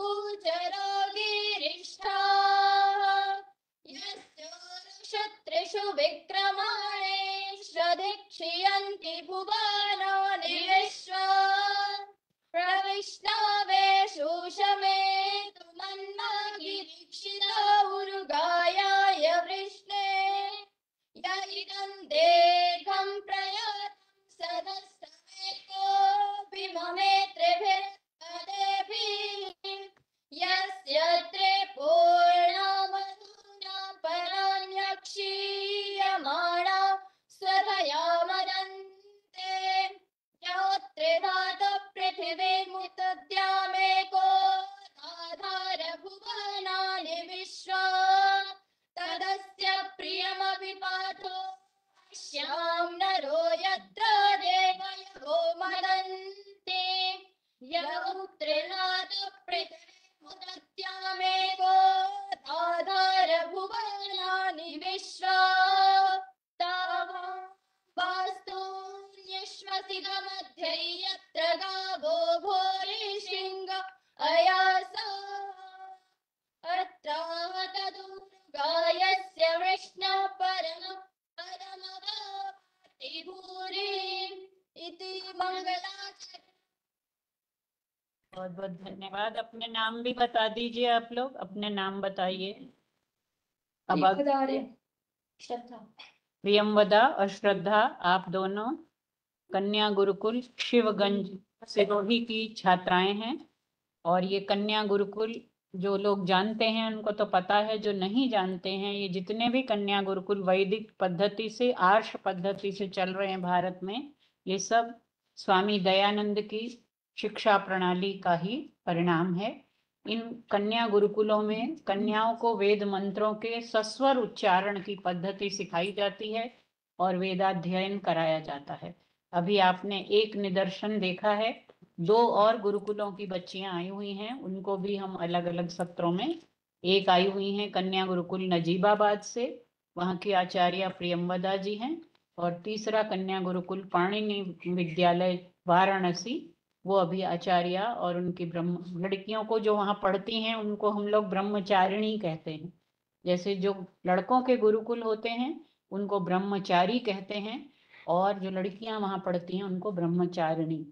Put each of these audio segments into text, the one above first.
पूजरो गिरिष्ठाः यस्योरुषत्रिषु विक्रमाणे श्रधिक्षियन्ति भुवनो निविश्वा। प्रविष्णवे शोषमे तु मन्मगिरीक्षिता उरुगायाय वृष्णे। य इदं देहं प्रयातं सदस्तमेकोऽपि ममे त्रिभिर्पदेभिः यस्य त्रिपूर्णा परान्यक्षीयमाणा परा न्यक्षीयमाणा मदन्ते यौ त्रिधात पृथिवीमुतद्यामेको आधार भुवनानि विश्वा तदस्य प्रियमपि प्रियमभिधो श्याम् नरो यत्र देवयो मदन्ते। यौ त्रिनाथ पृथिवी भुवनानि विश्वा वास्तुन्यश्वसितमध्ये यत्र गावो भूरिशिङ्ग अयासा अत्राहतदुर्गायस्य विष्णु परम परमवाति भूरि इति मङ्गलाचरण बहुत बहुत धन्यवाद। अपने नाम भी बता दीजिए आप लोग। अपने नाम बताइए। अब श्रद्धा। प्रियमवदा और श्रद्धा आप दोनों। कन्या गुरुकुल शिवगंज सिरोही की छात्राएँ हैं। और ये कन्या गुरुकुल जो लोग जानते हैं उनको तो पता है जो नहीं जानते हैं ये जितने भी कन्या गुरुकुल वैदिक पद्धति से आर्ष पद्धति से चल रहे हैं भारत में ये सब स्वामी दयानंद की शिक्षा प्रणाली का ही परिणाम है। इन कन्या गुरुकुलों में कन्याओं को वेद मंत्रों के सस्वर उच्चारण की पद्धति सिखाई जाती है और वेदाध्ययन कराया जाता है। अभी आपने एक निदर्शन देखा है। दो और गुरुकुलों की बच्चियाँ आई हुई हैं। उनको भी हम अलग अलग सत्रों में एक आई हुई हैं, कन्या गुरुकुल नजीबाबाद से। वहाँ की आचार्य प्रियमवदा जी हैं। और तीसरा कन्या गुरुकुल पाणिनि विद्यालय वाराणसी वो अभी आचार्य और उनकी ब्रह्म, लड़कियों को जो वहाँ पढ़ती हैं, उनको हम लोग ब्रह्मचारिणी कहते हैं। जैसे जो लड़कों के गुरुकुल होते हैं, उनको ब्रह्मचारी कहते हैं और जो लड़कियाँ वहाँ पढ़ती हैं, उनको ब्रह्मचारिणी।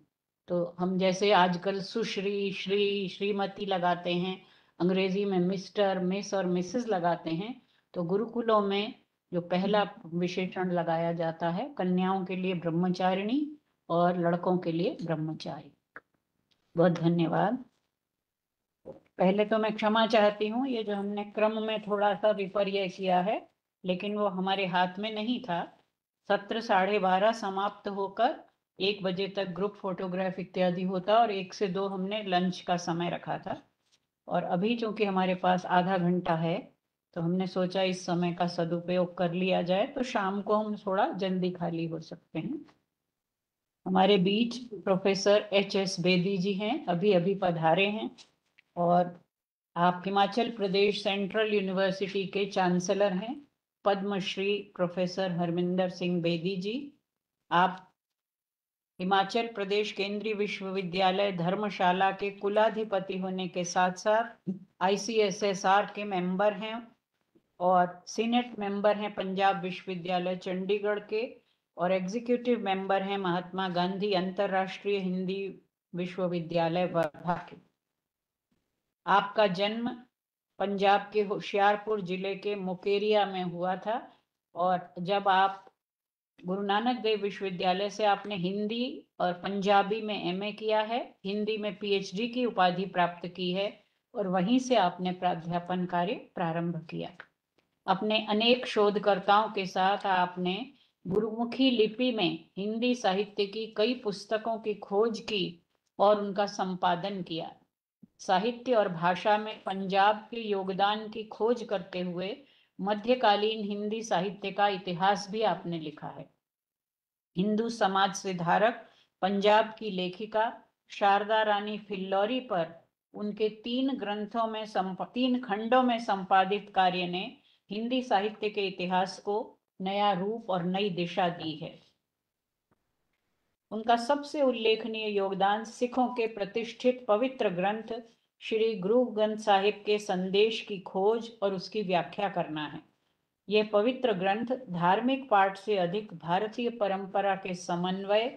तो हम जैसे आजकल सुश्री, श्री, श्रीमती लगाते हैं, अंग्रेज़ी में मिस्टर, मिस और मिसेस लगाते हैं तो गुरुकुलों में जो पहला विशेषण लगाया जाता है, कन्याओं के लिए ब्रह्मचारिणी और लड़कों के लिए ब्रह्मचारी। बहुत धन्यवाद। पहले तो मैं क्षमा चाहती हूँ, ये जो हमने क्रम में थोड़ा सा विपर्य किया है, लेकिन वो हमारे हाथ में नहीं था। सत्र साढ़े बारह समाप्त होकर एक बजे तक ग्रुप फोटोग्राफ इत्यादि होता और एक से दो हमने लंच का समय रखा था। और अभी चूँकि हमारे पास आधा घंटा है तो हमने सोचा इस समय का सदुपयोग कर लिया जाए तो शाम को हम थोड़ा जल्दी खाली हो सकते हैं। हमारे बीच professor H S Bedi ji हैं, अभी अभी पधारे हैं और आप हिमाचल प्रदेश सेंट्रल यूनिवर्सिटी के चांसलर हैं, पद्मश्री प्रोफेसर हरमिंदर सिंह बेदी जी। आप हिमाचल प्रदेश केंद्रीय विश्वविद्यालय धर्मशाला के कुलाधिपति होने के साथ साथ आईसीएसएसआर के मेंबर हैं और सीनेट मेंबर हैं पंजाब विश्वविद्यालय चंडीगढ़ के। और एग्जीक्यूटिव मेंबर हैं महात्मा गांधी, अंतर्राष्ट्रीय हिंदी विश्वविद्यालय वर्धा के आपका जन्म पंजाब के होशियारपुर ज़िले के मुकेरिया में हुआ था और जब आप गुरु नानक देव विश्वविद्यालय से आपने हिंदी और पंजाबी में एमए किया है, हिंदी में पीएचडी की उपाधि प्राप्त की है और वहीं से आपने प्राध्यापन कार्य प्रारंभ किया। अपने अनेक शोधकर्ताओं के साथ आपने गुरुमुखी लिपि में हिंदी साहित्य की कई पुस्तकों की खोज की और उनका संपादन किया। साहित्य और भाषा में पंजाब के योगदान की खोज करते हुए मध्यकालीन हिंदी साहित्य का इतिहास भी आपने लिखा है। हिंदू समाज सुधारक पंजाब की लेखिका शारदा रानी फिल्लौरी पर उनके तीन ग्रंथों में तीन खंडों में संपादित कार्य ने हिंदी साहित्य के इतिहास को नया रूप और नई दिशा दी है। उनका सबसे उल्लेखनीय योगदान सिखों के प्रतिष्ठित पवित्र ग्रंथ श्री गुरु ग्रंथ साहिब के संदेश की खोज और उसकी व्याख्या करना है। यह पवित्र ग्रंथ धार्मिक पाठ से अधिक भारतीय परंपरा के समन्वय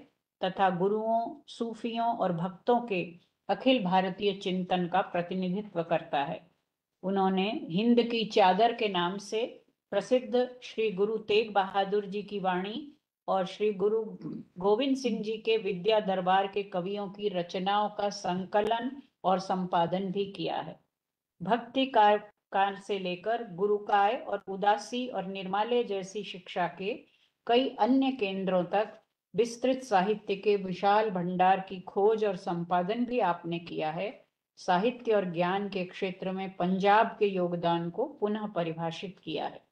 तथा गुरुओं, सूफियों और भक्तों के अखिल भारतीय चिंतन का प्रतिनिधित्व करता है। उन्होंने हिंद की चादर के नाम से प्रसिद्ध श्री गुरु तेग बहादुर जी की वाणी और श्री गुरु गोविंद सिंह जी के विद्या दरबार के कवियों की रचनाओं का संकलन और संपादन भी किया है। भक्ति कार कार से लेकर गुरुकाय और उदासी और निर्मालय जैसी शिक्षा के कई अन्य केंद्रों तक विस्तृत साहित्य के विशाल भंडार की खोज और संपादन भी आपने किया है। साहित्य और ज्ञान के क्षेत्र में पंजाब के योगदान को पुनः परिभाषित किया है।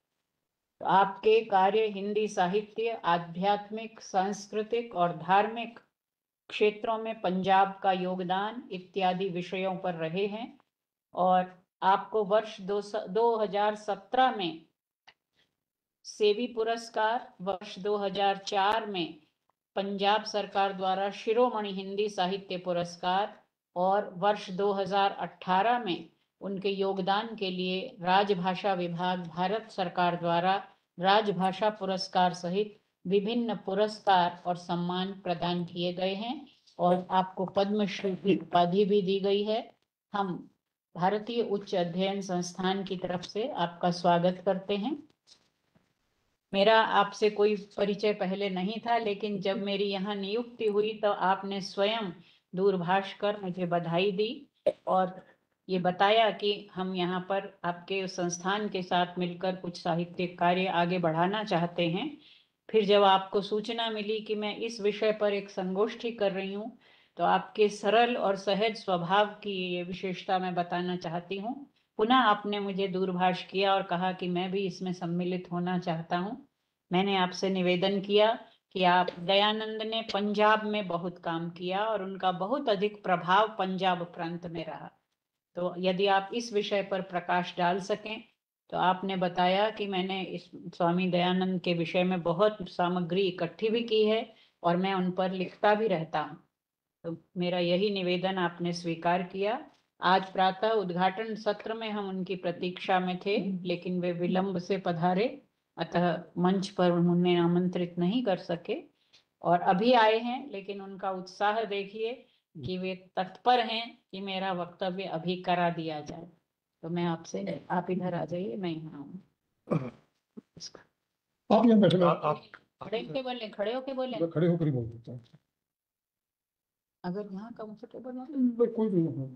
आपके कार्य हिंदी साहित्य आध्यात्मिक सांस्कृतिक और धार्मिक क्षेत्रों में पंजाब का योगदान इत्यादि विषयों पर रहे हैं और आपको वर्ष दो, 2017 में सेवी पुरस्कार वर्ष 2004 में पंजाब सरकार द्वारा शिरोमणि हिंदी साहित्य पुरस्कार और वर्ष 2018 में उनके योगदान के लिए राजभाषा विभाग, भारत सरकार द्वारा राजभाषा पुरस्कार सहित विभिन्न पुरस्कार और सम्मान प्रदान किए गए हैं और आपको पद्मश्री की उपाधि भी दी गई है। हम भारतीय उच्च अध्ययन संस्थान की तरफ़ से आपका स्वागत करते हैं। मेरा आपसे कोई परिचय पहले नहीं था, लेकिन जब मेरी यहाँ नियुक्ति हुई तो आपने स्वयं दूरभाष कर मुझे बधाई दी और ये बताया कि हम यहाँ पर आपके संस्थान के साथ मिलकर कुछ साहित्यिक कार्य आगे बढ़ाना चाहते हैं। फिर जब आपको सूचना मिली कि मैं इस विषय पर एक संगोष्ठी कर रही हूँ तो आपके सरल और सहज स्वभाव की ये विशेषता मैं बताना चाहती हूँ। पुनः आपने मुझे दूरभाष किया और कहा कि मैं भी इसमें सम्मिलित होना चाहता हूँ। मैंने आपसे निवेदन किया कि आप दयानंद ने पंजाब में बहुत काम किया और उनका बहुत अधिक प्रभाव पंजाब प्रांत में रहा। तो यदि आप इस विषय पर प्रकाश डाल सकें तो आपने बताया कि मैंने इस स्वामी दयानंद के विषय में बहुत सामग्री इकट्ठी भी की है और मैं उन पर लिखता भी रहता हूँ। तो मेरा यही निवेदन आपने स्वीकार किया। आज प्रातः उद्घाटन सत्र में हम उनकी प्रतीक्षा में थे, लेकिन वे विलंब से पधारे। अतः मंच पर उन्होंने आमंत्रित नहीं कर सके। और अभी आए हैं, लेकिन उनका उत्साह देखिए कि वे तत्पर हैं कि मेरा वक्तव्य अभी करा दिया जाए। तो मैं आपसे आप इधर आ जाइए मैं यहाँ हूँ। आप यहाँ बैठे आप- खड़े होके बोले खड़े होके बोले। खड़े होकर ही बोल देता हूँ। अगर यहाँ कंफर्टेबल हो मैं कोई भी नहीं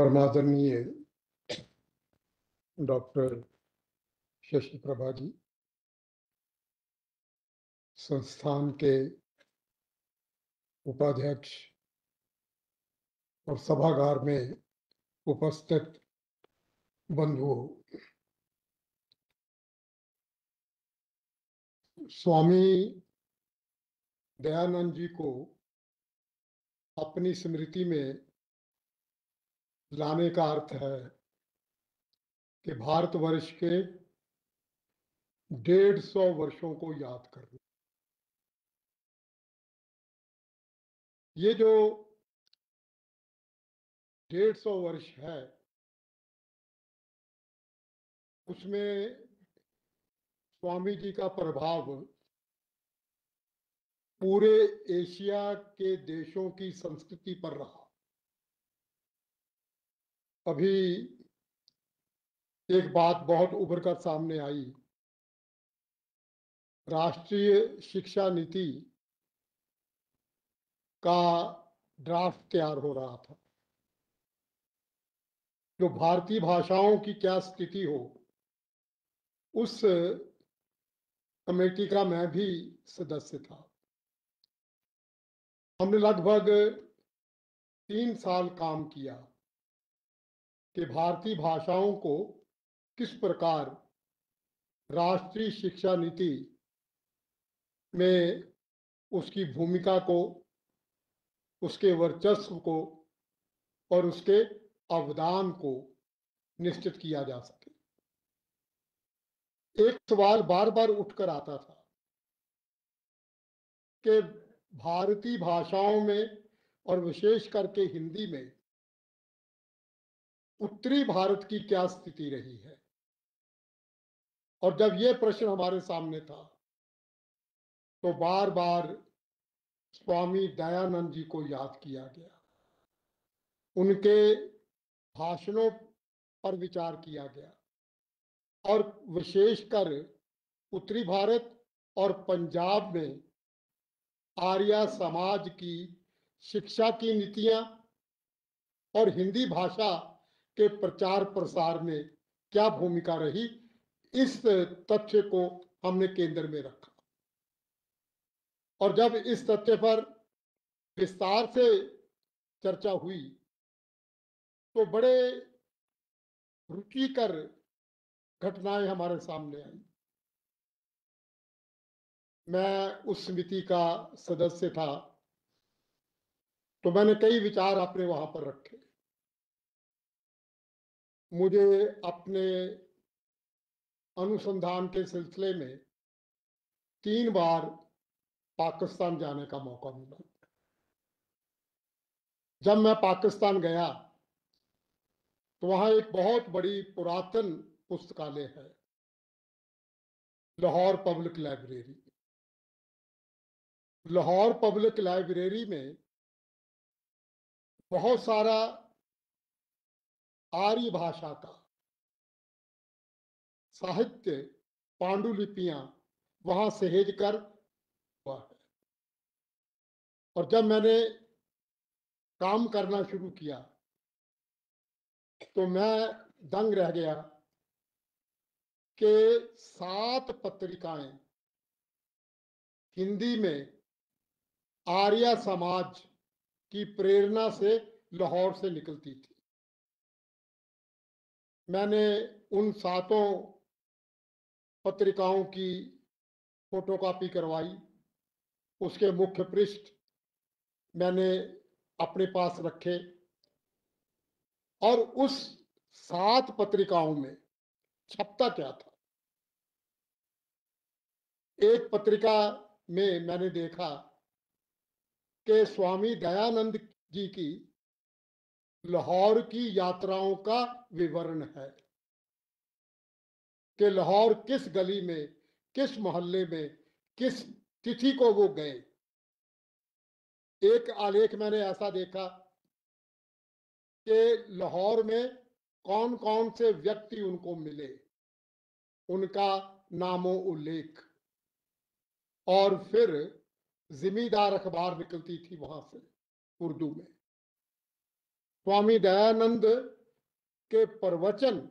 परमादरणीय डॉक्टर शशि प्रभा जी संस्थान के उपाध्यक्ष और सभागार में उपस्थित बंधुओं स्वामी दयानंद जी को अपनी स्मृति में लाने का अर्थ है कि भारतवर्ष के डेढ़ सौ वर्षों को याद करना ये जो डेढ़ सौ वर्ष है, उसमें स्वामी जी का प्रभाव पूरे एशिया के देशों की संस्कृति पर रहा। अभी एक बात बहुत उभर कर सामने आई। राष्ट्रीय शिक्षा नीति का ड्राफ्ट तैयार हो रहा था। जो भारतीय भाषाओं की क्या स्थिति हो, उस कमेटी का मैं भी सदस्य था। हमने लगभग तीन साल काम किया। कि भारतीय भाषाओं को किस प्रकार राष्ट्रीय शिक्षा नीति में उसकी भूमिका को, उसके वर्चस्व को और उसके अवदान को निश्चित किया जा सके? एक सवाल बार बार उठकर आता था कि भारतीय भाषाओं में और विशेष करके हिंदी में उत्तरी भारत की क्या स्थिति रही है? और जब यह प्रश्न हमारे सामने था तो बार बार स्वामी दयानंद जी को याद किया गया। उनके भाषणों पर विचार किया गया और विशेषकर उत्तरी भारत और पंजाब में आर्य समाज की शिक्षा की नीतियाँ और हिंदी भाषा के प्रचार प्रसार में क्या भूमिका रही, इस तथ्य को हमने केंद्र में रखा। और जब इस तथ्य पर विस्तार से चर्चा हुई तो बड़े रुचिकर घटनाएँ हमारे सामने आई। मैं उस समिति का सदस्य था तो मैंने कई विचार अपने वहाँ पर रखे। मुझे अपने अनुसंधान के सिलसिले में तीन बार पाकिस्तान जाने का मौका मिला। जब मैं पाकिस्तान गया तो वहाँ एक बहुत बड़ी पुरातन पुस्तकालय है, Lahore public library. Lahore public library में बहुत सारा आर्य भाषा का। साहित्य, पांडुलिपियाँ, वहाँ सहेज कर हुआ है। और जब मैंने काम करना शुरू किया तो मैं दंग रह गया कि सात पत्रिकाएँ हिंदी में आर्य समाज की प्रेरणा से लाहौर से निकलती थी। मैंने उन सातों पत्रिकाओं की फोटोकॉपी करवाई। उसके मुख्य पृष्ठ मैंने अपने पास रखे। और उस सात पत्रिकाओं में छपता क्या था? एक पत्रिका में मैंने देखा कि स्वामी दयानंद जी की लाहौर की यात्राओं का विवरण है कि लाहौर किस गली में, किस मोहल्ले में, किस तिथि को वो गए। एक आलेख मैंने ऐसा देखा कि लाहौर में कौन कौन से व्यक्ति उनको मिले, उनका नामो उल्लेख। और फिर जिम्मेदार अखबार निकलती थी वहाँ से उर्दू में। स्वामी दयानंद के प्रवचन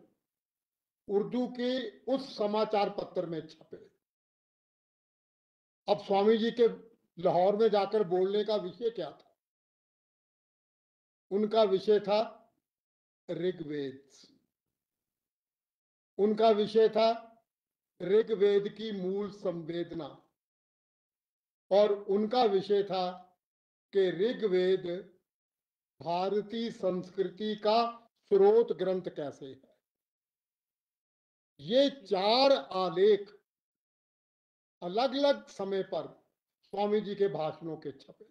उर्दू के उस समाचार पत्र में छपे। अब स्वामी जी के लाहौर में जाकर बोलने का विषय क्या था? उनका विषय था ऋग्वेद। उनका विषय था ऋग्वेद की मूल संवेदना। और उनका विषय था कि ऋग्वेद भारतीय संस्कृति का स्रोत ग्रंथ कैसे है? ये चार आलेख अलग अलग समय पर स्वामी जी के भाषणों के छपे।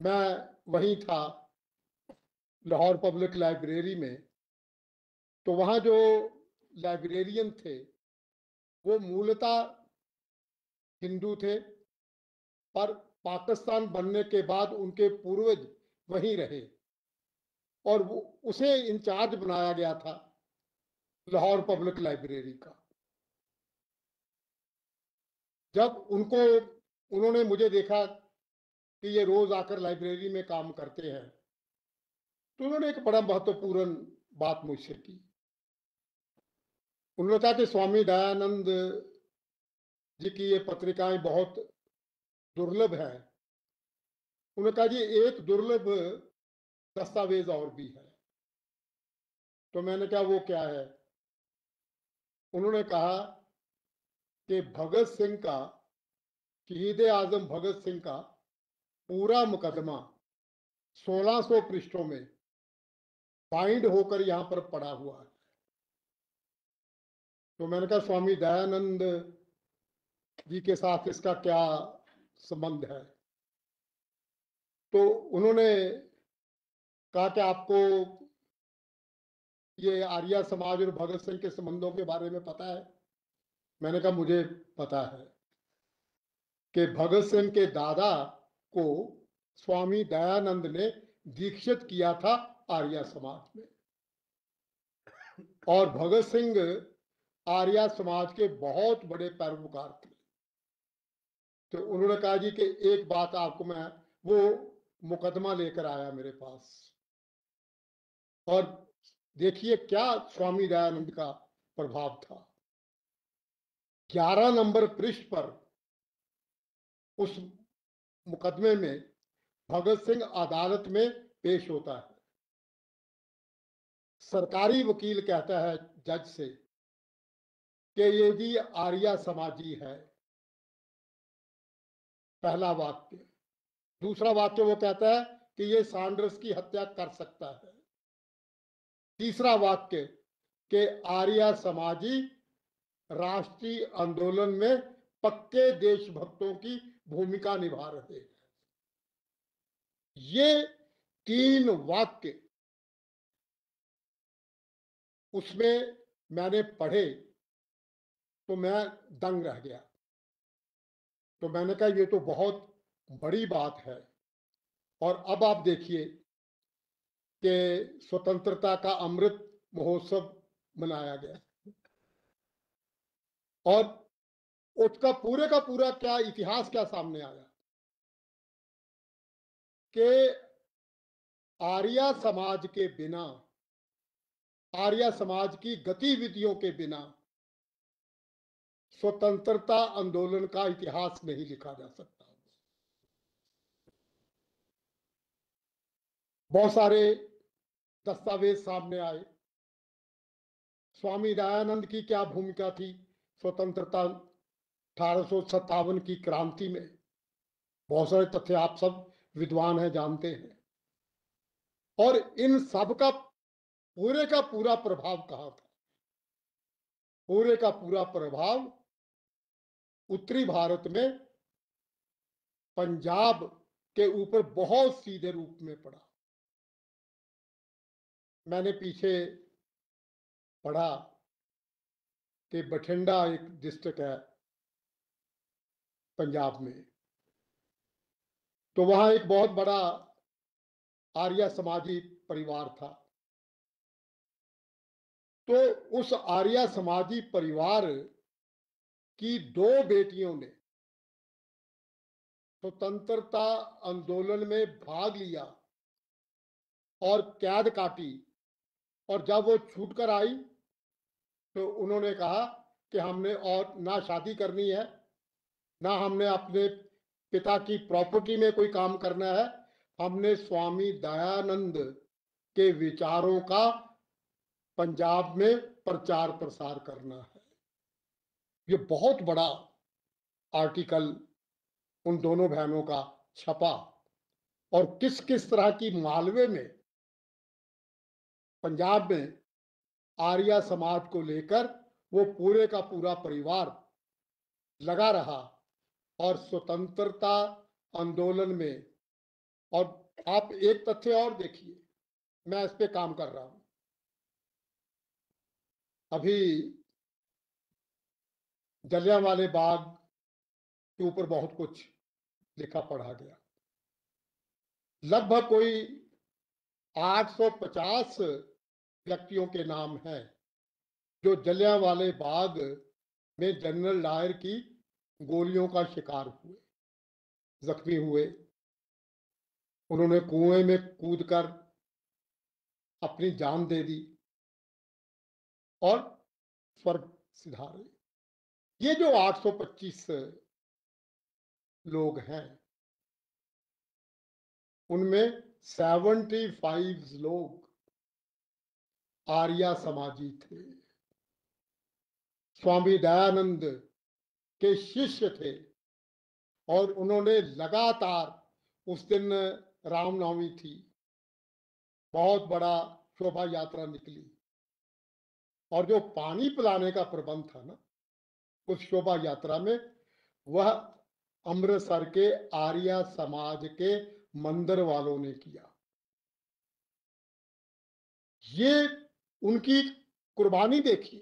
मैं वहीं था, लाहौर पब्लिक लाइब्रेरी में तो वहाँ जो लाइब्रेरियन थे, वो मूलतः हिंदू थे, पर पाकिस्तान बनने के बाद उनके पूर्वज वहीं रहे। और वो, उसे इंचार्ज बनाया गया था लाहौर पब्लिक लाइब्रेरी का। जब उनको, उन्होंने मुझे देखा कि ये रोज आकर लाइब्रेरी में काम करते हैं तो उन्होंने एक बड़ा महत्वपूर्ण बात मुझसे की। उन्होंने कहा कि स्वामी दयानंद जी की ये पत्रिकाएँ बहुत दुर्लभ है। उन्होंने कहा जी, एक दुर्लभ दस्तावेज़ और भी है। तो मैंने कहा, वो क्या है? उन्होंने कहा कि भगत सिंह का, शहीद आज़म भगत सिंह का पूरा मुकदमा 1600 पृष्ठों में बाइंड होकर यहाँ पर पड़ा हुआ है। तो मैंने कहा, स्वामी दयानंद जी के साथ इसका क्या संबंध है? तो उन्होंने कहा कि आपको ये आर्या समाज और भगत सिंह के संबंधों के बारे में पता है। मैंने कहा, मुझे पता है कि भगत सिंह के दादा को स्वामी दयानंद ने दीक्षित किया था आर्या समाज में। और भगत सिंह आर्या समाज के बहुत बड़े पैरोकार थे। तो उन्होंने कहा जी कि एक बात आपको मैं, वो मुकदमा लेकर आया मेरे पास। और देखिए क्या स्वामी दयानंद का प्रभाव था। ग्यारह नंबर पृष्ठ पर उस मुकदमे में भगत सिंह अदालत में पेश होता है। सरकारी वकील कहता है जज से कि ये जी आर्या समाजी है। पहला वाक्य। दूसरा वाक्य वो कहता है कि ये सांड्रस की हत्या कर सकता है। तीसरा वाक्य के आर्या समाजी राष्ट्रीय आंदोलन में पक्के देशभक्तों की भूमिका निभा रहे हैं। ये तीन वाक्य उसमें मैंने पढ़े तो मैं दंग रह गया। तो मैंने कहा ये तो बहुत बड़ी बात है। और अब आप देखिए कि स्वतंत्रता का अमृत महोत्सव मनाया गया। और उसका पूरे का पूरा क्या इतिहास क्या सामने आया? कि आर्या समाज के बिना, आर्या समाज की गतिविधियों के बिना स्वतंत्रता आंदोलन का इतिहास नहीं लिखा जा सकता। बहुत सारे दस्तावेज़ सामने आए। स्वामी दयानंद की क्या भूमिका थी? स्वतंत्रता अठारह की क्रांति में। बहुत सारे तथ्य आप सब विद्वान हैं, जानते हैं। और इन सब का पूरे का पूरा प्रभाव कहा था? पूरे का पूरा प्रभाव उत्तरी भारत में पंजाब के ऊपर बहुत सीधे रूप में पड़ा। मैंने पीछे पढ़ा कि बठिंडा एक डिस्ट्रिक्ट है पंजाब में। तो वहाँ एक बहुत बड़ा आर्य समाजी परिवार था। तो उस आर्य समाजी परिवार की दो बेटियों ने स्वतंत्रता आंदोलन में भाग लिया और कैद काटी। और जब वो छूट कर आई तो उन्होंने कहा कि हमने और ना शादी करनी है, ना हमने अपने पिता की प्रॉपर्टी में कोई काम करना है। हमने स्वामी दयानंद के विचारों का पंजाब में प्रचार प्रसार करना है। ये बहुत बड़ा आर्टिकल उन दोनों बहनों का छपा। और किस किस तरह की मालवे में पंजाब में आर्या समाज को लेकर वो पूरे का पूरा परिवार लगा रहा और स्वतंत्रता आंदोलन में। और आप एक तथ्य और देखिए, मैं इस पे काम कर रहा हूँ। अभी जलियांवाले बाग के ऊपर बहुत कुछ लिखा पढ़ा गया। लगभग कोई 850 व्यक्तियों के नाम हैं। जो जलियांवाले बाग में जनरल डायर की गोलियों का शिकार हुए, जख्मी हुए। उन्होंने कुएँ में कूदकर अपनी जान दे दी और स्वर्ग सिधारे। ये जो 825 लोग हैं, उनमें 75 लोग आर्या समाजी थे। स्वामी दयानंद के शिष्य थे और उन्होंने लगातार उस दिन रामनवमी थी। बहुत बड़ा शोभा यात्रा निकली और जो पानी पिलाने का प्रबंध था ना, उस शोभा यात्रा में वह अमृतसर के आर्या समाज के मंदिर वालों ने किया। ये उनकी कुर्बानी देखिए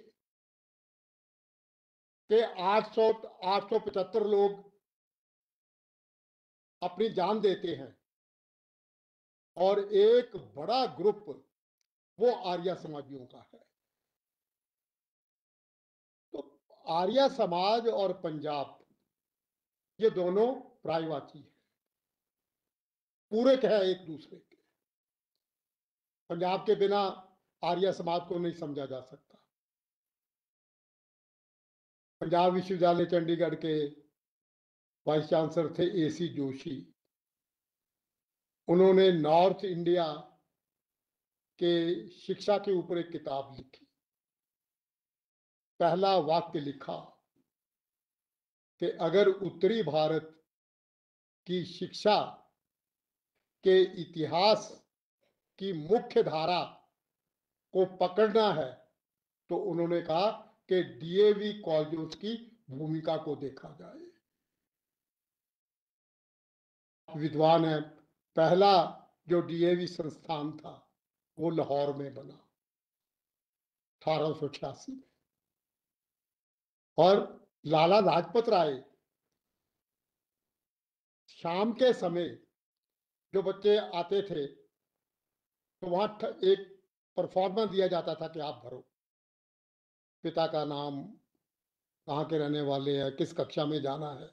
कि 800 875 लोग अपनी जान देते हैं और एक बड़ा ग्रुप वो आर्या समाजियों का है। तो आर्या समाज और पंजाब, ये दोनों प्रायवाची है। पूरक है एक दूसरे के। पंजाब के बिना आर्य समाज को नहीं समझा जा सकता। पंजाब विश्वविद्यालय चंडीगढ़ के वाइस चांसलर थे एसी जोशी। उन्होंने नॉर्थ इंडिया के शिक्षा के ऊपर एक किताब लिखी। पहला वाक्य लिखा कि अगर उत्तरी भारत की शिक्षा के इतिहास की मुख्य धारा को पकड़ना है तो उन्होंने कहा कि डीएवी कॉलेजों की भूमिका को देखा जाए। विद्वान है। पहला जो डीएवी संस्थान था, वो लाहौर में बना। अठारह में। और लाला लाजपत राय शाम के समय जो बच्चे आते थे तो वहाँ एक परफॉर्मेंस दिया जाता था कि आप भरो। पिता का नाम, कहाँ के रहने वाले हैं, किस कक्षा में जाना है।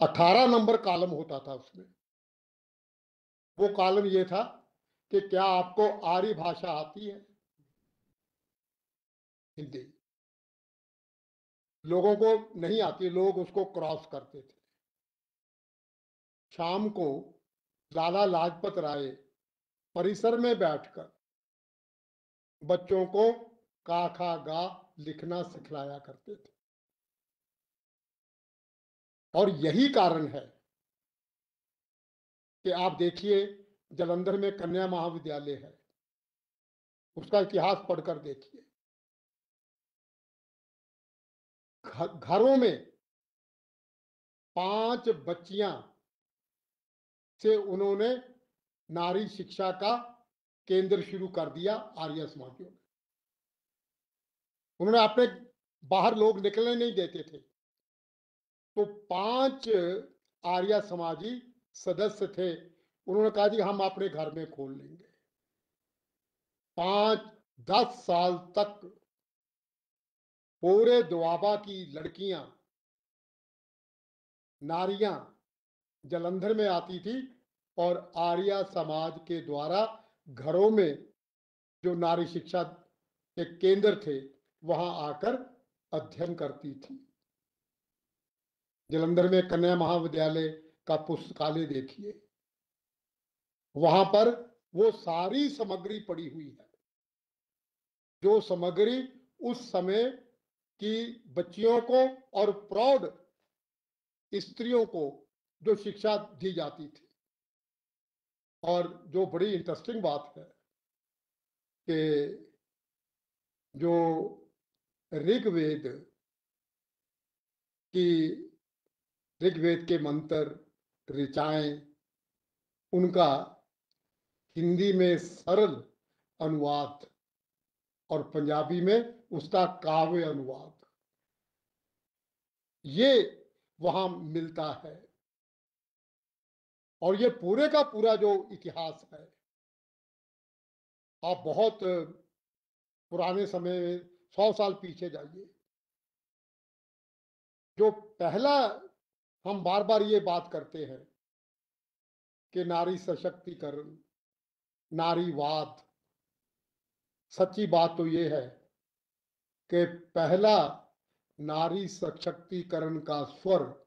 अठारह नंबर कॉलम होता था उसमें। वो कॉलम ये था कि क्या आपको आर्य भाषा आती है? हिंदी। लोगों को नहीं आती, लोग उसको क्रॉस करते थे। शाम को लाला लाजपत राय परिसर में बैठकर बच्चों को का खा गा लिखना सिखलाया करते थे। और यही कारण है कि आप देखिए, जलंधर में कन्या महाविद्यालय है। उसका इतिहास पढ़कर देखिए। घरों में पाँच बच्चियाँ से उन्होंने नारी शिक्षा का केंद्र शुरू कर दिया आर्य समाजियों ने। उन्होंने अपने बाहर लोग निकलने नहीं देते थे। तो पाँच आर्य समाजी सदस्य थे। उन्होंने कहा जी, हम अपने घर में खोल लेंगे। पाँच, दस साल तक पूरे दुआबा की लड़कियाँ, नारियाँ जलंधर में आती थी और आर्य समाज के द्वारा घरों में जो नारी शिक्षा के केंद्र थे, वहाँ आकर अध्ययन करती थी। जलंधर में कन्या महाविद्यालय का पुस्तकालय देखिए। वहाँ पर वो सारी सामग्री पड़ी हुई है। जो सामग्री उस समय की बच्चियों को और प्रौढ़ स्त्रियों को जो शिक्षा दी जाती थी। और जो बड़ी इंटरेस्टिंग बात है कि जो ऋग्वेद की, ऋग्वेद के मंत्र, ऋचाएँ, उनका हिंदी में सरल अनुवाद और पंजाबी में उसका काव्य अनुवाद। ये वहाँ मिलता है। और ये पूरे का पूरा जो इतिहास है, आप बहुत पुराने समय में सौ साल पीछे जाइए। जो पहला हम बार बार ये बात करते हैं कि नारी सशक्तिकरण, नारीवाद, सच्ची बात तो ये है कि पहला नारी सशक्तिकरण का स्वर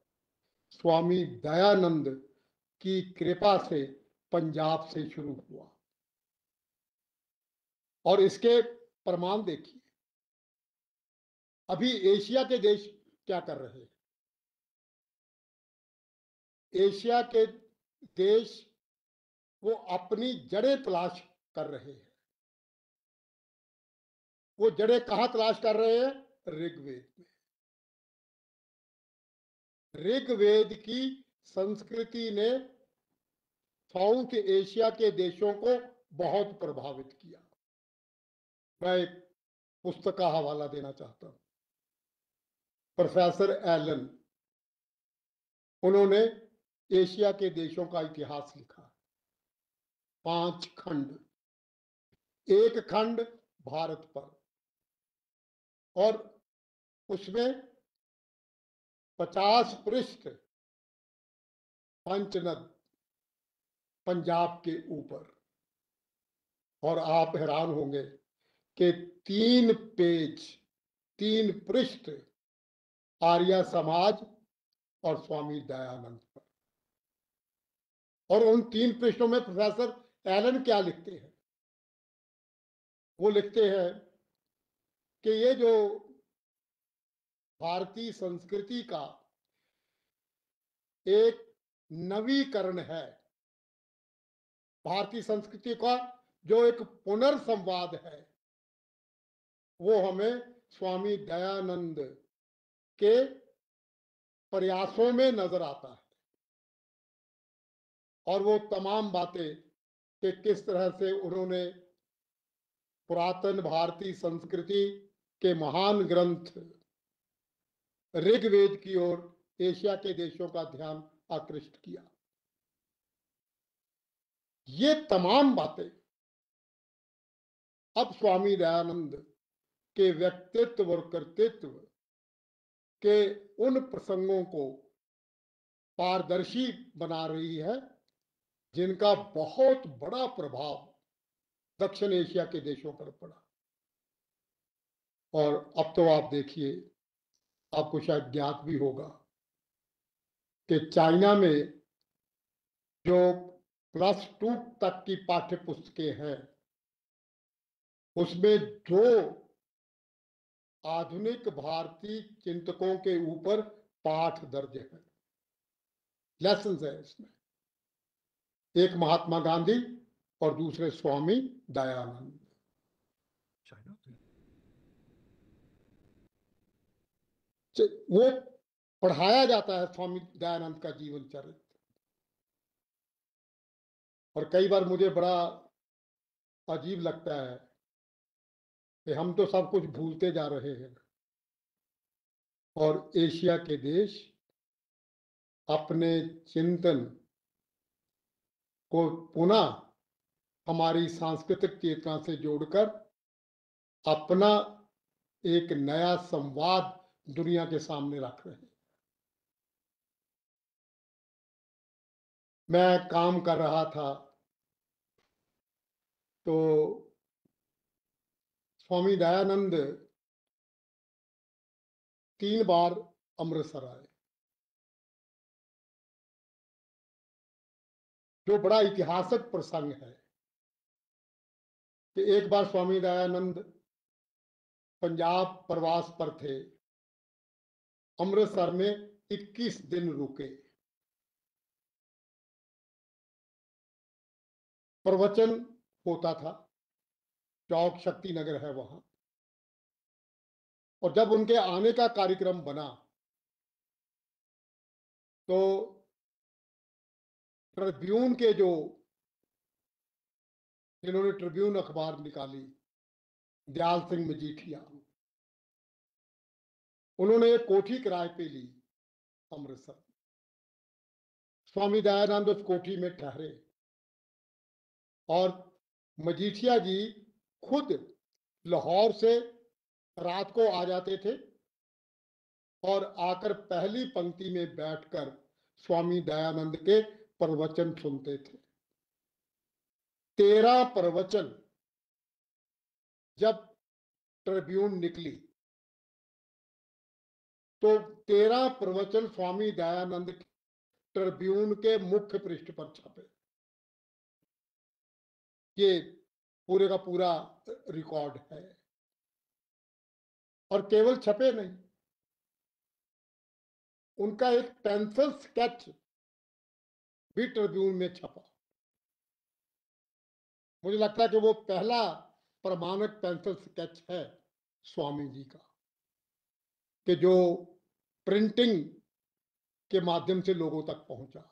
स्वामी दयानंद की कृपा से पंजाब से शुरू हुआ। और इसके प्रमाण देखिए। अभी एशिया के देश क्या कर रहे हैं? एशिया के देश वो अपनी जड़ें तलाश कर रहे हैं। वो जड़ें कहाँ तलाश कर रहे हैं? ऋग्वेद में। ऋग्वेद की संस्कृति ने साउथ एशिया के देशों को बहुत प्रभावित किया। मैं एक पुस्तक का हवाला देना चाहता हूँ। प्रोफेसर एलन, उन्होंने एशिया के देशों का इतिहास लिखा। पाँच खंड। एक खंड भारत पर। और उसमें पचास पृष्ठ पंचनद पंजाब के ऊपर। और आप हैरान होंगे कि तीन पेज, तीन पृष्ठ आर्य समाज और स्वामी दयानंद पर। और उन तीन पृष्ठों में प्रोफेसर एलन क्या लिखते हैं? वो लिखते हैं कि ये जो भारतीय संस्कृति का एक नवीकरण है। भारतीय संस्कृति का जो एक पुनर्संवाद है, वो हमें स्वामी दयानंद के प्रयासों में नज़र आता है। और वो तमाम बातें कि किस तरह से उन्होंने पुरातन भारतीय संस्कृति के महान ग्रंथ ऋग्वेद की ओर एशिया के देशों का ध्यान आकृष्ट किया। ये तमाम बातें अब स्वामी दयानंद के व्यक्तित्व और कर्तृत्व के उन प्रसंगों को पारदर्शी बना रही है, जिनका बहुत बड़ा प्रभाव दक्षिण एशिया के देशों पर पड़ा। और अब तो आप देखिए, आपको शायद ज्ञात भी होगा कि चाइना में जो प्लस टू तक की पाठ्य पुस्तकें हैं उसमें दो आधुनिक भारतीय चिंतकों के ऊपर पाठ दर्ज है। लेसन है इसमें। एक महात्मा गांधी और दूसरे स्वामी दयानंद। वो पढ़ाया जाता है स्वामी दयानंद का जीवन चरित्र। और कई बार मुझे बड़ा अजीब लगता है कि हम तो सब कुछ भूलते जा रहे हैं। और एशिया के देश अपने चिंतन को पुनः हमारी सांस्कृतिक चेतना से जोड़कर अपना एक नया संवाद दुनिया के सामने रख रहे हैं। मैं काम कर रहा था। तो स्वामी दयानंद तीन बार अमृतसर आए। जो बड़ा ऐतिहासिक प्रसंग है कि एक बार स्वामी दयानंद पंजाब प्रवास पर थे। अमृतसर में 21 दिन रुके। प्रवचन होता था। चौक शक्ति नगर है वहाँ। और जब उनके आने का कार्यक्रम बना तो ट्रिब्यून के जो, जिन्होंने ट्रिब्यून अखबार निकाली, दयाल सिंह मजीठिया, उन्होंने एक कोठी किराए पे ली, अमृतसर। स्वामी दयानंद उस कोठी में ठहरे। और मजीठिया जी खुद लाहौर से रात को आ जाते थे और आकर पहली पंक्ति में बैठकर स्वामी दयानंद के प्रवचन सुनते थे। तेरह प्रवचन जब ट्रिब्यून निकली तो तेरह प्रवचन स्वामी दयानंद ट्रिब्यून के मुख्य पृष्ठ पर छपे। ये पूरे का पूरा रिकॉर्ड है। और केवल छपे नहीं। उनका एक पेंसिल स्केच भी ट्रिब्यून में छपा। मुझे लगता है कि वो पहला प्रमाणिक पेंसिल स्केच है स्वामी जी का, कि जो प्रिंटिंग के माध्यम से लोगों तक पहुँचा।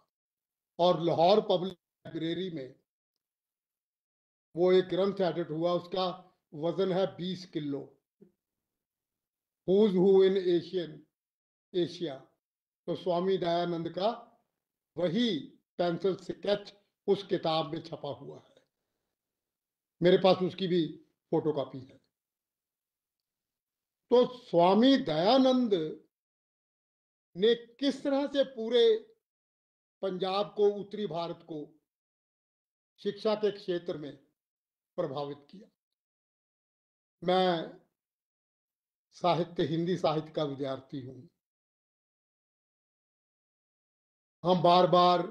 और लाहौर पब्लिक लाइब्रेरी में वो एक ग्रंथ एडिट हुआ, उसका वज़न है 20 kilo. Who's who in Asian Asia तो स्वामी दयानंद का वही पेंसिल स्केच उस किताब में छपा हुआ है। मेरे पास उसकी भी फोटोकॉपी है। तो स्वामी दयानंद ने किस तरह से पूरे पंजाब को, उत्तरी भारत को शिक्षा के क्षेत्र में प्रभावित किया। मैं साहित्य, हिंदी साहित्य का विद्यार्थी हूँ। हम बार बार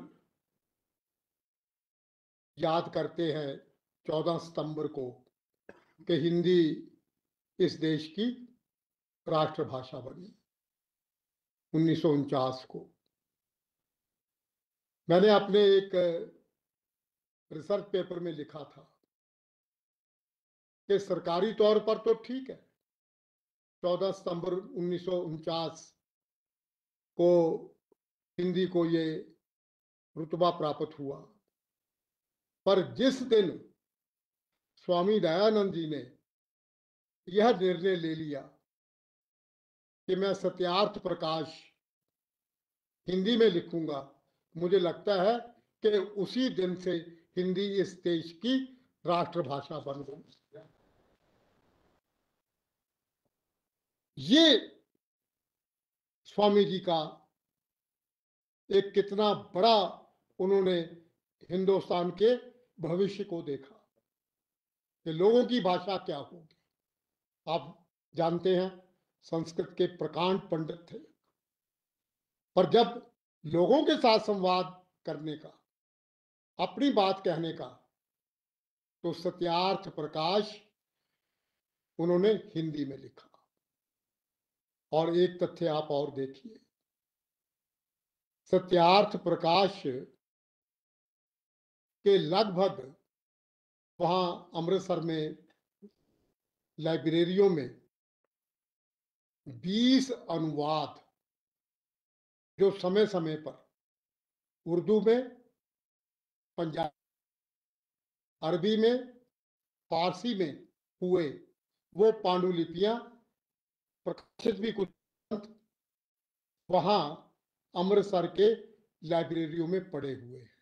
याद करते हैं चौदह सितंबर को कि हिंदी इस देश की राष्ट्रभाषा बनी, उन्नीस सौ उनचास को। मैंने अपने एक रिसर्च पेपर में लिखा था। कि सरकारी तौर पर तो ठीक है। चौदह सितंबर उन्नीस सौ उनचास को हिंदी को ये रुतबा प्राप्त हुआ। पर जिस दिन स्वामी दयानंद जी ने यह निर्णय ले लिया कि मैं सत्यार्थ प्रकाश हिंदी में लिखूँगा, मुझे लगता है कि उसी दिन से हिंदी इस देश की राष्ट्रभाषा बन गई। ये स्वामी जी का एक कितना बड़ा उन्होंने हिंदुस्तान के भविष्य को देखा कि लोगों की भाषा क्या होगी। आप जानते हैं, संस्कृत के प्रकांड पंडित थे। पर जब लोगों के साथ संवाद करने का, अपनी बात कहने का तो सत्यार्थ प्रकाश उन्होंने हिंदी में लिखा। और एक तथ्य आप और देखिए। सत्यार्थ प्रकाश के लगभग वहाँ अमृतसर में लाइब्रेरियों में 20 अनुवाद जो समय समय पर उर्दू में, पंजाब, अरबी में, फारसी में हुए वो पांडुलिपियाँ प्रकाशित भी कुछ वहाँ अमृतसर के लाइब्रेरियों में पड़े हुए हैं।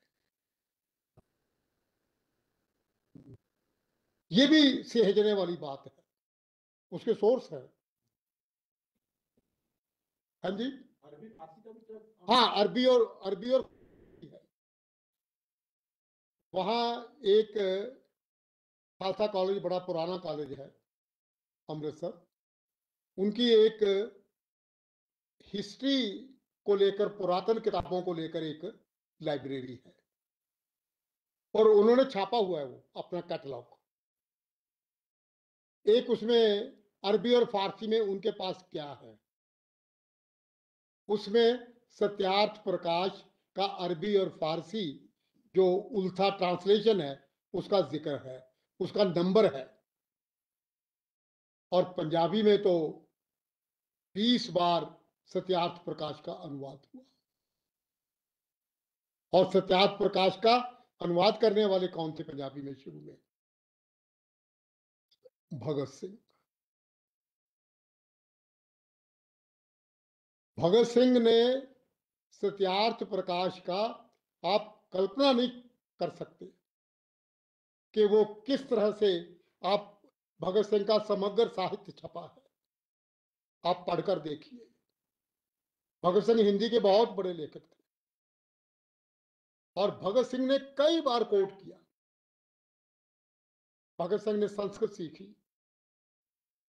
ये भी सहजने वाली बात है। उसके सोर्स है। हाँ जी? हाँ अरबी और अरबी और वहाँ एक खालसा कॉलेज बड़ा पुराना कॉलेज है अमृतसर। उनकी एक हिस्ट्री को लेकर, पुरातन किताबों को लेकर एक लाइब्रेरी है। और उन्होंने छापा हुआ है वो अपना कैटलॉग। एक उसमें अरबी और फारसी में उनके पास क्या है? उसमें सत्यार्थ प्रकाश का अरबी और फारसी जो उल्था ट्रांसलेशन है, उसका ज़िक्र है, उसका नंबर है। और पंजाबी में तो बीस बार सत्यार्थ प्रकाश का अनुवाद हुआ। और सत्यार्थ प्रकाश का अनुवाद करने वाले कौन थे पंजाबी में शुरू में? भगत सिंह। भगत सिंह ने सत्यार्थ प्रकाश का आप कल्पना नहीं कर सकते कि वो किस तरह से आप भगत सिंह का समग्र साहित्य छपा है। आप पढ़कर देखिए। भगत सिंह हिंदी के बहुत बड़े लेखक थे। और भगत सिंह ने कई बार कोट किया। भगत सिंह ने संस्कृत सीखी।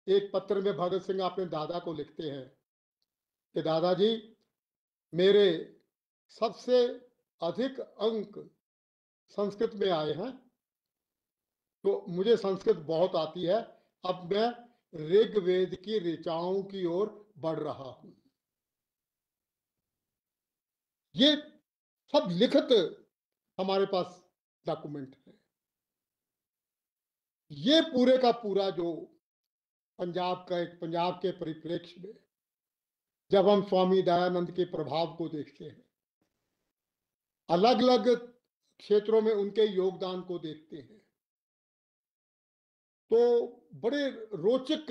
एक पत्र में भगत सिंह अपने दादा को लिखते हैं कि, दादाजी, मेरे सबसे अधिक अंक संस्कृत में आए हैं तो मुझे संस्कृत बहुत आती है। अब मैं ऋग्वेद की ऋचाओं की ओर बढ़ रहा हूँ। ये सब लिखित हमारे पास डॉक्यूमेंट है। ये पूरे का पूरा जो पंजाब का एक, पंजाब के परिप्रेक्ष्य में जब हम स्वामी दयानंद के प्रभाव को देखते हैं अलग अलग क्षेत्रों में उनके योगदान को देखते हैं तो बड़े रोचक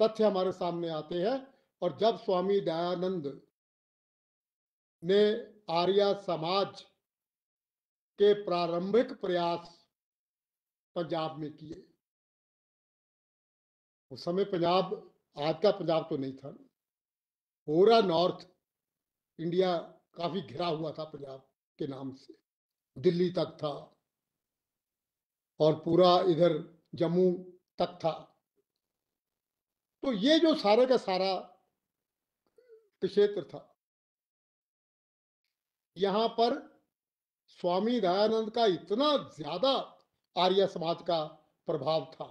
तथ्य हमारे सामने आते हैं और जब स्वामी दयानंद ने आर्य समाज के प्रारंभिक प्रयास पंजाब में किए, उस समय पंजाब, आज का पंजाब तो नहीं था, पूरा नॉर्थ इंडिया काफ़ी घिरा हुआ था पंजाब के नाम से, दिल्ली तक था। और पूरा इधर जम्मू तक था। तो ये जो सारे का सारा क्षेत्र था, यहाँ पर स्वामी दयानंद का इतना ज़्यादा आर्य समाज का प्रभाव था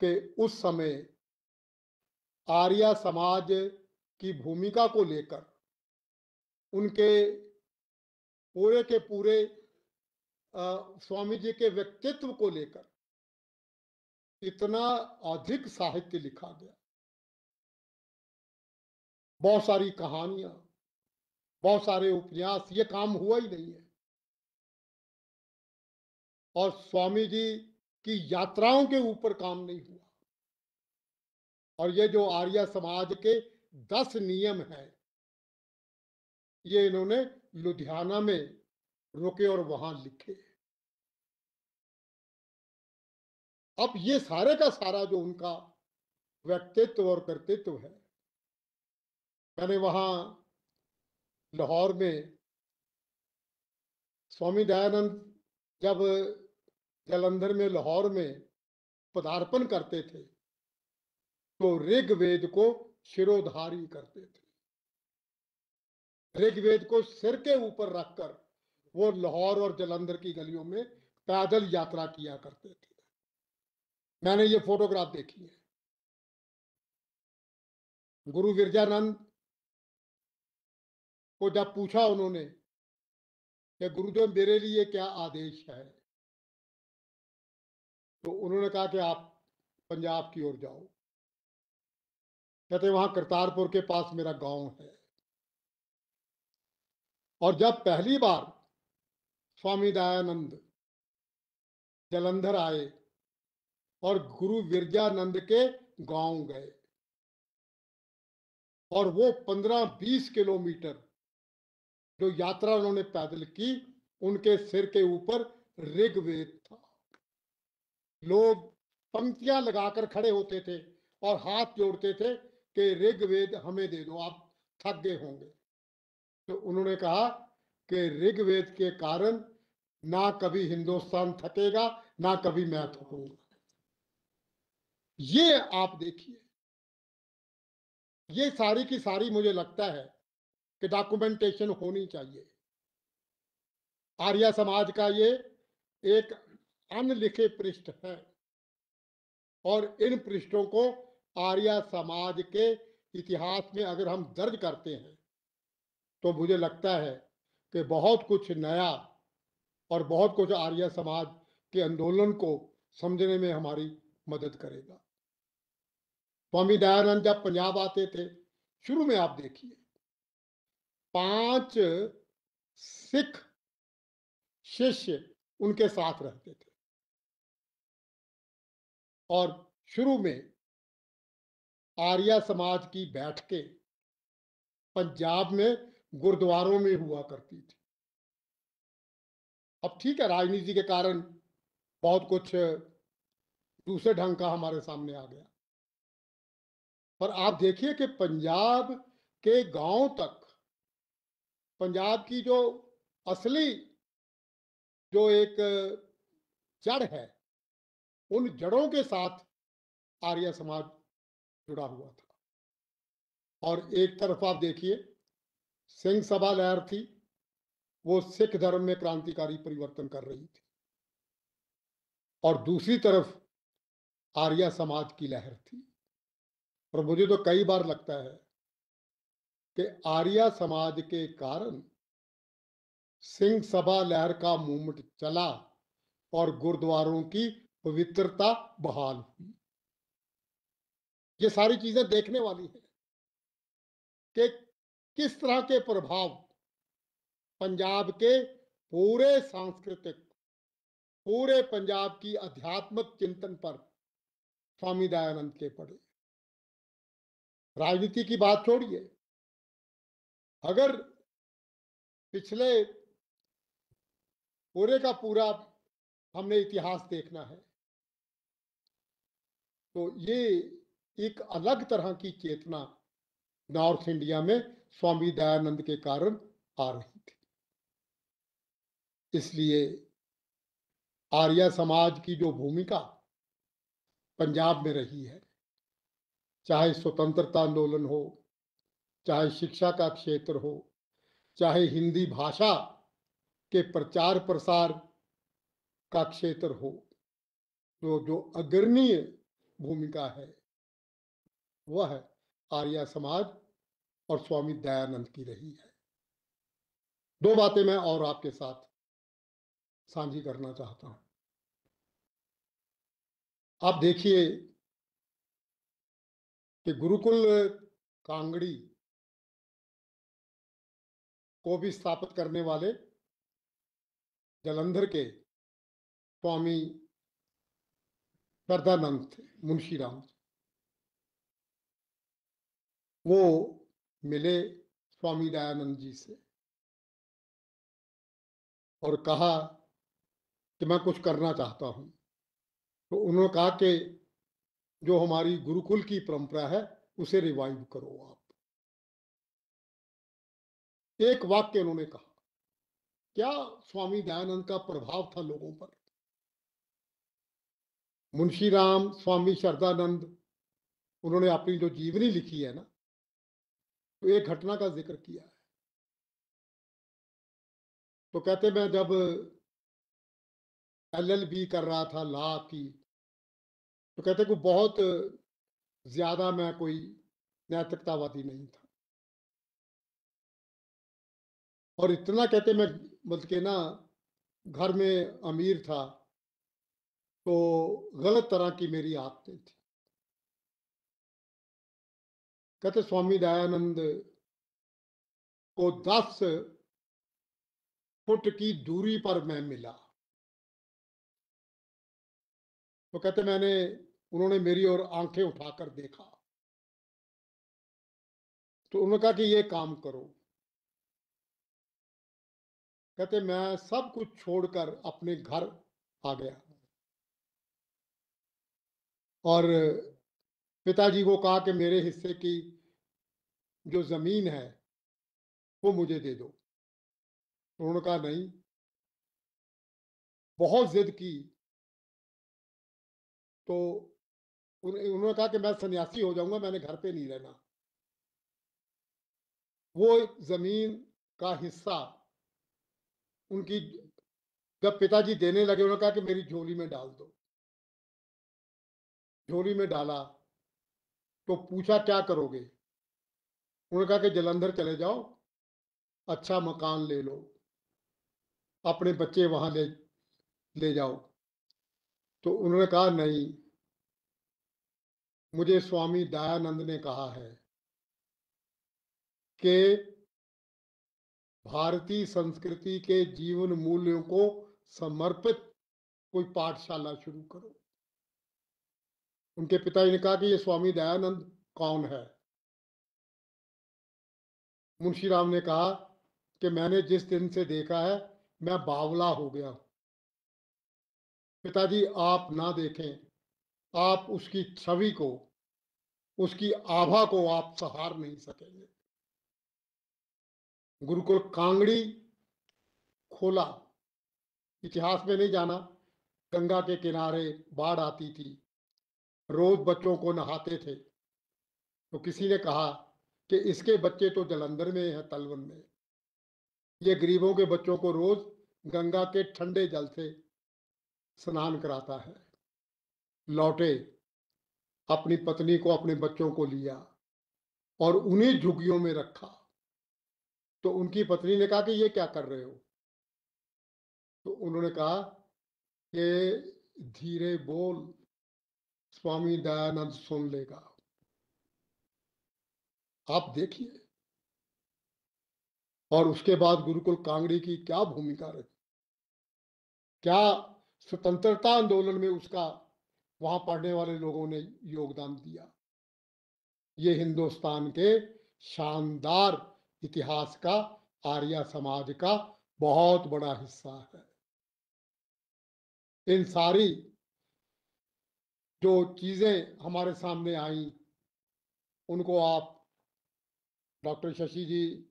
कि उस समय आर्य समाज की भूमिका को लेकर, उनके पूरे के पूरे स्वामी जी के व्यक्तित्व को लेकर इतना अधिक साहित्य लिखा गया। बहुत सारी कहानियाँ, बहुत सारे उपन्यास, ये काम हुआ ही नहीं है। और स्वामी जी की यात्राओं के ऊपर काम नहीं हुआ। और ये जो आर्य समाज के दस नियम हैं, ये इन्होंने लुधियाना में रुके और वहाँ लिखे। अब ये सारे का सारा जो उनका व्यक्तित्व और कर्तृत्व है, मैंने वहाँ लाहौर में स्वामी दयानंद जब जलंधर में लाहौर में पदार्पण करते थे तो ऋग्वेद को शिरोधारी करते थे। ऋग्वेद को सिर के ऊपर रखकर वो लाहौर और जलंधर की गलियों में पैदल यात्रा किया करते थे। मैंने ये फोटोग्राफ देखी है। गुरु गिरजानंद को जब पूछा उन्होंने कि गुरुदेव मेरे लिए क्या आदेश है? तो उन्होंने कहा कि आप पंजाब की ओर जाओ। कहते वहाँ करतारपुर के पास मेरा गाँव है। और जब पहली बार स्वामी दयानंद जलंधर आए और गुरु विरजानंद के गाँव गए। और वो पंद्रह बीस किलोमीटर जो यात्रा उन्होंने पैदल की, उनके सिर के ऊपर ऋग्वेद था। लोग पंक्तियाँ लगाकर खड़े होते थे और हाथ जोड़ते थे कि ऋग्वेद हमें दे दो, आप थक गए होंगे। तो उन्होंने कहा कि ऋग्वेद के कारण ना कभी हिंदुस्तान थकेगा, ना कभी मैं थकूँगा। ये आप देखिए। ये सारी की सारी मुझे लगता है कि डॉक्यूमेंटेशन होनी चाहिए। आर्य समाज का ये एक अनलिखे पृष्ठ है और इन पृष्ठों को आर्य समाज के इतिहास में अगर हम दर्ज करते हैं तो मुझे लगता है कि बहुत कुछ नया और बहुत कुछ आर्य समाज के आंदोलन को समझने में हमारी मदद करेगा। स्वामी दयानंद जब पंजाब आते थे, शुरू में आप देखिए, पाँच सिख शिष्य उनके साथ रहते थे। और शुरू में आर्य समाज की बैठकें पंजाब में गुरुद्वारों में हुआ करती थी। अब ठीक है, राजनीति के कारण बहुत कुछ दूसरे ढंग का हमारे सामने आ गया। पर आप देखिए कि पंजाब के गाँव तक, पंजाब की जो असली जो एक जड़ है, उन जड़ों के साथ आर्य समाज जुड़ा हुआ था। और एक तरफ़ आप देखिए, सिंह सभा लहर थी, वो सिख धर्म में क्रांतिकारी परिवर्तन कर रही थी। और दूसरी तरफ़ आर्य समाज की लहर थी। और मुझे तो कई बार लगता है कि आर्या समाज के कारण सिंह सभा लहर का मूवमेंट चला और गुरुद्वारों की पवित्रता बहाल हुई। ये सारी चीज़ें देखने वाली है कि किस तरह के प्रभाव पंजाब के पूरे सांस्कृतिक, पूरे पंजाब की आध्यात्मिक चिंतन पर स्वामी दयानंद के पड़े। राजनीति की बात छोड़िए। अगर पिछले पूरे का पूरा हमने इतिहास देखना है तो ये एक अलग तरह की चेतना नॉर्थ इंडिया में स्वामी दयानंद के कारण आ रही थी। इसलिए आर्य समाज की जो भूमिका पंजाब में रही है चाहे स्वतंत्रता आंदोलन हो, चाहे शिक्षा का क्षेत्र हो, चाहे हिंदी भाषा के प्रचार प्रसार का क्षेत्र हो तो जो अग्रणीय भूमिका है, वह आर्य समाज और स्वामी दयानंद की रही है। दो बातें मैं और आपके साथ साझी करना चाहता हूँ। आप देखिए कि गुरुकुल कांगड़ी को भी स्थापित करने वाले जलंधर के स्वामी श्रद्धानंद थे मुंशी राम वो मिले स्वामी दयानंद जी से और कहा कि मैं कुछ करना चाहता हूँ। तो उन्होंने कहा कि जो हमारी गुरुकुल की परंपरा है, उसे रिवाइव करो आप। एक वाक्य उन्होंने कहा, क्या स्वामी दयानंद का प्रभाव था लोगों पर? मुंशी राम स्वामी श्रद्धानंद उन्होंने अपनी जो जीवनी लिखी है ना तो एक घटना का ज़िक्र किया है। तो कहते मैं जब एलएलबी कर रहा था, लॉ की तो कहते को बहुत ज़्यादा मैं कोई नैतिकतावादी नहीं था। और इतना कहते मैं मतलब के ना, घर में अमीर था तो गलत तरह की मेरी आदतें थी। कहते स्वामी दयानंद को दस फुट की दूरी पर मैं मिला। तो कहते मैंने उन्होंने मेरी ओर आँखें उठाकर देखा। तो उन्होंने कहा कि ये काम करो। कहते, मैं सब कुछ छोड़कर अपने घर आ गया और पिताजी को कहा कि, मेरे हिस्से की जो ज़मीन है, वो मुझे दे दो। तो उन्होंने कहा, नहीं, बहुत जिद की। तो उन्होंने कहा कि मैं सन्यासी हो जाऊँगा, मैंने घर पे नहीं रहना। वो ज़मीन का हिस्सा उनकी जब पिताजी देने लगे, उन्होंने कहा कि मेरी झोली में डाल दो। झोली में डाला तो पूछा, क्या करोगे? उन्होंने कहा कि, जलंधर चले जाओ अच्छा मकान ले लो, अपने बच्चे वहाँ ले ले जाओ। तो उन्होंने कहा, नहीं। मुझे स्वामी दयानंद ने कहा है कि भारतीय संस्कृति के जीवन मूल्यों को समर्पित कोई पाठशाला शुरू करो। उनके पिताजी ने कहा कि ये स्वामी दयानंद कौन है? मुंशी राम ने कहा कि मैंने जिस दिन से देखा है, मैं बावला हो गया पिताजी, आप ना देखें। आप उसकी छवि को, उसकी आभा को आप सहार नहीं सकेंगे। गुरुकुल कांगड़ी खोला। इतिहास में नहीं जाना। गंगा के किनारे बाढ़ आती थी। रोज बच्चों को नहाते थे। तो किसी ने कहा कि इसके बच्चे तो जलंधर में है, तलवन में। ये गरीबों के बच्चों को रोज गंगा के ठंडे जल से स्नान कराता है। लौटे, अपनी पत्नी को, अपने बच्चों को लिया और उन्हीं झुग्गियों में रखा। तो उनकी पत्नी ने कहा कि ये क्या कर रहे हो? तो उन्होंने कहा कि धीरे बोल, स्वामी दयानंद सुन लेगा। आप देखिए। और उसके बाद गुरुकुल कांगड़ी की क्या भूमिका रही? क्या स्वतंत्रता आंदोलन में उसका वहाँ पढ़ने वाले लोगों ने योगदान दिया। ये हिंदुस्तान के शानदार इतिहास का, आर्य समाज का बहुत बड़ा हिस्सा है। इन सारी जो चीज़ें हमारे सामने आई, उनको आप डॉक्टर शशि जी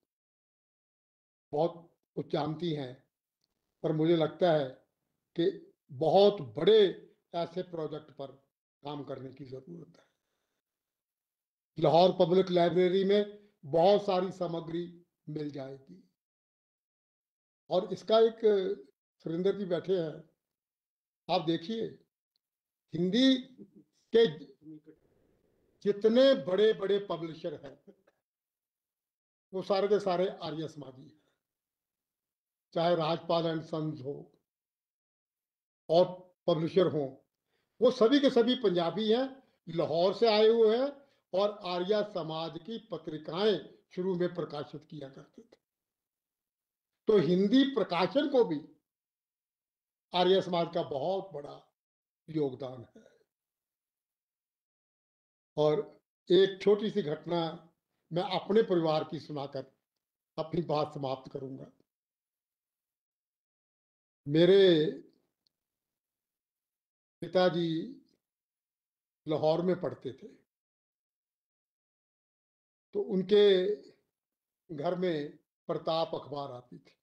बहुत कुछ जानती हैं, पर मुझे लगता है कि बहुत बड़े ऐसे प्रोजेक्ट पर काम करने की ज़रूरत है। लाहौर पब्लिक लाइब्रेरी में बहुत सारी सामग्री मिल जाएगी। और इसका एक सुरेंद्र जी बैठे हैं। आप देखिए, हिंदी के जितने बड़े बड़े पब्लिशर हैं, वो सारे के सारे आर्य समाजी हैं। चाहे राजपाल एंड सन्स हो, और पब्लिशर हो वो सभी के सभी पंजाबी हैं, लाहौर से आए हुए हैं और आर्या समाज की पत्रिकाएँ शुरू में प्रकाशित किया करते थे। तो हिंदी प्रकाशन को भी आर्य समाज का बहुत बड़ा योगदान है। और एक छोटी सी घटना मैं अपने परिवार की सुनाकर अपनी बात समाप्त करूँगा। मेरे पिताजी लाहौर में पढ़ते थे। तो उनके घर में प्रताप अखबार आती थी।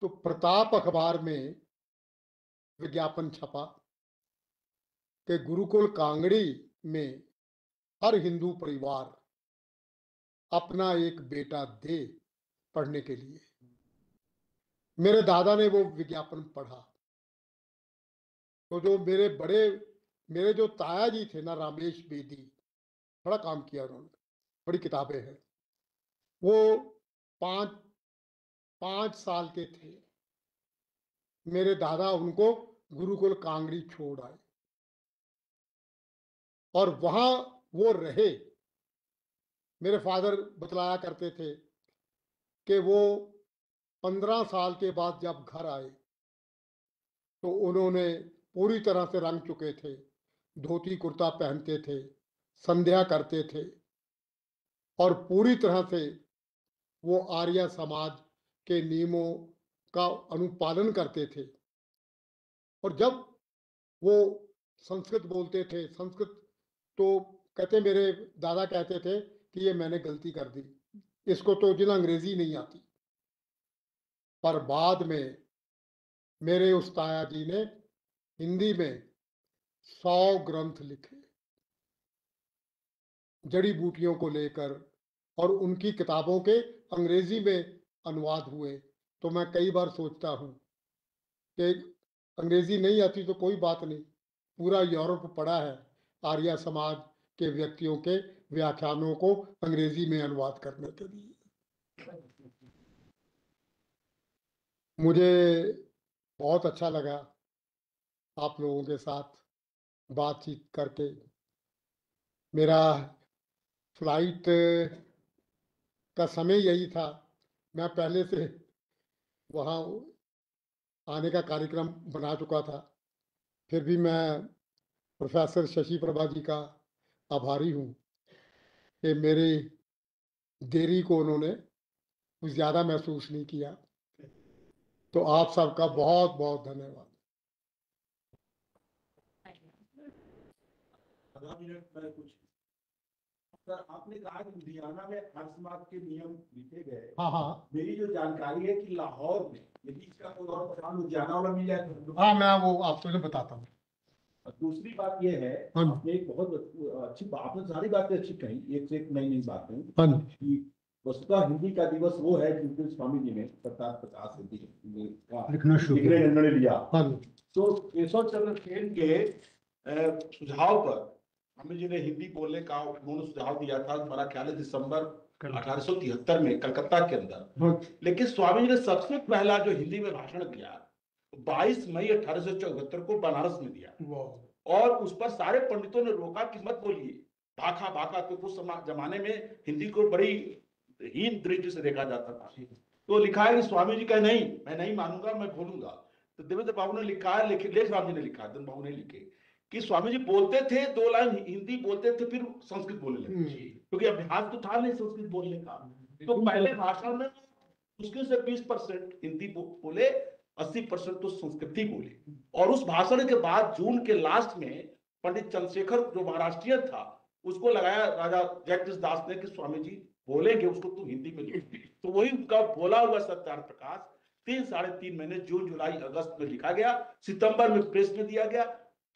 तो प्रताप अखबार में विज्ञापन छपा कि गुरुकुल कांगड़ी में हर हिंदू परिवार अपना एक बेटा दे पढ़ने के लिए। मेरे दादा ने वो विज्ञापन पढ़ा। तो जो मेरे बड़े, मेरे जो ताया जी थे ना रामेश बेदी, बड़ा काम किया उन्होंने, बड़ी किताबें हैं। वो पाँच पाँच साल के थे। मेरे दादा उनको गुरुकुल कांगड़ी छोड़ आए। और वहाँ वो रहे। मेरे फादर बतलाया करते थे कि वो पंद्रह साल के बाद जब घर आए तो उन्होंने पूरी तरह से रंग चुके थे, धोती, कुर्ता पहनते थे, संध्या करते थे। और पूरी तरह से वो आर्य समाज के नियमों का अनुपालन करते थे। और जब वो संस्कृत बोलते थे, संस्कृत तो कहते, मेरे दादा कहते थे कि ये मैंने गलती कर दी, इसको तो जिन अंग्रेज़ी नहीं आती। पर बाद में मेरे उस ताया जी ने हिंदी में सौ ग्रंथ लिखे, जड़ी बूटियों को लेकर और उनकी किताबों के अंग्रेज़ी में अनुवाद हुए। तो मैं कई बार सोचता हूँ कि अंग्रेज़ी नहीं आती तो कोई बात नहीं, पूरा यूरोप पढ़ा है, आर्य समाज के व्यक्तियों के व्याख्यानों को अंग्रेज़ी में अनुवाद करने के लिए। मुझे बहुत अच्छा लगा आप लोगों के साथ बातचीत करके। मेरा फ़्लाइट का समय यही था। मैं पहले से वहाँ आने का कार्यक्रम बना चुका था। फिर भी मैं प्रोफेसर शशि प्रभा जी का आभारी हूँ कि मेरी देरी को उन्होंने कुछ ज़्यादा महसूस नहीं किया। तो आप सबका बहुत बहुत धन्यवाद। पंद्रह मिनट में कुछ सर आपने कहा कि लुधियाना में हर समाज के नियम लिखे गए हाँ। हाँ मेरी जो जानकारी है कि लाहौर में यदि इसका कोई और लुधियाना वाला मिल जाए तो हाँ मैं वो आपको बताता हूँ। दूसरी बात ये है हाँ आपने एक बहुत अच्छी बात आपने सारी बातें अच्छी कही एक से एक नई नई बातें। हाँ कि वस्तुतः हिंदी का दिवस वो है जिस दिन स्वामी जी ने पचास पचास हिंदी का लिखना लिया। हाँ तो केशव चंद्र सेन के सुझाव पर स्वामी जी ने हिंदी बोलने का उन्होंने सुझाव दिया था हमारा ख्याल है दिसंबर अठारह में कलकत्ता के अंदर। लेकिन स्वामी जी ने सबसे पहला जो हिंदी में भाषण दिया 22 मई अठारह सौ चौहत्तर को बनारस में दिया। और उस पर सारे पंडितों ने रोका कि मत बोलिए। भाखा भाखा तो समा- जमाने में हिंदी को बड़ी हीन दृष्टि से देखा जाता था। तो लिखा है कि स्वामी जी का नहीं मैं नहीं मानूँगा मैं बोलूँगा। तो देवेंद्र बाबू ने लिखा है लेकिन लेख राम जी ने लिखा है बाबू ने लिखे। कि स्वामी जी बोलते थे दो लाइन हिंदी बोलते थे फिर संस्कृत बोलने लगे। हम्म। क्योंकि अभ्यास तो था नहीं संस्कृत बोलने का। तो पहले भाषण में मुश्किल से बीस परसेंट हिंदी बोले अस्सी परसेंट तो संस्कृत ही बोले। और उस भाषण के बाद जून के लास्ट में पंडित चंद्रशेखर जो महाराष्ट्रियन था उसको लगाया राजा जगदीश दास ने कि स्वामी जी बोलेंगे उसको तुम हिंदी में लिखो तो वही उनका बोला हुआ सत्यार्थ प्रकाश तीन साढ़े तीन महीने जून जुलाई अगस्त में लिखा गया सितंबर में प्रेस में दिया गया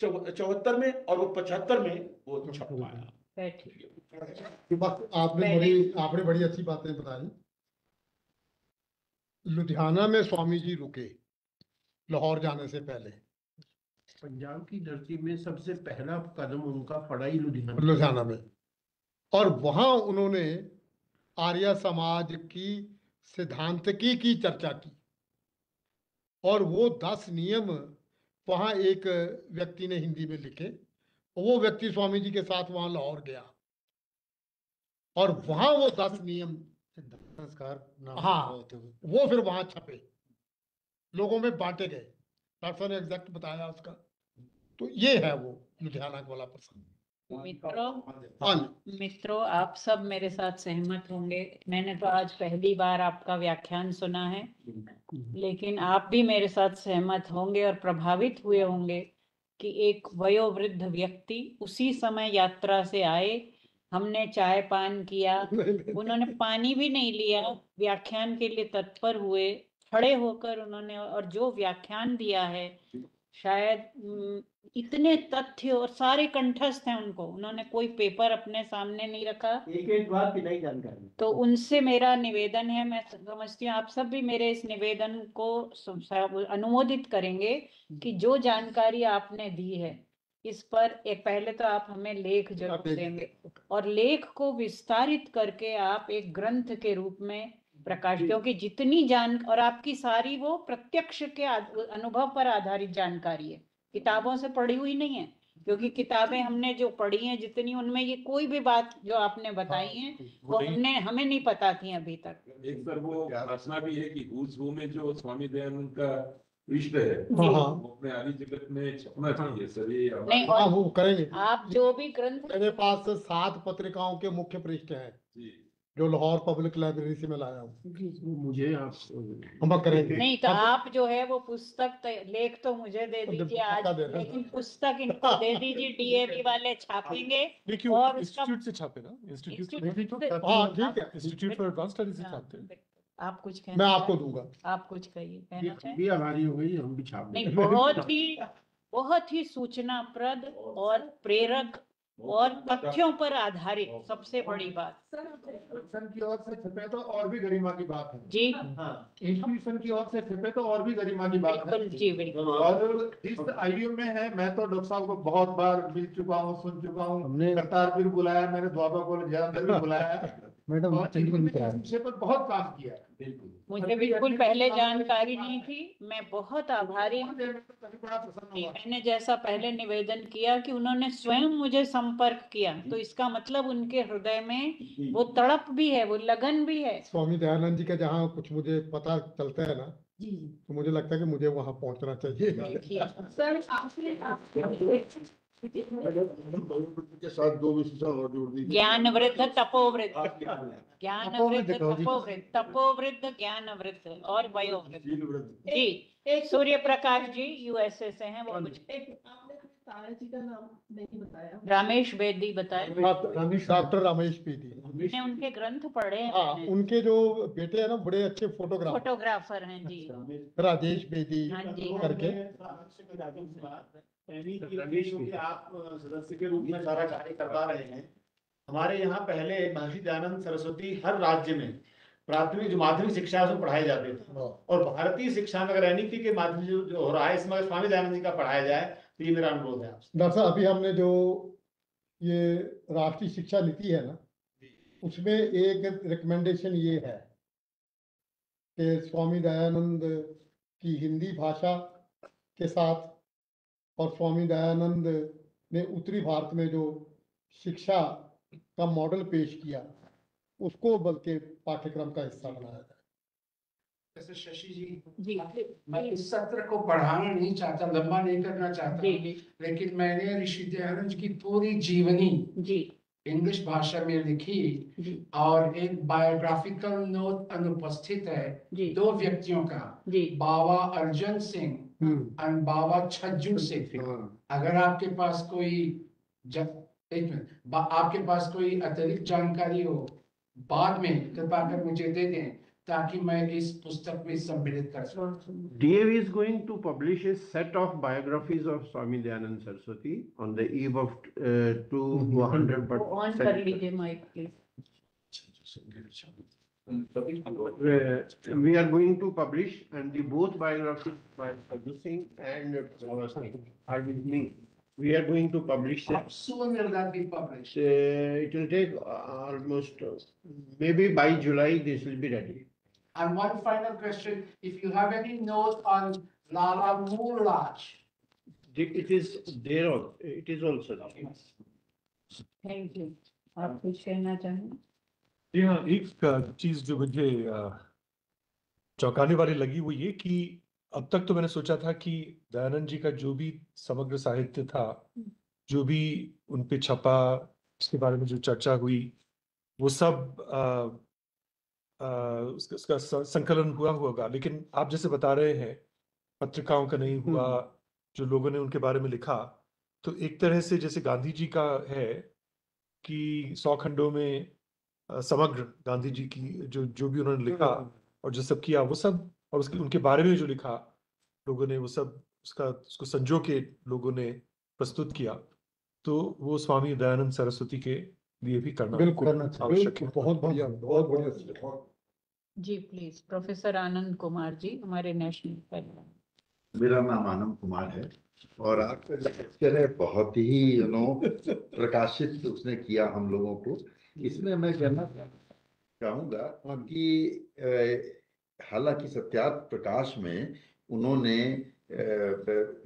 चौहत्तर में और वो पचहत्तर में वो छप पाया आपने बड़ी आपने बड़ी अच्छी बातें बताई। लुधियाना में स्वामी जी रुके लाहौर जाने से पहले। पंजाब की धरती में सबसे पहला कदम उनका पड़ा ही लुधियाना लुधियाना में। और वहाँ उन्होंने आर्य समाज की सिद्धांतिकी की चर्चा की। और वो दस नियम वहाँ एक व्यक्ति ने हिंदी में लिखे वो व्यक्ति स्वामी जी के साथ वहाँ लाहौर गया। और वहाँ वो दस नियम संस्कार हाँ। हुए वो फिर वहाँ छपे। लोगों में बांटे गए। डॉक्टर ने एग्जैक्ट बताया उसका। तो ये है वो लुधियाना वाला प्रसंग। मित्रों हाँ मित्रों आप सब मेरे साथ सहमत होंगे। मैंने तो आज पहली बार आपका व्याख्यान सुना है लेकिन आप भी मेरे साथ सहमत होंगे और प्रभावित हुए होंगे कि एक वयोवृद्ध व्यक्ति उसी समय यात्रा से आए हमने चाय पान किया नहीं, नहीं, उन्होंने पानी भी नहीं लिया व्याख्यान के लिए तत्पर हुए खड़े होकर उन्होंने और जो व्याख्यान दिया है शायद इतने तथ्य और सारे कंठस्थ हैं उनको। उन्होंने कोई पेपर अपने सामने नहीं रखा। एक एक बात की नई जानकारी। तो उनसे मेरा निवेदन है मैं समझती हूँ आप सब भी मेरे इस निवेदन को अनुमोदित करेंगे कि जो जानकारी आपने दी है इस पर एक पहले तो आप हमें लेख ज़रूर देंगे। और लेख को विस्तारित करके आप एक ग्रंथ के रूप में प्रकाश क्योंकि जितनी जान और आपकी सारी वो प्रत्यक्ष के अनुभव पर आधारित जानकारी है। किताबों से पढ़ी हुई नहीं है क्योंकि किताबें हमने जो पढ़ी हैं जितनी उनमें ये कोई भी बात जो आपने बताई है वो हमने हमें नहीं पता थी अभी तक। एक सर वो रचना भी है कि हू में जो स्वामी दयानंद का इष्ट है हाँ हाँ। वो अपने आदि जगत में छपना चाहिए सर ये नहीं हाँ और वो करेंगे। आप जो भी ग्रंथ मेरे पास सात पत्रिकाओं के मुख्य पृष्ठ है। जी। जो लाहौर पब्लिक लाइब्रेरी से मैं लाया हूँ। मुझे आप हम करेंगे। नहीं तो आप जो है वो पुस्तक लेख तो मुझे दे तो दीजिए आज। लेकिन पुस्तक इनको दे दीजिए डीएवी वाले छापेंगे। और इंस्टीट्यूट से छापे ना इंस्टीट्यूट हाँ ठीक है इंस्टीट्यूट फॉर एडवांस स्टडीज़ से हाँ, छापते हैं। आप कुछ कहना मैं आपको दूँगा। आप कुछ कहिए कहना हम चाहें? भी आभारी हो गई हम भी छाप नहीं बहुत ही बहुत ही सूचनाप्रद और प्रेरक और तथ्यों पर आधारित सबसे बड़ी बात। इंस्टीट्यूशन की ओर से छिपे तो और भी गरिमा की बात है। जी। हाँ। इंस्टीट्यूशन की ओर से छिपे तो और भी गरिमा की बात है। जी बिल्कुल। और जिस आईडियो में है मैं तो डॉक्टर साहब को बहुत बार मिल चुका हूँ सुन चुका हूँ। करतारपुर बुलाया मैंने द्वाबा को बुलाया। मैडम विषय पर बहुत काम किया। बिल्कुल। मुझे बिल्कुल पहले जानकारी नहीं थी। मैं बहुत आभारी हूँ। तो मैंने जैसा पहले निवेदन किया कि उन्होंने स्वयं मुझे संपर्क किया। तो इसका मतलब उनके हृदय में वो तड़प भी है वो लगन भी है। स्वामी दयानंद जी का जहाँ कुछ मुझे पता चलता है ना तो मुझे लगता है कि मुझे वहाँ पहुँचना चाहिए। सर आपने के साथ दो विशेषण और जोड़ दीजिए। ज्ञान वृद्ध तपोवृद्ध ज्ञान वृद्ध तपोवृद्ध तपोवृद्ध ज्ञान वृद्ध और वयोवृद्ध। जी सूर्य प्रकाश जी यूएसए से हैं वो कुछ तारा जी का नाम नहीं बताया। रामेश बेदी बताए डॉक्टर रमेश बेदी। मैंने उनके ग्रंथ पढ़े हैं हाँ उनके जो बेटे हैं ना बड़े अच्छे फोटोग्राफर फोटोग्राफर हैं जी। राजेश बेदी हाँ जी करके। रमेश आप सदस्य के रूप में सारा कार्य करवा रहे हैं। हमारे यहाँ पहले महर्षि दयानंद सरस्वती हर राज्य में प्राथमिक जो माध्यमिक शिक्षा उसमें पढ़ाए जाते थे। और भारतीय शिक्षा में अगर एनईपी के माध्यम से जो- जो हो रहा है इसमें अगर स्वामी दयानंद जी का पढ़ाया जाए तो ये मेरा अनुरोध है आपसे। डॉक्टर साहब अभी हमने जो ये राष्ट्रीय शिक्षा नीति है ना उसमें एक रिकमेंडेशन ये है कि स्वामी दयानंद की हिंदी भाषा के साथ और स्वामी दयानंद ने उत्तरी भारत में जो शिक्षा का मॉडल पेश किया उसको बल्कि पाठ्यक्रम का हिस्सा बनाया जाए जैसे शशि जी जी। मैं इस सत्र को बढ़ाना नहीं चाहता लंबा नहीं करना चाहता लेकिन मैंने ऋषि दयानंद जी की पूरी जीवनी जी। इंग्लिश भाषा में लिखी जी। और एक बायोग्राफिकल नोट अनुपस्थित है जी। दो व्यक्तियों का जी। बाबा अर्जन सिंह और बाबा छज्जू सिंह अगर आपके पास कोई जब एक मिनट आपके पास कोई अतिरिक्त जानकारी हो बाद में कृपा कर मुझे दे दें ताकि मैं इस पुस्तक में सम्मिलित कर सकूँ। Is going to publish a set of biographies of Swami Dayanand Saraswati on the eve of uh, two hundred on कर लीजिए mike please we are going to publish and the both biographies by Sadhu Singh and Baba Singh are with me. We are going to publish them. How soon will that be published? So it will take uh, almost, uh, maybe by July this will be ready. And one final question, if you have any notes on Lala Mooraj, It is there, al- it is also there. Thank you आप कुछ कहना चाहेंगे जी हाँ एक चीज़ जो मुझे चौंकाने वाली लगी वो ये कि अब तक तो मैंने सोचा था कि दयानंद जी का जो भी समग्र साहित्य था जो भी उन पे छपा उसके बारे में जो चर्चा हुई वो सब अ, अ, उसका उसका संकलन हुआ होगा। लेकिन आप जैसे बता रहे हैं पत्रिकाओं का नहीं हुआ जो लोगों ने उनके बारे में लिखा तो एक तरह से जैसे गांधी जी का है कि सौ खंडों में समग्र गांधी जी की जो जो भी उन्होंने लिखा और जो सब किया वो सब और उसके उनके बारे में जो लिखा लोगों ने वो सब उसका उसको संजो के लोगों ने प्रस्तुत किया तो वो स्वामी दयानंद सरस्वती के लिए भी करना बिल्कुल। आवश्यक है। बहुत बढ़िया बहुत बढ़िया जी प्लीज़ प्रोफेसर आनंद कुमार जी हमारे नेशनल मेरा नाम आनंद कुमार है और आपका लेक्चर है बहुत ही यू नो प्रकाशित उसने किया हम लोगों को। इसमें मैं कहना चाहूँगा कि हालाँकि सत्यार्थ प्रकाश में उन्होंने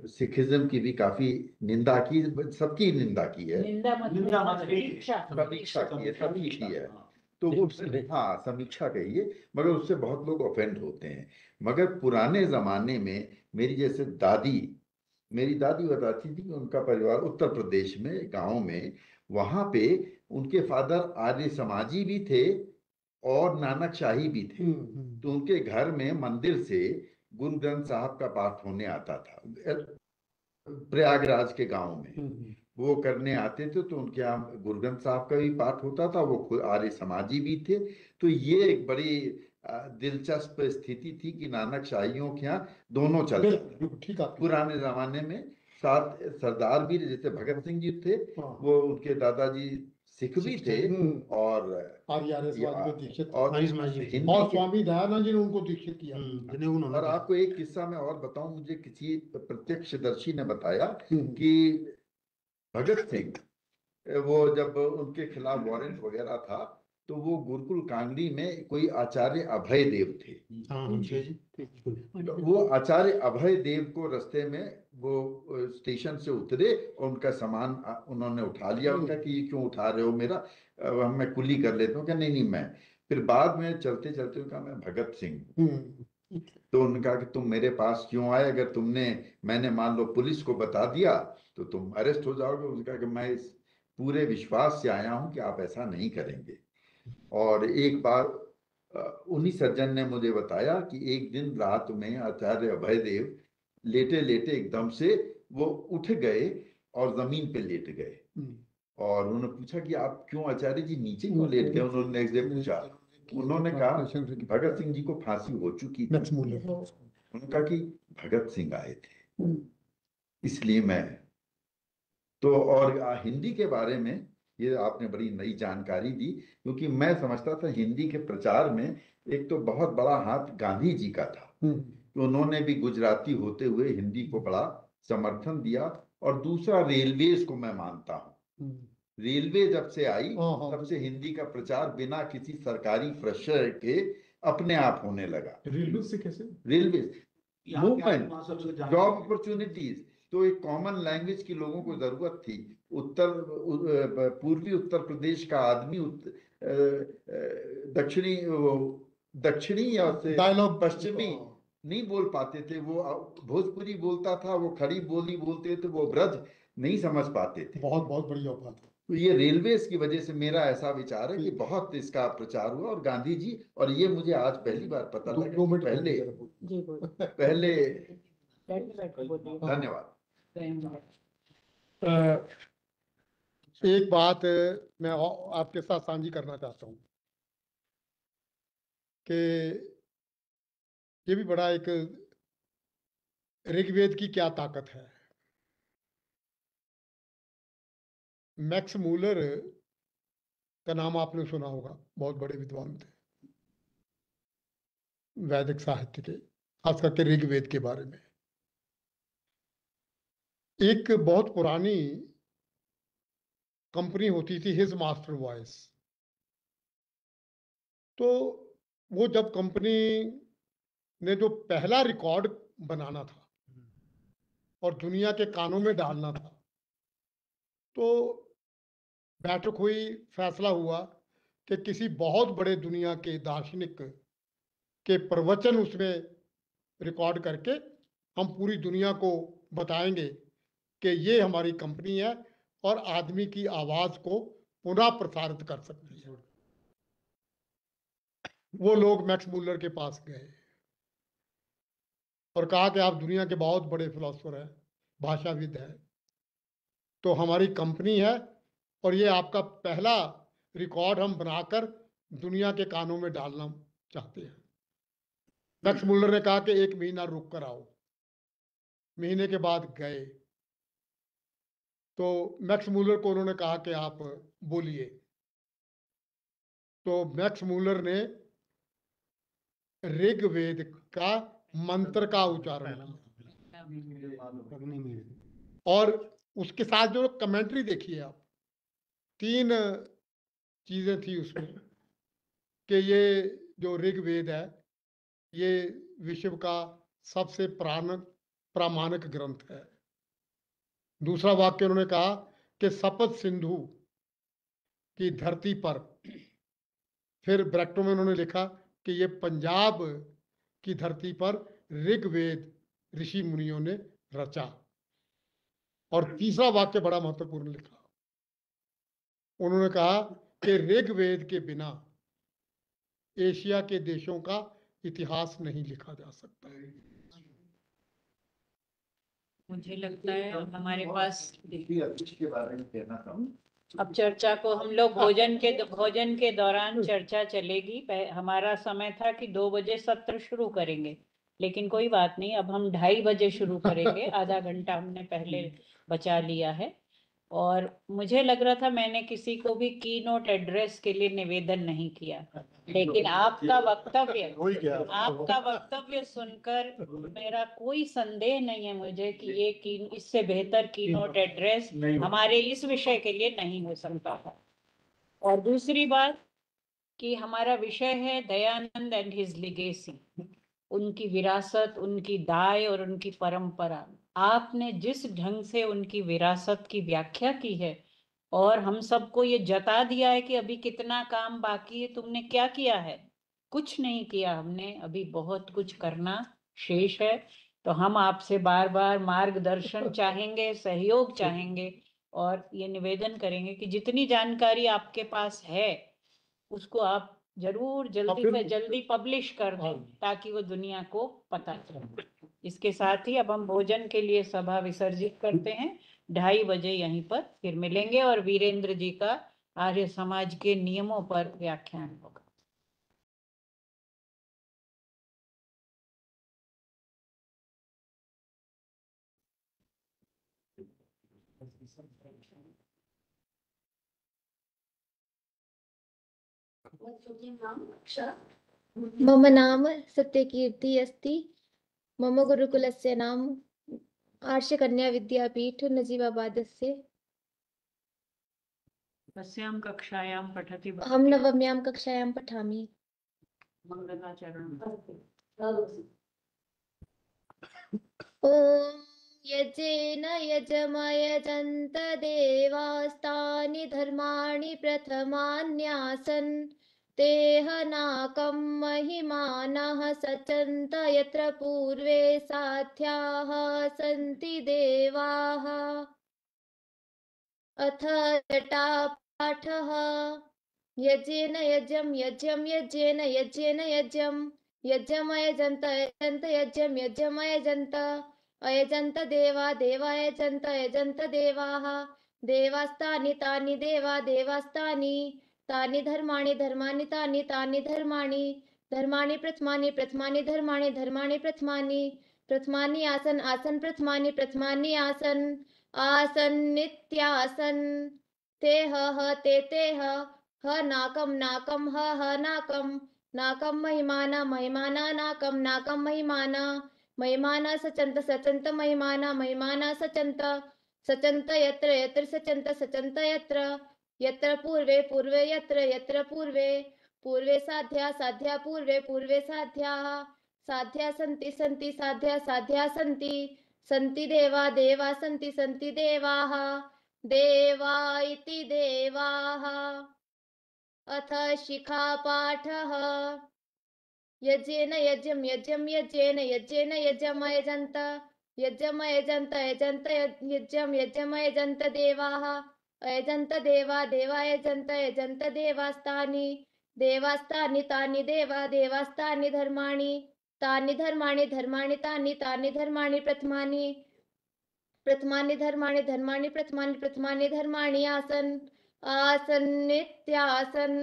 सिखिज्म की भी काफ़ी निंदा की सबकी निंदा की है। निंदा समीक्षा की है सभी की है। तो वो हाँ समीक्षा कहिए मगर उससे बहुत लोग ऑफेंड होते हैं। मगर पुराने जमाने में मेरी जैसे दादी मेरी दादी बताती थी कि उनका परिवार उत्तर प्रदेश में गाँव में वहाँ पे उनके फादर आर्य समाजी भी थे और नानक शाही भी थे। तो उनके घर में मंदिर से गुरु ग्रंथ साहब का पाठ होने आता था। प्रयागराज के गाँव में। वो करने आते थे तो उनके यहाँ गुरु ग्रंथ साहब का भी पाठ होता था वो खुद आर्य समाजी भी थे। तो ये एक बड़ी दिलचस्प स्थिति थी कि नानक शाहियों के यहाँ दोनों चलते ठीक है पुराने जमाने में साथ सरदार भी जैसे भगत सिंह जी थे हाँ। वो उनके दादाजी सिख भी थे हम्म, और आर्य आर्य दीक्षित और और स्वामी दयानंद जी ने उनको दीक्षित किया। और आपको एक किस्सा मैं और बताऊँ मुझे किसी प्रत्यक्षदर्शी ने बताया हम्म, कि भगत सिंह वो जब उनके खिलाफ वारंट वगैरह था तो वो गुरुकुल कांगड़ी में कोई आचार्य अभय देव थे वो आचार्य अभय देव को रस्ते में वो स्टेशन से उतरे और उनका सामान उन्होंने उठा लिया। उनका कि ये क्यों उठा रहे हो मेरा? अ, मैं कुली कर लेता हूँ। क्या नहीं नहीं मैं। फिर बाद में चलते चलते कहा मैं भगत सिंह हम्म, तो उन्होंने कहा कि तुम मेरे पास क्यों आए? अगर तुमने मैंने मान लो पुलिस को बता दिया तो तुम अरेस्ट हो जाओगे। उसने कहा कि मैं इस पूरे विश्वास से आया हूँ कि आप ऐसा नहीं करेंगे। और एक बार उन्हीं सज्जन ने मुझे बताया कि एक दिन रात में आचार्य अभय देव लेटे लेटे एकदम से वो उठ गए और ज़मीन पे लेट गए। हम्म। और उन्होंने पूछा कि आप क्यों आचार्य जी नीचे क्यों लेट गए? उन्होंने नेक्स्ट डे पूछा। उन्होंने कहा भगत सिंह जी को फांसी हो चुकी थी। उन्होंने कहा कि भगत सिंह आए थे। इसलिए मैं तो और हिंदी के बारे में ये आपने बड़ी नई जानकारी दी क्योंकि मैं समझता था हिंदी के प्रचार में एक तो बहुत बड़ा हाथ गांधी जी का था। कि उन्होंने भी गुजराती होते हुए हिंदी को बड़ा समर्थन दिया और दूसरा रेलवेज को मैं मानता हूँ। हम्म। रेलवे जब से आई तब से हिंदी का प्रचार बिना किसी सरकारी प्रेशर के अपने आप होने लगा। रेलवे से कैसे? रेलवे ज्यादा- जॉब अपॉर्चुनिटीज़ तो एक कॉमन लैंग्वेज की लोगों को ज़रूरत थी। उत्तर पूर्वी उत्तर प्रदेश का आदमी दक्षिणी दक्षिणी या डायलॉग पश्चिमी नहीं बोल पाते थे वो भोजपुरी बोलता था वो खड़ी बोली बोलते थे वो ब्रज नहीं समझ पाते थे। बहुत बहुत बढ़िया बात है। तो ये रेलवेज की वजह से मेरा ऐसा विचार है कि बहुत इसका प्रचार हुआ और गांधी जी और ये मुझे आज पहली बार पता लगा दो मिनट पहले पहले बैठे धन्यवाद। एक बात मैं आपके साथ साझी करना चाहता हूँ कि ये भी बड़ा एक ऋग्वेद की क्या ताकत है। मैक्स मूलर का नाम आपने सुना होगा, बहुत बड़े विद्वान थे। वैदिक साहित्य के, खास करके ऋग्वेद के बारे में। एक बहुत पुरानी कंपनी होती थी हिज मास्टर वॉइस तो वो जब कंपनी ने जो पहला रिकॉर्ड बनाना था और दुनिया के कानों में डालना था। तो बैठक हुई, फैसला हुआ कि किसी बहुत बड़े दुनिया के दार्शनिक के प्रवचन उसमें रिकॉर्ड करके हम पूरी दुनिया को बताएँगे कि ये हमारी कंपनी है और आदमी की आवाज़ को पुनः प्रसारित कर सकती है। वो लोग मैक्स मुल्लर के पास गए। और कहा कि आप दुनिया के बहुत बड़े फिलोसफर हैं, भाषाविद हैं। तो हमारी कंपनी है और ये आपका पहला रिकॉर्ड हम बनाकर दुनिया के कानों में डालना चाहते हैं। मैक्स मुल्लर ने कहा कि एक महीना रुक कर आओ। महीने के बाद गए। तो मैक्स मूलर को उन्होंने कहा कि आप बोलिए। तो मैक्स मूलर ने ऋग्वेद का मंत्र का उच्चारण और उसके साथ जो कमेंट्री देखिए आप तीन चीज़ें थी उसमें कि ये जो ऋग्वेद है ये विश्व का सबसे प्राण प्रामाणिक ग्रंथ है। दूसरा वाक्य उन्होंने कहा कि सपत सिंधु की धरती पर फिर ब्रैक्टो में उन्होंने लिखा कि ये पंजाब की धरती पर ऋग्वेद ऋषि मुनियों ने रचा। और तीसरा वाक्य बड़ा महत्वपूर्ण लिखा। उन्होंने कहा कि ऋग्वेद के बिना एशिया के देशों का इतिहास नहीं लिखा जा सकता। है मुझे लगता है हमारे पास के बारे में कहना चाहूँ अब चर्चा को हम लोग भोजन के भोजन के दौरान चर्चा चलेगी। हमारा समय था कि दो बजे सत्र शुरू करेंगे। लेकिन कोई बात नहीं अब हम ढाई बजे शुरू करेंगे। आधा घंटा हमने पहले बचा लिया है। और मुझे लग रहा था मैंने किसी को भी की नोट एड्रेस के लिए निवेदन नहीं किया। लेकिन आपका वक्तव्य आपका वक्तव्य सुनकर मेरा कोई संदेह नहीं है मुझे कि ये की इससे बेहतर की नोट एड्रेस हमारे इस विषय के लिए नहीं हो सकता था और दूसरी बात कि हमारा विषय है दयानंद एंड हिज लिगेसी उनकी विरासत उनकी दाय और उनकी परंपरा। आपने जिस ढंग से उनकी विरासत की व्याख्या की है और हम सबको ये जता दिया है कि अभी कितना काम बाकी है तुमने क्या किया है? कुछ नहीं किया हमने अभी बहुत कुछ करना शेष है। तो हम आपसे बार बार मार्गदर्शन चाहेंगे सहयोग चाहेंगे और ये निवेदन करेंगे कि जितनी जानकारी आपके पास है उसको आप ज़रूर जल्दी से जल्दी पब्लिश कर दें। ताकि वो दुनिया को पता चले। इसके साथ ही अब हम भोजन के लिए सभा विसर्जित करते हैं। ढाई बजे यहीं पर फिर मिलेंगे और वीरेंद्र जी का आर्य समाज के नियमों पर व्याख्यान होगा। मम नाम सत्यकीर्ति अस्ति। मम गुरुकुलस्य नाम आर्षकन्या विद्यापीठ नजीबाबादस्य। कस्यां कक्षायां पठति अहं नवम्यां कक्षायां पठामि। ॐ यजेन यजमयजन्त देवास्तानि धर्माणि प्रथमान्यासन्। तेह नाकं महिमानः सचन्त यत्र पूर्वे साध्याः सन्ति देवाः। अथ जटापाठः। यजेन यजं यज्ञं, यज्ञेन यज्ञेन यज्ञं। यज्ञमयजन्त, यजन्त, यज्ञं, यज्ञमयजन्त। अयजन्त देवा देवायजन्त यजन्त देवाः। देवास्तानि तानि, देवा देवास्तानि। तानि धर्माणि धर्माणि तानि तानि धर्माणि धर्माणि प्रथमानि प्रथमानि धर्माणि धर्माणि प्रथमानि प्रथमानि आसन आसन् प्रथमानि प्रथमानि आसन् आसन्नित्यासन् ते ह ह ते ते ह ह नाकं नाकं, ह ह नाकं। नाकं महिमाना महिमाना, नाकं नाकं महिमाना। महिमाना सचन्त सचंत महिमाना महिमाना सचन्त। सचन्त यत्र यत्र सचन्त सचन्त यत्र। यत्र पूर्वे पूर्वे यत्र यत्र पूर्वे पूर्वे साध्या साध्या पूर्वे पूर्वे साध्याः, साध्या सन्ति सन्ति साध्या साध्या सन्ति सन्ति देवा देवा सन्ति सन्ति देवाः, देवा इति देवाः। अथ शिखापाठः। यज्ञेन यज्ञं यज्ञं, यज्ञेन यज्ञेन यज्ञमयजन्त यज्ञमयजन्त, यजन्त यज्ञं, यज्ञमयजन्त देवाः। अयजन्त देवा देवा यजन्त देवास्तानि देवास्तानि तानि देवा, देवास्तानि धर्माणि, तानि धर्माणि धर्माणि तानि तानि धर्माणि प्रथमानि प्रथमानि धर्माणि धर्माणि प्रथमानि प्रथमानि धर्माणि आसन् आसन्नित्यासन्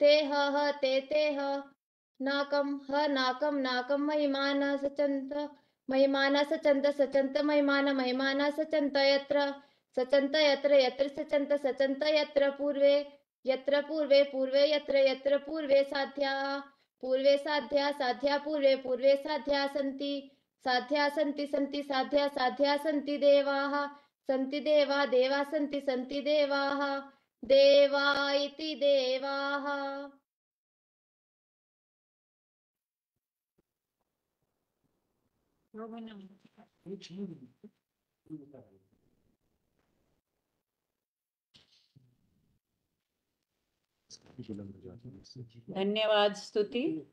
ते ह ते ते, ह नाकं ह नाकं नाकं महिमानः सचन्त महिमानः सचन्त सचन्त महिमान, महिमानः सचन्त यत्र सचन्त यत्र यत्र सचन्त सचन्त यत्र पूर्वे यत्र पूर्वे पूर्वे यत्र यत्र पूर्वे साध्याः पूर्वे साध्या साध्या पूर्वे पूर्वे साध्या सन्ति साध्या सन्ति सन्ति साध्या साध्या सन्ति देवाः सन्ति देवा देवा सन्ति सन्ति देवाः देवा इति देवाः। धन्यवाद, स्तुति।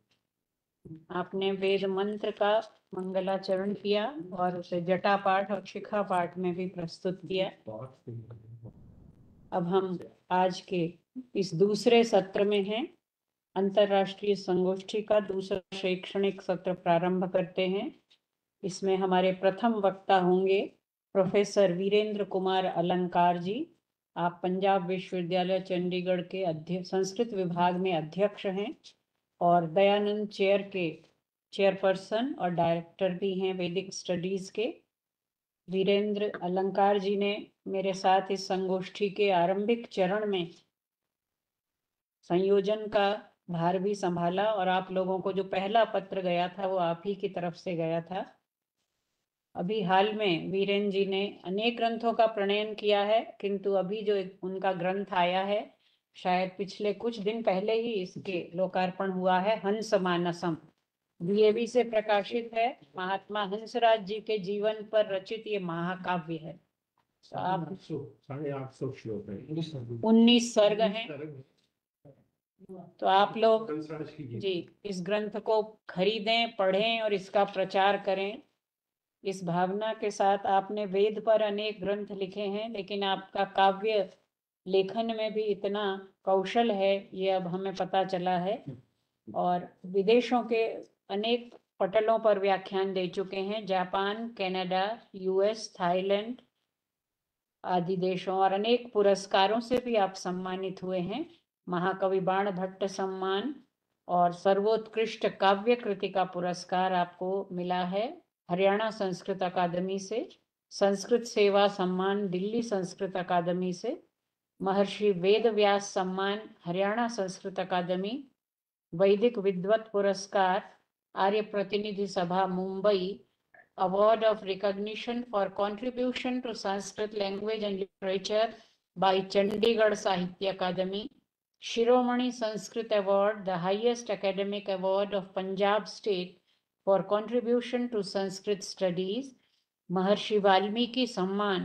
आपने वेद मंत्र का मंगलाचरण किया और उसे जटा पाठ और शिखा पाठ में भी प्रस्तुत किया। अब हम आज के इस दूसरे सत्र में हैं। अंतर्राष्ट्रीय संगोष्ठी का दूसरा शैक्षणिक सत्र प्रारंभ करते हैं। इसमें हमारे प्रथम वक्ता होंगे प्रोफेसर वीरेंद्र कुमार अलंकार जी। आप पंजाब विश्वविद्यालय चंडीगढ़ के अध्यक्ष संस्कृत विभाग में अध्यक्ष हैं और दयानंद चेयर के चेयरपर्सन और डायरेक्टर भी हैं वैदिक स्टडीज़ के। वीरेंद्र अलंकार जी ने मेरे साथ इस संगोष्ठी के आरंभिक चरण में संयोजन का भार भी संभाला और आप लोगों को जो पहला पत्र गया था वो आप ही की तरफ़ से गया था। अभी हाल में वीरेन जी ने अनेक ग्रंथों का प्रणयन किया है किंतु अभी जो उनका ग्रंथ आया है शायद पिछले कुछ दिन पहले ही इसके लोकार्पण हुआ है हंस मानसम डीएवी से प्रकाशित है महात्मा हंसराज जी के जीवन पर रचित ये महाकाव्य है। तो आप है। उन्नीस सर्ग हैं। तो आप लोग जी इस ग्रंथ को खरीदें पढ़ें और इसका प्रचार करें। इस भावना के साथ आपने वेद पर अनेक ग्रंथ लिखे हैं, लेकिन आपका काव्य लेखन में भी इतना कौशल है, ये अब हमें पता चला है। और विदेशों के अनेक पटलों पर व्याख्यान दे चुके हैं, जापान, कनाडा, यूएस, थाईलैंड आदि देशों, और अनेक पुरस्कारों से भी आप सम्मानित हुए हैं। महाकवि बाण भट्ट सम्मान और सर्वोत्कृष्ट काव्य कृति का पुरस्कार आपको मिला है। हरियाणा संस्कृत अकादमी से, संस्कृत सेवा सम्मान दिल्ली संस्कृत अकादमी से, महर्षि वेद व्यास सम्मान हरियाणा संस्कृत अकादमी, वैदिक विद्वत पुरस्कार, Arya Pratinidhi Sabha, Mumbai award of recognition for contribution to Sanskrit language and literature by Chandigarh Sahitya Akademi Shiromani Sanskrit award the highest academic award of Punjab state for contribution to Sanskrit studies. महर्षि वाल्मीकि सम्मान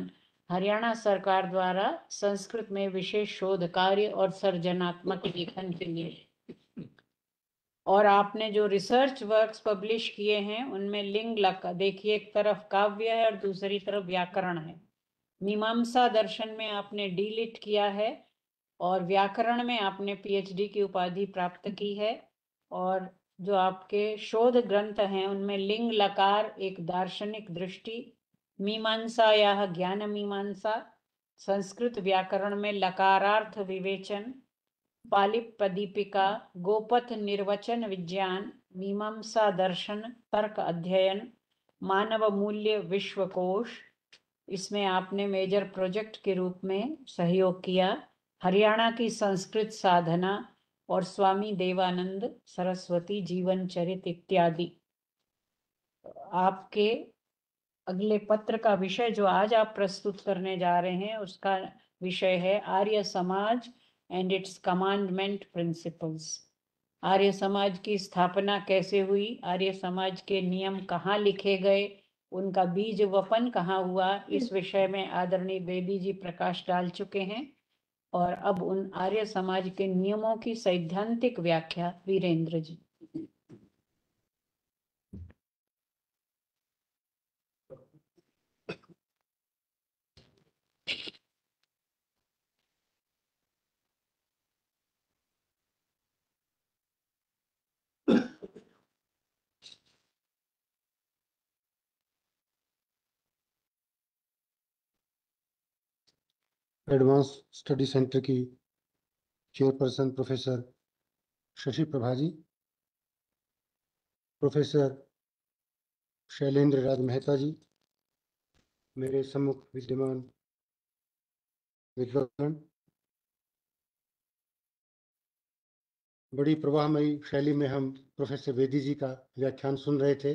हरियाणा सरकार द्वारा संस्कृत में विशेष शोध कार्य और सर्जनात्मक लेखन के लिए और आपने जो रिसर्च वर्क्स पब्लिश किए हैं उनमें लिंग लक देखिए एक तरफ़ काव्य है और दूसरी तरफ़ व्याकरण है मीमांसा दर्शन में आपने डीलिट किया है और व्याकरण में आपने पीएचडी की उपाधि प्राप्त की है और जो आपके शोध ग्रंथ हैं, उनमें लिंग, लकार, एक दार्शनिक दृष्टि, मीमांसा या ज्ञान मीमांसा, संस्कृत व्याकरण में लकारार्थ विवेचन, पालिप प्रदीपिका, गोपथ निर्वचन विज्ञान, मीमांसा दर्शन, तर्क अध्ययन, मानव मूल्य विश्वकोश, इसमें आपने मेजर प्रोजेक्ट के रूप में सहयोग किया, हरियाणा की संस्कृत साधना और स्वामी देवानंद सरस्वती जीवन चरित इत्यादि। आपके अगले पत्र का विषय जो आज आप प्रस्तुत करने जा रहे हैं, उसका विषय है Arya Samaj and its commandment principles Arya Samaj की स्थापना कैसे हुई? आर्य समाज के नियम कहाँ लिखे गए? उनका बीज वपन कहाँ हुआ? इस विषय में आदरणीय बेदी जी प्रकाश डाल चुके हैं। और अब उन आर्य समाज के नियमों की सैद्धांतिक व्याख्या Virendra ji. Advance study centre की chairperson professor Shashi Prabha ji professor Shailendra Raj Mehta ji, मेरे सम्मुख विद्यमान विद्वान, बड़ी प्रवाहमयी शैली में हम प्रोफेसर वेदी जी का व्याख्यान सुन रहे थे।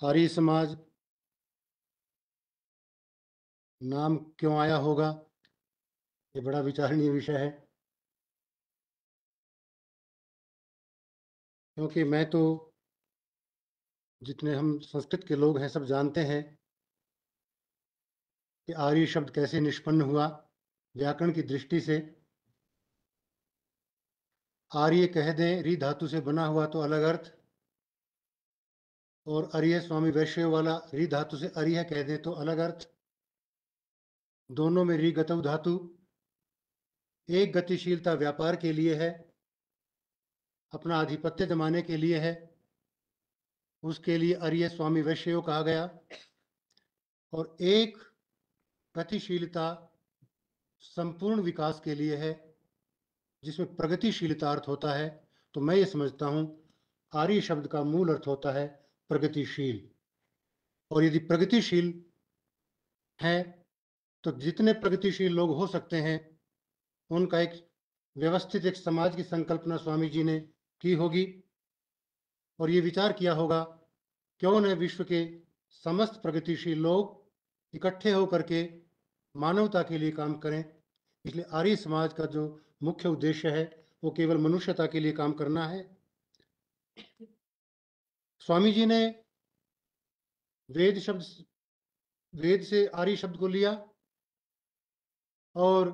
आर्य समाज नाम क्यों आया होगा? ये बड़ा विचारणीय विषय है। क्योंकि मैं तो जितने हम संस्कृत के लोग हैं, सब जानते हैं कि आर्य शब्द कैसे निष्पन्न हुआ, व्याकरण की दृष्टि से। आर्य कह दें, री धातु से बना हुआ तो अलग अर्थ। और अरिय स्वामी वैश्य वाला, री धातु से अरिय कह दें तो अलग अर्थ। दोनों में रिगतव धातु, एक गतिशीलता व्यापार के लिए है, अपना आधिपत्य जमाने के लिए है, उसके लिए अरिय स्वामी वैश्यो कहा गया, और एक गतिशीलता संपूर्ण विकास के लिए है, जिसमें प्रगतिशीलता अर्थ होता है। तो मैं ये समझता हूँ, आर्य शब्द का मूल अर्थ होता है प्रगतिशील। और यदि प्रगतिशील है तो जितने प्रगतिशील लोग हो सकते हैं, उनका एक व्यवस्थित एक समाज की संकल्पना स्वामी जी ने की होगी। और ये विचार किया होगा, क्यों न विश्व के समस्त प्रगतिशील लोग इकट्ठे होकर के मानवता के लिए काम करें। इसलिए आर्य समाज का जो मुख्य उद्देश्य है, वो केवल मनुष्यता के लिए काम करना है। स्वामी जी ने वेद शब्द वेद से आर्य शब्द को लिया। और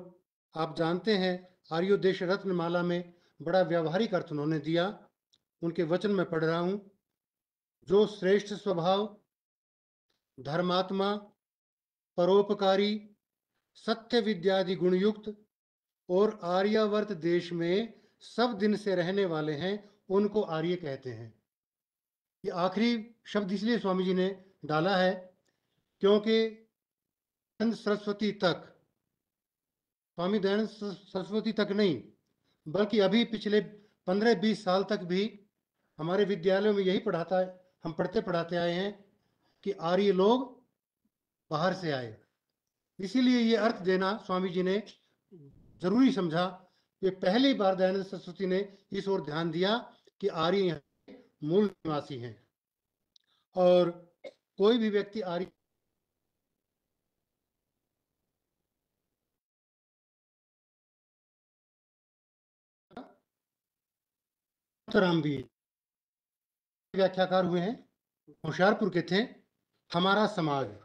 आप जानते हैं आर्योदेश रत्नमाला में बड़ा व्यावहारिक अर्थ उन्होंने दिया। उनके वचन में पढ़ रहा हूँ, जो श्रेष्ठ स्वभाव, धर्मात्मा, परोपकारी सत्य विद्यादि गुणयुक्त और आर्यावर्त देश में सब दिन से रहने वाले हैं, उनको आर्य कहते हैं। ये आखिरी शब्द इसलिए स्वामी जी ने डाला है, क्योंकि सरस्वती तक स्वामी दयानंद सरस्वती तक नहीं, बल्कि अभी पिछले पंद्रह बीस साल तक भी हमारे विद्यालयों में यही पढ़ाता है, हम पढ़ते पढ़ाते आए हैं कि आर्य लोग बाहर से आए। इसीलिए ये अर्थ देना स्वामी जी ने ज़रूरी समझा कि पहली बार दयानंद सरस्वती ने इस ओर ध्यान दिया कि आर्य मूल निवासी हैं। और कोई भी व्यक्ति आर्य राम भी। व्याख्याकार हुए हैं, होशियारपुर के थे, हमारा समाज।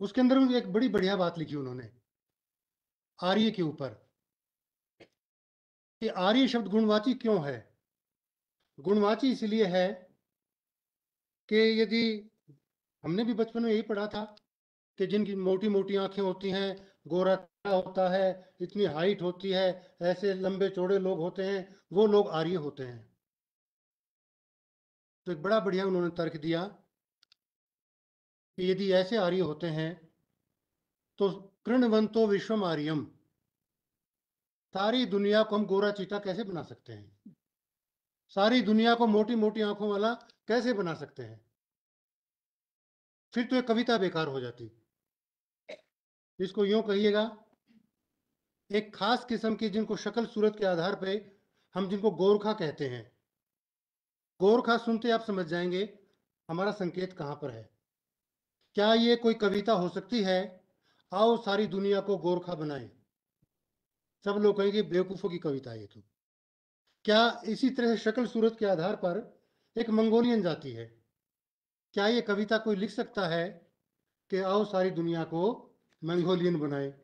उसके अंदर एक बड़ी बढ़िया बात लिखी उन्होंने, आर्य के ऊपर। कि आर्य शब्द गुणवाची क्यों है? गुणवाची इसलिए है कि यदि, हमने भी बचपन में यही पढ़ा था कि जिनकी मोटी मोटी आँखें होती हैं, गोरा होता है, इतनी हाइट होती है, ऐसे लंबे चौड़े लोग होते हैं, वो लोग आर्य होते हैं। तो एक बड़ा बढ़िया उन्होंने तर्क दिया कि यदि ऐसे आर्य होते हैं तो कृणवंतो विश्वम आर्यम। सारी दुनिया को हम गोरा चीटा कैसे बना सकते हैं? सारी दुनिया को मोटी मोटी आँखों वाला कैसे बना सकते हैं? फिर तो एक कविता बेकार हो जाती। इसको यूँ कहिएगा, एक खास किस्म की जिनको शक्ल सूरत के आधार पे हम जिनको गोरखा कहते हैं। गोरखा सुनते आप समझ जाएँगे हमारा संकेत कहाँ पर है। क्या ये कोई कविता हो सकती है? आओ सारी दुनिया को गोरखा बनाए। सब लोग कहेंगे, बेवकूफों की कविता ये तो। क्या इसी तरह से शक्ल सूरत के आधार पर एक मंगोलियन जाति है? क्या ये कविता कोई लिख सकता है कि आओ सारी दुनिया को मंगोलियन बनाए?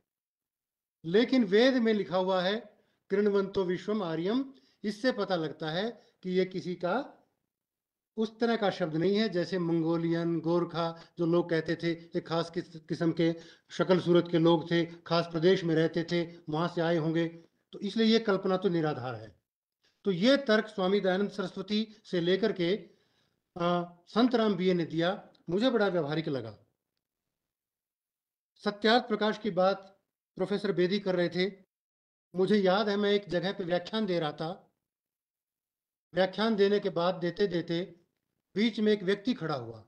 लेकिन वेद में लिखा हुआ है, कृणवंतो विश्वम आर्यम, इससे पता लगता है कि ये किसी का उस तरह का शब्द नहीं है जैसे मंगोलियन गोरखा जो लोग कहते थे एक खास किस- किस्म के शक्ल सूरत के लोग थे खास प्रदेश में रहते थे वहाँ से आए होंगे। तो इसलिए ये कल्पना तो निराधार है। तो ये तर्क स्वामी दयानंद सरस्वती से लेकर के आ, संत राम बी ने दिया। मुझे बड़ा व्यवहारिक लगा। सत्यार्थ प्रकाश की बात प्रोफेसर बेदी कर रहे थे। मुझे याद है मैं एक जगह पे व्याख्यान दे रहा था। व्याख्यान देने के बाद देते देते बीच में एक व्यक्ति खड़ा हुआ।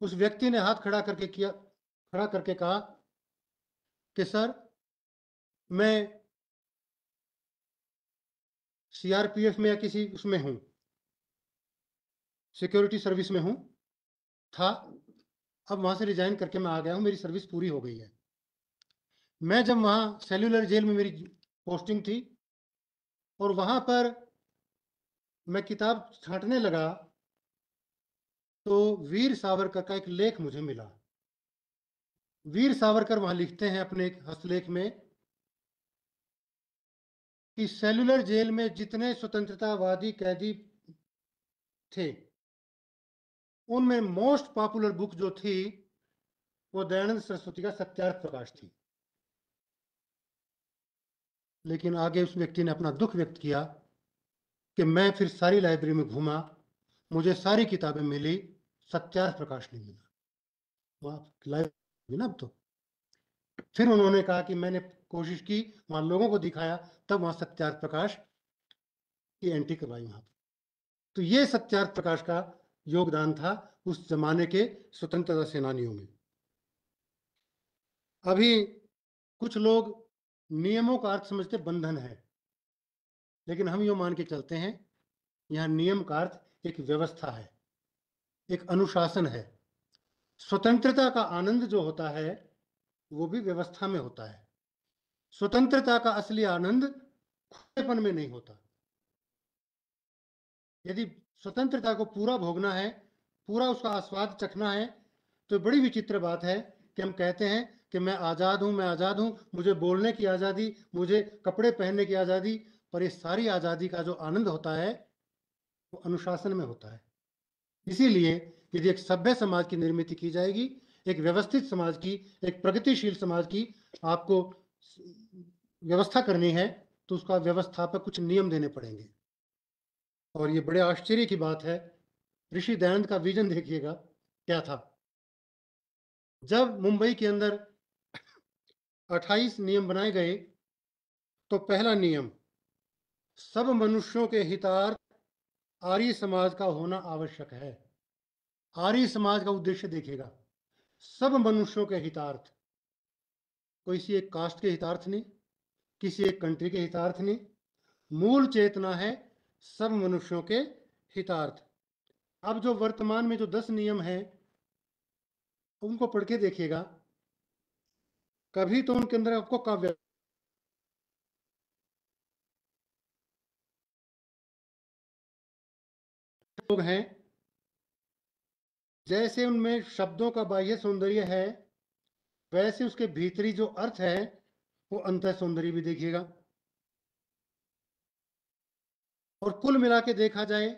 उस व्यक्ति ने हाथ खड़ा करके किया, खड़ा करके कहा कि, सर, मैं सीआरपीएफ में या किसी उसमें हूँ। सिक्योरिटी सर्विस में हूँ। था, अब वहाँ से रिजाइन करके मैं आ गया हूँ, मेरी सर्विस पूरी हो गई है। मैं जब वहाँ सेल्यूलर जेल में मेरी पोस्टिंग थी और वहाँ पर मैं किताब छांटने लगा तो वीर सावरकर का एक लेख मुझे मिला। वीर सावरकर वहाँ लिखते हैं अपने एक हस्तलेख में कि सेल्यूलर जेल में जितने स्वतंत्रतावादी कैदी थे, उनमें मोस्ट पॉपुलर बुक जो थी, वो दयानंद सरस्वती का सत्यार्थ प्रकाश थी। लेकिन आगे उस व्यक्ति ने अपना दुख व्यक्त किया कि मैं फिर सारी लाइब्रेरी में घूमा, मुझे सारी किताबें मिली सत्यार्थ प्रकाश नहीं मिला। वहाँ लाइब्रेरी ना अब तो। फिर उन्होंने कहा कि मैंने कोशिश की, वहाँ लोगों को दिखाया, तब वहाँ सत्यार्थ प्रकाश की एंट्री करवाई वहाँ तो ये सत्यार्थ प्रकाश का योगदान था उस जमाने के स्वतंत्रता सेनानियों में। अभी कुछ लोग नियमों का अर्थ समझते बंधन है, लेकिन हम यो मान के चलते हैं, यहाँ नियम का अर्थ एक व्यवस्था है। एक अनुशासन है। स्वतंत्रता का आनंद जो होता है, वो भी व्यवस्था में होता है। स्वतंत्रता का असली आनंद खुलेपन में नहीं होता। यदि स्वतंत्रता को पूरा भोगना है, पूरा उसका आस्वाद चखना है तो बड़ी विचित्र बात है कि हम कहते हैं कि मैं आज़ाद हूँ, मैं आज़ाद हूँ, मुझे बोलने की आज़ादी, मुझे कपड़े पहनने की आज़ादी, पर ये सारी आज़ादी का जो आनंद होता है, वो अनुशासन में होता है। इसीलिए यदि एक सभ्य समाज की निर्मित की जाएगी, एक व्यवस्थित समाज की, एक प्रगतिशील समाज की आपको व्यवस्था करनी है तो उसका व्यवस्थापक कुछ नियम देने पड़ेंगे। और ये बड़े आश्चर्य की बात है, ऋषि दयानंद का विजन देखिएगा, क्या था? जब मुंबई के अंदर 28 नियम बनाए गए तो पहला नियम, सब मनुष्यों के हितार्थ आर्य समाज का होना आवश्यक है। आर्य समाज का उद्देश्य देखेगा, सब मनुष्यों के हितार्थ। कोई किसी एक कास्ट के हितार्थ नहीं, किसी एक कंट्री के हितार्थ नहीं, मूल चेतना है सब मनुष्यों के हितार्थ। अब जो वर्तमान में जो दस नियम हैं, उनको पढ़ के देखिएगा, कभी तो उनके अंदर आपको काव्य लोग हैं। जैसे उनमें शब्दों का बाह्य सौंदर्य है, वैसे उसके भीतरी जो अर्थ है, वो अंत सौंदर्य भी देखिएगा। और कुल मिला के देखा जाए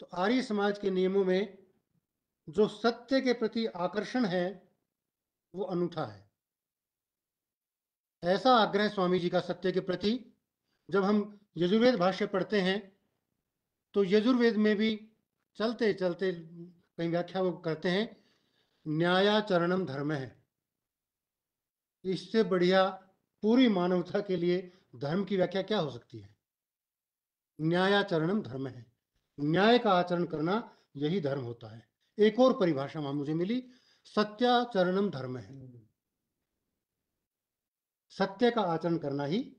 तो आर्य समाज के नियमों में जो सत्य के प्रति आकर्षण है, वो अनूठा है। ऐसा आग्रह स्वामी जी का सत्य के प्रति, जब हम यजुर्वेद भाष्य पढ़ते हैं तो यजुर्वेद में भी चलते चलते कई व्याख्या वो करते हैं, न्यायाचरणम धर्म। है इससे बढ़िया पूरी मानवता के लिए धर्म की व्याख्या क्या हो सकती है? न्यायाचरणम धर्म। है न्याय का आचरण करना यही धर्म होता है। एक और परिभाषा वहाँ मुझे मिली, सत्याचरणम धर्म। है सत्य का आचरण करना ही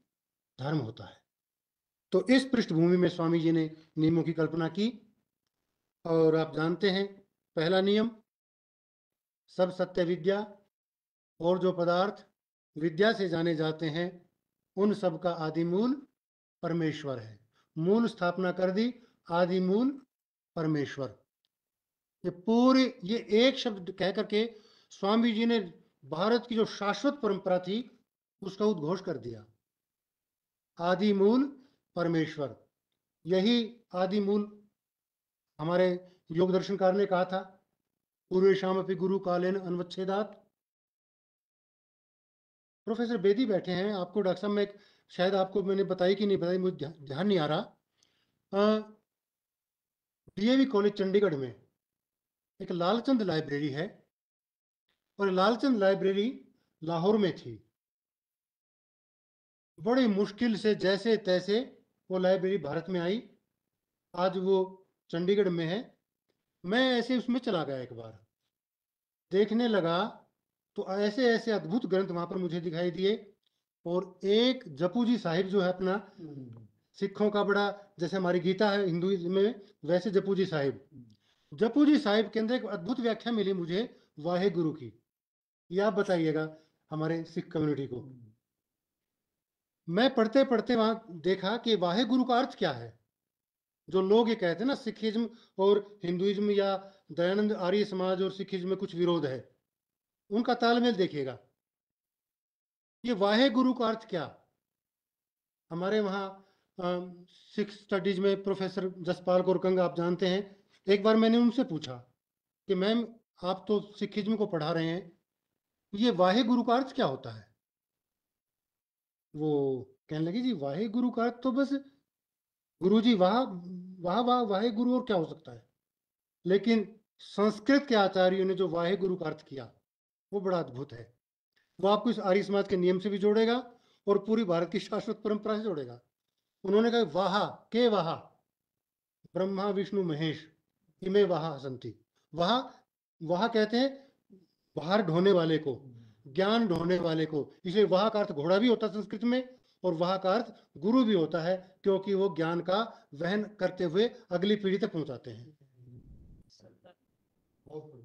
धर्म होता है। तो इस पृष्ठभूमि में स्वामी जी ने नियमों की कल्पना की और आप जानते हैं, पहला नियम, सब सत्य विद्या और जो पदार्थ विद्या से जाने जाते हैं, उन सब का आदि मूल परमेश्वर है। मूल स्थापना कर दी, आदि मूल परमेश्वर। ये पूरे, ये एक शब्द कह करके स्वामी जी ने भारत की जो शाश्वत परंपरा थी, उसका उद्घोष कर दिया। आदि मूल परमेश्वर। यही आदि मूल हमारे योग दर्शनकार ने कहा था, पूर्व शाम अपनी गुरु कालेन अनवच्छेदात। प्रोफेसर बेदी बैठे हैं। आपको डॉक्टर साहब, मैं शायद आपको मैंने बताई कि नहीं बताई, मुझे ध्यान नहीं आ रहा। डीएवी कॉलेज चंडीगढ़ में एक लालचंद लाइब्रेरी है और लालचंद लाइब्रेरी लाहौर में थी। बड़ी मुश्किल से जैसे तैसे वो लाइब्रेरी भारत में आई। आज वो चंडीगढ़ में है। मैं ऐसे उसमें चला गया एक बार। देखने लगा तो ऐसे ऐसे अद्भुत ग्रंथ वहाँ पर मुझे दिखाई दिए और एक जपू जी साहिब जो है अपना सिखों का बड़ा, जैसे हमारी गीता है हिंदुइज्म में, वैसे जपू जी साहिब। जपू जी साहिब के अंदर एक अद्भुत व्याख्या मिली मुझे वाहे गुरु की। ये आप बताइएगा हमारे सिख कम्युनिटी को। मैं पढ़ते पढ़ते वहाँ देखा कि वाहे गुरु का अर्थ क्या है? जो लोग ये कहते हैं ना, सिखिज्म और हिंदुइज्म या दयानंद आर्य समाज और सिखिज्म में कुछ विरोध है, उनका तालमेल देखिएगा। ये वाहे गुरु का अर्थ क्या? हमारे वहाँ सिख स्टडीज़ में प्रोफेसर जसपाल कोरकंग, आप जानते हैं, एक बार मैंने उनसे पूछा कि मैम, आप तो सिखिज्म को पढ़ा रहे हैं, ये वाहे गुरु का अर्थ क्या होता है? वो कहने लगे, जी, वाहे गुरु का अर्थ तो बस गुरु जी वाह वाह वाह वाहे गुरु और क्या हो सकता है? लेकिन संस्कृत के आचार्यों ने जो वाहे गुरु का अर्थ किया, वो बड़ा अद्भुत है। वो आपको इस आर्य समाज के नियम से भी जोड़ेगा और पूरी भारत की शाश्वत परंपरा से जोड़ेगा। उन्होंने कहा, वाह, के वाह? ब्रह्मा, विष्णु, महेश, इमे वाह संति वह वह कहते हैं, बाहर ढोने वाले को, ज्ञान ढोने वाले को। इसलिए वह का अर्थ घोड़ा भी होता संस्कृत में और वह का अर्थ गुरु भी होता है, क्योंकि वो ज्ञान का वहन करते हुए अगली पीढ़ी तक पहुंचाते हैं।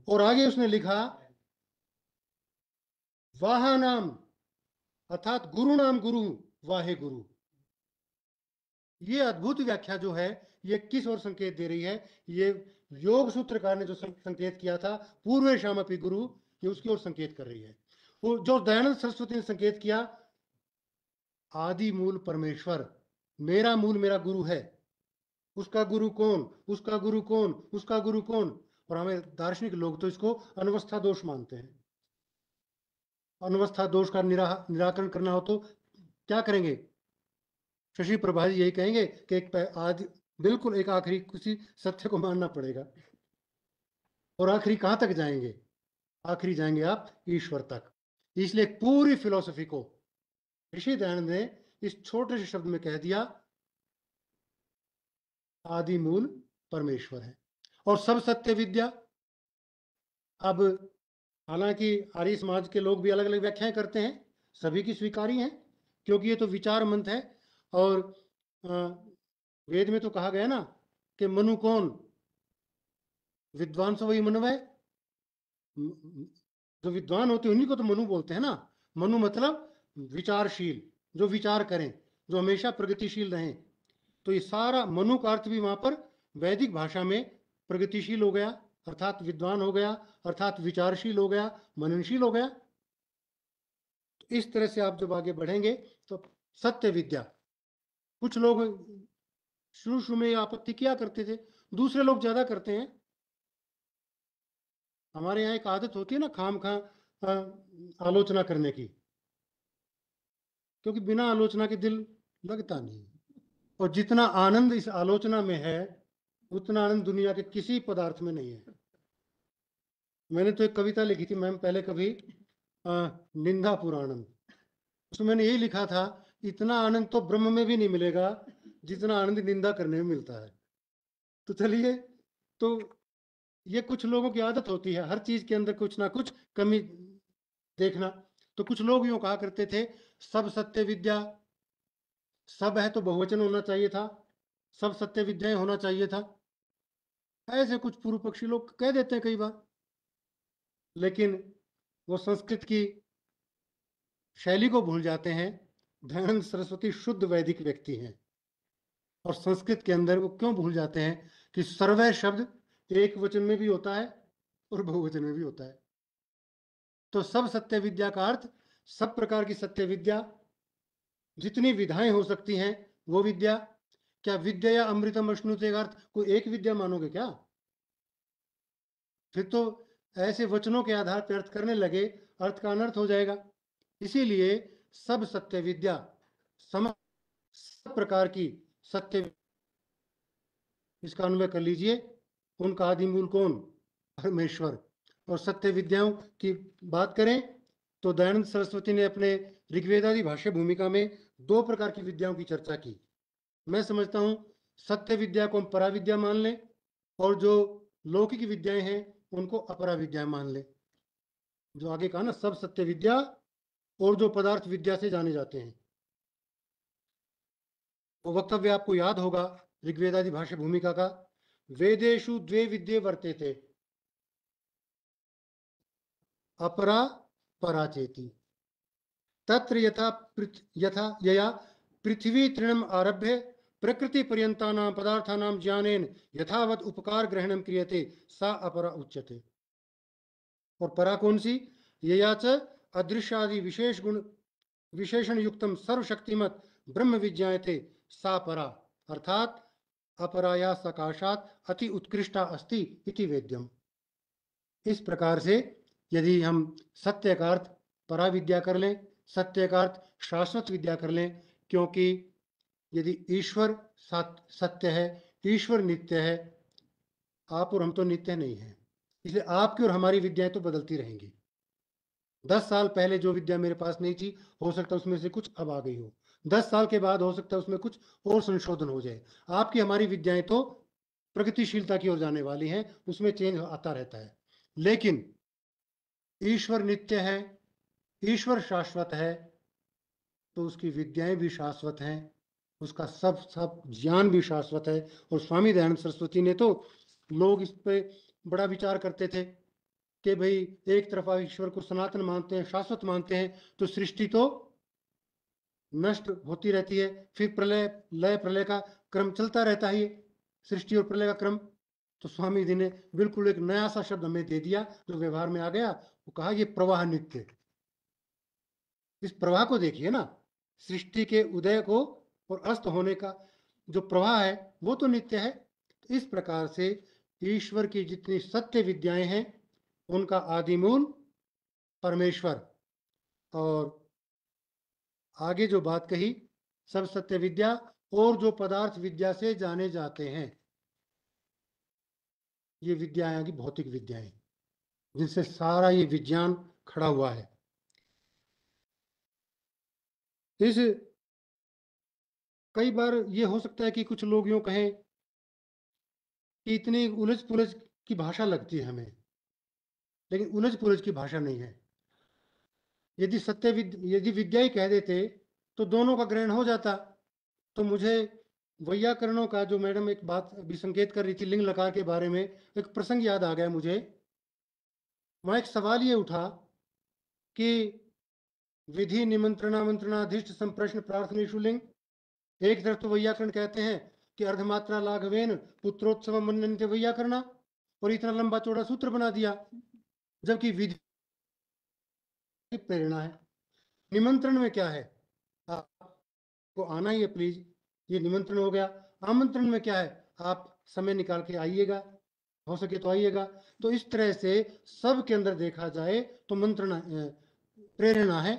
और आगे उसने लिखा वाह नाम अर्थात गुरु नाम गुरु, वाहे गुरु। ये अद्भुत व्याख्या जो है, ये किस और संकेत दे रही है? ये योग सूत्रकार ने जो संकेत किया था पूर्व श्यामपी गुरु, ये उसकी ओर संकेत कर रही है। वो जो दयानंद सरस्वती ने संकेत किया आदि मूल परमेश्वर मेरा मूल मेरा गुरु है। उसका गुरु कौन? उसका गुरु कौन? उसका गुरु कौन? और हमें दार्शनिक लोग तो इसको अनवस्था दोष मानते हैं। अनवस्था दोष का निरा, निराकरण करना हो तो क्या करेंगे? शशि प्रभा जी यही कहेंगे कि एक आज बिल्कुल एक आखिरी किसी सत्य को मानना पड़ेगा। और आखिरी कहाँ तक जाएँगे? आखिरी जाएँगे आप ईश्वर तक। इसलिए पूरी फिलोसफी को ऋषि दयानंद ने इस छोटे से शब्द में कह दिया, आदि मूल परमेश्वर है। और सब सत्य विद्या। अब हालाँकि आर्य समाज के लोग भी अलग अलग व्याख्याएँ करते हैं, सभी की स्वीकारी हैं, क्योंकि ये तो विचार मंथ है। और वेद में तो कहा गया ना कि मनु कौन? विद्वान से वही मनु म- जो विद्वान होते हैं, उन्हीं को तो मनु बोलते हैं ना। मनु मतलब विचारशील, जो विचार करें, जो हमेशा प्रगतिशील रहें। तो ये सारा मनु का अर्थ भी वहाँ पर वैदिक भाषा में प्रगतिशील हो गया, अर्थात विद्वान हो गया, अर्थात विचारशील हो गया, मननशील हो गया। तो इस तरह से आप जब आगे बढ़ेंगे तो सत्य विद्या। कुछ लोग शुरू शुरू में आपत्ति किया करते थे, दूसरे लोग ज़्यादा करते हैं। हमारे यहाँ एक आदत होती है ना खाम खा आलोचना करने की। क्योंकि बिना आलोचना के दिल लगता नहीं। और जितना आनंद इस आलोचना में है, उतना आनंद दुनिया के किसी पदार्थ में नहीं है। मैंने तो एक कविता लिखी थी, मैम, पहले कभी निंदा पुराणम। उसमें मैंने यही लिखा था, इतना आनंद तो ब्रह्म में भी नहीं मिलेगा, जितना आनंद निंदा करने में मिलता है। तो चलिए तो ये कुछ लोगों की आदत होती है, हर चीज़ के अंदर कुछ ना कुछ कमी देखना। तो कुछ लोग यूँ कहा करते थे सब सत्य विद्या। सब है तो बहुवचन होना चाहिए था। सब सत्य विद्याएँ होना चाहिए था। ऐसे कुछ पूर्व पक्षी लोग कह देते हैं कई बार। लेकिन वो संस्कृत की शैली को भूल जाते हैं। दयानंद सरस्वती शुद्ध वैदिक व्यक्ति हैं। और संस्कृत के अंदर वो क्यों भूल जाते हैं कि सर्वय शब्द एक वचन में भी होता है और बहुवचन में भी होता है। तो सब सत्य विद्या का अर्थ सब प्रकार की सत्य विद्या, जितनी विधाएँ हो सकती हैं, वो विद्या। क्या विद्या या अमृतम अश्नुते का अर्थ? कोई एक विद्या मानोगे क्या? फिर तो ऐसे वचनों के आधार पर अर्थ करने लगे, अर्थ का अनर्थ हो जाएगा। इसीलिए सब सत्य विद्या, सम, सब प्रकार की सत्य इसका अन्वय कर लीजिए। उनका आदि मूल कौन? परमेश्वर। और सत्य विद्याओं की बात करें तो दयानंद सरस्वती ने अपने ऋग्वेदादि भाष्य भूमिका में दो प्रकार की विद्याओं की चर्चा की। मैं समझता हूँ, सत्य विद्या को हम पराविद्या मान लें और जो लौकिक विद्याएँ हैं, उनको अपरा विद्या मान लें। जो आगे कहा ना, सब सत्य विद्या और जो पदार्थ विद्या से जाने जाते हैं। वो वक्तव्य आपको याद होगा ऋग्वेदादि भाष्य भूमिका का वेदेशु द्वे विद्ये वर्ते थे अपरा पराचेति तत्र यथा यथा यया पृथ्वी तृणम आरभ्य प्रकृति पर्यंतानां पदार्थानां ज्ञानेन यथावत उपकार ग्रहणम क्रियते, सा अपरा उच्यते। और परा कौन सी? यया च अदृश्यादि विशेष गुण विशेषण युक्तम सर्वशक्तिमत ब्रह्म विज्ञायते, सा परा। अर्थात अपराया सकाशात अति उत्कृष्टा अस्ति इति वेद्यम। इस प्रकार से यदि हम सत्य का अर्थ परा विद्या कर लें सत्य का अर्थ शाश्वत विद्या कर लें, क्योंकि यदि ईश्वर सत्य है, ईश्वर नित्य है, आप और हम तो नित्य नहीं हैं। इसलिए आपकी और हमारी विद्याएँ तो बदलती रहेंगी। दस साल पहले जो विद्या मेरे पास नहीं थी, हो सकता उसमें से कुछ अब आ गई हो। दस साल के बाद हो सकता है उसमें कुछ और संशोधन हो जाए। आपकी हमारी विद्याएँ तो प्रगतिशीलता की ओर जाने वाली हैं, उसमें चेंज आता रहता है। लेकिन ईश्वर नित्य है, ईश्वर शाश्वत है तो उसकी विद्याएँ भी शाश्वत हैं, उसका सब सब ज्ञान भी शाश्वत है। और स्वामी दयानंद सरस्वती ने तो लोग इस पे बड़ा विचार करते थे कि भाई एक तरफ़ आप ईश्वर को सनातन मानते हैं, शाश्वत मानते हैं तो सृष्टि तो नष्ट होती रहती है, फिर प्रलय, लय प्रलय का क्रम चलता रहता है सृष्टि और प्रलय का क्रम। तो स्वामी जी ने बिल्कुल एक नया सा शब्द हमें दे दिया, जो व्यवहार में आ गया। वो कहा, ये प्रवाह नित्य इस प्रवाह को देखिए ना, सृष्टि के उदय को और अस्त होने का जो प्रवाह है, वो तो नित्य है। तो इस प्रकार से ईश्वर की जितनी सत्य विद्याएँ हैं, उनका आदिमूल परमेश्वर। और आगे जो बात कही, सब सत्य विद्या और जो पदार्थ विद्या से जाने जाते हैं ये विद्याएँ की भौतिक विद्याएँ, जिनसे सारा ये विज्ञान खड़ा हुआ है। इस कई बार ये हो सकता है कि कुछ लोग यूँ कहें कि इतनी उलझ पुलझ की भाषा लगती है हमें, लेकिन उलझ पुलझ की भाषा नहीं है। यदि सत्य विद, यदि विद्या ही कह देते तो दोनों का ग्रहण हो जाता तो मुझे वैयाकरणों का जो मैडम एक बात अभी संकेत कर रही थी, लिंग लकार के बारे में, एक प्रसंग याद आ गया मुझे। वहाँ एक सवाल ये उठा कि विधि निमंत्रण आमंत्रणाधिष्ट संप्रश्न प्रार्थनेशु लिंग। एक तरफ़ तो वैयाकरण कहते हैं कि अर्धमात्रा लाघवेन पुत्रोत्सव मनन्ते वैयाकरणा, और इतना लंबा चौड़ा सूत्र बना दिया, जबकि विधि प्रेरणा है। निमंत्रण में क्या है? आपको आना ही है प्लीज़ ये निमंत्रण हो गया। आमंत्रण में क्या है? आप समय निकाल के आइएगा, हो सके तो आइएगा। तो इस तरह से सब के अंदर देखा जाए तो मंत्रणा प्रेरणा है।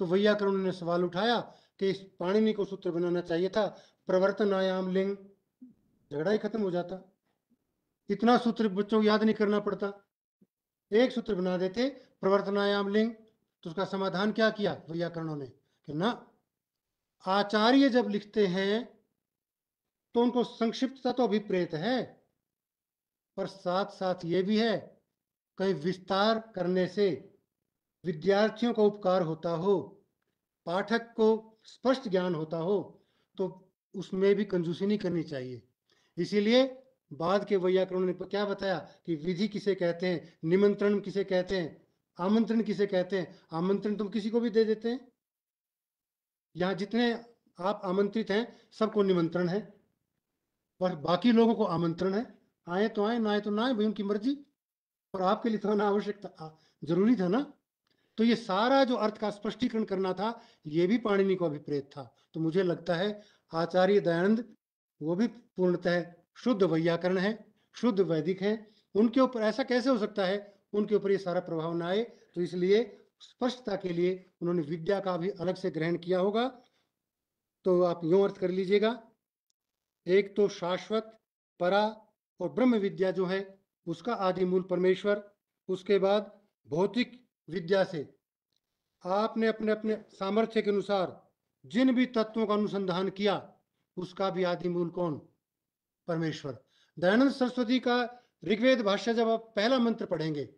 तो वैयाकरण ने सवाल उठाया कि इस पाणिनि को सूत्र बनाना चाहिए था। प्रवर्तन आयाम लिंग, झगड़ा ही खत्म हो जाता। इतना सूत्र बच्चों को याद नहीं करना पड़ता। एक सूत्र बना देते प्रवर्तनायाम लिंग तो उसका समाधान क्या किया? वैयाकरणों ने कि ना आचार्य जब लिखते हैं तो उनको संक्षिप्तता तो अभिप्रेत है, पर साथ साथ ये भी है, कहीं विस्तार करने से विद्यार्थियों का उपकार होता हो, पाठक को स्पष्ट ज्ञान होता हो तो उसमें भी कंजूसी नहीं करनी चाहिए। इसीलिए बाद के वैयाकरणों ने क्या बताया कि विधि किसे कहते हैं, निमंत्रण किसे कहते हैं, आमंत्रण किसे कहते हैं, आमंत्रण तुम किसी को भी दे देते हैं। यहाँ जितने आप आमंत्रित हैं, सबको निमंत्रण है। और बाकी लोगों को आमंत्रण है। आए तो आए, ना आए तो ना आए, भाई उनकी मर्ज़ी। और आपके लिए तो आना आवश्यकता ज़रूरी था ना? तो ये सारा जो अर्थ का स्पष्टीकरण करना था, ये भी पाणिनि को अभिप्रेत था। तो मुझे लगता है, आचार्य दयानंद, वो भी पूर्णतः शुद्ध वैयाकरण है, शुद्ध वैदिक है। उनके ऊपर ऐसा कैसे हो सकता है? उनके ऊपर ये सारा प्रभाव ना आए। तो इसलिए स्पष्टता के लिए उन्होंने विद्या का भी अलग से ग्रहण किया होगा। तो आप यूँ अर्थ कर लीजिएगा। एक तो शाश्वत, परा और ब्रह्म विद्या जो है, उसका आदि मूल परमेश्वर, उसके बाद भौतिक विद्या से। आपने अपने अपने सामर्थ्य के अनुसार जिन भी तत्वों का अनुसंधान किया, उसका भी आदि मूल कौन? परमेश्वर। दयानंद सरस्वती का ऋग्वेद भाष्य जब आप पहला मंत्र पढ़ेंगे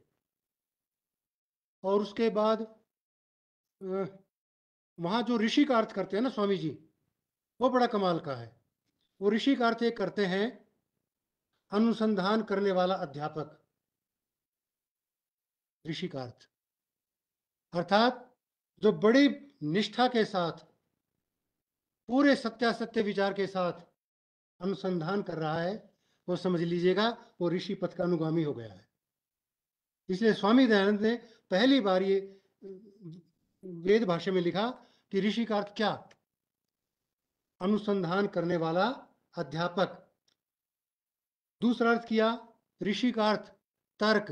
और उसके बाद वहाँ जो ऋषि का अर्थ करते हैं ना स्वामी जी, वो बड़ा कमाल का है। वो ऋषि का अर्थ एक करते हैं, अनुसंधान करने वाला अध्यापक। ऋषि का अर्थ। अर्थात, जो बड़ी निष्ठा के साथ, पूरे सत्यासत्य विचार के साथ अनुसंधान कर रहा है, वो समझ लीजिएगा, वो ऋषि पथ का अनुगामी हो गया है। इसलिए स्वामी दयानंद ने पहली बार ये वेद भाषा में लिखा कि ऋषि का अर्थ क्या? अनुसंधान करने वाला अध्यापक। दूसरा अर्थ किया ऋषि का अर्थ तर्क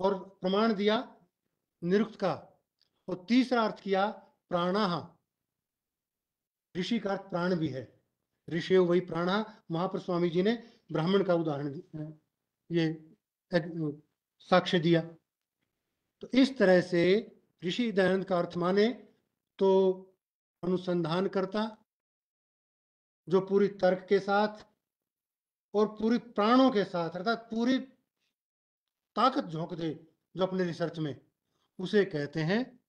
और प्रमाण दिया, निरुक्त का। और तीसरा अर्थ किया प्राणाह ऋषि का अर्थ प्राण भी है। ऋषि वही प्राणा। वहाँ पर स्वामी जी ने ब्राह्मण का उदाहरण ये साक्ष्य दिया। तो इस तरह से ऋषि दयानंद का अर्थ माने तो अनुसंधान करता, जो पूरी तर्क के साथ और पूरी प्राणों के साथ, अर्थात पूरी ताकत झोंक दे, जो अपने रिसर्च में, उसे कहते हैं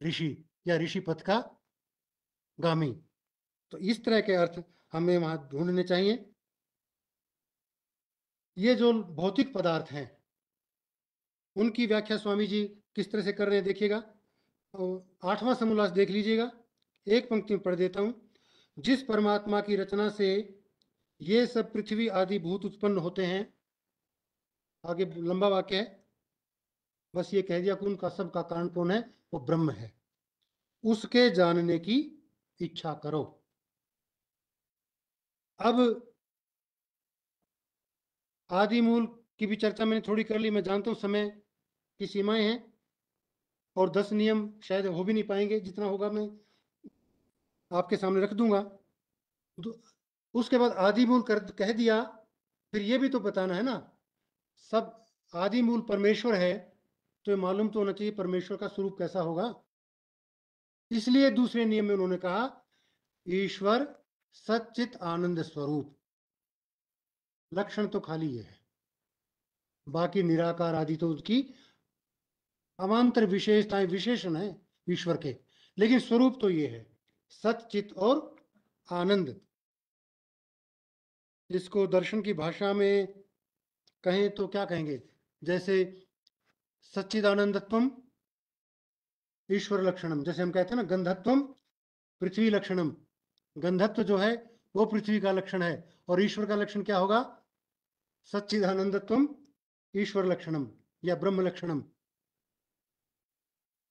ऋषि या ऋषि पथ का गामी। तो इस तरह के अर्थ हमें वहाँ ढूँढने चाहिए। ये जो भौतिक पदार्थ हैं उनकी व्याख्या स्वामी जी किस तरह से कर रहे हैं देखिएगा। तो आठवां समोल्लास देख लीजिएगा। एक पंक्ति में पढ़ देता हूँ। जिस परमात्मा की रचना से ये सब पृथ्वी आदि भूत उत्पन्न होते हैं, आगे लंबा वाक्य है। बस ये कह दिया कि उनका सबका कारण कौन है? वो ब्रह्म है। उसके जानने की इच्छा करो। अब आदि मूल की भी चर्चा मैंने थोड़ी कर ली, मैं जानता हूँ समय की सीमाएँ हैं और दस नियम शायद हो भी नहीं पाएँगे जितना होगा मैं आपके सामने रख दूँगा। तो उसके बाद आदि मूल कर, कह दिया, फिर ये भी तो बताना है ना, सब आदि मूल परमेश्वर है तो मालूम तो होना चाहिए परमेश्वर का स्वरूप कैसा होगा। इसलिए दूसरे नियम में उन्होंने कहा, ईश्वर सचित आनंद स्वरूप। लक्षण तो खाली है। बाकी निराकार आदि तो उसकी अमांतर विशेषताएँ विशेषण है ईश्वर के। लेकिन स्वरूप तो ये है सचित और आनंद। इसको दर्शन की भाषा में कहें तो क्या कहेंगे? जैसे सच्चिदानंदत्वम, ईश्वर लक्षणम। जैसे हम कहते हैं ना, गंधत्वम, पृथ्वी लक्षणम। गंधत्व जो है, वो पृथ्वी का लक्षण है। और ईश्वर का लक्षण क्या होगा? सच्चिदानंदत्वम, ईश्वर लक्षणम या ब्रह्म लक्षणम।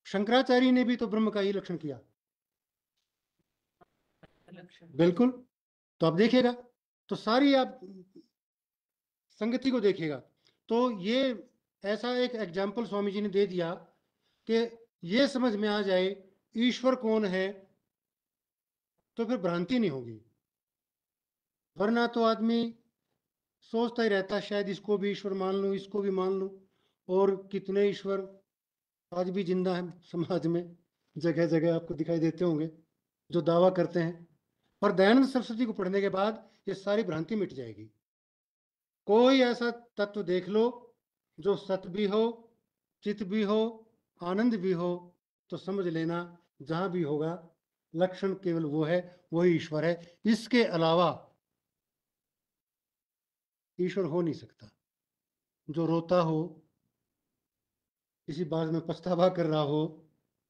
शंकराचार्य ने भी तो ब्रह्म का ही लक्षण किया। बिल्कुल। तो आप देखिएगा तो सारी आप संगति को देखिएगा। तो ये ऐसा एक एग्ज़ाम्पल स्वामी जी ने दे दिया कि ये समझ में आ जाए, ईश्वर कौन है? तो फिर भ्रांति नहीं होगी। वरना तो आदमी सोचता ही रहता शायद इसको भी ईश्वर मान लूँ, इसको भी मान लूँ, और कितने ईश्वर आज भी ज़िंदा है समाज में जगह जगह आपको दिखाई देते होंगे, जो दावा करते हैं। पर दयानंद सरस्वती को पढ़ने के बाद ये सारी भ्रांति मिट जाएगी। कोई ऐसा तत्व देख लो, जो सत भी हो, चित भी हो, आनंद भी हो तो समझ लेना जहाँ भी होगा, लक्षण केवल वो है वही ईश्वर है। इसके अलावा ईश्वर हो नहीं सकता। जो रोता हो किसी बात में पछतावा कर रहा हो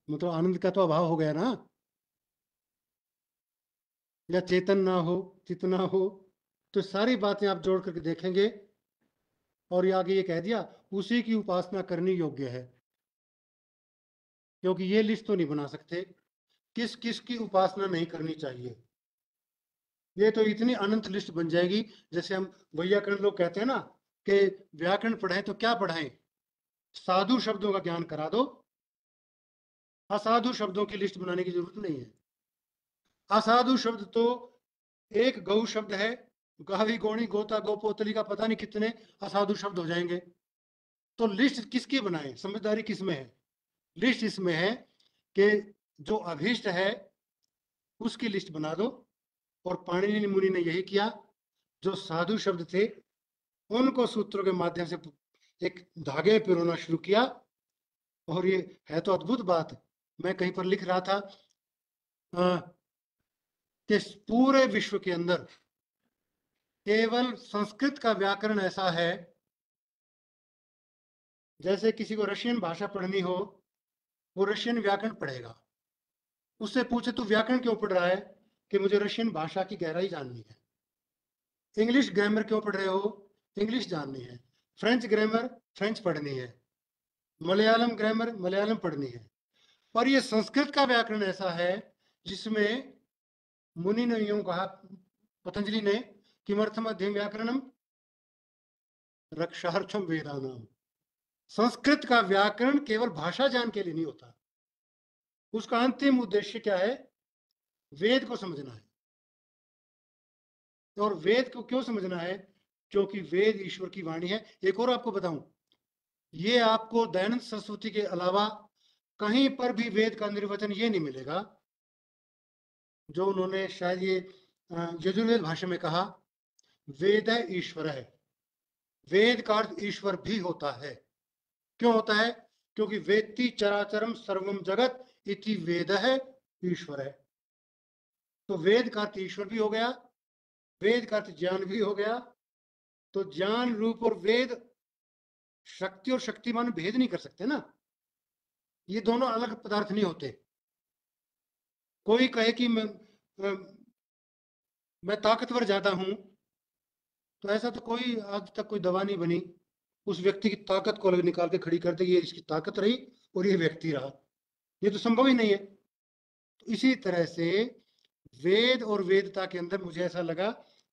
मतलब आनंद का तो अभाव हो गया ना? या चेतन ना हो चित ना हो तो सारी बातें आप जोड़ करके देखेंगे। और ये आगे ये कह दिया, उसी की उपासना करनी योग्य है। क्योंकि ये लिस्ट तो नहीं बना सकते। किस किस की उपासना नहीं करनी चाहिए? ये तो इतनी अनंत लिस्ट बन जाएगी। जैसे हम वैयाकरण लोग कहते हैं ना, कि व्याकरण पढ़ाएँ तो क्या पढ़ाएँ? साधु शब्दों का ज्ञान करा दो। असाधु शब्दों की लिस्ट बनाने की ज़रूरत नहीं है। असाधु शब्द तो एक गौ शब्द है, गावी गोणी गोता गोपोतली का पता नहीं कितने असाधु शब्द हो जाएँगे। तो लिस्ट किसकी बनाए? समझदारी किसमें है? लिस्ट इसमें है कि जो अभीष्ट है, उसकी लिस्ट बना दो। और पाणिनि मुनि ने यही किया, जो साधु शब्द थे, उनको सूत्रों के माध्यम से एक धागे पिरोना शुरू किया, और ये है तो अद्भुत बात, मैं कहीं पर लिख रहा था कि पूरे विश्व के अंदर केवल संस्कृत का व्याकरण ऐसा है, जैसे किसी को रशियन भाषा पढ़नी हो, वो रशियन व्याकरण पढ़ेगा। उससे पूछे, तू व्याकरण क्यों पढ़ रहा है कि मुझे रशियन भाषा की गहराई जाननी है? इंग्लिश ग्रामर क्यों पढ़ रहे हो? इंग्लिश जाननी है। फ्रेंच ग्रामर फ्रेंच पढ़नी है। मलयालम ग्रामर मलयालम पढ़नी है। पर ये संस्कृत का व्याकरण ऐसा है, जिसमें मुनि ने यूँ कहा, पतंजलि ने, किमर्थम अध्ययन व्याकरणम? रक्षार्थम वेदानाम। संस्कृत का व्याकरण केवल भाषा ज्ञान के लिए नहीं होता। उसका अंतिम उद्देश्य क्या है? वेद को समझना है। और वेद को क्यों समझना है? क्योंकि वेद ईश्वर की वाणी है। एक और आपको बताऊँ, ये आपको दयानंद सरस्वती के अलावा कहीं पर भी वेद का निर्वचन ये नहीं मिलेगा, जो उन्होंने शायद ये यजुर्वेद भाषा में कहा, वेद है ईश्वर है। वेद का अर्थ ईश्वर भी होता है। क्यों होता है? क्योंकि वेत्ति चराचरम सर्वम जगत इति वेद है, ईश्वर है। तो वेद का अर्थ ईश्वर भी हो गया, वेद का अर्थ ज्ञान भी हो गया तो ज्ञान, रूप और वेद शक्ति और शक्तिमान भेद नहीं कर सकते ना। ये दोनों अलग पदार्थ नहीं होते। कोई कहे कि मैं मैं ताकतवर ज़्यादा हूँ तो ऐसा तो कोई आज तक कोई दवा नहीं बनी। उस व्यक्ति की ताकत को अलग निकाल के खड़ी कर ये इसकी ताकत रही और ये व्यक्ति रहा। ये तो संभव ही नहीं है। तो इसी तरह से वेद और वेदता के अंदर मुझे ऐसा लगा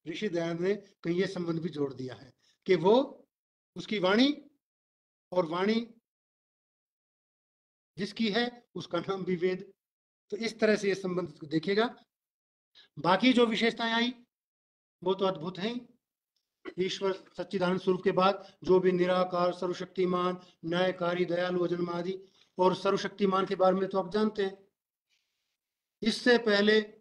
ऋषि दयानंद ने कहीं ये संबंध भी जोड़ दिया है कि वो उसकी वाणी और वाणी जिसकी है, उसका नाम भी वेद। तो इस तरह से ये संबंध देखिएगा। बाकी जो विशेषताएँ आई, वो तो अद्भुत हैं। ईश्वर सच्चिदानंद स्वरूप के बाद जो भी निराकार, सर्वशक्तिमान, न्यायकारी, दयालु अजन्मा आदि और सर्वशक्तिमान के बारे में तो आप जानते हैं। इससे पहले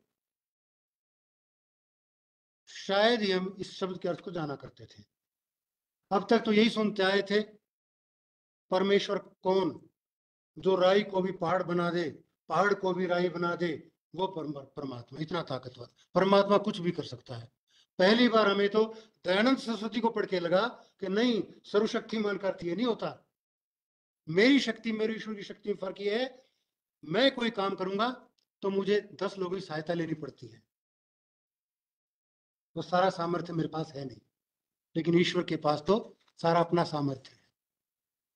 शायद ही हम इस शब्द के अर्थ को जाना करते थे। अब तक तो यही सुनते आए थे, परमेश्वर कौन? जो राई को भी पहाड़ बना दे, पहाड़ को भी राई बना दे, वो परमात्मा, इतना ताकतवर, परमात्मा कुछ भी कर सकता है। पहली बार हमें तो दयानंद सरस्वती को पढ़ के लगा कि नहीं सर्वशक्तिमान का अर्थ ये नहीं होता। मेरी शक्ति, मेरी ईश्वर की शक्ति में फ़र्क ये है, मैं कोई काम करूँगा तो मुझे दस लोगों की सहायता लेनी पड़ती है। वो सारा सामर्थ्य मेरे पास है नहीं। लेकिन ईश्वर के पास तो सारा अपना सामर्थ्य है।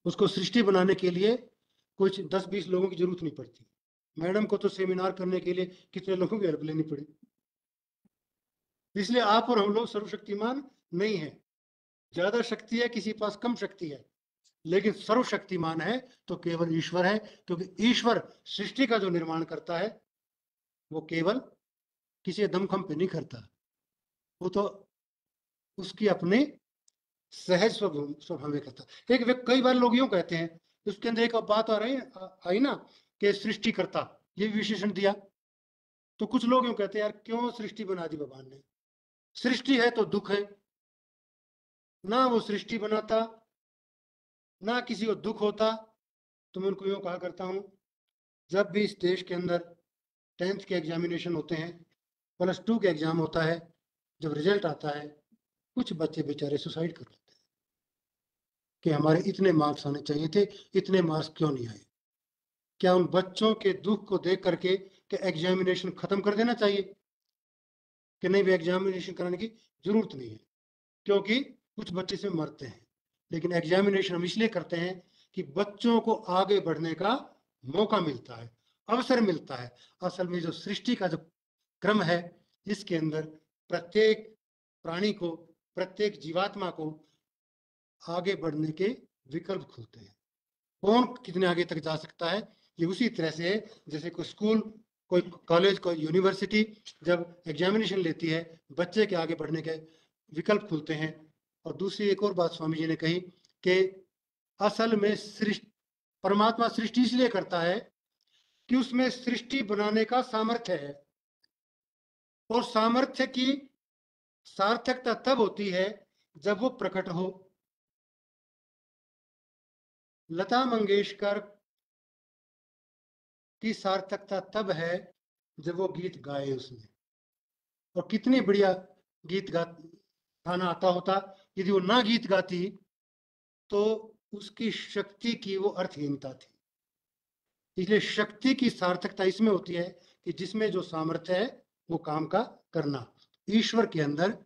उसको सृष्टि बनाने के लिए कुछ दस बीस लोगों की ज़रूरत नहीं पड़ती। मैडम को तो सेमिनार करने के लिए कितने लोगों की हेल्प लेनी पड़ी। इसलिए आप और हम लोग सर्वशक्तिमान नहीं है। ज़्यादा शक्ति है, किसी पास कम शक्ति है। लेकिन सर्वशक्तिमान है तो केवल ईश्वर है, क्योंकि ईश्वर सृष्टि का जो निर्माण करता है, वो केवल किसी दमखम पे नहीं करता। वो तो उसकी अपने सहज स्वभाव में करता एक व्यक्ति कई बार लोग यूँ कहते हैं, उसके अंदर एक बात आ रही आई ना कि सृष्टि सृष्टिकर्ता, ये विशेषण दिया। तो कुछ लोग यूँ कहते हैं, यार, क्यों सृष्टि बना दी भगवान ने? सृष्टि है तो दुख है। ना वो सृष्टि बनाता, ना किसी को दुख होता। तो मैं उनको यूँ कहा करता हूँ, जब भी इस देश के अंदर टेंथ के एग्जामिनेशन होते हैं, प्लस टू के एग्ज़ाम होता है जब रिज़ल्ट आता है, कुछ बच्चे बेचारे सुसाइड कर लेते हैं। कि हमारे इतने मार्क्स आने चाहिए थे, इतने मार्क्स क्यों नहीं आए? क्या उन बच्चों के दुख को देख करके कि एग्जामिनेशन खत्म कर देना चाहिए? कि नहीं भी एग्जामिनेशन कराने की ज़रूरत नहीं है। क्योंकि कुछ बच्चे से मरते हैं, लेकिन एग्जामिनेशन हम इसलिए करते हैं कि बच्चों को आगे बढ़ने का मौका मिलता है, अवसर मिलता है। असल में जो सृष्टि का जो क्रम है, इसके अंदर प्रत्येक प्राणी को, प्रत्येक जीवात्मा को आगे बढ़ने के विकल्प खुलते हैं। कौन कितने आगे तक जा सकता है, ये उसी तरह से है, जैसे कोई स्कूल, कोई कॉलेज, कोई यूनिवर्सिटी जब एग्जामिनेशन लेती है, बच्चे के आगे बढ़ने के विकल्प खुलते हैं। और दूसरी एक और बात स्वामी जी ने कही कि असल में सृष्टि, परमात्मा सृष्टि इसलिए करता है कि उसमें सृष्टि बनाने का सामर्थ्य है। और सामर्थ्य की सार्थकता तब होती है जब वो प्रकट हो। लता मंगेशकर की सार्थकता तब है जब वो गीत गाए उसने। और कितनी बढ़िया गीत गा, गाना आता होता। यदि वो ना गीत गाती तो उसकी शक्ति की वो अर्थहीनता थी। इसलिए शक्ति की सार्थकता इसमें होती है कि जिसमें जो सामर्थ्य है वो काम का करना। ईश्वर के अंदर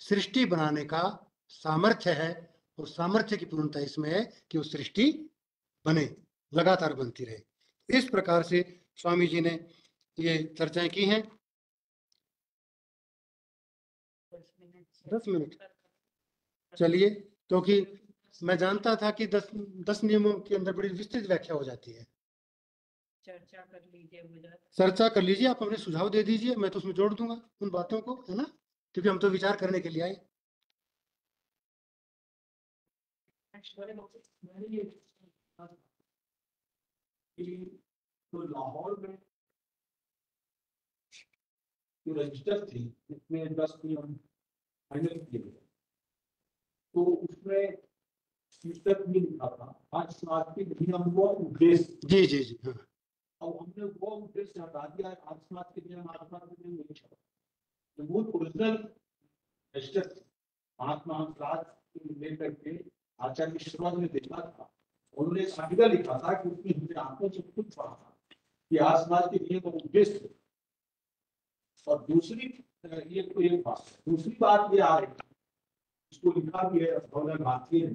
सृष्टि बनाने का सामर्थ्य है और सामर्थ्य की पूर्णता इसमें है कि वो सृष्टि बने, लगातार बनती रहे। इस प्रकार से स्वामी जी ने ये चर्चाएँ की हैं। दस मिनट। चलिए, क्योंकि मैं जानता था कि दस दस नियमों के अंदर बड़ी विस्तृत व्याख्या हो जाती है। चर्चा कर लीजिए चर्चा कर लीजिए आप अपने सुझाव दे दीजिए मैं तो उसमें जोड़ दूँगा उन बातों को है ना? क्योंकि हम तो विचार करने के लिए आए। तो लाहौर में जो रजिस्टर थी इसमें दस फाइनल किए गए तो उसमें शीर्षक भी लिखा था। आज समाज के उद्देश्य जी जी जी हाँ। और हमने वो उद्देश्य हटा दिया आज समाज के नियम आज समाज के नियम नहीं छपा तो वो ओरिजिनल थे महात्मा राज लेकर के आचार्य की शुरुआत में देखा था। उन्होंने एक लिखा था कि उसमें हमने आँखों से खुद पढ़ा था कि आज समाज के नियम और उद्देश्य। और दूसरी, ये तो एक बात, दूसरी बात ये आ रही है, इसको लिखा भी है भवन भारतीय ने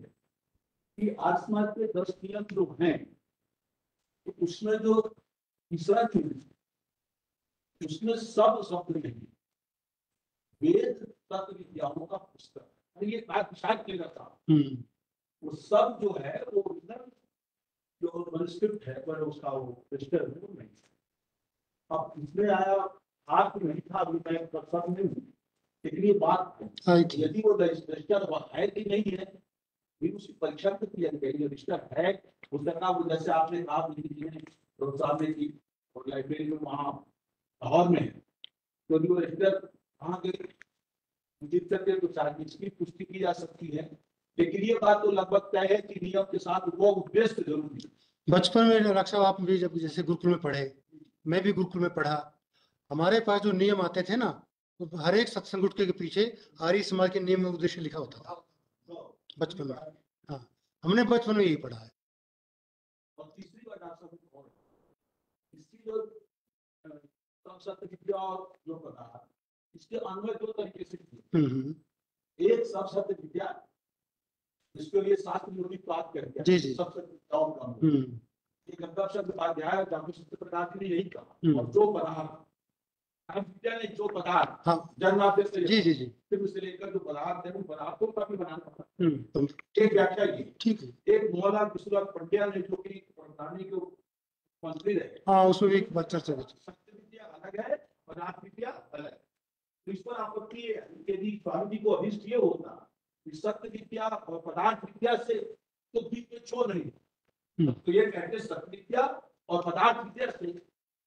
कि आज समाज के दस नियम जो हैं तो उसमें जो तीसरा चीज़ उसमें सब शब्द नहीं वेद तत्व विद्याओं का पुस्तक। और ये बात शायद क्लियर था। हम्म। वो सब जो है वो ओरिजिनल जो मनस्क्रिप्ट है पर उसका वो रजिस्टर है वो नहीं है। अब इसमें आया आप नहीं था अभी मैं प्रसन्न नहीं हूँ। लेकिन ये बात आई यदि वो रजिस्टर है कि नहीं है भी उसकी परीक्षा तो किया जाएगी रजिस्टर है उसका नाम वो जैसे आपने कहा साहब ने की और लाइब्रेरी में वहाँ लाहौर में तो वो रजिस्टर गए जीत सकते तो शायद इसकी पुष्टि की जा सकती है। लेकिन ये बात तो लगभग तय है कि नियम के साथ वो उद्देश्य ज़रूरी है। बचपन में साहब आप भी जब जैसे गुरुकुल में पढ़े, मैं भी गुरुकुल में पढ़ा, हमारे पास जो नियम आते थे ना वो हर एक सत्संग के पीछे आर्य समाज के नियम में उद्देश्य लिखा होता था। बचपन में हाँ हमने बचपन में यही पढ़ा है और तीसरी बात आप सबको और इसकी जो संसद विद्या और जो कहा इसके अन्वय दो तरीके से हम्म, हम्म, एक सबसत्य विद्या जिसके लिए शास्त्र योगी प्राप्त कर गया जी, जी। सबसत्य विद्याओं का एक गंगा शब्द उपाध्याय सत्यप्रकाश ने यही कहा। हम्म। और जो पदार्थ विद्या ने जो पदार्थ हाँ। जन्माद्य से जी जी जी। फिर उसे लेकर जो पदार्थ है पदार्थों का भी बनाना पड़ा तो एक व्याख्या ठीक है। एक मोहनलाल विश्वनाथ पंड्या ने जो कि के हाँ। उसमें भी विद्या अलग है पदार्थ विद्या अलग है। तो इस पर आपत्ति यदि स्वामी जी को अभिष्ट ये होता सत्य विद्या और पदार्थ विद्या से तो बीच में छो नहीं हम्म। तो ये कहते सत्य विद्या और पदार्थ विद्या से।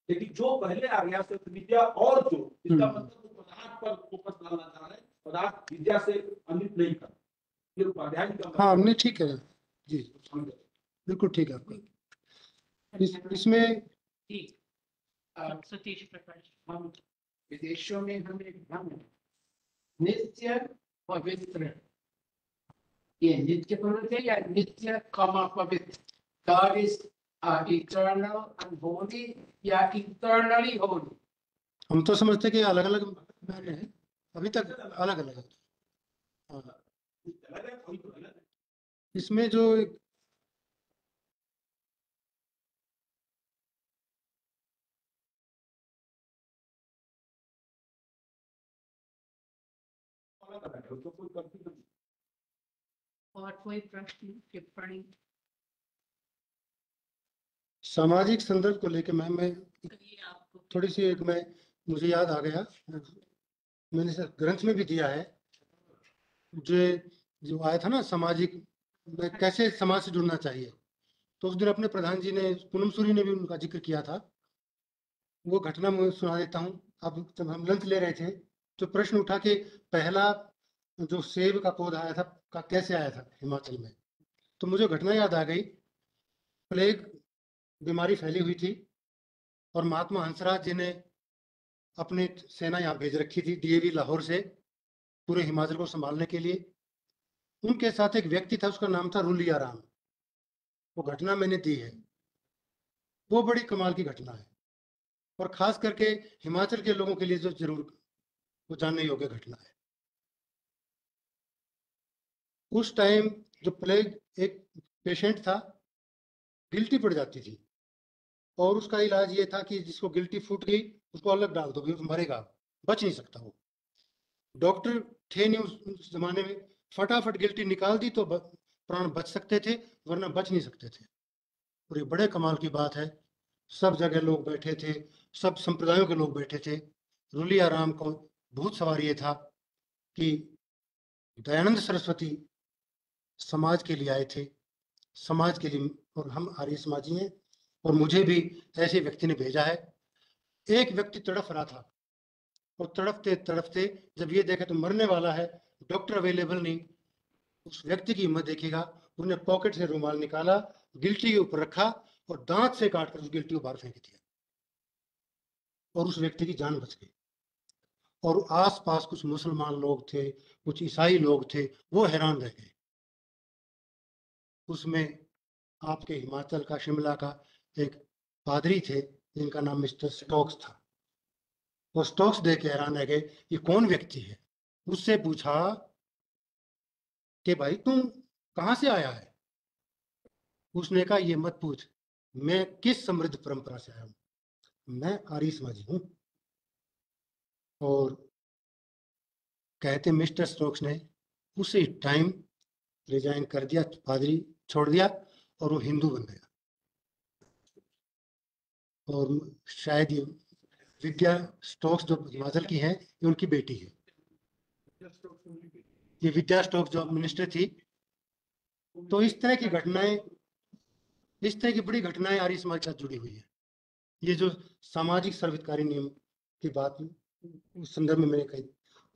लेकिन जो पहले आ गया सत्य विद्या और जो इसका हम्म। मतलब वो पदार्थ पर फोकस डालना चाह रहे हैं पदार्थ विद्या से नहीं कर का हाँ मतलब हमने ठीक है जी। बिल्कुल ठीक है आपका। इस इसमें सतीश प्रकाश हम विदेशों में हम एक भ्रम नित्य पवित्र। ये नित्य पवित्र या नित्य कमा पवित्र? God is uh, eternal and holy या eternally holy? हम तो समझते हैं कि अलग अलग मायने हैं। अभी तक अलग अलग है। इसमें जो सामाजिक संदर्भ को लेकर मैं मैं थोड़ी सी एक मैं, मुझे याद आ गया। मैंने सर ग्रंथ में भी दिया है। जो जो आया था ना सामाजिक कैसे समाज से जुड़ना चाहिए तो उस दिन अपने प्रधान जी ने, पूनम सूरी ने भी उनका ज़िक्र किया था। वो घटना मैं सुना देता हूँ। अब जब हम लंच ले रहे थे तो प्रश्न उठा कि पहला जो सेब का पौधा आया था, का कैसे आया था हिमाचल में? तो मुझे घटना याद आ गई। प्लेग बीमारी फैली हुई थी और महात्मा हंसराज जी ने अपनी सेना यहाँ भेज रखी थी डीएवी लाहौर से पूरे हिमाचल को संभालने के लिए। उनके साथ एक व्यक्ति था, उसका नाम था रुलिया राम। वो घटना मैंने दी है। वो बड़ी कमाल की घटना है। और खास करके हिमाचल के लोगों के लिए जो ज़रूर वो जानने योग्य घटना है। उस टाइम जो प्लेग एक पेशेंट था गिल्टी पड़ जाती थी। और उसका इलाज ये था कि जिसको गिल्टी फूट गई, उसको अलग डाल दो मरेगा, बच नहीं सकता वो। डॉक्टर थे नहीं उस जमाने में, फटाफट गिल्टी निकाल दी तो प्राण बच सकते थे, वरना बच नहीं सकते थे। और ये बड़े कमाल की बात है। सब जगह लोग बैठे थे, सब संप्रदायों के लोग बैठे थे। रुलिया राम को भूत सवार ये था कि दयानंद सरस्वती समाज के लिए आए थे, समाज के लिए और हम आर्य समाजी हैं और मुझे भी ऐसे व्यक्ति ने भेजा है। एक व्यक्ति तड़फ रहा था और तड़पते तड़पते जब ये देखा तो मरने वाला है डॉक्टर अवेलेबल नहीं। उस व्यक्ति की हिम्मत देखेगा उसने पॉकेट से रुमाल निकाला, गिल्टी के ऊपर रखा और दांत से काट कर उस गिल्टी को बाहर फेंक दिया। और उस व्यक्ति की जान बच गई। और आसपास कुछ मुसलमान लोग थे, कुछ ईसाई लोग थे, वो हैरान रह गए। उसमें आपके हिमाचल का शिमला का एक पादरी थे, जिनका नाम मिस्टर स्टोक्स था। वो स्टोक्स देख के हैरान रह गए ये कौन व्यक्ति है? उससे पूछा कि भाई तुम कहाँ से आया है? उसने कहा, ये मत पूछ, मैं किस समृद्ध परंपरा से आया हूँ? मैं आर्य समाजी हूँ। और कहते मिस्टर स्टोक्स ने उसी टाइम रिजाइन कर दिया पादरी छोड़ दिया और वो हिंदू बन गया। और शायद ये विद्या स्टोक्स जो हिमाचल की हैं, ये उनकी बेटी है। ये विद्या स्टोक्स जो मिनिस्टर थी तो इस तरह की घटनाएँ, इस तरह की बड़ी घटनाएँ आर्य समाज के साथ जुड़ी हुई है। ये जो सामाजिक सर्वहितकारी नियम की बात उस संदर्भ में मैंने कही,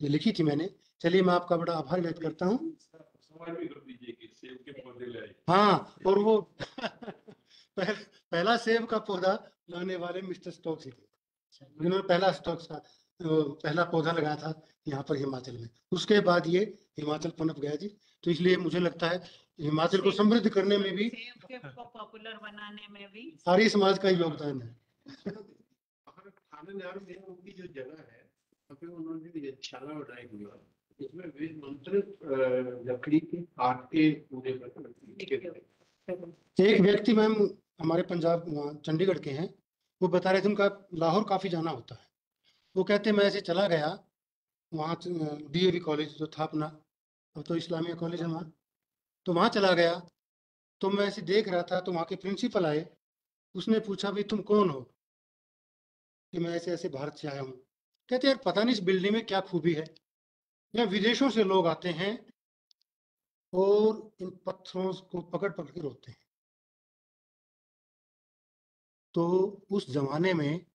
ये लिखी थी मैंने। चलिए मैं आपका बड़ा आभार व्यक्त करता हूँ। हाँ और वो पह, पहला सेब का पौधा लाने वाले मिस्टर स्टोक्स ही थे। जिन्होंने पहला स्टोक्स का पहला पौधा लगाया था यहाँ पर हिमाचल में। उसके बाद ये हिमाचल पनप गया जी। तो इसलिए मुझे लगता है हिमाचल को समृद्ध करने में भी सेब पॉपुलर बनाने में भी। आर्य समाज का ही योगदान है। और खाना नहर में उनकी जो जगह है पे उन्होंने है इसमें वेद मंत्र लकड़ी के काट के पूरे एक व्यक्ति मैम हमारे पंजाब चंडीगढ़ के हैं। वो बता रहे थे उनका लाहौर काफ़ी जाना होता है। वो कहते मैं ऐसे चला गया, वहाँ डीएवी कॉलेज जो था अपना, अब तो इस्लामिया कॉलेज है वहाँ। तो वहाँ चला गया। तो मैं ऐसे देख रहा था तो वहाँ के प्रिंसिपल आए। उसने पूछा, भाई तुम कौन हो? कि मैं ऐसे ऐसे भारत से आया हूँ। कहते यार पता नहीं इस बिल्डिंग में क्या खूबी है। यहाँ विदेशों से लोग आते हैं और इन पत्थरों को पकड़ पकड़ के रोते हैं तो उस जमाने में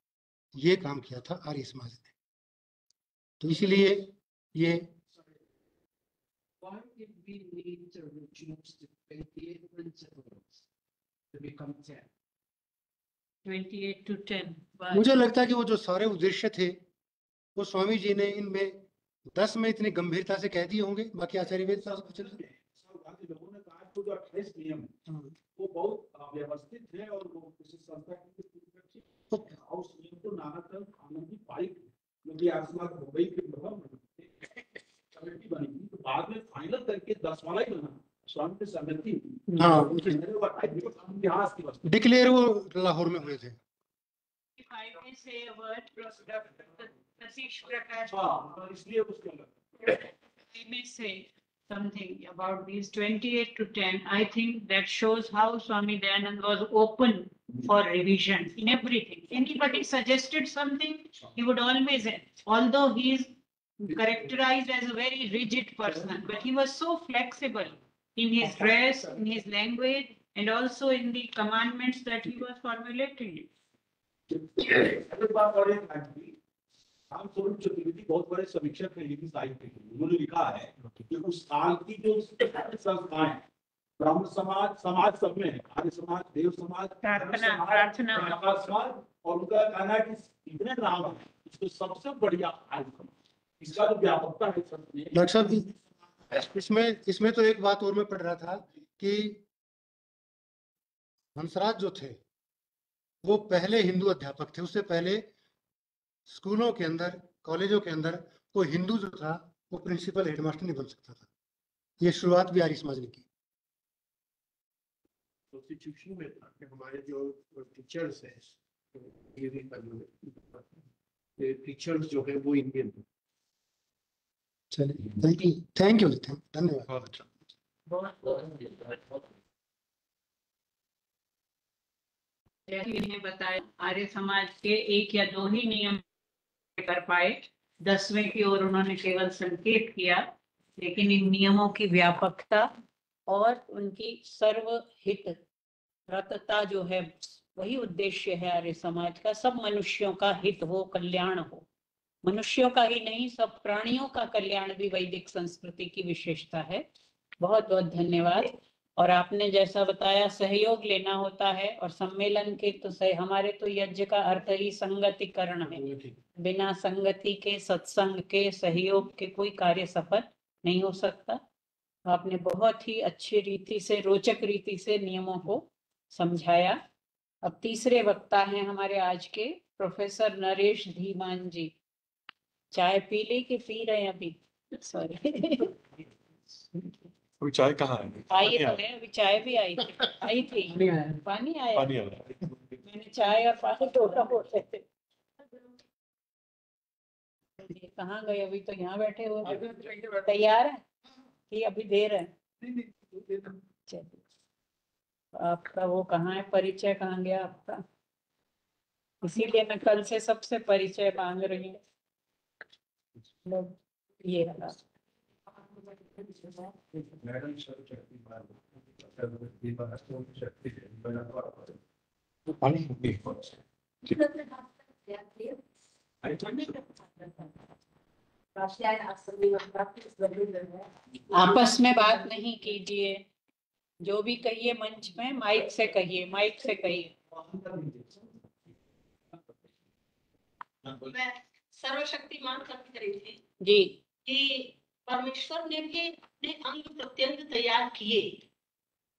ये काम किया था आर्य समाज ने तो इसलिए ये Why did we need to reduce the twenty-eight principles to become ten? 28 to 10 Why? मुझे लगता है कि वो जो सारे उद्देश्य थे वो स्वामी जी ने इनमें दस में इतनी गंभीरता से कह दिए होंगे बाकी आचार्य वेद साहब कुछ लोगों ने कहा जो अट्ठाईस नियम है, वो बहुत व्यवस्थित है और वो किसी संस्था की उस नियम को नानातन आनंदी पारित क्योंकि आसमान मुंबई के कमेटी बनी तो बाद में फाइनल करके दस वाला ही बना। स्वामी हाँ। मैंने वो 28 नियम कानून इतिहास की वस्तु। डिक्लेयर वो लाहौर में हुए थे। If I may say a word, Dr. I may say something about these 28 to 10. I think that shows how Swami Dayanand was open for revision in everything. Anybody suggested something, he would always, although he is characterized as a very rigid person, but he was so flexible in his dress, in his language, and also in the commandments that he was formulating. Chaturvedi बहुत बड़े समीक्षक हैं हिंदी साहित्य के उन्होंने लिखा है कि उस काल की जो संस्थाएँ ब्राह्मण समाज समाज सब में आर्य समाज देव समाज प्रार्थना- समाज, और उनका कहना है कि इतने है इसको सबसे बढ़िया आर्य समाज इसका जो व्यापकता है इसमें इसमें तो एक बात और मैं पढ़ रहा था कि हंसराज जो थे वो पहले हिंदू अध्यापक थे उससे पहले स्कूलों के अंदर कॉलेजों के अंदर कोई हिंदू जो था वो प्रिंसिपल हेडमास्टर नहीं बन सकता था। ये शुरुआत भी आर्य समाज ने की। कॉन्स्टिट्यूशन में था कि हमारे जो टीचर्स हैं ये भी टीचर्स जो है वो इंडियन चलिए थैंक यू थैंक यू धन्यवाद। बहुत अच्छा। बताया आर्य समाज के एक या दो ही नियम कर पाए। दसवें की ओर उन्होंने केवल संकेत किया, लेकिन इन नियमों की व्यापकता और उनकी सर्वहित रतता जो है, वही उद्देश्य है आर्य समाज का। सब मनुष्यों का हित हो, कल्याण हो। मनुष्यों का ही नहीं, सब प्राणियों का कल्याण भी वैदिक संस्कृति की विशेषता है। बहुत बहुत धन्यवाद। और आपने जैसा बताया सहयोग लेना होता है और सम्मेलन के तो सह हमारे तो यज्ञ का अर्थ ही संगतिकरण है। बिना संगति के सत्संग के सहयोग के कोई कार्य सफल नहीं हो सकता। आपने बहुत ही अच्छी रीति से रोचक रीति से नियमों को समझाया। अब तीसरे वक्ता हैं हमारे आज के प्रोफेसर नरेश धीमान जी। चाय पी ली कि पी रहे हैं अभी? सॉरी कोई चाय कहाँ है? आई तो है। अभी चाय भी आई थी आई थी। पानी आया। पानी आ रहा है। मैंने चाय और पानी दोनों बोल थे कहाँ गए? अभी तो यहाँ बैठे हो। तैयार है? कि अभी देर है। चलिए। आपका वो कहाँ है? परिचय कहाँ गया आपका? इसीलिए मैं कल से सबसे परिचय मांग रही हूँ। ये रहा मैडम शक्ति आपस में बात नहीं कीजिए। जो भी कहिए मंच में माइक से कहिए माइक से कहिए। मैं सर्वशक्तिमान कर रही थी जी। कि परमेश्वर ने भी अपने अंग प्रत्यंग तैयार किए।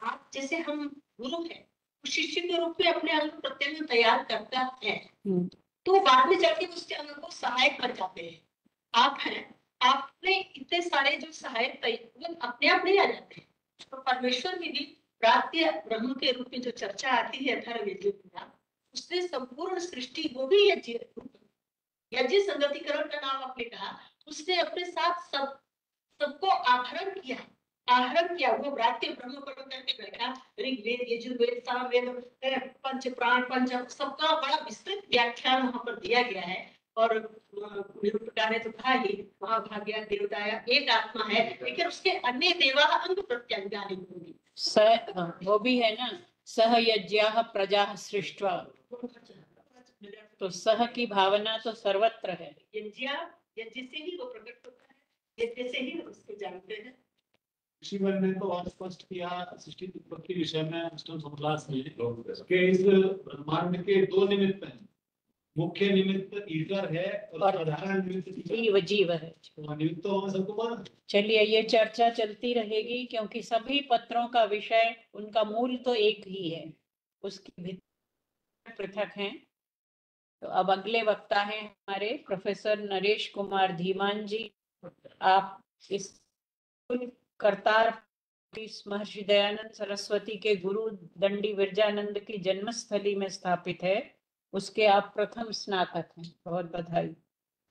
आप जैसे हम गुरु हैं शिष्य के रूप में अपने अंग प्रत्यंग तैयार करता है। हम्म। तो बाद में जाके उसके अंग को सहायक बन जाते हैं। आप हैं आपने इतने सारे जो सहायक अपने आप नहीं आ जाते। तो परमेश्वर में भी प्राप्य ब्रह्म के रूप में जो चर्चा आती है उसने संपूर्ण सृष्टि वो भी यज्ञ यज्ञ संगतिकरण का नाम आपने कहा उसने अपने साथ सब सबको आहरण किया। आहरण किया वो ब्राह्य ब्रह्म पढ़ करके बैठा। ऋग्वेद यजुर्वेद सामवेद पंच प्राण पंच सबका बड़ा विस्तृत व्याख्यान वहाँ पर दिया गया है। और निरूपकार ने तो कहा ही महाभाग्य देवताया एक आत्मा है लेकिन उसके अन्य देवा अंग प्रत्यंगानि होंगी। स वो भी है ना सह यज्ञा प्रजा सृष्टवा। तो सह की भावना तो सर्वत्र है। यज्ञ यज्ञ से ही वो प्रकट होता है। यज्ञ से ही उसको जानते हैं। ऋषिवर ने तो और स्पष्ट किया सृष्टि उत्पत्ति विषय में अष्टम समक्लास में कि इस ब्रह्मांड के दो निमित्त हैं मुख्य निमित्त ईश्वर है और साधारण निमित्त जीव जीव है। तो निमित्त तो हम सबको मालूम चलिए ये चर्चा चलती रहेगी क्योंकि सभी पत्रों का विषय उनका मूल तो एक ही है। उसकी भीतर पृथक हैं। तो अब अगले वक्ता हैं हमारे प्रोफेसर नरेश कुमार धीमान जी। आप इस करतार महर्षि दयानंद सरस्वती के गुरु दंडी विरजानंद की जन्मस्थली में स्थापित है। उसके आप प्रथम स्नातक हैं। बहुत बधाई।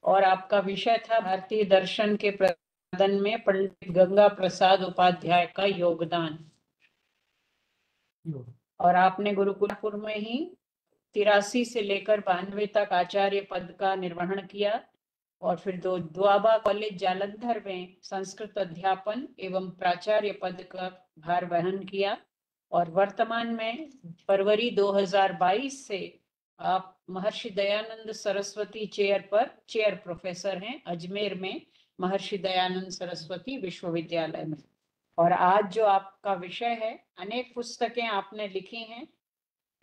और आपका विषय था भारतीय दर्शन के प्रदान में पंडित गंगा प्रसाद उपाध्याय का योगदान। और आपने गुरुकुलपुर में ही तिरासी से लेकर बानवे तक आचार्य पद का निर्वहन किया। और फिर दो द्वाबा कॉलेज जालंधर में संस्कृत अध्यापन एवं प्राचार्य पद का भार वहन किया। और वर्तमान में फरवरी 2022 से आप महर्षि दयानंद सरस्वती चेयर पर चेयर प्रोफेसर हैं, अजमेर में महर्षि दयानंद सरस्वती विश्वविद्यालय में। और आज जो आपका विषय है, अनेक पुस्तकें आपने लिखी हैं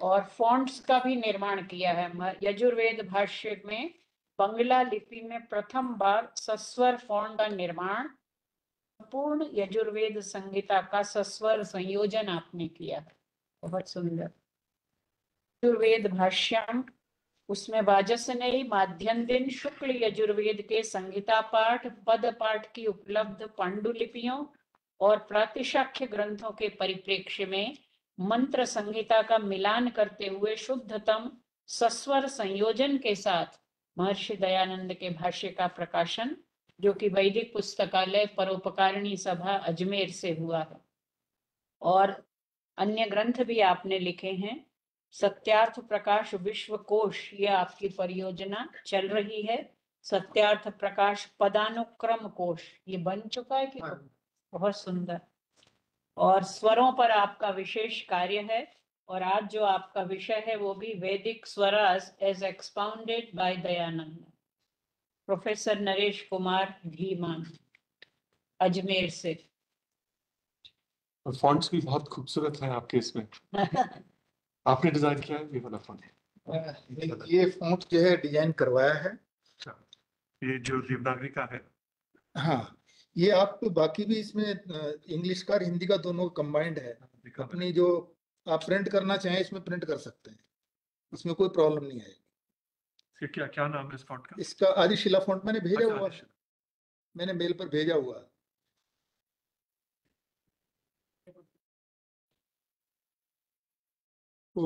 और फॉन्ट्स का भी निर्माण किया है। यजुर्वेद भाष्य में बंगला लिपि में प्रथम बार सस्वर फॉन्ट का निर्माण पूर्ण यजुर्वेद संहिता का सस्वर संयोजन आपने किया। बहुत सुंदर। यजुर्वेद भाष्यम, उसमें वाजसनेयी माध्यम दिन शुक्ल यजुर्वेद के संहिता पाठ, पद पाठ की उपलब्ध पांडुलिपियों और प्रातिशाख्य ग्रंथों के परिप्रेक्ष्य में मंत्र संहिता का मिलान करते हुए शुद्धतम सस्वर संयोजन के साथ महर्षि दयानंद के भाष्य का प्रकाशन जो कि वैदिक पुस्तकालय परोपकारिणी सभा अजमेर से हुआ है। और अन्य ग्रंथ भी आपने लिखे हैं। सत्यार्थ प्रकाश विश्व कोश ये आपकी परियोजना चल रही है। सत्यार्थ प्रकाश पदानुक्रम कोश ये बन चुका है कि बहुत सुंदर। और स्वरों पर आपका विशेष कार्य है। और आज जो आपका विषय है वो भी Vedic Swaraj as expounded by Dayanand. Professor Naresh Kumar Dhiman Ajmer से। और फॉन्ट्स भी बहुत खूबसूरत है आपके इसमें। आपने डिज़ाइन किया है? ये वाला फॉन्ट ये फॉन्ट जो है डिज़ाइन करवाया है। ये जो देवनागरी का है। हाँ ये आपको बाकी भी इसमें इंग्लिश का और हिंदी का दोनों कंबाइंड है। अपनी जो आप प्रिंट करना चाहें इसमें प्रिंट कर सकते हैं। उसमें कोई प्रॉब्लम नहीं आएगी। क्या क्या नाम है इस फॉन्ट का? इसका आदिशिला फॉन्ट मैंने भेजा अच्छा, हुआ है। मैंने मेल पर भेजा हुआ ओ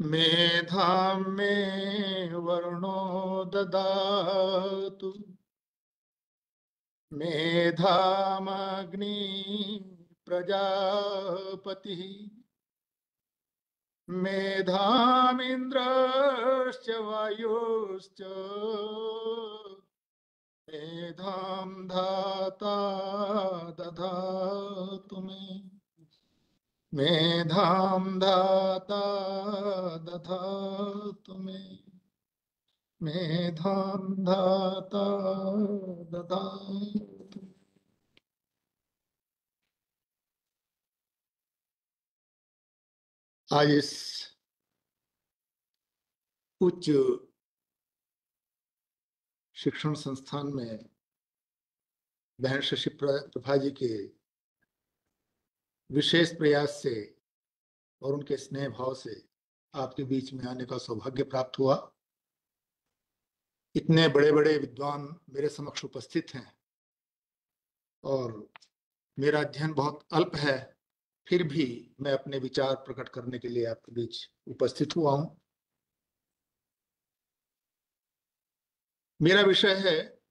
मेधा मे वर्णो ददातु। मेधामग्नि प्रजापति। मेधामिन्द्रश्च वायुश्च। मेधां धाता दधातु मे। मेधां धाता दधातु मे। मेधां धाता आज इस उच्च शिक्षण संस्थान में बहन शशि प्र- प्रभा जी के विशेष प्रयास से और उनके स्नेह भाव से आपके बीच में आने का सौभाग्य प्राप्त हुआ। इतने बड़े बड़े विद्वान मेरे समक्ष उपस्थित हैं। और मेरा अध्ययन बहुत अल्प है, फिर भी मैं अपने विचार प्रकट करने के लिए आपके बीच उपस्थित हुआ हूँ। मेरा विषय है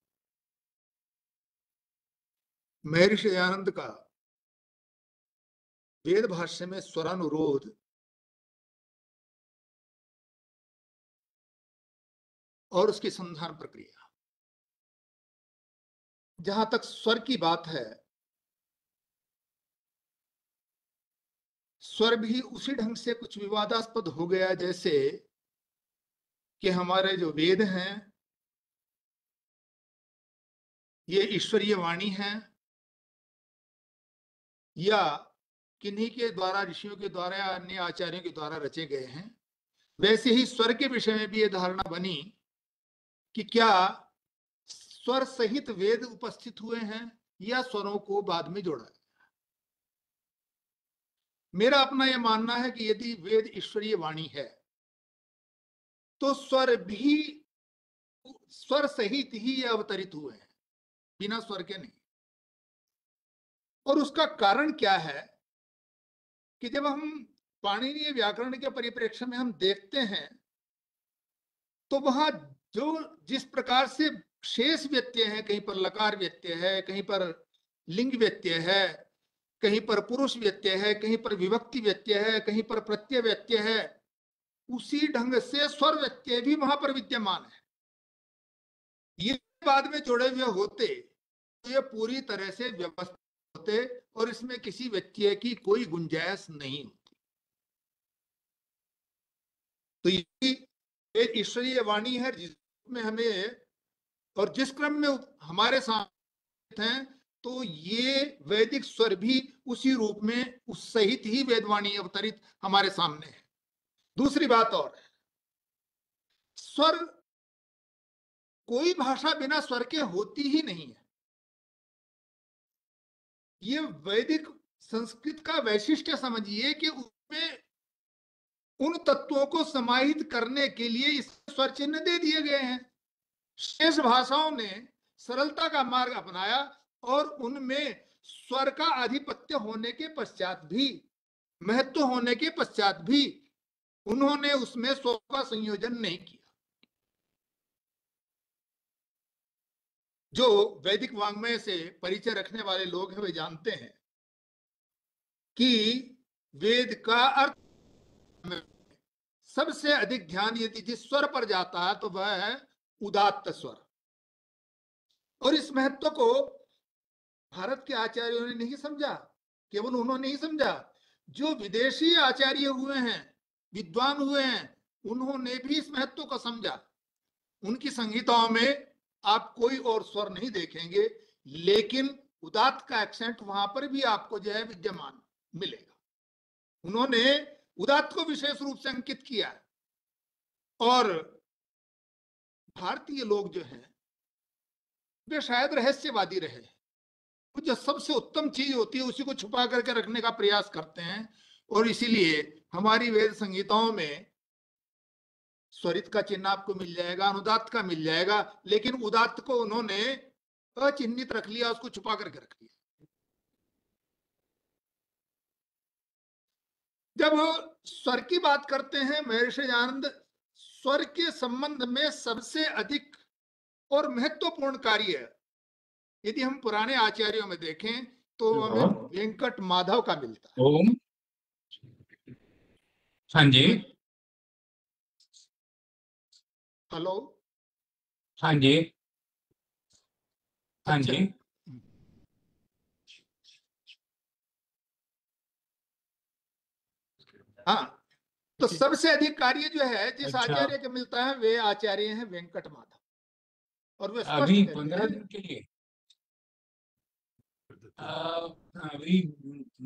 महर्षि दयानंद का वेद भाष्य में स्वरानुरोध और उसकी संधान प्रक्रिया। जहाँ तक स्वर की बात है, स्वर भी उसी ढंग से कुछ विवादास्पद हो गया जैसे कि हमारे जो वेद हैं, ये ईश्वरीय वाणी है, या किन्हीं के द्वारा, ऋषियों के द्वारा या अन्य आचार्यों के द्वारा रचे गए हैं, वैसे ही स्वर के विषय में भी ये धारणा बनी कि क्या स्वर सहित वेद उपस्थित हुए हैं या स्वरों को बाद में जोड़ा है? मेरा अपना यह मानना है कि यदि वेद ईश्वरीय वाणी है तो स्वर भी स्वर सहित ही ये अवतरित हुए हैं, बिना स्वर के नहीं। और उसका कारण क्या है कि जब हम पाणिनीय व्याकरण के परिप्रेक्ष्य में हम देखते हैं तो वहाँ जो जिस प्रकार से शेष व्यत्यय है, कहीं पर लकार व्यत्यय है, कहीं पर लिंग व्यत्यय है, कहीं पर पुरुष व्यत्यय है, कहीं पर विभक्ति व्यत्यय है, कहीं पर प्रत्यय व्यत्यय है, उसी ढंग से स्वर व्यत्यय भी वहाँ पर विद्यमान है। ये बाद में जोड़े हुए होते तो ये पूरी तरह से व्यवस्थित होते और इसमें किसी व्यत्यय की कोई गुंजाइश नहीं होती। तो ये ईश्वरीय वाणी है जिसमें हमें और जिस क्रम में हमारे साथ हैं तो ये वैदिक स्वर भी उसी रूप में, उस सहित ही वेदवाणी अवतरित हमारे सामने है। दूसरी बात और स्वर कोई भाषा बिना स्वर के होती ही नहीं है। ये वैदिक संस्कृत का वैशिष्ट्य समझिए कि उसमें उन तत्वों को समाहित करने के लिए इस स्वर चिन्ह दे दिए गए हैं। शेष भाषाओं ने सरलता का मार्ग अपनाया और उनमें स्वर का आधिपत्य होने के पश्चात भी, महत्व होने के पश्चात भी उन्होंने उसमें स्वर का संयोजन नहीं किया। जो वैदिक वांग्मय से परिचय रखने वाले लोग हैं, वे जानते हैं कि वेद का अर्थ सबसे अधिक ध्यान यदि जिस स्वर पर जाता है तो वह है उदात्त स्वर। और इस महत्व को भारत के आचार्यों ने नहीं समझा, केवल उन्होंने नहीं समझा। जो विदेशी आचार्य हुए हैं, विद्वान हुए हैं, उन्होंने भी इस महत्व को समझा। उनकी संहिताओं में आप कोई और स्वर नहीं देखेंगे, लेकिन उदात का एक्सेंट वहाँ पर भी आपको जो है विद्यमान मिलेगा। उन्होंने उदात्त को विशेष रूप से अंकित किया है। और भारतीय लोग जो हैं, वे शायद रहस्यवादी रहे जो सबसे उत्तम चीज़ होती है, उसी को छुपा करके रखने का प्रयास करते हैं और इसीलिए हमारी वेद संहिताओं में स्वरित का चिन्ह आपको मिल जाएगा अनुदात का मिल जाएगा, लेकिन उदात को उन्होंने अचिन्हित रख लिया, उसको छुपा करके रख लिया। जब स्वर की बात करते हैं महर्षि आनंद स्वर के संबंध में सबसे अधिक और महत्वपूर्ण कार्य यदि हम पुराने आचार्यों में देखें तो हमें वेंकट माधव का मिलता है। ओम। हाँ जी। हेलो। हाँ जी। हाँ अच्छा। जी। हाँ तो सबसे अधिक कार्य जो है जिस अच्छा। आचार्य के मिलता है वे आचार्य हैं वेंकट माधव और वे अभी पंद्रह दिन के लिए। अभी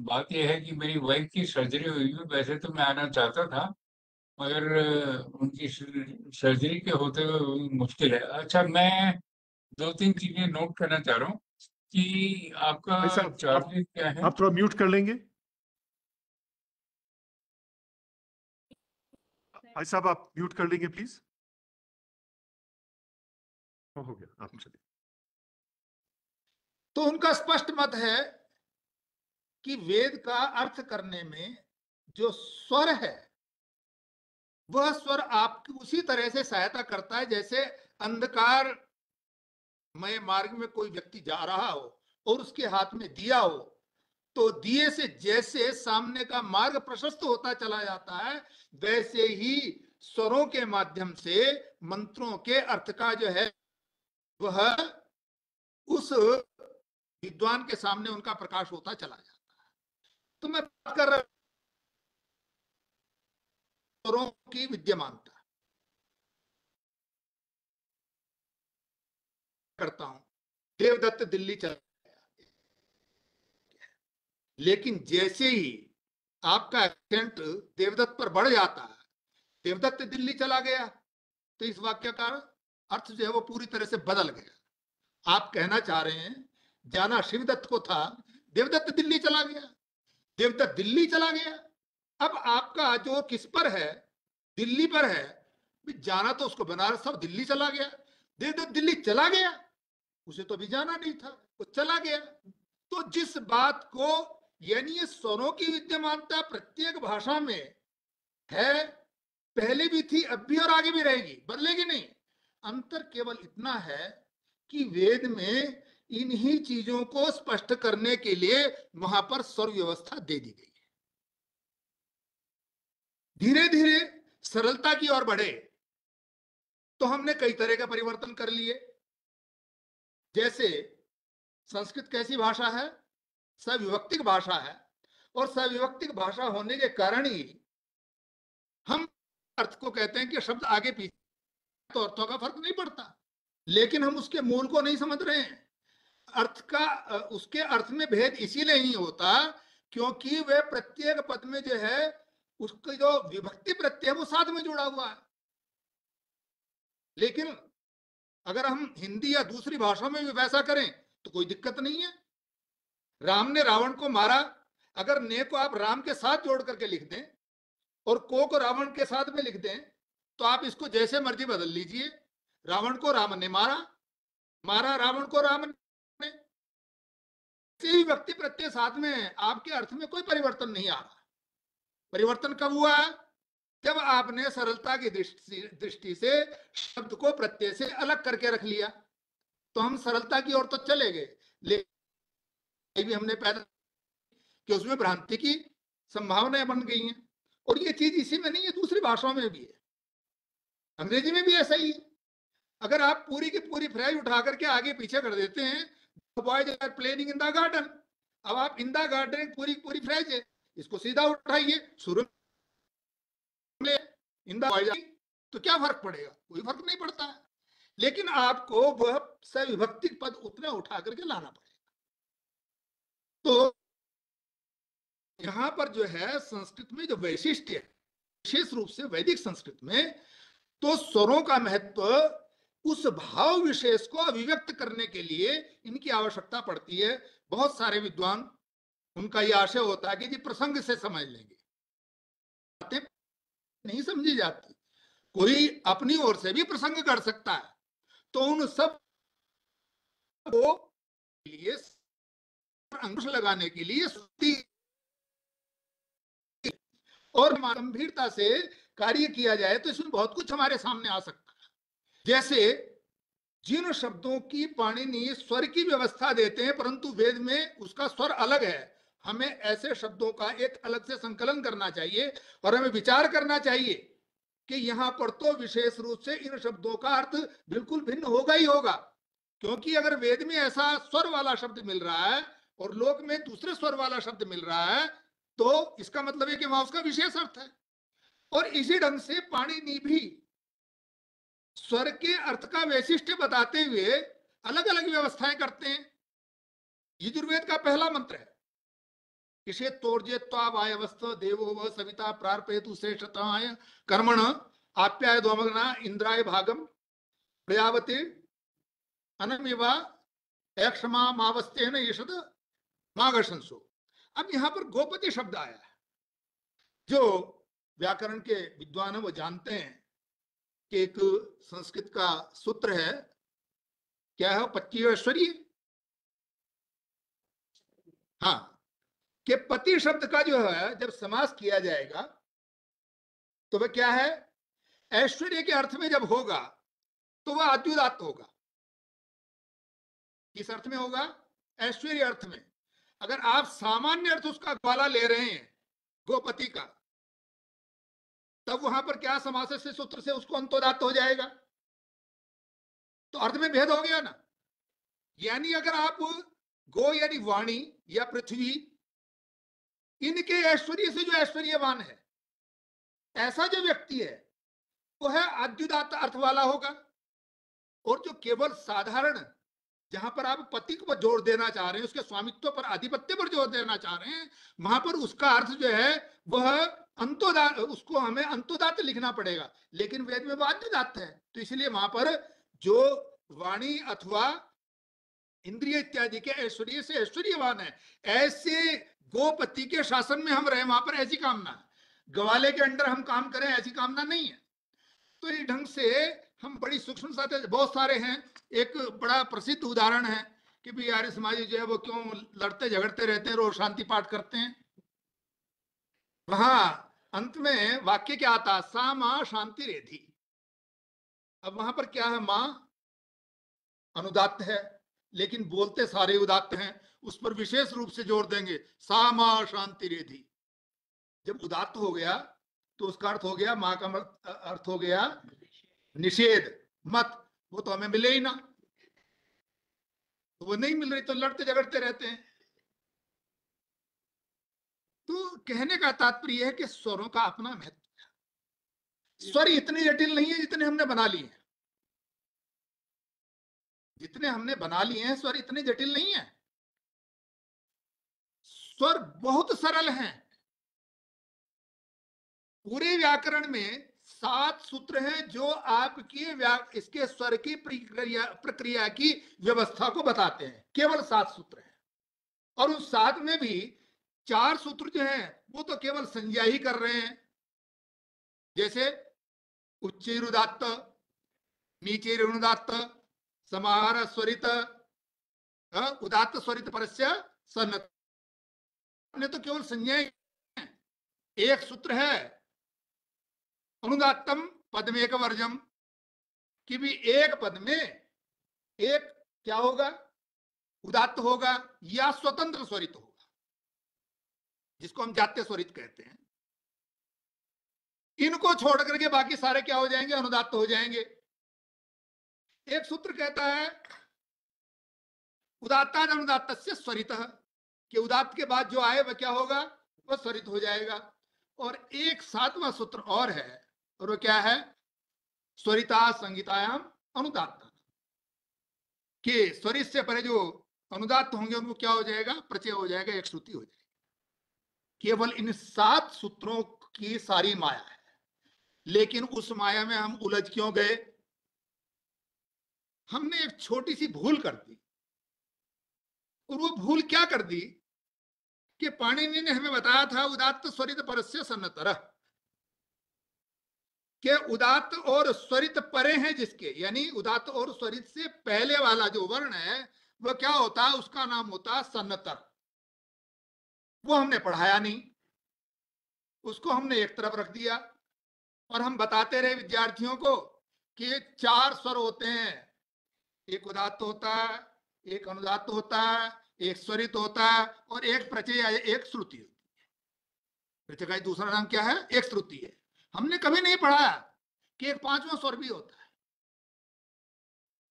बात यह है कि मेरी वाइफ की सर्जरी हुई है वैसे तो मैं आना चाहता था मगर उनकी सर्जरी के होते हुए मुश्किल है। अच्छा मैं दो तीन चीज़ें नोट करना चाह रहा हूँ कि आपका चार्जेस क्या है? आप थोड़ा म्यूट कर लेंगे। भाई साहब, आप म्यूट कर लेंगे प्लीज़। हो गया। आप चलिए। तो उनका स्पष्ट मत है कि वेद का अर्थ करने में जो स्वर है, वह स्वर आपकी उसी तरह से सहायता करता है जैसे अंधकार मार्ग में कोई व्यक्ति जा रहा हो और उसके हाथ में दिया हो। तो दिए से जैसे सामने का मार्ग प्रशस्त होता चला जाता है, वैसे ही स्वरों के माध्यम से, मंत्रों के अर्थ का जो है, वह उस विद्वान के सामने उनका प्रकाश होता चला जाता है। तो मैं बात कर रहा स्वरों की विद्यमानता। करता हूँ। देवदत्त दिल्ली चला लेकिन जैसे ही आपका एक्सेंट देवदत्त पर बढ़ जाता है, देवदत्त दिल्ली चला गया। तो इस वाक्य का अर्थ जो है वो पूरी तरह से बदल गया। आप कहना चाह रहे हैं, जाना शिवदत्त को था, देवदत्त दिल्ली चला गया। देवदत्त दिल्ली चला गया। अब आपका जो किस पर है, दिल्ली पर है जाना तो उसको बनारस था दिल्ली चला गया। देवदत्त दिल्ली चला गया। उसे तो अभी जाना नहीं था, वो चला गया। तो जिस बात को यानी ये स्वरों की विद्यमानता प्रत्येक भाषा में है, पहले भी थी, अब भी और आगे भी रहेगी, बदलेगी नहीं। अंतर केवल इतना है कि वेद में इन्हीं चीज़ों को स्पष्ट करने के लिए वहाँ पर स्वर व्यवस्था दे दी गई है। धीरे धीरे सरलता की ओर बढ़े तो हमने कई तरह का परिवर्तन कर लिए। जैसे संस्कृत कैसी भाषा है? सविभक्तिक भाषा है और सविभक्तिक भाषा होने के कारण ही हम अर्थ को कहते हैं कि शब्द आगे पीछे तो अर्थों का फ़र्क नहीं पड़ता। लेकिन हम उसके मूल को नहीं समझ रहे हैं। अर्थ का उसके अर्थ में भेद इसीलिए नहीं होता क्योंकि वह प्रत्येक पद में जो है, उसकी जो विभक्ति प्रत्यय है, वो साथ में जुड़ा हुआ है। लेकिन अगर हम हिंदी या दूसरी भाषा में भी वैसा करें तो कोई दिक्कत नहीं है। राम ने रावण को मारा। अगर ने को आप राम के साथ जोड़ करके लिख दें और को को रावण के साथ में लिख दें तो आप इसको जैसे मर्ज़ी बदल लीजिए। रावण को राम ने मारा मारा रावण को राम ने। ही व्यक्ति प्रत्यय साथ में आपके अर्थ में कोई परिवर्तन नहीं आ रहा। परिवर्तन कब हुआ? जब आपने सरलता की दृष्टि दृष्टि से शब्द को प्रत्यय से अलग करके रख लिया। तो हम सरलता की ओर तो चले गए, लेकिन भी हमने पैदा कि उसमें भ्रांति की संभावनाएँ बन गई हैं। और ये चीज़ इसी में नहीं है दूसरी भाषाओं में भी है। अंग्रेज़ी में भी ऐसा ही है। अगर आप पूरी की पूरी फ्रेज उठा करके आगे पीछे कर देते हैं boys are playing in the garden. अब आप इन द गार्डन पूरी पूरी फ्रेज है, इसको सीधा उठाइए, शुरू इन तो क्या फ़र्क पड़ेगा? कोई फ़र्क नहीं पड़ता। लेकिन आपको वह सविभक्ति पद उतना उठा करके लाना पड़ेगा। तो यहाँ पर जो है संस्कृत में जो वैशिष्ट है, विशेष रूप से वैदिक संस्कृत में तो स्वरों का महत्व उस भाव विशेष को अभिव्यक्त करने के लिए इनकी आवश्यकता पड़ती है। बहुत सारे विद्वान, उनका यह आशय होता है कि जी प्रसंग से समझ लेंगे। बातें नहीं समझी जाती। कोई अपनी ओर से भी प्रसंग कर सकता है तो उन सबको लिए अंकुश लगाने के लिए और गंभीरता से कार्य किया जाए तो इसमें बहुत कुछ हमारे सामने आ सकता है। जैसे जिन शब्दों की पाणिनि स्वर की व्यवस्था देते हैं, परंतु वेद में उसका स्वर अलग है। हमें ऐसे शब्दों का एक अलग से संकलन करना चाहिए और हमें विचार करना चाहिए कि यहाँ पर तो विशेष रूप से इन शब्दों का अर्थ बिल्कुल भिन्न होगा ही होगा। क्योंकि अगर वेद में ऐसा स्वर वाला शब्द मिल रहा है और लोक में दूसरे स्वर वाला शब्द मिल रहा है तो इसका मतलब है कि वहाँ उसका विशेष अर्थ है। और इसी ढंग से पाणिनि भी, स्वर के अर्थ का वैशिष्ट बताते हुए अलग अलग व्यवस्थाएँ करते हैं। यजुर्वेद का पहला मंत्र है, इसे तोर्जे वायवस्थ देवो व सविता प्रार्पयतु श्रेष्ठताय कर्मण आप्याय दोमग्ना इंद्राय भागम प्रयावती अनमिवा क्षमा मावस्ते न यशद मागशंसो अब यहाँ पर गोपति शब्द आया है, जो व्याकरण के विद्वान है, वो जानते हैं कि एक संस्कृत का सूत्र है, क्या है ऐश्वर्य? हाँ कि पति शब्द का जो है, जब समास किया जाएगा तो वह क्या है? ऐश्वर्य के अर्थ में जब होगा तो वह अद्युदात होगा। किस अर्थ में होगा? ऐश्वर्य अर्थ में। अगर आप सामान्य अर्थ उसका ग्वाला ले रहे हैं, गोपति का, तब वहाँ पर क्या समास से सूत्र से उसको अंतोदात हो जाएगा? तो अर्थ में भेद हो गया ना। यानी अगर आप गो यानी वाणी या पृथ्वी, इनके ऐश्वर्य से जो ऐश्वर्यवान है, ऐसा जो व्यक्ति है वो है अद्युदात अर्थ वाला होगा। और जो केवल साधारण जहाँ पर आप पति को ज़ोर देना चाह रहे हैं, उसके स्वामित्व पर आधिपत्य पर ज़ोर देना चाह रहे हैं, वहाँ पर उसका अर्थ जो है, वह अंतोदात उसको हमें अंतोदात लिखना पड़ेगा। लेकिन वेद में बाध्यदात है तो इसलिए वहाँ पर जो वाणी अथवा इंद्रिय इत्यादि के ऐश्वर्य से ऐश्वर्यवान है, ऐसे गोपति के शासन में हम रहे, वहाँ पर ऐसी कामना है। गवाले के अंडर हम काम करें, ऐसी कामना नहीं है। तो इस ढंग से हम बड़ी सूक्ष्म बहुत सारे हैं एक बड़ा प्रसिद्ध उदाहरण है कि भी आर्य समाज जो है वो क्यों लड़ते झगड़ते रहते हैं रोज शांति पाठ करते हैं? वहाँ अंत में वाक्य क्या आता सा माँ शांति रेधी। अब वहाँ पर क्या है? माँ अनुदात है, लेकिन बोलते सारे उदात्त हैं। उस पर विशेष रूप से ज़ोर देंगे। सा माँ शांति रेधी। जब उदात्त हो गया तो उसका अर्थ हो गया, माँ का अर्थ हो गया निषेध, मत। वो तो हमें मिले ही ना। तो वो नहीं मिल रही तो लड़ते झगड़ते रहते हैं। तो कहने का तात्पर्य है कि स्वरों का अपना महत्व है। स्वर इतने जटिल नहीं है जितने हमने बना लिए हैं। जितने हमने बना लिए हैं, स्वर इतने जटिल नहीं है। स्वर बहुत सरल हैं। पूरे व्याकरण में सात सूत्र हैं जो आपकी इसके स्वर की प्रक्रिया प्रक्रिया की व्यवस्था को बताते हैं। केवल सात सूत्र हैं। और उस सात में भी चार सूत्र जो हैं, वो तो केवल संज्ञा ही कर रहे हैं। जैसे उच्च रुदात्त, नीचे ऋणुदात्त समाहार स्वरित उदात्त स्वरित परस्य सन्नत। ने तो केवल संज्ञा एक सूत्र है अनुदात्तम पद में एक वर्जम कि भी एक पद में एक क्या होगा? उदात्त होगा या स्वतंत्र स्वरित होगा? जिसको हम जात्य स्वरित कहते हैं। इनको छोड़ करके बाकी सारे क्या हो जाएँगे? अनुदात्त हो जाएँगे। एक सूत्र कहता है उदात्ता अनुदात से स्वरित। कि उदात्त के बाद जो आए, वह क्या होगा? वह स्वरित हो जाएगा। और एक सातवां सूत्र और है और वो क्या है? स्वरिता संगीतायाम अनुदात के स्वरित से परे जो अनुदात होंगे उनको क्या हो जाएगा? प्रचय हो जाएगा, एक श्रुति हो जाएगी। केवल इन सात सूत्रों की सारी माया है। लेकिन उस माया में हम उलझ क्यों गए? हमने एक छोटी सी भूल कर दी। और वो भूल क्या कर दी? कि पाणिनि ने हमें बताया था, उदात्त स्वरित परस्य सन्नतर। के उदात्त और स्वरित परे हैं जिसके, यानी उदात और स्वरित से पहले वाला जो वर्ण है, वह क्या होता? है उसका नाम होता है सन्नतर। वो हमने पढ़ाया नहीं। उसको हमने एक तरफ़ रख दिया। और हम बताते रहे विद्यार्थियों को कि चार स्वर होते हैं। एक उदात्त होता है एक अनुदात्त होता है एक स्वरित होता है और एक प्रचय एक श्रुति होती है। प्रचय का दूसरा नाम क्या है? एक श्रुति है। हमने कभी नहीं पढ़ा कि एक पांचवा स्वर भी होता है।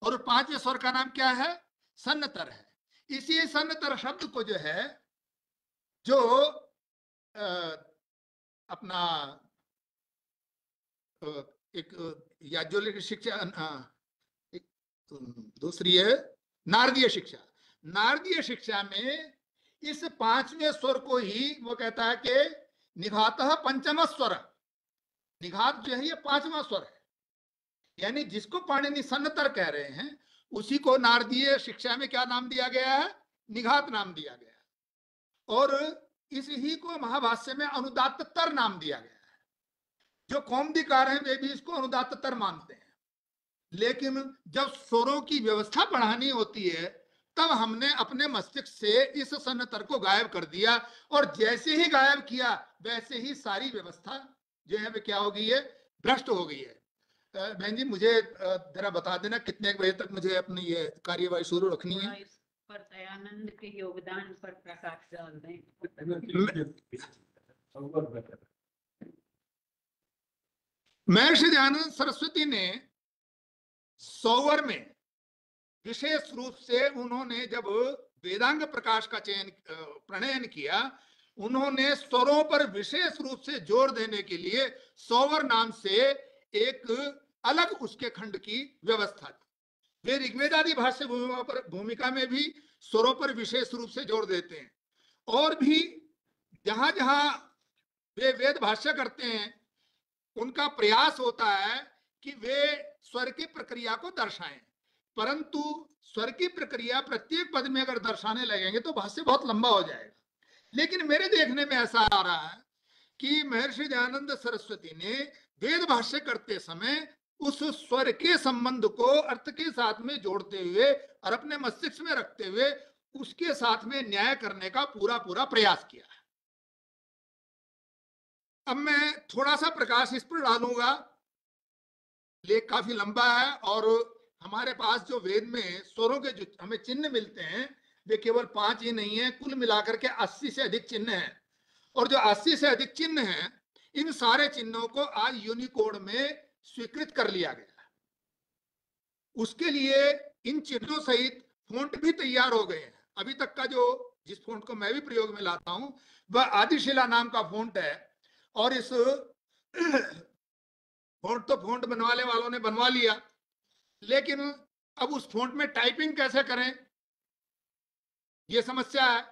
और पाँचवें स्वर का नाम क्या है? सन्नतर है। इसी सन्नतर शब्द को जो है जो आ, अपना एक याज्ञोलिक शिक्षा एक दूसरी है नारदीय शिक्षा। नारदीय शिक्षा में इस पाँचवें स्वर को ही वो कहता है कि निघात पंचम स्वर। निघात जो है ये पांचवा स्वर है। यानी जिसको पाणिनि सन्नतर कह रहे हैं, उसी को नारदीय शिक्षा में क्या नाम दिया गया है? निघात नाम दिया गया है। और इस ही को महाभाष्य में अनुदात्तर नाम दिया गया है। जो कौमदिकार हैं, वे भी इसको अनुदात्तर मानते हैं। लेकिन जब स्वरों की व्यवस्था बढ़ानी होती है, तब हमने अपने मस्तिष्क से इस सन्नतर को गायब कर दिया। और जैसे ही गायब किया, वैसे ही सारी व्यवस्था जो है क्या हो गई है? भ्रष्ट हो गई है। बहन जी मुझे जरा बता देना कितने बजे तक मुझे अपनी ये कार्यवाही शुरू रखनी है? पर दयानंद के योगदान पर प्रकाश डाल दें। महर्षि दयानंद सरस्वती ने सोवर में विशेष रूप से उन्होंने जब वेदांग प्रकाश का चयन प्रणयन किया उन्होंने स्वरों पर विशेष रूप से ज़ोर देने के लिए सोवर नाम से एक अलग उसके खंड की व्यवस्था थी वे ऋग्वेद आदि भाष्य भूमिका में भी स्वरों पर विशेष रूप से ज़ोर देते हैं। और भी जहाँ जहाँ वे वेद भाष्य करते हैं, उनका प्रयास होता है कि वे स्वर की प्रक्रिया को दर्शाएँ। परंतु स्वर की प्रक्रिया प्रत्येक पद में अगर दर्शाने लगेंगे तो भाष्य बहुत लंबा हो जाएगा। लेकिन मेरे देखने में ऐसा आ रहा है कि महर्षि दयानंद सरस्वती ने वेद भाष्य करते समय उस स्वर के संबंध को अर्थ के साथ में जोड़ते हुए और अपने मस्तिष्क में रखते हुए उसके साथ में न्याय करने का पूरा पूरा प्रयास किया है। अब मैं थोड़ा सा प्रकाश इस पर डालूँगा। लेख काफ़ी लंबा है और हमारे पास जो वेद में स्वरों के जो हमें चिन्ह मिलते हैं वे केवल पाँच ही नहीं है, कुल मिलाकर के अस्सी से अधिक चिन्ह है। और जो अस्सी से अधिक चिन्ह है, इन सारे चिन्हों को आज यूनिकोड में स्वीकृत कर लिया गया उसके लिए इन चिन्हों सहित फोंट भी तैयार हो गए हैं। अभी तक का जो, जिस फोंट को मैं भी प्रयोग में लाता हूँ, वह आदिशिला नाम का फोंट है। और इस फोंट तो फोंट बनवाने वालों ने बनवा लिया, लेकिन अब उस फोंट में टाइपिंग कैसे करें? यह समस्या है।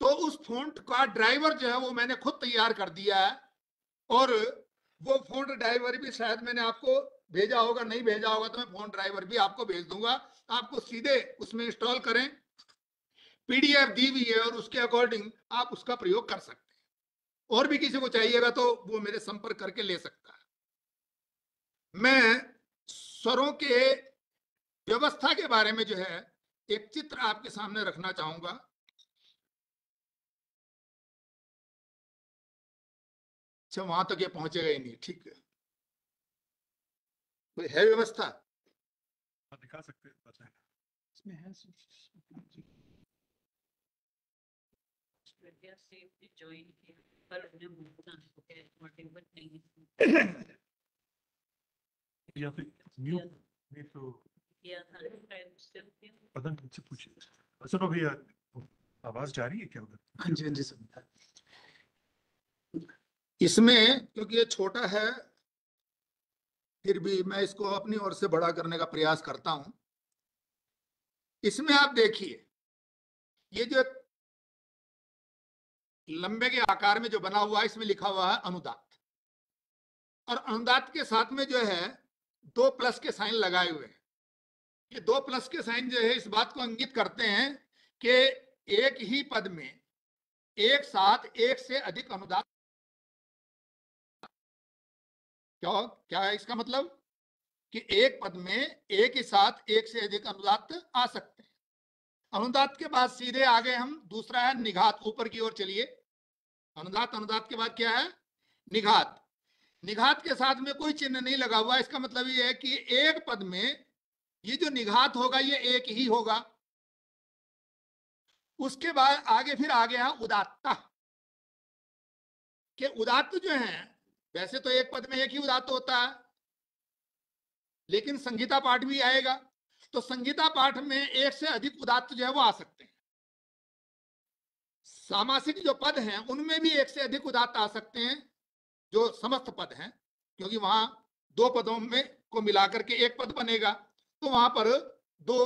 तो उस फोंट का ड्राइवर जो है वो मैंने खुद तैयार कर दिया है और वो फ़ोन ड्राइवर भी शायद मैंने आपको भेजा होगा, नहीं भेजा होगा तो मैं फ़ोन ड्राइवर भी आपको भेज दूँगा। आपको सीधे उसमें इंस्टॉल करें, पीडीएफ दी हुई है और उसके अकॉर्डिंग आप उसका प्रयोग कर सकते हैं। और भी किसी को चाहिएगा तो वो मेरे संपर्क करके ले सकता है। मैं स्वरों के व्यवस्था के बारे में जो है एक चित्र आपके सामने रखना चाहूँगा। अच्छा वहाँ तक तो ये पहुंचेगा ही नहीं ठीक है। कोई है व्यवस्था? दिखा सकते हैं इसमें है या फिर म्यूट नहीं तो पता नहीं पूछिए सुनो भैया आवाज़ जा रही है क्या उधर? हाँ जी हाँ जी सर इसमें क्योंकि ये छोटा है फिर भी मैं इसको अपनी ओर से बड़ा करने का प्रयास करता हूँ। इसमें आप देखिए ये जो लंबे के आकार में जो बना हुआ है इसमें लिखा हुआ है अनुदात। और अनुदात के साथ में जो है दो प्लस के साइन लगाए हुए हैं। ये दो प्लस के साइन जो है इस बात को इंगित करते हैं कि एक ही पद में एक साथ एक से अधिक अनुदात क्या क्या है इसका मतलब? कि एक पद में एक ही साथ एक से अधिक अनुदात आ सकते हैं। अनुदात के बाद सीधे आगे हम दूसरा है निघात, ऊपर की ओर चलिए। अनुदात अनुदात के बाद क्या है? निघात। निघात के साथ में कोई चिन्ह नहीं लगा हुआ। इसका मतलब ये है कि एक पद में ये जो निघात होगा, ये एक ही होगा। उसके बाद आगे फिर आ गया उदात्ता। के उदात्त जो है, वैसे तो एक पद में एक ही उदात्त होता है, लेकिन संगीता पाठ भी आएगा। तो संगीता पाठ में एक से अधिक उदात्त जो है, वो आ सकते हैं। सामासिक जो पद हैं, उनमें भी एक से अधिक उदात्त आ सकते हैं, जो समस्त पद हैं, क्योंकि वहाँ दो पदों में को मिलाकर के एक पद बनेगा। तो वहाँ पर दो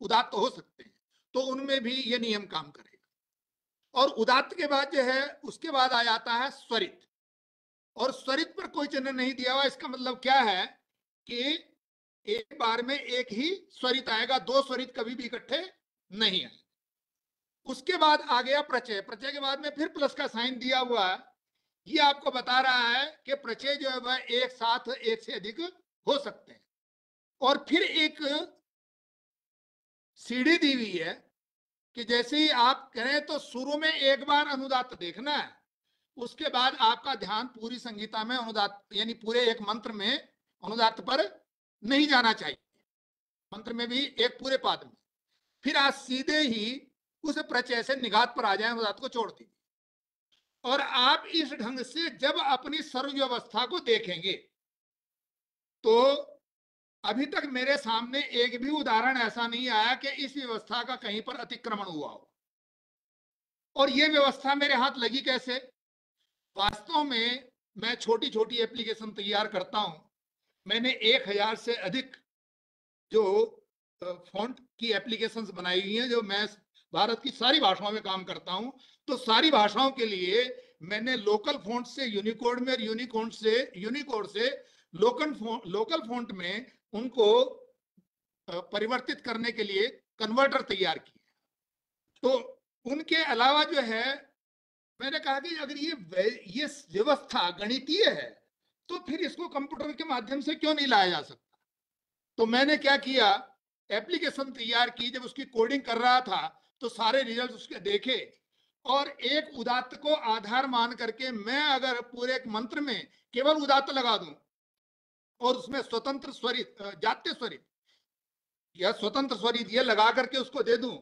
उदात्त हो सकते हैं। तो उनमें भी ये नियम काम करेगा। और उदात्त के बाद जो है, उसके बाद आ जाता है स्वरित। और स्वरित पर कोई चिन्ह नहीं दिया हुआ, इसका मतलब क्या है कि एक बार में एक ही स्वरित आएगा, दो स्वरित कभी भी इकट्ठे नहीं आए उसके बाद आ गया प्रचय। प्रचय के बाद में फिर प्लस का साइन दिया हुआ है। ये आपको बता रहा है कि प्रचय जो है, वह एक साथ एक से अधिक हो सकते हैं। और फिर एक सीढ़ी दी हुई है कि जैसे ही आप करें तो शुरू में एक बार अनुदात देखना है। उसके बाद आपका ध्यान पूरी संगीता में अनुदात, यानी पूरे एक मंत्र में अनुदात पर नहीं जाना चाहिए। मंत्र में भी एक पूरे पाद में। फिर आप सीधे ही उस प्रचय से निगात पर आ जाए, अनुदात को छोड़ दीजिए। और आप इस ढंग से जब अपनी सर्व व्यवस्था को देखेंगे तो अभी तक मेरे सामने एक भी उदाहरण ऐसा नहीं आया कि इस व्यवस्था का कहीं पर अतिक्रमण हुआ हो। और ये व्यवस्था मेरे हाथ लगी कैसे? वास्तव में मैं छोटी छोटी एप्लीकेशन तैयार करता हूँ। मैंने एक हज़ार से अधिक जो फॉन्ट की एप्लीकेशंस बनाई हुई हैं, जो मैं भारत की सारी भाषाओं में काम करता हूँ। तो सारी भाषाओं के लिए मैंने लोकल फॉन्ट से, यूनिकोड में और यूनिकोड से यूनिकोड से लोकल लोकल फॉन्ट में उनको परिवर्तित करने के लिए कन्वर्टर तैयार किए तो उनके अलावा जो है, मैंने कहा कि अगर ये ये व्यवस्था गणितीय है तो फिर इसको कंप्यूटर के माध्यम से क्यों नहीं लाया जा सकता? तो मैंने क्या किया एप्लीकेशन तैयार की, जब उसकी कोडिंग कर रहा था तो सारे रिज़ल्ट उसके देखे और एक उदात्त को आधार मान करके मैं अगर पूरे एक मंत्र में केवल उदात्त लगा दूँ और उसमें स्वतंत्र स्वरित जात्य स्वरित। या स्वतंत्र स्वरित ये लगा करके उसको दे दूँ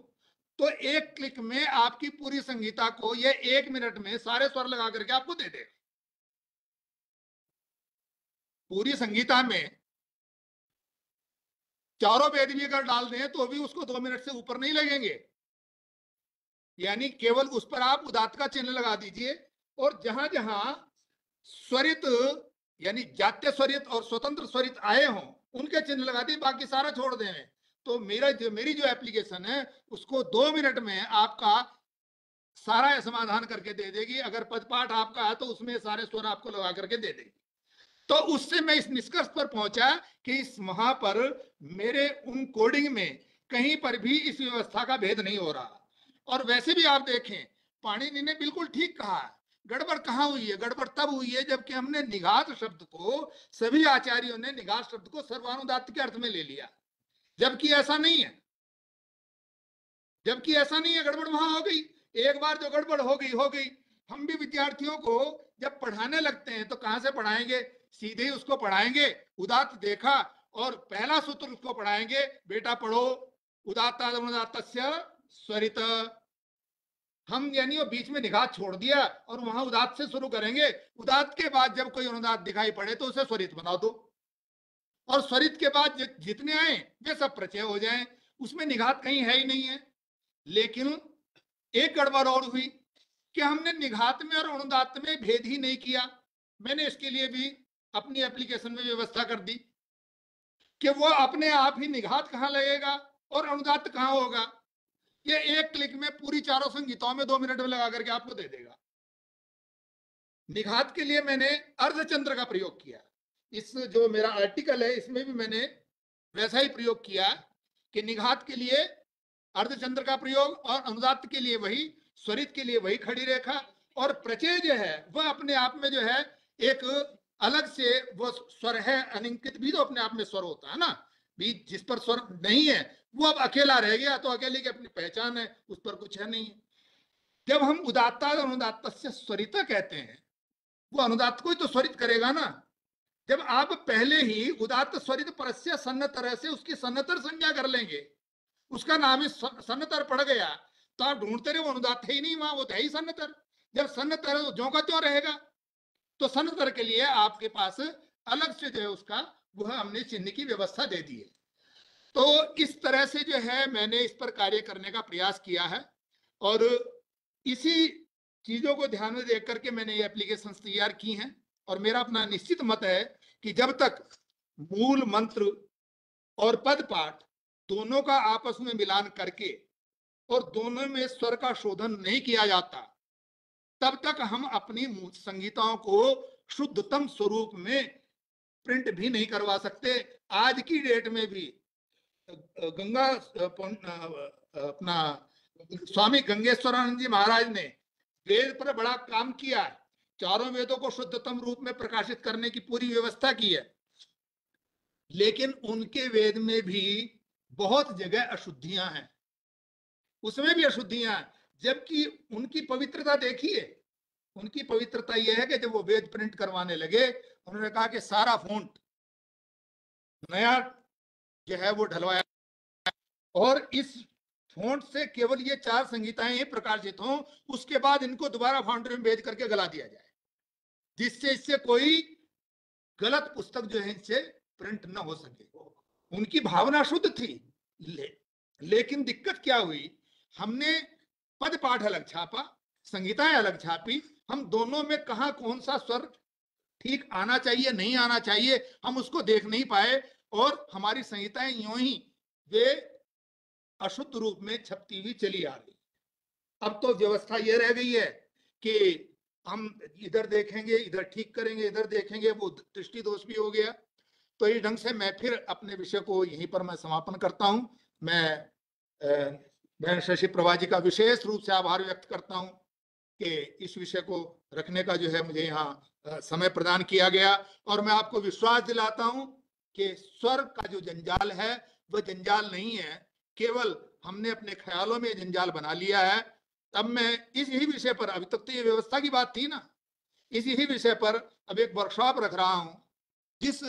तो एक क्लिक में आपकी पूरी संगीता को ये एक मिनट में सारे स्वर लगा करके आपको दे देगा। पूरी संगीता में चारों वेद भी अगर डाल दें तो भी उसको दो मिनट से ऊपर नहीं लगेंगे। यानी केवल उस पर आप उदात का चिन्ह लगा दीजिए और जहाँ जहाँ स्वरित यानी जात्य स्वरित और स्वतंत्र स्वरित आए हों, उनके चिन्ह लगा दिए, बाकी सारा छोड़ दें। तो मेरा जो, मेरी जो एप्लीकेशन है, उसको दो मिनट में आपका सारा समाधान करके दे देगी। अगर पदपाठ आपका है तो उसमें सारे स्वर आपको लगा करके दे देगी। तो उससे मैं इस निष्कर्ष पर पहुँचा कि इस वहाँ पर मेरे उन कोडिंग में कहीं पर भी इस व्यवस्था का भेद नहीं हो रहा। और वैसे भी आप देखें, पाणिनि ने बिल्कुल ठीक कहा गड़बड़ कहाँ हुई है? गड़बड़ तब हुई है जबकि हमने निघात शब्द को, सभी आचार्यों ने निघात शब्द को सर्वानुदात के अर्थ में ले लिया। जबकि ऐसा नहीं है। जबकि ऐसा नहीं है, गड़बड़ वहाँ हो गई। एक बार जो गड़बड़ हो गई हो गई। हम भी विद्यार्थियों को जब पढ़ाने लगते हैं तो कहाँ से पढ़ाएँगे? सीधे ही उसको पढ़ाएँगे। उदात देखा और पहला सूत्र उसको पढ़ाएँगे, बेटा पढ़ो। उदाता स्वरित हम यानी वो बीच में निगाह छोड़ दिया और वहाँ उदात से शुरू करेंगे। उदात के बाद जब कोई अनुदात दिखाई पड़े तो उसे स्वरित बना दो और स्वरित के बाद जितने आए, वे सब प्रचय हो जाएँ। उसमें निघात कहीं है ही नहीं है। लेकिन एक गड़बड़ और हुई कि हमने निघात में और अनुदात में भेद ही नहीं किया। मैंने इसके लिए भी अपनी एप्लीकेशन में व्यवस्था कर दी कि वो अपने आप ही निघात कहाँ लगेगा और अनुदात कहाँ होगा। ये एक क्लिक में पूरी चारों संगीताओं में दो मिनट में लगा करके आपको दे देगा। निघात के लिए मैंने अर्धचंद्र का प्रयोग किया। इस जो मेरा आर्टिकल है, इसमें भी मैंने वैसा ही प्रयोग किया कि निघात के लिए अर्धचंद्र का प्रयोग और अनुदात के लिए वही, स्वरित के लिए वही खड़ी रेखा और प्रचय जो है, वह अपने आप में जो है, एक अलग से वो स्वर है, अनिंकित भी तो अपने आप में स्वर होता है ना? भी जिस पर स्वर नहीं है वो अब अकेला रह गया तो अकेले की अपनी पहचान है, उस पर कुछ है नहीं है। जब हम उदात्ता और अनुदात्त से स्वरित कहते हैं, वो अनुदात को ही तो स्वरित करेगा ना। जब आप पहले ही उदात्त, स्वरित, परस्य सन्नतर से उसकी सन्नतर संज्ञा कर लेंगे, उसका नाम ही सन्नतर पड़ गया तो आप ढूंढते रहे वो अनुदात ही नहीं वहाँ, वो तो है ही सन्नतर। जब सन्नतर है तो का त्यों रहेगा। तो सन्नतर के लिए आपके पास अलग से जो है उसका, वह हमने चिन्ह की व्यवस्था दे दी है। तो इस तरह से जो है मैंने इस पर कार्य करने का प्रयास किया है और इसी चीज़ों को ध्यान में देख करके मैंने ये एप्लीकेशन तैयार की हैं और मेरा अपना निश्चित मत है कि जब तक मूल मंत्र और पद पाठ दोनों का आपस में मिलान करके और दोनों में स्वर का शोधन नहीं किया जाता, तब तक हम अपनी संगीताओं को शुद्धतम स्वरूप में प्रिंट भी नहीं करवा सकते। आज की डेट में भी गंगा पौन- अपना स्वामी गंगेश्वरानंद जी महाराज ने वेद पर बड़ा काम किया है। चारों वेदों को शुद्धतम रूप में प्रकाशित करने की पूरी व्यवस्था की है। लेकिन उनके वेद में भी बहुत जगह अशुद्धियाँ हैं। उसमें भी अशुद्धियाँ हैं। जबकि उनकी पवित्रता देखिए, उनकी पवित्रता यह है कि जब वो वेद प्रिंट करवाने लगे, उन्होंने कहा कि सारा फॉन्ट नया जो है वो ढलवाया। और इस फॉन्ट से केवल ये चार संहिताएँ ही प्रकाशित हों उसके बाद इनको दोबारा फाउंड्री में भेज करके गला दिया जाए जिससे इससे कोई गलत पुस्तक जो है इनसे प्रिंट न हो सके। उनकी भावना शुद्ध थी ले, लेकिन दिक्कत क्या हुई? हमने पद पाठ अलग छापा संहिताएँ अलग छापी हम दोनों में कहा कौन सा स्वर ठीक आना चाहिए नहीं आना चाहिए हम उसको देख नहीं पाए और हमारी संहिताएँ यूँ ही वे अशुद्ध रूप में छपती हुई चली आ रही अब तो व्यवस्था ये रह गई है कि हम इधर देखेंगे, इधर ठीक करेंगे, इधर देखेंगे, वो दृष्टि दोष भी हो गया। तो इस ढंग से मैं फिर अपने विषय को यहीं पर मैं समापन करता हूँ। मैं बहन शशि प्रभा जी का विशेष रूप से आभार व्यक्त करता हूँ कि इस विषय को रखने का जो है मुझे यहाँ समय प्रदान किया गया। और मैं आपको विश्वास दिलाता हूँ कि स्वर का जो जंजाल है, वह जंजाल नहीं है। केवल हमने अपने ख्यालों में जंजाल बना लिया है। अब मैं इस विषय पर, अभी तक तो ये व्यवस्था की बात थी ना, इस ही विषय पर अब एक वर्कशॉप रख रहा हूँ, जिस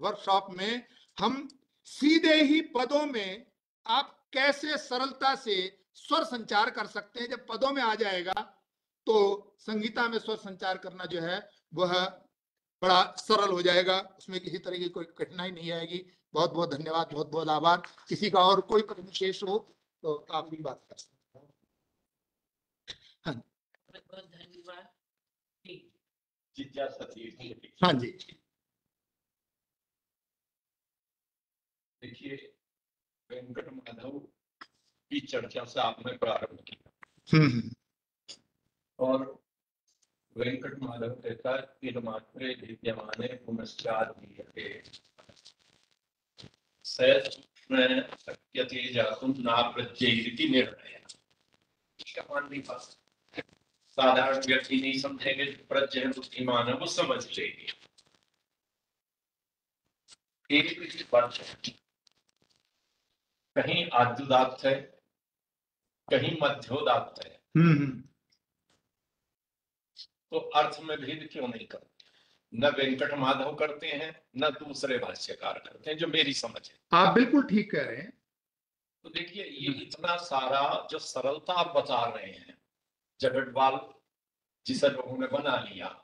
वर्कशॉप में हम सीधे ही पदों में आप कैसे सरलता से स्वर संचार कर सकते हैं। जब पदों में आ जाएगा तो संगीता में स्वर संचार करना जो है, वह बड़ा सरल हो जाएगा। उसमें किसी तरह की कोई कठिनाई नहीं आएगी। बहुत बहुत धन्यवाद बहुत बहुत आभार। किसी का और कोई प्रश्न शेष हो तो आप भी बात कर सकते हैं। हाँ जी। देखिए वेंकट माधव की चर्चा से आपने प्रारंभ किया। हम्म हम्म, और वेंकट माधव कहता तिरमात्रे विद्यमाने पुनश्चात दीयते ससूक्ष्म शक्यते जातुम नाप्रत्ययिति निर्णय। इसका मान नहीं साधारण व्यक्ति नहीं समझेंगे बुद्धिमान है, वो समझ लेंगे। एक है। कहीं आद्युदात है, कहीं मध्योदात है। तो अर्थ में भेद क्यों नहीं करते न वेंकट माधव करते हैं न दूसरे भाष्यकार करते हैं जो मेरी समझ है। आप बिल्कुल ठीक कह रहे हैं। तो देखिए ये इतना सारा जो सरलता आप बता रहे हैं जगटवाल जिसे लोगों ने बना लिया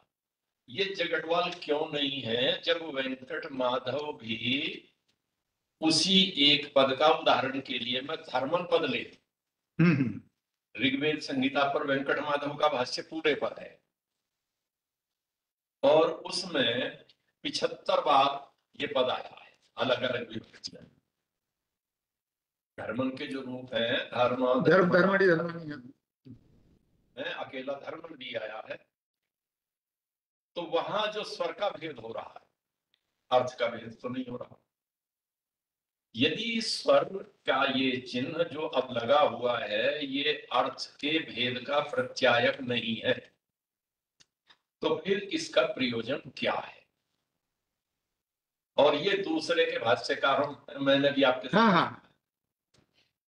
ये जगटवाल क्यों नहीं है? जब वेंकट माधव भी उसी एक पद का उदाहरण के लिए मैं धर्मन पद ले हम्म हम्म, ऋग्वेद संगीता पर वेंकट माधव का भाष्य पूरे पद है। और उसमें पिछहत्तर बार ये पद आया है अलग अलग विभक्ति में। धर्मन के जो रूप है धर्म धर्म। है। अकेला धर्म भी आया है तो वहाँ जो स्वर का भेद हो रहा है अर्थ का भेद तो नहीं हो रहा। यदि स्वर का ये चिन्ह जो अब लगा हुआ है ये अर्थ के भेद का प्रत्यायक नहीं है तो फिर इसका प्रयोजन क्या है? और ये दूसरे के भाष्यकारों मैंने भी आपके हाँ हाँ।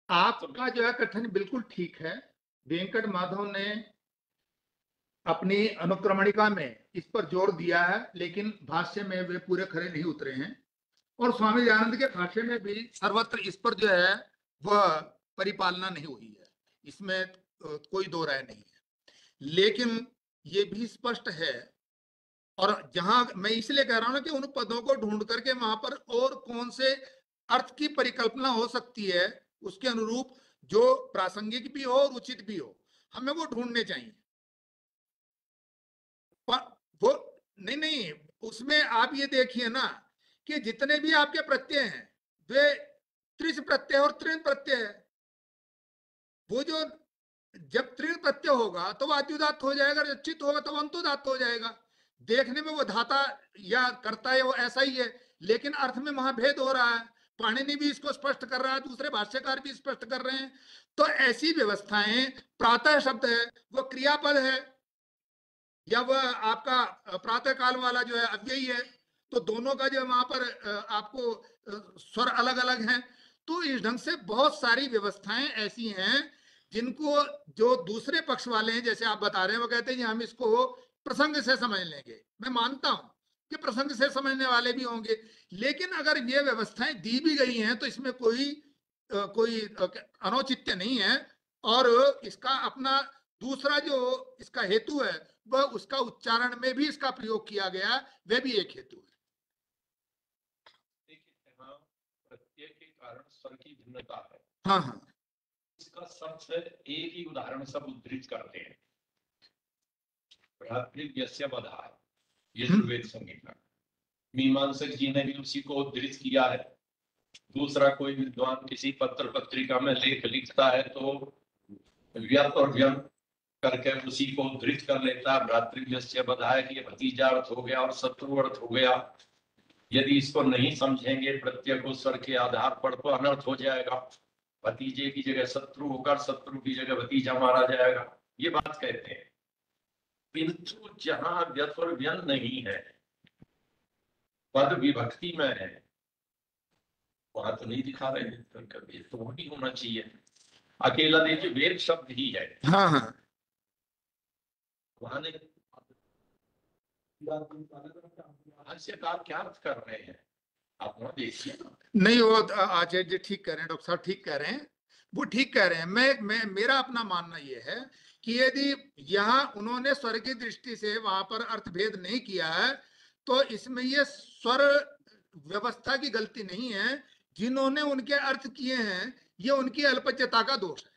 आपका जो है कथन बिल्कुल ठीक है। वेंकट माधव ने अपनी अनुक्रमणिका में इस पर ज़ोर दिया है लेकिन भाष्य में वे पूरे खरे नहीं उतरे हैं। और स्वामी दयानंद के भाष्य में भी सर्वत्र इस पर जो है वह परिपालना नहीं हुई है। इसमें कोई दो राय नहीं है। लेकिन ये भी स्पष्ट है। और जहाँ मैं इसलिए कह रहा हूँ ना कि उन पदों को ढूंढ करके वहाँ पर और कौन से अर्थ की परिकल्पना हो सकती है, उसके अनुरूप जो प्रासंगिक भी हो और उचित भी हो, हमें वो ढूँढने चाहिए। पर वो, नहीं नहीं, उसमें आप ये देखिए ना कि जितने भी आपके प्रत्यय हैं, वे त्रिश प्रत्यय और तृण प्रत्यय है। वो जो जब तृण प्रत्यय होगा तो वो आद्युदात हो जाएगा और चित होगा तो अंतुदात हो जाएगा। देखने में वो धाता या करता है, वो ऐसा ही है, लेकिन अर्थ में वहाँ भेद हो रहा है। पाणिनि भी इसको स्पष्ट कर रहा है, दूसरे भाष्यकार भी स्पष्ट कर रहे हैं। तो ऐसी व्यवस्थाएँ, प्रातः शब्द है, वो क्रियापद है, या वह आपका प्रातः काल वाला जो है अव्ययी है तो दोनों का जो वहाँ पर आपको स्वर अलग अलग हैं। तो इस ढंग से बहुत सारी व्यवस्थाएँ ऐसी हैं जिनको जो दूसरे पक्ष वाले हैं जैसे आप बता रहे हैं वो कहते हैं हम इसको प्रसंग से समझ लेंगे। मैं मानता हूँ कि प्रसंग से समझने वाले भी होंगे लेकिन अगर ये व्यवस्थाएँ दी भी गई हैं तो इसमें कोई कोई अनौचित्य नहीं है। और इसका अपना दूसरा जो इसका हेतु है वह उसका उच्चारण में भी इसका प्रयोग किया गया वह भी एक हेतु है। है हाँ। इसका सबसे एक ही उदाहरण सब उद्धृत करते हैं। यजुर्वेद संहिता। मीमांसक जी ने भी उसी को उद्धृत किया है। दूसरा कोई विद्वान किसी पत्र पत्रिका में लेख लिखता है तो व्यर्थ और व्यंग करके उसी को उद्धृत कर लेता है। भ्रातृव्यस्य बधा है कि भतीजा अर्थ हो गया और शत्रु अर्थ हो गया। यदि इसको नहीं समझेंगे, प्रत्यय को स्वर के आधार पर तो अनर्थ हो जाएगा। भतीजे की जगह शत्रु होकर शत्रु की जगह भतीजा मारा जाएगा। ये बात कहते हैं। किंतु जहाँ व्यर्थ और व्यंग नहीं है पद विभक्ति में है वहाँ तो नहीं दिखा रहे तो कभी तो वो भी होना चाहिए। अकेला देखिए वेद शब्द ही है। हाँ हाँ। वहाँ नहीं भाष्यकार क्या अर्थ कर रहे हैं? वहाँ ना नहीं, वो आचार्य जी ठीक कह रहे हैं, डॉक्टर साहब ठीक कह रहे हैं। वो ठीक कह रहे हैं। मैं मैं, मेरा अपना मानना ये है कि यदि यहाँ उन्होंने स्वर की दृष्टि से वहाँ पर अर्थभेद नहीं किया है तो इसमें ये स्वर व्यवस्था की गलती नहीं है। जिन्होंने उनके अर्थ किए हैं, ये उनकी अल्पज्यता का दोष है।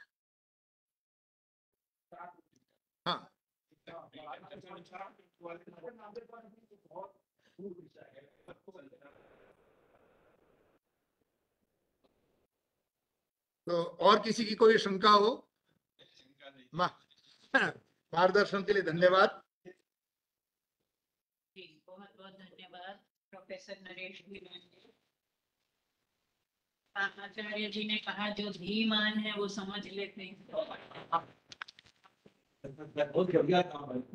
हाँ। तो और किसी की कोई शंका हो? मार्गदर्शन के लिए धन्यवाद। जी बहुत बहुत धन्यवाद प्रोफेसर नरेश जी आचार्य जी ने कहा जो धीमान है वो समझ लेते हैं।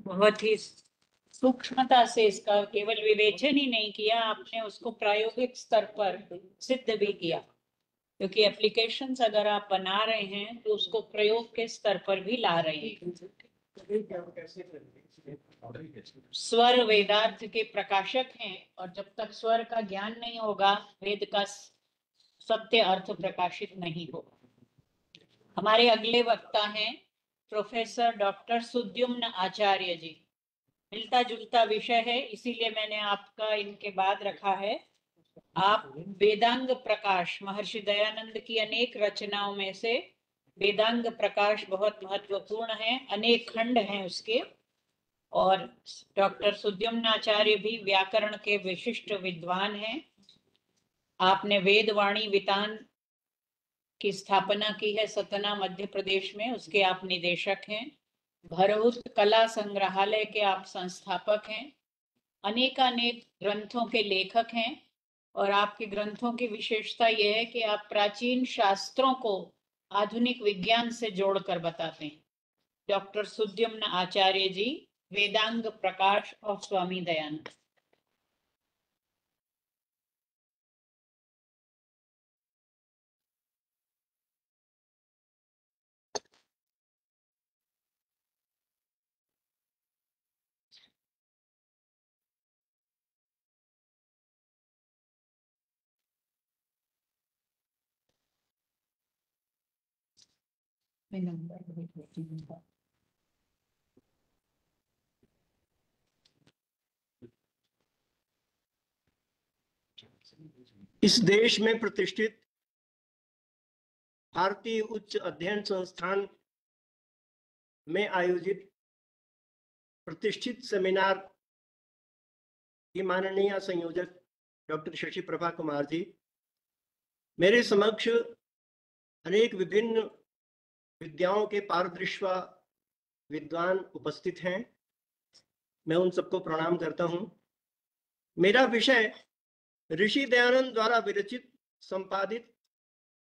बहुत ही सूक्ष्मता से इसका केवल विवेचन ही नहीं किया आपने उसको प्रायोगिक स्तर पर सिद्ध भी किया। क्योंकि एप्लीकेशंस अगर आप बना रहे हैं तो उसको प्रयोग के स्तर पर भी ला रहे हैं। स्वर वेदार्थ के प्रकाशक हैं, और जब तक स्वर का ज्ञान नहीं होगा, वेद का सत्य अर्थ प्रकाशित नहीं होगा। हमारे अगले वक्ता हैं, प्रोफेसर डॉक्टर सुद्युम्न आचार्य जी। मिलता जुलता विषय है, इसीलिए मैंने आपका इनके बाद रखा है। आप वेदांग प्रकाश, महर्षि दयानंद की अनेक रचनाओं में से वेदांग प्रकाश बहुत महत्वपूर्ण है, अनेक खंड हैं उसके। और डॉक्टर सुद्युम्नाचार्य भी व्याकरण के विशिष्ट विद्वान हैं। आपने वेदवाणी वितान की स्थापना की है सतना, मध्य प्रदेश में, उसके आप निदेशक हैं। भरहुत कला संग्रहालय के आप संस्थापक हैं। अनेकानेक ग्रंथों के लेखक हैं। और आपके ग्रंथों की विशेषता यह है कि आप प्राचीन शास्त्रों को आधुनिक विज्ञान से जोड़कर बताते हैं। डॉक्टर सुद्यम्न आचार्य जी, वेदांग प्रकाश और स्वामी दयानंद। इस देश में प्रतिष्ठित भारतीय उच्च अध्ययन संस्थान में आयोजित प्रतिष्ठित सेमिनार की माननीय संयोजक डॉक्टर शशि प्रभा कुमार जी, मेरे समक्ष अनेक विभिन्न विद्याओं के पारदृश्य विद्वान उपस्थित हैं। मैं उन सबको प्रणाम करता हूँ। मेरा विषय ऋषि दयानंद द्वारा विरचित, संपादित,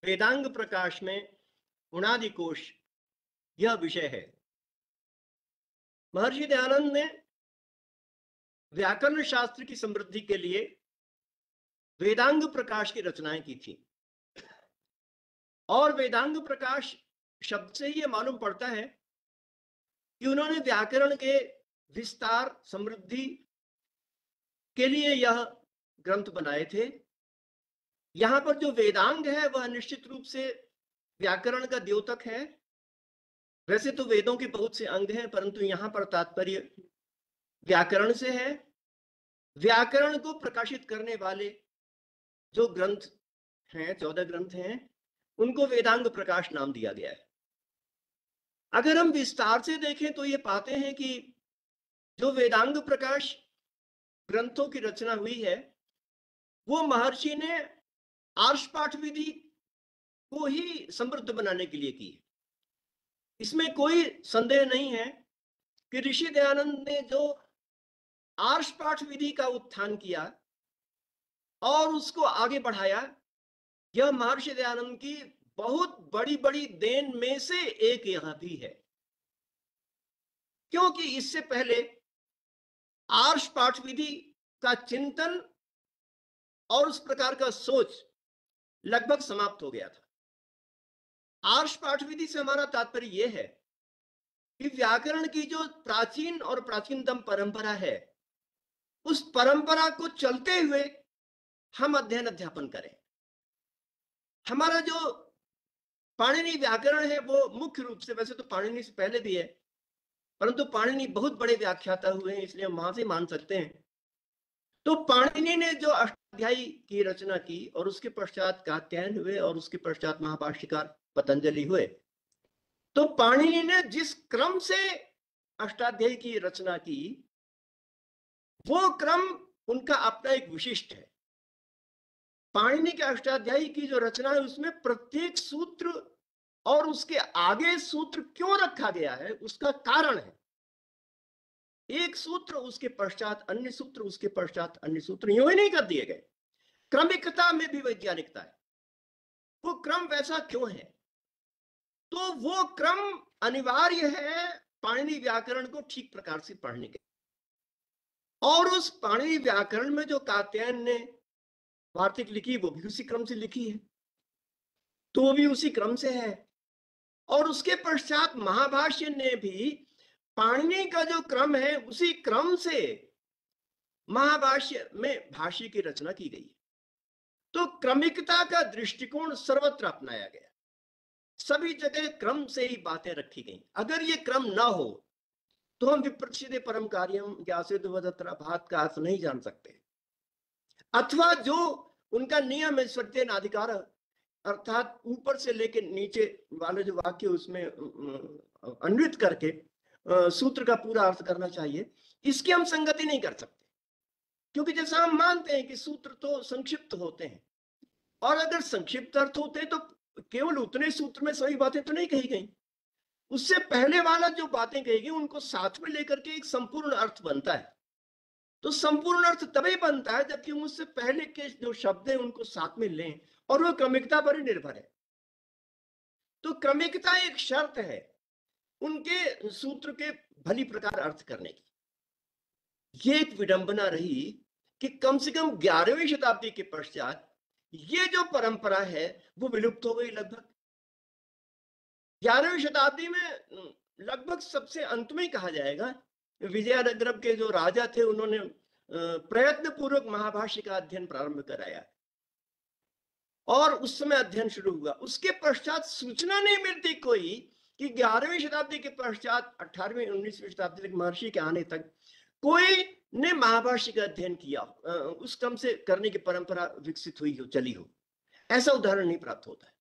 वेदांग प्रकाश में उणादि कोश यह विषय है। महर्षि दयानंद ने व्याकरण शास्त्र की समृद्धि के लिए वेदांग प्रकाश की रचनाएँ की थी। और वेदांग प्रकाश शब्द से ही यह मालूम पड़ता है कि उन्होंने व्याकरण के विस्तार, समृद्धि के लिए यह ग्रंथ बनाए थे। यहाँ पर जो वेदांग है, वह निश्चित रूप से व्याकरण का द्योतक है। वैसे तो वेदों के बहुत से अंग हैं, परंतु यहाँ पर तात्पर्य व्याकरण से है। व्याकरण को प्रकाशित करने वाले जो ग्रंथ हैं, चौदह ग्रंथ हैं, उनको वेदांग प्रकाश नाम दिया गया है। अगर हम विस्तार से देखें तो ये पाते हैं कि जो वेदांग प्रकाश ग्रंथों की रचना हुई है, वो महर्षि ने आर्ष पाठ विधि को ही समृद्ध बनाने के लिए की है। इसमें कोई संदेह नहीं है कि ऋषि दयानंद ने जो आर्ष पाठ विधि का उत्थान किया और उसको आगे बढ़ाया, यह महर्षि दयानंद की बहुत बड़ी बड़ी देन में से एक यह भी है। क्योंकि इससे पहले आर्ष पाठ विधि का चिंतन और उस प्रकार का सोच लगभग समाप्त हो गया था। आर्ष पाठ विधि से हमारा तात्पर्य यह है कि व्याकरण की जो प्राचीन और प्राचीनतम परंपरा है, उस परंपरा को चलते हुए हम अध्ययन अध्यापन करें। हमारा जो पाणिनि व्याकरण है वो मुख्य रूप से, वैसे तो पाणिनि से पहले भी है, परंतु पाणिनि बहुत बड़े व्याख्याता हुए हैं, इसलिए हम वहाँ से मान सकते हैं। तो पाणिनि ने जो अष्टाध्यायी की रचना की और उसके पश्चात कात्यायन हुए और उसके पश्चात महाभाष्यकार पतंजलि हुए। तो पाणिनि ने जिस क्रम से अष्टाध्यायी की रचना की, वो क्रम उनका अपना एक विशिष्ट है। पाणिनि के अष्टाध्यायी की जो रचना है, उसमें प्रत्येक सूत्र और उसके आगे सूत्र क्यों रखा गया है? उसका कारण है। एक सूत्र उसके पश्चात, अन्य सूत्र उसके पश्चात, अन्य सूत्र यूँ ही नहीं कर दिए गए। क्रमिकता में भी वैज्ञानिकता है। वो क्रम वैसा क्यों है? तो वो क्रम अनिवार्य है पाणिनि व्याकरण को ठीक प्रकार से पढ़ने के और उस पाणिनि व्याकरण में जो कात्यायन ने वार्तिक लिखी, वो भी उसी क्रम से लिखी है। तो वो भी उसी क्रम से है। और उसके पश्चात महाभाष्य ने भी पाणिनि का जो क्रम है, उसी क्रम से महाभाष्य में भाष्य की रचना की गई तो क्रमिकता का दृष्टिकोण सर्वत्र अपनाया गया। सभी जगह क्रम से ही बातें रखी गई। अगर ये क्रम ना हो तो हम विप्रसिद्ध परम कार्यम भात का अर्थ नहीं जान सकते। अथवा जो उनका नियम है सत्यन अधिकार अर्थात ऊपर से लेकर नीचे वाले जो वाक्य उसमें अन्वित करके सूत्र का पूरा अर्थ करना चाहिए, इसकी हम संगति नहीं कर सकते। क्योंकि जैसा हम मानते हैं कि सूत्र तो संक्षिप्त होते हैं, और अगर संक्षिप्त अर्थ होते तो केवल उतने सूत्र में सभी बातें तो नहीं कही गई। उससे पहले वाला जो बातें कही गई, उनको साथ में लेकर के एक संपूर्ण अर्थ बनता है। तो संपूर्ण अर्थ तभी बनता है जबकि हम उससे पहले के जो शब्द हैं, उनको साथ में लें और वो क्रमिकता पर ही निर्भर है। तो क्रमिकता एक शर्त है उनके सूत्र के भली प्रकार अर्थ करने की। ये एक विडंबना रही कि कम से कम ग्यारहवीं शताब्दी के पश्चात ये जो परंपरा है वो विलुप्त हो गई लगभग। ग्यारहवीं शताब्दी में लगभग सबसे अंत में कहा जाएगा विजयानगरम के जो राजा थे उन्होंने प्रयत्न पूर्वक महाभाष्य का अध्ययन प्रारंभ कराया। और उस समय अध्ययन शुरू हुआ। उसके पश्चात सूचना नहीं मिलती कोई कि ग्यारहवीं शताब्दी के पश्चात अठारहवीं, उन्नीसवीं शताब्दी तक महर्षि के आने तक कोई ने महाभाष्य का अध्ययन किया उस क्रम से करने की परंपरा विकसित हुई हो, चली हो। ऐसा उदाहरण नहीं प्राप्त होता है।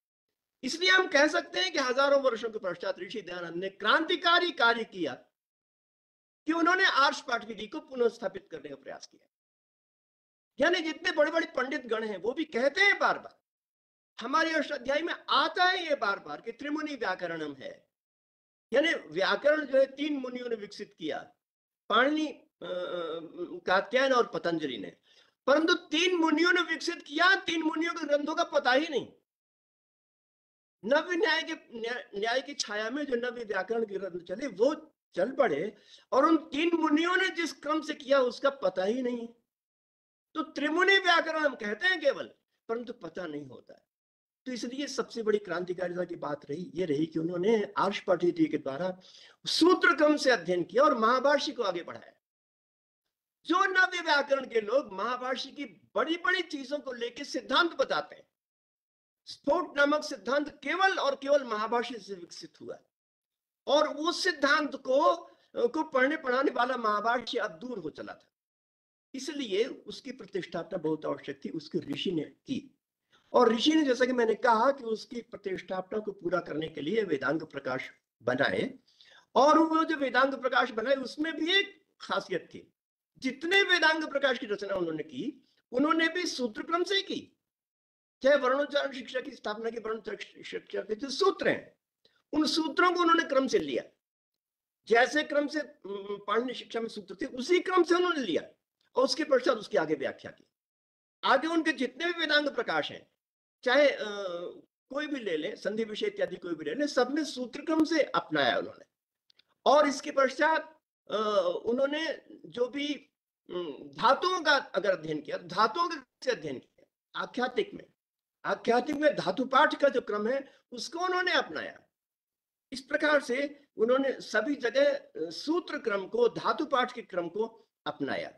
इसलिए हम कह सकते हैं कि हज़ारों वर्षों के पश्चात ऋषि दयानंद ने क्रांतिकारी कार्य किया कि उन्होंने आर्ष पाठ विधि को पुनर्स्थापित करने का प्रयास किया। यानी जितने बड़े बड़े पंडित गण हैं, वो भी कहते हैं बार बार हमारे अष्टाध्याय में आता है ये बार बार कि त्रिमुनि व्याकरणम है। यानी व्याकरण जो है तीन मुनियों ने विकसित किया। पाणिनि कात्यायन और पतंजलि ने। परंतु तीन मुनियों ने विकसित किया तीन मुनियों के ग्रंथों का पता ही नहीं। नव्य न्याय के न्याय, न्याय की छाया में जो नव्य व्याकरण के ग्रंथ चले वो चल पड़े और उन तीन मुनियों ने जिस क्रम से किया उसका पता ही नहीं। तो त्रिमुनि व्याकरण हम कहते हैं केवल परंतु पता नहीं होता है। तो इसलिए सबसे बड़ी क्रांतिकारिता की बात रही, ये रही कि उन्होंने आर्ष पाठिति के द्वारा सूत्र क्रम से अध्ययन किया और महाभाष्य को आगे बढ़ाया। जो नव्य व्याकरण के लोग महाभाष्य की बड़ी बड़ी चीज़ों को लेकर सिद्धांत बताते हैं, स्फोट नामक सिद्धांत केवल और केवल महाभाष्य से विकसित हुआ और उस सिद्धांत को को पढ़ने, पढ़ाने वाला महाभाष्य अब दूर हो चला था। इसलिए उसकी प्रतिष्ठापना बहुत आवश्यक थी, उसकी ऋषि ने की। और ऋषि ने जैसा कि मैंने कहा कि उसकी प्रतिष्ठापना को पूरा करने के लिए वेदांग प्रकाश बनाए और वो जो वेदांग प्रकाश बनाए, उसमें भी एक खासियत थी। जितने वेदांग प्रकाश की रचना उन्होंने की, उन्होंने भी सूत्र क्रम से की। चाहे वर्णोच्चारण शिक्षा की स्थापना की, वर्णोच्चारण शिक्षा के जो सूत्र हैं, उन सूत्रों को उन्होंने क्रम से लिया। जैसे क्रम से पाणिनि शिक्षा में सूत्र थे, उसी क्रम से उन्होंने लिया और उसके पश्चात उसकी आगे व्याख्या की। आगे उनके जितने भी वेदांग प्रकाश हैं चाहे कोई भी ले लें, संधि विषय इत्यादि कोई भी ले लें, सब में सूत्र क्रम से अपनाया उन्होंने। और इसके पश्चात उन्होंने जो भी धातुओं का अगर अध्ययन किया, धातुओं का कैसे अध्ययन किया? आख्यातिक में। आख्यातिक में धातु पाठ का जो क्रम है, उसको उन्होंने अपनाया। इस प्रकार से उन्होंने सभी जगह सूत्र क्रम को, धातु पाठ के क्रम को अपनाया।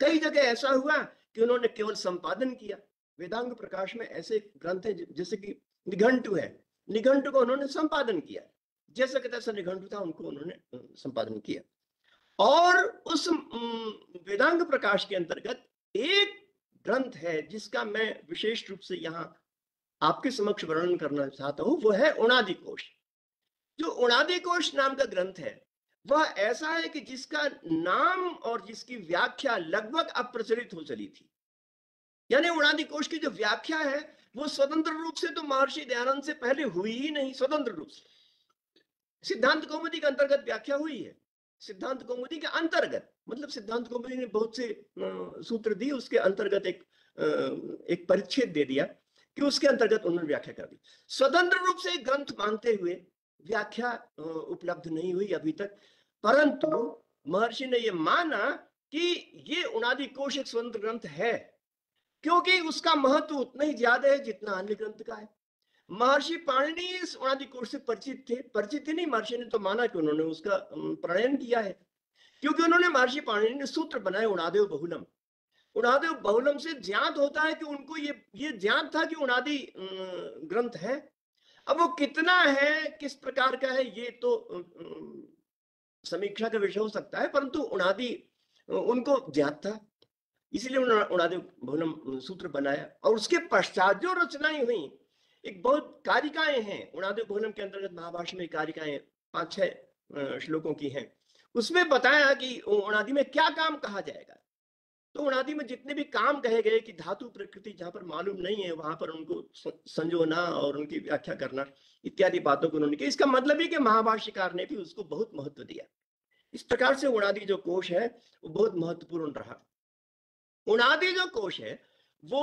कई जगह ऐसा हुआ कि उन्होंने केवल संपादन किया। वेदांग प्रकाश में ऐसे ग्रंथ है जैसे कि निघंटु है। निघंटु को उन्होंने संपादन किया। जैसा कि तैसा निघंटु था, उनको उन्होंने संपादन किया। और उस वेदांग प्रकाश के अंतर्गत एक ग्रंथ है, जिसका मैं विशेष रूप से यहाँ आपके समक्ष वर्णन करना चाहता हूँ, वो है उणादि कोश जो उणादि नाम का ग्रंथ है, वह ऐसा है कि जिसका नाम और जिसकी व्याख्या लगभग अप्रचलित हो चली थी। यानी उणादि कोश की जो व्याख्या है, वो स्वतंत्र रूप से तो महर्षि दयानंद से पहले हुई ही नहीं, स्वतंत्र रूप से। सिद्धांत कौमुदी के अंतर्गत व्याख्या हुई है। सिद्धांत कौमुदी के अंतर्गत मतलब सिद्धांत कौमुदी ने बहुत से सूत्र दिए, उसके अंतर्गत एक एक परिच्छेद दे दिया कि उसके अंतर्गत उन्होंने व्याख्या कर दी। स्वतंत्र रूप से ग्रंथ मानते हुए व्याख्या उपलब्ध नहीं हुई अभी तक, परंतु महर्षि ने ये माना कि ये उनादि कोश एक स्वतंत्र ग्रंथ है। क्योंकि उसका महत्व उतना ही ज़्यादा है जितना अन्य ग्रंथ का है। महर्षि पाणिनि इस उनादि कोश से परिचित थे परिचित ही नहीं महर्षि ने तो माना कि उन्होंने उसका प्रणयन किया है। क्योंकि उन्होंने महर्षि पाणिनि ने सूत्र बनाए उनादेव बहुलम। उनादेव बहुलम से ज्ञात होता है कि उनको ये ये ज्ञात था कि उनादि ग्रंथ है। अब वो कितना है किस प्रकार का है ये तो समीक्षा का विषय हो सकता है परंतु उनादि अ, उनको ज्ञात था। इसलिए उन्होंने उनादि बहुलम सूत्र बनाया। और उसके पश्चात जो रचनाएँ हुई, एक बहुत कारिकाएँ हैं। उनादि बहुलम के अंतर्गत महाभाष्य में कारिकाएँ पाँच छह श्लोकों की हैं। उसमें बताया कि उनादि में क्या काम कहा जाएगा? तो उनादि में जितने भी काम कहे गए कि धातु प्रकृति जहाँ पर मालूम नहीं है, वहाँ पर उनको संजोना और उनकी व्याख्या करना, इत्यादि बातों को उन्होंने की इसका मतलब है कि महाभाष्यकार ने भी उसको बहुत महत्व दिया। इस प्रकार से उणादि जो कोश है, वो बहुत महत्वपूर्ण रहा। उणादि जो कोश है, वो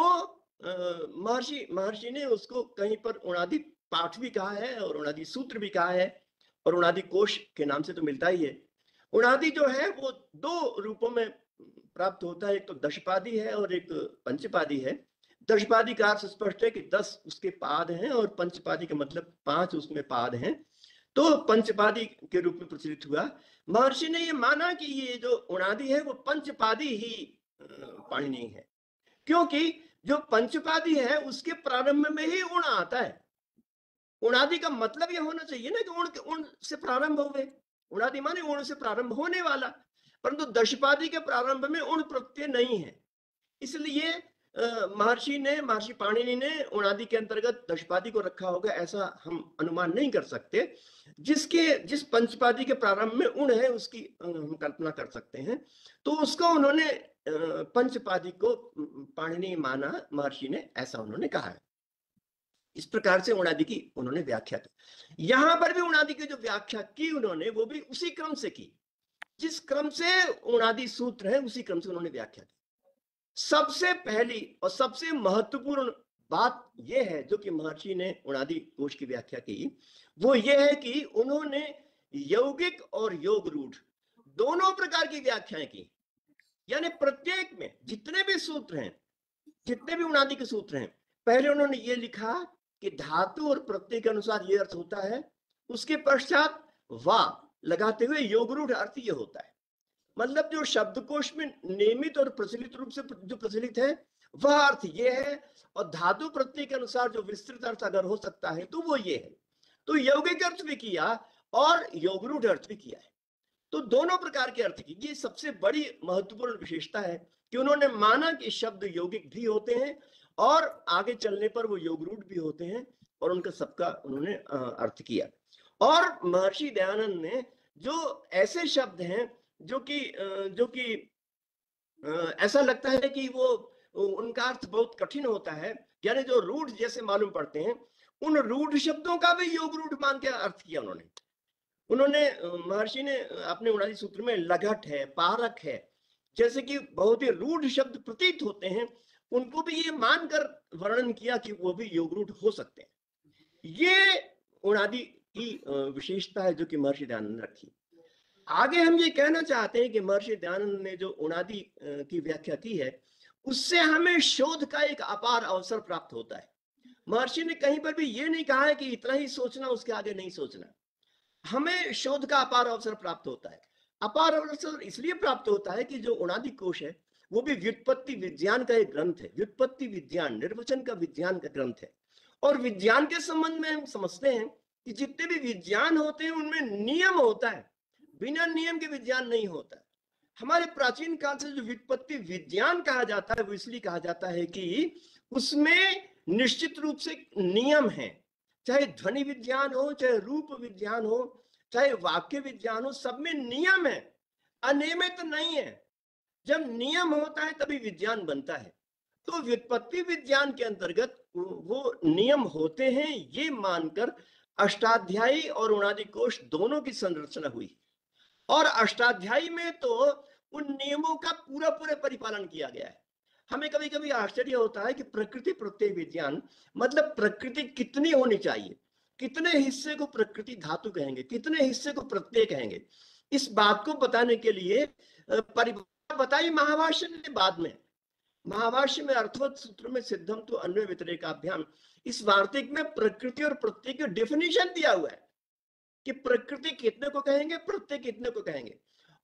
महर्षि महर्षि ने उसको कहीं पर उणादि पाठ भी कहा है और उणादि सूत्र भी कहा है और उणादि कोश के नाम से तो मिलता ही है। उणादि जो है, वो दो रूपों में प्राप्त होता है, एक तो दशपादी है और एक पंचपादी है। दशपादी का अर्थ स्पष्ट है कि दस उसके पाद हैं और पंचपादी का मतलब पाँच उसमें पाद हैं। तो पंचपादी के रूप में प्रचलित हुआ। महर्षि ने ये माना कि ये जो उणादि है, वो पंचपादी ही पाणिनि है। क्योंकि जो पंचपादी है, उसके प्रारंभ में ही उण आता है। उणादि का मतलब ये होना चाहिए ना कि उण उण से प्रारंभ हुए। उणादि माने उण से प्रारंभ होने वाला, परंतु दशपादी के प्रारंभ में उण प्रत्यय नहीं है। इसलिए महर्षि ने, महर्षि पाणिनि ने उणादि के अंतर्गत दशपादी को रखा होगा, ऐसा हम अनुमान नहीं कर सकते। जिसके, जिस पंचपादी के प्रारंभ में उण है, उसकी हम कल्पना कर सकते हैं। तो उसको उन्होंने पंचपादी को पाणिनि माना महर्षि ने, ऐसा उन्होंने कहा है। इस प्रकार से उणादि की उन्होंने व्याख्या की। यहाँ पर भी उणादि की जो व्याख्या की उन्होंने, वो भी उसी क्रम से की। जिस क्रम से उणादि सूत्र है, उसी क्रम से उन्होंने व्याख्या की। सबसे पहली और सबसे महत्वपूर्ण बात यह है, जो कि महर्षि ने उणादि कोश की व्याख्या की, वो ये है कि उन्होंने यौगिक और योग रूढ़ दोनों प्रकार की व्याख्याएँ की। यानी प्रत्येक में जितने भी सूत्र हैं, जितने भी उणादि के सूत्र हैं, पहले उन्होंने ये लिखा कि धातु और प्रत्यय के अनुसार ये अर्थ होता है, उसके पश्चात वा लगाते हुए योगरूढ़ अर्थ ये होता है। मतलब जो शब्दकोश में नियमित और प्रचलित रूप से जो प्रचलित है, वह अर्थ ये है और धातु प्रत्यय के अनुसार जो विस्तृत अर्थ अगर हो सकता है तो वो ये है। तो यौगिक अर्थ भी किया और योगरूढ़ अर्थ भी किया है। तो दोनों प्रकार के अर्थ की। ये सबसे बड़ी महत्वपूर्ण विशेषता है कि उन्होंने माना कि शब्द यौगिक भी होते हैं और आगे चलने पर वो योगरूढ़ भी होते हैं और उनका सबका उन्होंने अर्थ किया। और महर्षि दयानंद ने जो ऐसे शब्द हैं जो कि जो कि ऐसा लगता है कि वो उनका अर्थ बहुत कठिन होता है, यानी जो रूढ़ जैसे मालूम पड़ते हैं, उन रूढ़ शब्दों का भी योग रूढ़ मान के अर्थ किया उन्होंने। उन्होंने महर्षि ने अपने उणादि सूत्र में लगट है पारक है, जैसे कि बहुत ही रूढ़ शब्द प्रतीत होते हैं, उनको भी ये मानकर वर्णन किया कि वो भी योग रूढ़ हो सकते हैं। ये उणादि की विशेषता है जो कि महर्षि दयानंद रखी। आगे हम ये कहना चाहते हैं कि महर्षि दयानंद ने जो उणादि की व्याख्या की है, उससे हमें शोध का एक अपार अवसर प्राप्त होता है। महर्षि ने कहीं पर भी ये नहीं कहा है कि इतना ही सोचना, उसके आगे नहीं सोचना। हमें शोध का अपार अवसर प्राप्त होता है। अपार अवसर इसलिए प्राप्त होता है कि जो उणादि कोश है, वो भी व्युत्पत्ति विज्ञान का एक ग्रंथ है। व्युत्पत्ति विज्ञान, निर्वचन का विज्ञान का ग्रंथ है। और विज्ञान के संबंध में हम समझते हैं कि जितने भी विज्ञान होते हैं, उनमें नियम होता है। बिना नियम के विज्ञान नहीं होता है। हमारे प्राचीन काल से जो व्युत्पत्ति विज्ञान कहा जाता है, वो इसलिए कहा जाता है कि उसमें निश्चित रूप से नियम है। चाहे ध्वनि विज्ञान हो, चाहे रूप विज्ञान हो, चाहे वाक्य विज्ञान हो, सब में नियम है। अनियमित तो नहीं है। जब नियम होता है, तभी विज्ञान बनता है। तो व्युत्पत्ति विज्ञान के अंतर्गत वो नियम होते हैं, ये मानकर अष्टाध्यायी और उणादि कोश दोनों की संरचना हुई। और अष्टाध्यायी में तो उन नियमों का पूरा पूरा परिपालन किया गया है। हमें कभी कभी आश्चर्य होता है कि प्रकृति प्रत्यय विज्ञान मतलब प्रकृति कितनी होनी चाहिए? कितने हिस्से को प्रकृति धातु कहेंगे? कितने हिस्से को प्रत्यय कहेंगे? इस बात को बताने के लिए परिभाषा बताई महाभाष्य ने बाद में। महाभाष्य में अर्थवत सूत्र में सिद्धम तो अन्य व्यतिरेकाभ्याम। इस वार्तिक में प्रकृति और प्रत्यय की डेफिनेशन दिया हुआ है कि प्रकृति कितने को कहेंगे, प्रत्यय कितने को कहेंगे।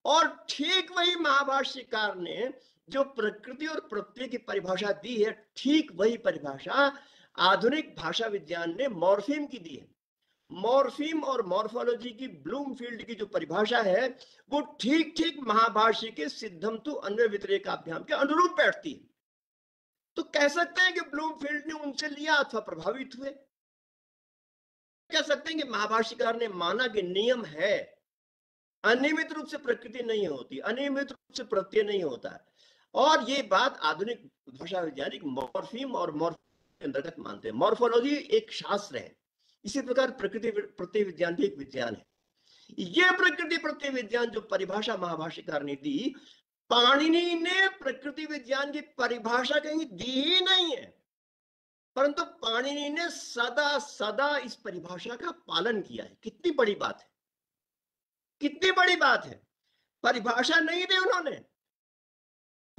और ठीक वही महाभाष्यकार ने जो प्रकृति और प्रत्यय की परिभाषा दी है, ठीक वही परिभाषा आधुनिक भाषा विज्ञान ने मॉर्फिम की दी है। मॉर्फिम और मॉर्फोलॉजी की ब्लूमफील्ड की जो परिभाषा है, वो ठीक ठीक महाभाष्य के सिद्धम तो अन्य व्यतिरेकाभ्याम के अनुरूप बैठती है। तो कह सकते हैं कि ब्लूम फ़ील्ड ने उनसे लिया अथवा प्रभावित हुए। कह सकते हैं कि महाभाष्यकार ने माना कि नियम है, अनियमित रूप से प्रकृति नहीं होती, अनियमित रूप से प्रत्यय नहीं होता। है और ये बात आधुनिक भाषा वैज्ञानिक मॉर्फिम और मॉर्फ के अंतर्गत मानते हैं। मॉर्फोलॉजी एक शास्त्र है। इसी प्रकार प्रकृति प्रति विज्ञान भी एक विज्ञान है। ये प्रकृति प्रति विज्ञान जो परिभाषा महाभाषिकार ने दी, पाणिनि ने प्रकृति विज्ञान की परिभाषा कहीं दी ही नहीं है। परंतु पाणिनि ने सदा सदा इस परिभाषा का पालन किया है। कितनी बड़ी बात है। कितनी बड़ी बात है। परिभाषा नहीं दी उन्होंने।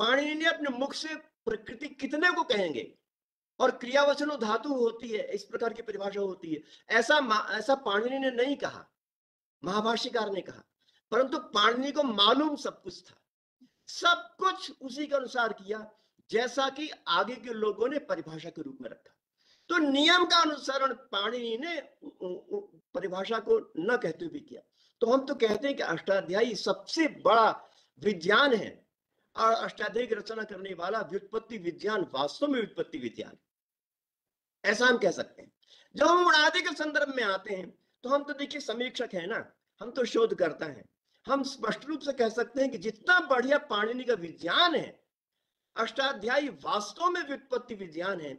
पाणिनि ने अपने मुख से प्रकृति कितने को कहेंगे? और क्रियावचनो धातु होती है, इस प्रकार की परिभाषा होती है। ऐसा ऐसा पाणिनि ने नहीं कहा, महाभाष्यकार ने कहा, परंतु पाणिनि को मालूम सब कुछ था। सब कुछ उसी के अनुसार किया, जैसा कि आगे के लोगों ने परिभाषा के रूप में रखा। तो नियम का अनुसरण पाणिनि ने परिभाषा को न कहते हुए किया। तो हम तो कहते हैं कि अष्टाध्यायी सबसे बड़ा विज्ञान है। और अष्टाध्यायी की रचना करने वाला व्युत्पत्ति विज्ञान वास्तव में व्युत्पत्ति विज्ञान। ऐसा हम कह सकते हैं। जब हम उड़ादे के संदर्भ में आते हैं तो हम तो देखिए समीक्षक है ना, हम तो शोध करता है। हम स्पष्ट रूप से कह सकते हैं कि जितना बढ़िया पाणिनि का विज्ञान है, अष्टाध्यायी वास्तव में व्युत्पत्ति विज्ञान है,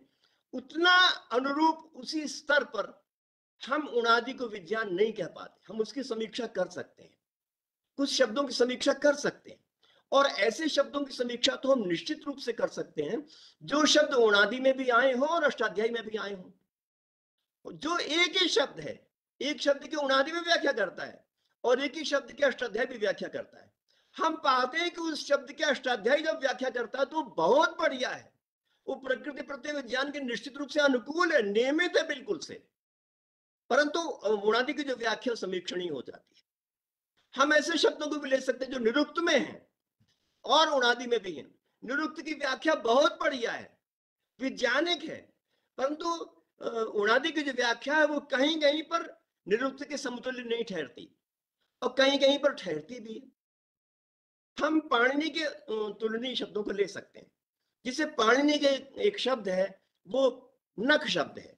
उतना अनुरूप उसी स्तर पर हम उनादि को विज्ञान नहीं कह पाते। हम उसकी समीक्षा कर सकते हैं। कुछ शब्दों की समीक्षा कर सकते हैं। और ऐसे शब्दों की समीक्षा तो हम निश्चित रूप से कर सकते हैं, जो शब्द उनादि में भी आए हों और अष्टाध्यायी में भी आए हों। जो एक ही शब्द है, एक शब्द की उनादि में व्याख्या करता है और एक ही शब्द के अष्टाध्याय भी व्याख्या करता है। हम पाते हैं कि उस शब्द के अष्टाध्यायी जब व्याख्या करता है तो बहुत बढ़िया है। वो प्रकृति प्रत्यय विज्ञान के निश्चित रूप से अनुकूल है, नियमित है बिल्कुल से। परंतु उनादि की जो व्याख्या समीक्षणीय हो जाती है। हम ऐसे शब्दों को भी ले सकते हैं जो निरुक्त में है। और उनादि में भी है। निरुक्त की व्याख्या बहुत बढ़िया है, वैज्ञानिक है, परंतु उनादि की जो व्याख्या है वो कहीं कहीं पर निरुक्त के समतुल्य नहीं ठहरती और कहीं कहीं पर ठहरती भी है। हम पाणिनि के तुलनीय शब्दों को ले सकते हैं। जिसे पाणिनि के एक शब्द है, वो नख शब्द है।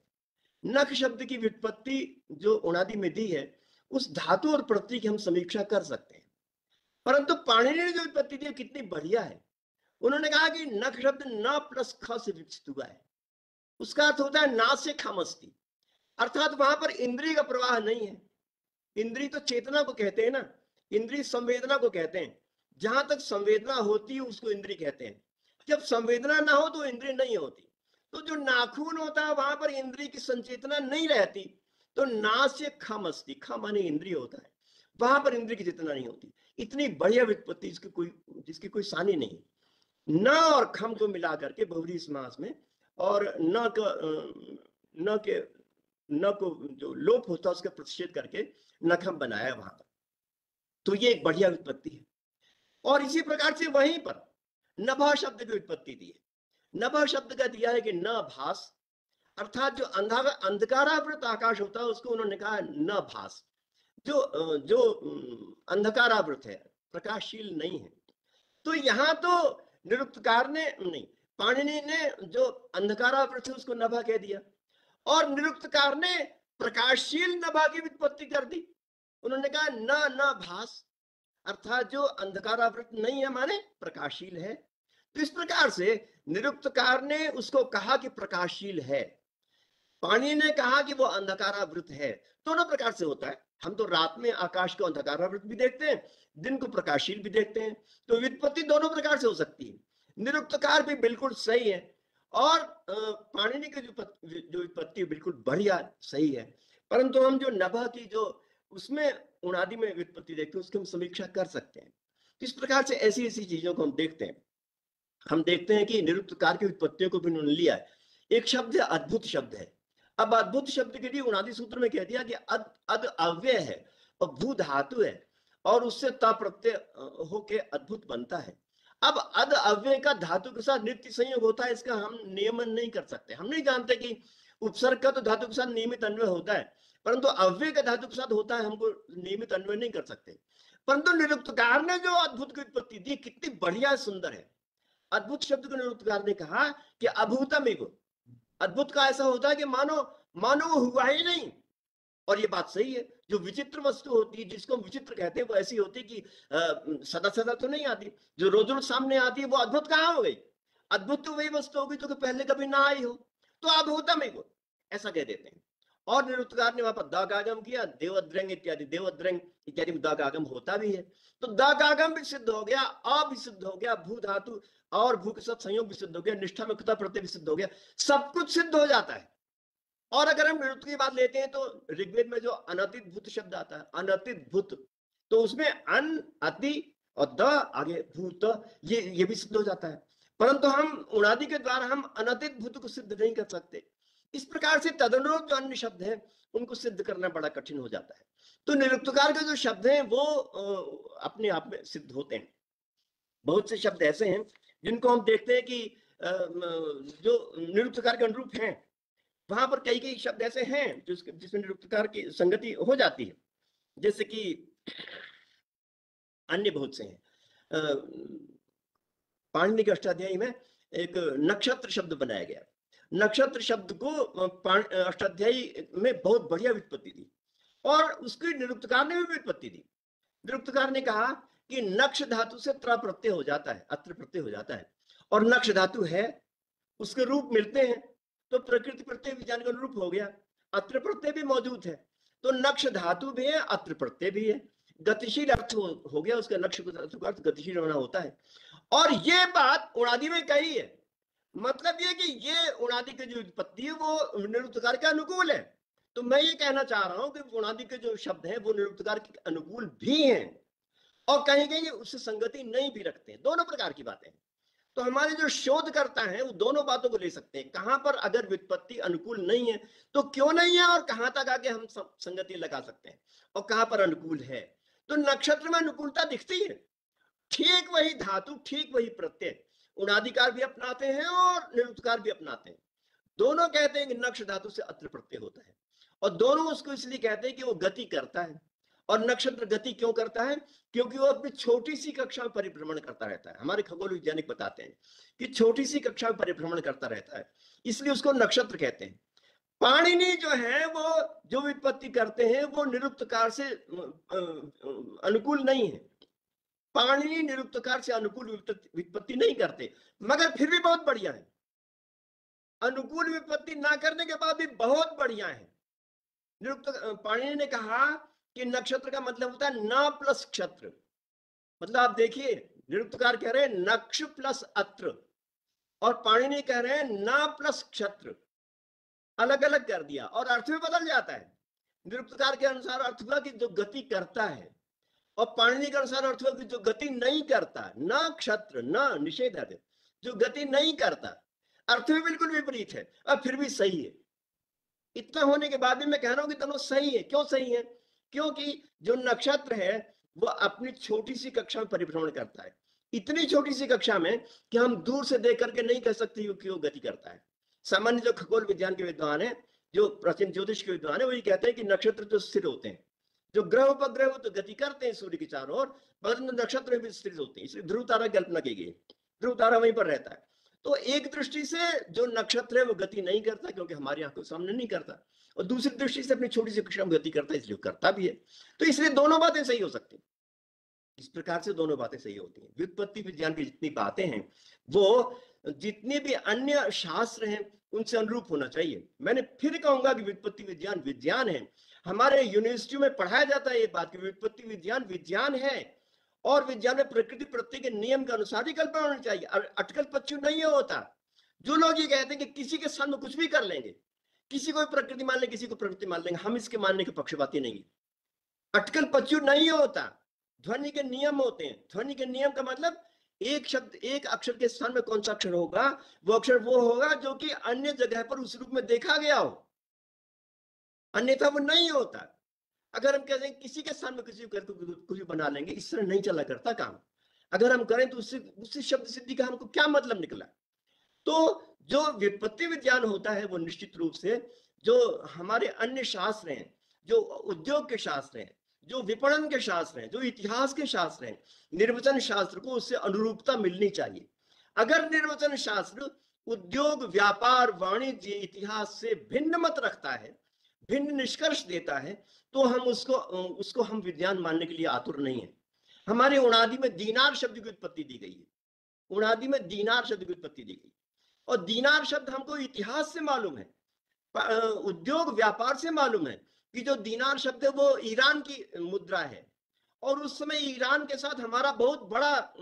नख शब्द की व्युत्पत्ति जो उनादि में दी है, उस धातु और प्रति की हम समीक्षा कर सकते हैं। परंतु पाणिनि ने जो व्युत्पत्ति दी कितनी बढ़िया है। उन्होंने कहा कि नख शब्द न प्लस ख से विकसित हुआ है। उसका अर्थ होता है ना से खमस्ती। अर्थात वहाँ पर इंद्रिय का प्रवाह नहीं है। इंद्रिय तो चेतना को कहते हैं ना, इंद्रिय संवेदना को कहते हैं। जहाँ तक संवेदना होती है, उसको इंद्रिय कहते हैं। जब संवेदना ना हो तो इंद्रिय नहीं होती। तो जो नाखून होता है, वहाँ पर इंद्रिय की संचेतना नहीं रहती। तो ना से खम अस्ति खम माने होता है। वहाँ पर इंद्रिय की चेतना नहीं होती। इतनी बढ़िया व्युत्पत्ति जिसकी कोई जिसकी कोई सानी नहीं। न और खम को मिला करके बहुरी समास में, और न का न के, न को जो लोप होता है उसका प्रतिषेध करके नखम बनाया वहाँ पर। तो ये एक बढ़िया व्युत्पत्ति है। और इसी प्रकार से वहीं पर नभा शब्द की उत्पत्ति दी है। नभा शब्द का दिया है कि न भास, अर्थात जो अंधा, अंधकारावृत आकाश होता है, उसको उन्होंने कहा न भास। जो जो अंधकारावृत है, प्रकाशशील नहीं है। तो यहाँ तो निरुक्तकार ने, नहीं, पाणिनि ने जो अंधकारावृत है, उसको नभा कह दिया। और निरुक्तकार ने प्रकाशशील नभा की उत्पत्ति कर दी। उन्होंने कहा, न न भास, अर्थात जो अंधकारावृत नहीं है माने, प्रकाशशील है। तो इस प्रकार से निरुक्तकार ने उसको कहा कि प्रकाशशील है। पानी ने कहा कि वो अंधकारावृत है। दोनों प्रकार से होता है। हम तो रात में आकाश को अंधकारावृत भी देखते हैं, दिन को प्रकाशशील भी देखते हैं तो व्युत्पत्ति दोनों प्रकार से हो सकती है। निरुक्तकार भी बिल्कुल सही है और पाणिनि की जो जो बिल्कुल बढ़िया सही है, परंतु हम जो नभा की जो, उसमें उनादि में व्युत्पत्ति देखते हैं, उसकी हम समीक्षा कर सकते हैं। इस प्रकार से ऐसी ऐसी चीज़ों को हम देखते हैं। हम देखते हैं कि निरुक्तकार की उत्पत्तियों को भी उन्होंने लिया है। एक शब्द अद्भुत शब्द है। अब अद्भुत शब्द के लिए उनादि सूत्र में कह दिया कि अद अद अव्यय है और भू धातु है और उससे त प्रत्यय अ, होके अद्भुत बनता है। अब अद अव्यय का धातु के साथ नित्य संयोग होता है इसका हम नियमन नहीं कर सकते। हम नहीं जानते कि उपसर्ग का तो धातु के साथ नियमित अन्वय होता है परंतु अव्यय का धातु के साथ होता है हमको नियमित अन्वय नहीं कर सकते। परंतु निरुक्तकार ने जो अद्भुत की उत्पत्ति दी कितनी बढ़िया सुंदर है। अद्भुत शब्द को निरुक्तकार ने कहा कि अभूतम अद्भुत का ऐसा होता है कि मानो मानो वो हुआ ही नहीं। और ये बात सही है, जो विचित्र वस्तु होती है, जिसको हम विचित्र कहते हैं, वो ऐसी होती है कि सदा सदा तो नहीं आती, जो रोज रोज सामने आती है, वो अद्भुत कहाँ हो गई? अद्भुत तो वही वस्तु होगी जो कि पहले कभी ना आई हो। तो अब होता है वो, ऐसा कह देते हैं। और निरुक्तकार ने वहाँ पर दागागम किया, देवद्रंग इत्यादि देवद्रंग इत्यादि में दागागम होता भी है। तो दागागम भी सिद्ध हो गया अ सिद्ध हो गया भू धातु और भू के साथ संयोग भी सिद्ध हो गया, निष्ठा में कृता प्रत्यय सिद्ध हो गया, सब कुछ सिद्ध हो जाता है। और अगर हम निरुक्त की बात लेते हैं तो ऋग्वेद में जो अनतित भूत शब्द आता है, अनतित भूत तो उसमें अन, अति और द आगे भूत, ये ये भी सिद्ध हो जाता है। परंतु हम उनादि के द्वारा हम अनतित भूत को सिद्ध नहीं कर सकते। इस प्रकार से तदनुरूप जो अन्य शब्द हैं, उनको सिद्ध करना बड़ा कठिन हो जाता है। तो निरुक्तकार के जो शब्द हैं, वो अपने आप में सिद्ध होते हैं। बहुत से शब्द ऐसे हैं जिनको हम देखते हैं कि जो निरुक्तकार के अनुरूप हैं, वहाँ पर कई कई शब्द ऐसे हैं जिस, जिसमें निरुक्तकार की संगति हो जाती है। जैसे कि अन्य बहुत से हैं। पाणिनि के अष्टाध्यायी में एक नक्षत्र शब्द बनाया गया। नक्षत्र शब्द को अष्टाध्यायी में बहुत बढ़िया व्युत्पत्ति दी। और उसकी निरुक्तकार ने भी व्युत्पत्ति दी। निरुक्तकार ने कहा कि नक्ष धातु से त्र प्रत्यय हो जाता है अत्र प्रत्यय हो जाता है। और नक्ष धातु है उसके रूप मिलते हैं तो प्रकृति प्रत्यय विज्ञान का रूप हो गया। अत्र प्रत्यय भी मौजूद है तो नक्ष धातु भी है अत्र प्रत्यय भी है। गतिशील अर्थ हो, गया उसका नक्ष धातु का अर्थ गतिशील होना होता है। और ये बात उड़ादी में कही है। मतलब ये कि ये उड़ादी की जो उत्पत्ति है वो निरुक्तकार के अनुकूल है। तो मैं ये कहना चाह रहा हूँ कि उड़ादी के जो शब्द हैं वो निरुक्तकार के अनुकूल भी हैं। और कहीं कहीं उससे संगति नहीं भी रखते हैं। दोनों प्रकार की बातें हैं। तो हमारे जो शोध करता है, वो दोनों बातों को ले सकते हैं। कहाँ पर अगर व्युत्पत्ति अनुकूल नहीं है तो क्यों नहीं है और कहाँ तक आके हम संगति लगा सकते हैं? और कहाँ पर अनुकूल है? तो नक्षत्र में अनुकूलता दिखती है। ठीक वही धातु, ठीक वही प्रत्यय। उणाधिकार भी अपनाते हैं और निरुक्तकार भी अपनाते हैं। दोनों कहते हैं कि नक्ष धातु से अत्र प्रत्यय होता है। और दोनों उसको इसलिए कहते हैं कि वो गति करता है। और नक्षत्र गति क्यों करता है? क्योंकि वो अपनी छोटी सी कक्षा में परिभ्रमण करता रहता है। हमारे खगोल वैज्ञानिक बताते हैं कि छोटी सी कक्षा में परिभ्रमण करता रहता है, इसलिए उसको नक्षत्र कहते हैं। पाणिनि जो है, वो जो विपत्ति करते हैं, वो निरुक्तकार से अनुकूल नहीं है। पाणिनि निरुक्तकार से अनुकूल विपत्ति नहीं करते, मगर फिर भी बहुत बढ़िया है। अनुकूल विपत्ति ना करने के बाद भी बहुत बढ़िया है। निरुक्त पाणिनि ने कहा कि नक्षत्र का मतलब होता है न प्लस क्षत्र। मतलब आप देखिए, निरुक्तकार कह रहे हैं नक्ष प्लस अत्र और पाणिनि कह रहे हैं न प्लस क्षत्र। अलग अलग कर दिया और अर्थ भी बदल जाता है। निरुक्तकार के अनुसार अर्थ हुआ कि जो गति करता है और पाणिनि के अनुसार अर्थ हुआ कि जो गति नहीं करता, न क्षत्र, न निषेध जो गति नहीं करता, अर्थ भी बिल्कुल विपरीत है और फिर भी सही है। इतना होने के बाद भी मैं कह रहा हूँ कि दोनों सही है। क्यों सही है? क्योंकि जो नक्षत्र है, वो अपनी छोटी सी कक्षा में परिभ्रमण करता है। इतनी छोटी सी कक्षा में कि हम दूर से देख करके नहीं कह सकते कि वो गति करता है। सामान्य जो खगोल विज्ञान के विद्वान है, जो प्राचीन ज्योतिष के विद्वान है वही कहते हैं कि नक्षत्र तो स्थिर होते हैं। जो ग्रह उपग्रह वो तो गति करते हैं सूर्य के चारों ओर, परंतु नक्षत्र भी स्थिर होते हैं। इसलिए ध्रुव तारा की कल्पना की गई ध्रुव तारा वहीं पर रहता है। तो एक दृष्टि से जो नक्षत्र है वो गति नहीं करता, क्योंकि हमारी आँखों के सामने नहीं करता। और दूसरी दृष्टि से अपनी छोटी सी कक्षा गति करता है इसलिए करता भी है। तो इसलिए दोनों बातें सही हो सकती हैं। इस प्रकार से दोनों बातें सही होती हैं। व्युत्पत्ति विज्ञान की जितनी बातें हैं, वो जितने भी अन्य शास्त्र हैं, उनसे अनुरूप होना चाहिए। मैंने फिर कहूँगा कि व्युत्पत्ति विज्ञान विज्ञान है। हमारे यूनिवर्सिटी में पढ़ाया जाता है ये बात कि व्युत्पत्ति विज्ञान विज्ञान है। और विज्ञान में प्रकृति प्रत्यय के नियम के अनुसार ही कल्पना होनी चाहिए। अटकल पच्चू नहीं होता। जो लोग ये कहते हैं कि किसी के सामने कुछ भी कर लेंगे, किसी को प्रकृति मान लेंगे, किसी को प्रकृति मान लेंगे, हम इसके मानने के पक्षपाती नहीं है। अटकल पच्चू नहीं होता। ध्वनि के नियम होते हैं। ध्वनि के नियम का मतलब एक शब्द, एक अक्षर के स्थान में कौन सा अक्षर होगा? वो अक्षर वो होगा जो कि अन्य जगह पर उस रूप में देखा गया हो। अन्यथा वो नहीं होता। अगर हम कहते हैं किसी के स्थान में किसी को करके कुछ भी बना लेंगे, इस तरह नहीं चला करता काम। अगर हम करें तो उससे उससे शब्द सिद्धि का हमको क्या मतलब निकला? तो जो व्युत्पत्ति विज्ञान होता है वो निश्चित रूप से जो हमारे अन्य शास्त्र हैं, जो उद्योग के शास्त्र हैं, जो विपणन के शास्त्र हैं, जो इतिहास के शास्त्र हैं, निर्वचन शास्त्र को उससे अनुरूपता मिलनी चाहिए। अगर निर्वचन शास्त्र उद्योग, व्यापार, वाणिज्य, इतिहास से भिन्न मत रखता है भिन्न निष्कर्ष देता है तो हम उसको उसको हम विज्ञान मानने के लिए आतुर नहीं है। हमारे उणादि में दीनार शब्द की उत्पत्ति दी गई है। उणादि में दीनार शब्द की उत्पत्ति दी गई। और दीनार शब्द हमको इतिहास से मालूम है उद्योग, व्यापार से मालूम है कि जो दीनार शब्द है वो ईरान की मुद्रा है। और उस समय ईरान के साथ हमारा बहुत बड़ा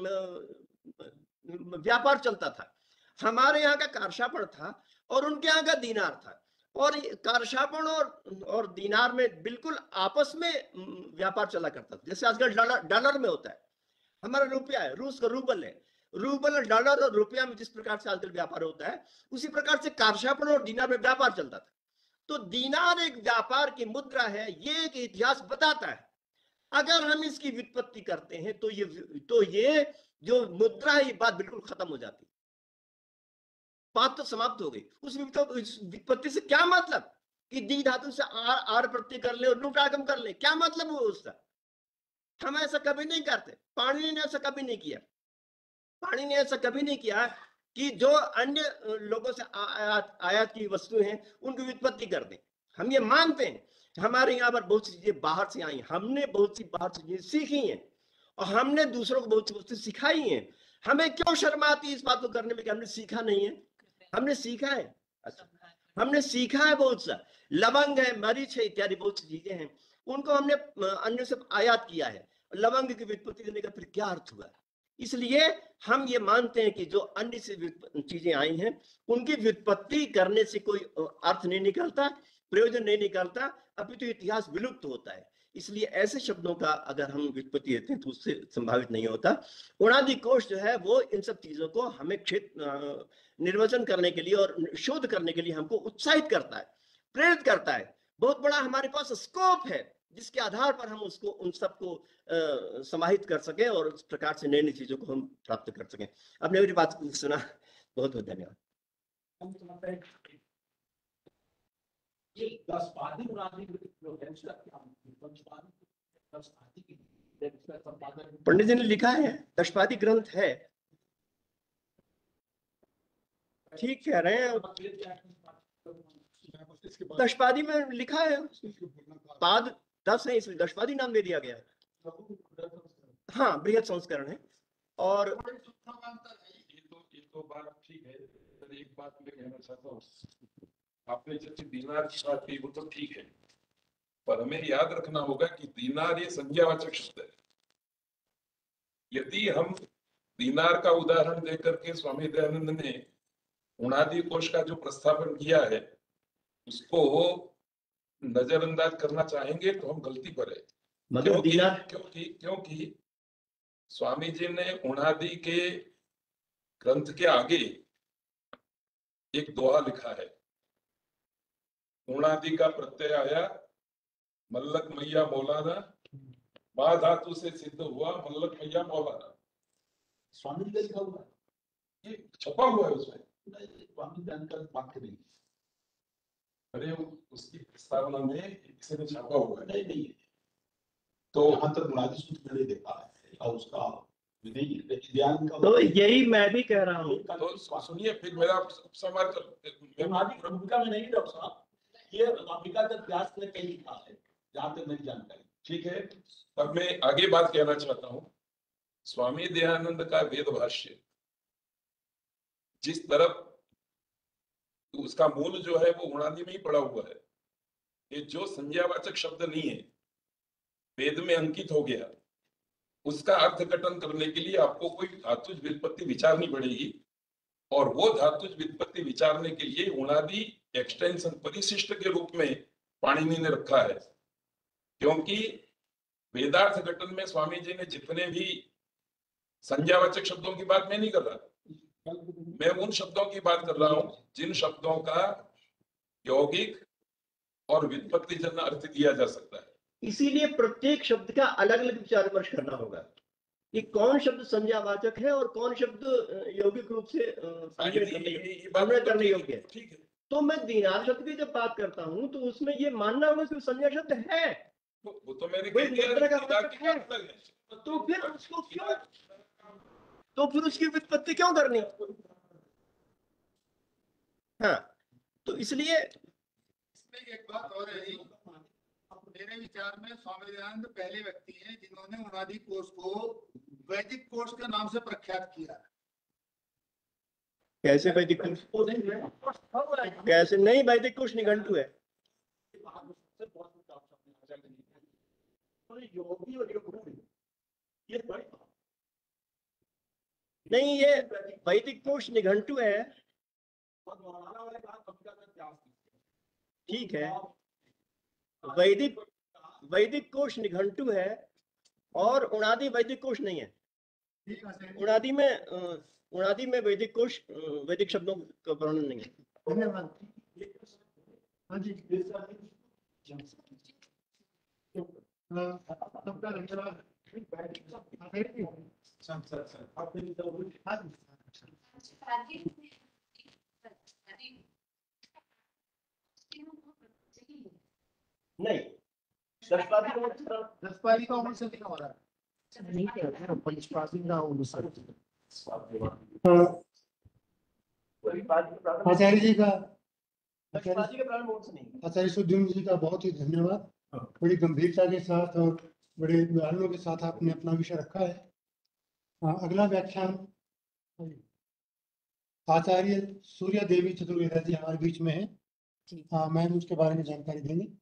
व्यापार चलता था। हमारे यहाँ का कारशापण था और उनके यहाँ का दीनार था। और कारशापण और और दीनार में बिल्कुल आपस में व्यापार चला करता था। जैसे आजकल डॉलर डॉलर में होता है। हमारा रुपया है, रूस का रूबल है। रूबल और डॉलर और रुपया में जिस प्रकार से आजकल व्यापार होता है, उसी प्रकार से कारशापण और दीनार में व्यापार चलता था। तो दीनार एक व्यापार की मुद्रा है, ये एक इतिहास बताता है। अगर हम इसकी व्युत्पत्ति करते हैं तो ये तो ये जो मुद्रा है, ये बात बिल्कुल खत्म हो जाती बात तो समाप्त हो गई। उस विपत्ति से क्या मतलब? कि दी धातु से आर आर प्रत्यय कर ले और लुटागम कर ले। क्या मतलब हुआ उसका? हम ऐसा कभी नहीं करते। पाणिनि ने ऐसा कभी नहीं किया। पाणिनि ने ऐसा कभी नहीं किया कि जो अन्य लोगों से आयात आयात की वस्तु हैं, उनकी विपत्ति कर दें। हम ये मानते हैं। हमारे यहाँ पर बहुत सी चीज़ें बाहर से आई हमने बहुत सी बाहर से चीज़ें सीखी हैं। और हमने दूसरों को बहुत सी वस्तु सिखाई हैं। हमें क्यों शर्म आती है इस बात को करने में कि हमने सीखा नहीं है? हमने सीखा है। अच्छा हमने सीखा है बहुत सा। लवंग है, मरीच है इत्यादि बहुत सी चीज़ें हैं। उनको हमने अन्य से आयात किया है। लवंग की वित्पत्ति देने का फिर क्या अर्थ हुआ? इसलिए हम ये मानते हैं कि जो अन्य से चीज़ें आई हैं, उनकी व्युत्पत्ति करने से कोई अर्थ नहीं निकलता, प्रयोजन नहीं निकलता। अभी तो इतिहास विलुप्त होता है। इसलिए ऐसे शब्दों का अगर हम व्युत्पत्ति देते हैं तो उससे संभावित नहीं होता। उणादि कोश जो है, वो इन सब चीज़ों को हमें क्षेत्र निर्वचन करने के लिए और शोध करने के लिए हमको उत्साहित करता है, प्रेरित करता है। बहुत बड़ा हमारे पास स्कोप है, जिसके आधार पर हम उसको, उन सबको समाहित कर सकें और उस प्रकार से नई नई चीज़ों को हम प्राप्त कर सकें। आपने मेरी बात सुना। बहुत बहुत धन्यवाद ये दसपादी की इसका संपादन पंडित जी ने लिखा है दशपादी ग्रंथ है। ठीक कह रहे हैं। दशपादी में लिखा है। पाद दस है इसलिए दशपादी नाम दे दिया गया। है हाँ बृहद संस्करण है। और ये तो ये तो बात ठीक है एक बात मैं कहना चाहता हूँ। आपने जैसे दीनार की बात की वो तो ठीक है। पर हमें याद रखना होगा कि दीनार ये संज्ञावाचक शब्द है। यदि हम दीनार का उदाहरण देकर के स्वामी दयानंद ने उणादि कोष का जो प्रस्थापन किया है उसको नजरअंदाज करना चाहेंगे तो हम गलती पर है। मगर क्योंकि दीनार क्योंकि क्योंकि स्वामी जी ने उणादि के ग्रंथ के आगे एक दोहा लिखा है। उणादि का प्रत्यय आया मल्लक मैया मौलाना बा धातु से सिद्ध हुआ मल्लक मैया मौलाना स्वामी लिखा हुआ? ये छपा हुआ है उसमें। नहीं, स्वामी जी का वाक्य नहीं अरे उसकी प्रस्तावना में किसी ने छापा हुआ नहीं नहीं। तो जहाँ तक बुनियादी सूत्र मैंने देखा है और उसका विधि ज्ञान का तो यही मैं भी कह रहा हूँ। तो सुनिए फिर मेरा में नहीं डॉक्टर साहब। ये अफ्रीका का इतिहास ने कहीं लिखा है जहाँ तक मेरी जानकारी। ठीक है? अब मैं आगे बात कहना चाहता हूँ। स्वामी दयानंद का वेद भाष्य। जिस तरफ़ उसका मूल जो है, वो उड़ादी में ही पड़ा हुआ है। ये जो संज्ञावाचक शब्द नहीं है, वेद में अंकित हो गया, उसका अर्थघटन करने के लिए आपको कोई धातुज व्युत्पत्ति विचारनी पड़ेगी। और वो धातु व्युत्पत्ति विचारने के लिए उणादि एक्सटेंशन परिशिष्ट के रूप में पाणिनि ने रखा है। क्योंकि वेदार्थ घटन में स्वामी जी ने जितने भी संज्ञावाचक शब्दों की बात मैं नहीं कर रहा। मैं उन शब्दों की बात कर रहा हूँ जिन शब्दों का यौगिक और व्युत्पत्ति जन अर्थ दिया जा सकता है। इसीलिए प्रत्येक शब्द का अलग अलग विचार विमर्श करना होगा। कि कौन शब्द संज्ञावाचक है और कौन शब्द यौगिक रूप से अ, हाँ, करने योग्य है ठीक है तो मैं दीनार शब्द की जब बात करता हूँ तो उसमें ये मानना होगा कि संज्ञा शब्द है तो वो तो मैंने है। तो फिर उसको क्यों तो फिर उसकी व्युत्पत्ति क्यों करनी हाँ तो इसलिए इसमें एक बात और है। मेरे विचार में स्वामी दयानंद पहले व्यक्ति हैं जिन्होंने उनादि कोष को वैदिक कोष के नाम से प्रख्यात किया। कैसे वैदिक कोश कैसे? नहीं, वैदिक कोश निघंटु है। नहीं, ये वैदिक कोश निघंटु है। ठीक है। वैदिक वैदिक कोश निघंटू है और उणादि वैदिक कोश नहीं है। उणादि में उणादि में वैदिक कोश वैदिक शब्दों का वर्णन नहीं है। नहीं। दशपादी का मतलब दसपादी का उम्र से लिखा हो रहा है। पंचपादी का उम्र से आचार्य जी का दशपादी के प्रारंभ उम्र से नहीं। आचार्य सुद्दीन जी का बहुत ही धन्यवाद। बड़ी गंभीरता के साथ और बड़े उदाहरणों के साथ आपने अपना विषय रखा है। हाँ, अगला व्याख्यान। आचार्य सूर्य देवी चतुर्वेदा जी हमारे बीच में है। हाँ मैम उसके बारे में जानकारी देंगे।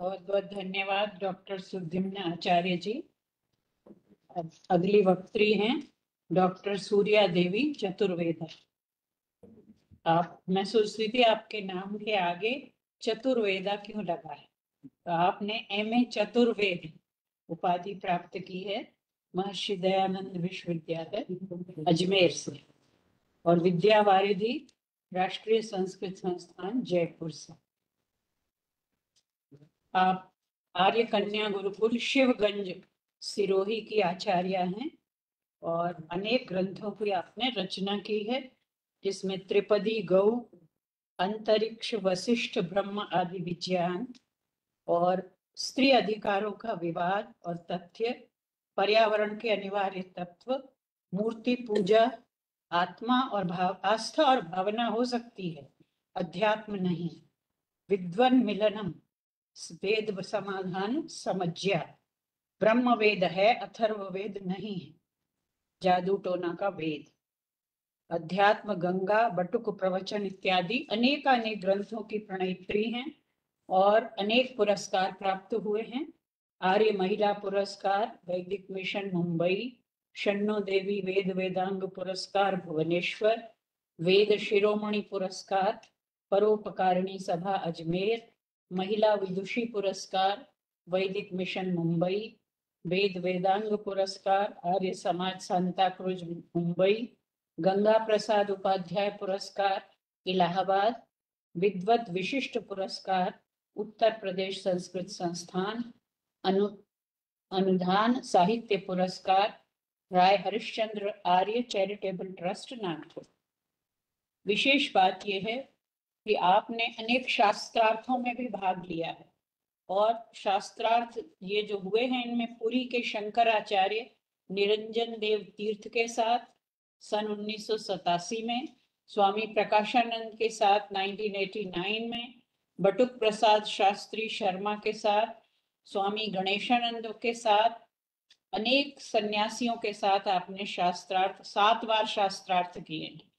बहुत बहुत धन्यवाद, डॉक्टर सुधिम्न आचार्य जी। अगली वक्त्री हैं, डॉक्टर सूर्या देवी, चतुर्वेद। आप, मैं सोच रही थी आपके नाम के आगे चतुर्वेदा क्यों लगा है? तो आपने एम ए चतुर्वेद उपाधि प्राप्त की है महर्षि दयानंद विश्वविद्यालय अजमेर से और विद्यावारिधि राष्ट्रीय संस्कृत संस्थान जयपुर से। आप आर्य कन्या गुरुकुल शिवगंज सिरोही की आचार्य हैं और अनेक ग्रंथों की आपने रचना की है, जिसमें त्रिपदी गौ, अंतरिक्ष वशिष्ठ ब्रह्म आदि विज्ञान और स्त्री अधिकारों का विवाद और तथ्य, पर्यावरण के अनिवार्य तत्व, मूर्ति पूजा, आत्मा और भाव, आस्था और भावना हो सकती है, अध्यात्म नहीं, विद्वन मिलनम। वेद समाधान समझ्या ब्रह्म वेद है अथर्व वेद नहीं है। जादू टोना का वेद। अध्यात्म गंगा, बटुक प्रवचन इत्यादि अनेक अनेक ग्रंथों की प्रणेत्री हैं और अनेक पुरस्कार प्राप्त हुए हैं। आर्य महिला पुरस्कार, वैदिक मिशन मुंबई, शन्नो देवी वेद वेदांग पुरस्कार भुवनेश्वर, वेद शिरोमणि पुरस्कार, परोपकारिणी सभा अजमेर महिला विदुषी पुरस्कार, वैदिक मिशन मुंबई, वेद वेदांग पुरस्कार, आर्य समाज सांता क्रूज मुंबई, गंगा प्रसाद उपाध्याय पुरस्कार, इलाहाबाद, विद्वत विशिष्ट पुरस्कार, उत्तर प्रदेश संस्कृत संस्थान, अनु, अनुदान साहित्य पुरस्कार, राय हरिश्चंद्र आर्य चैरिटेबल ट्रस्ट, नागपुर। विशेष बात यह है कि आपने अनेक शास्त्रार्थों में भी भाग लिया है। और शास्त्रार्थ ये जो हुए हैं, इनमें पुरी के शंकराचार्य निरंजन देव तीर्थ के साथ, सन उन्नीस सौ सतासी में, स्वामी प्रकाशानंद के साथ 1989 में, बटुक प्रसाद शास्त्री शर्मा के साथ, स्वामी गणेशानंद के साथ, अनेक सन्यासियों के साथ आपने शास्त्रार्थ, सात बार शास्त्रार्थ किए हैं।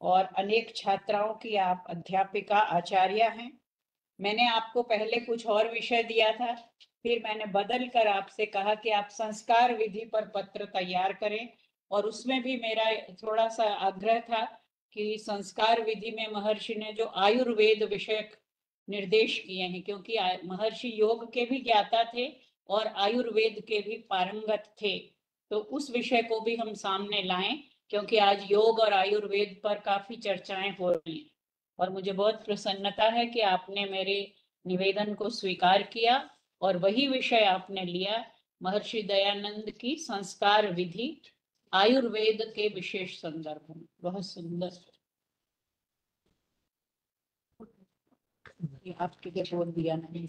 और अनेक छात्राओं की आप अध्यापिका, आचार्य हैं। मैंने आपको पहले कुछ और विषय दिया था, फिर मैंने बदल कर आपसे कहा कि आप संस्कार विधि पर पत्र तैयार करें और उसमें भी मेरा थोड़ा सा आग्रह था कि संस्कार विधि में महर्षि ने जो आयुर्वेद विषयक निर्देश किए हैं, क्योंकि महर्षि योग के भी ज्ञाता थे और आयुर्वेद के भी पारंगत थे तो उस विषय को भी हम सामने लाएँ। क्योंकि आज योग और आयुर्वेद पर काफ़ी चर्चाएँ हो रही हैं। और मुझे बहुत प्रसन्नता है कि आपने मेरे निवेदन को स्वीकार किया और वही विषय आपने लिया, महर्षि दयानंद की संस्कार विधि, आयुर्वेद के विशेष संदर्भ में। बहुत सुंदर। आपके लिए बोल दिया नहीं।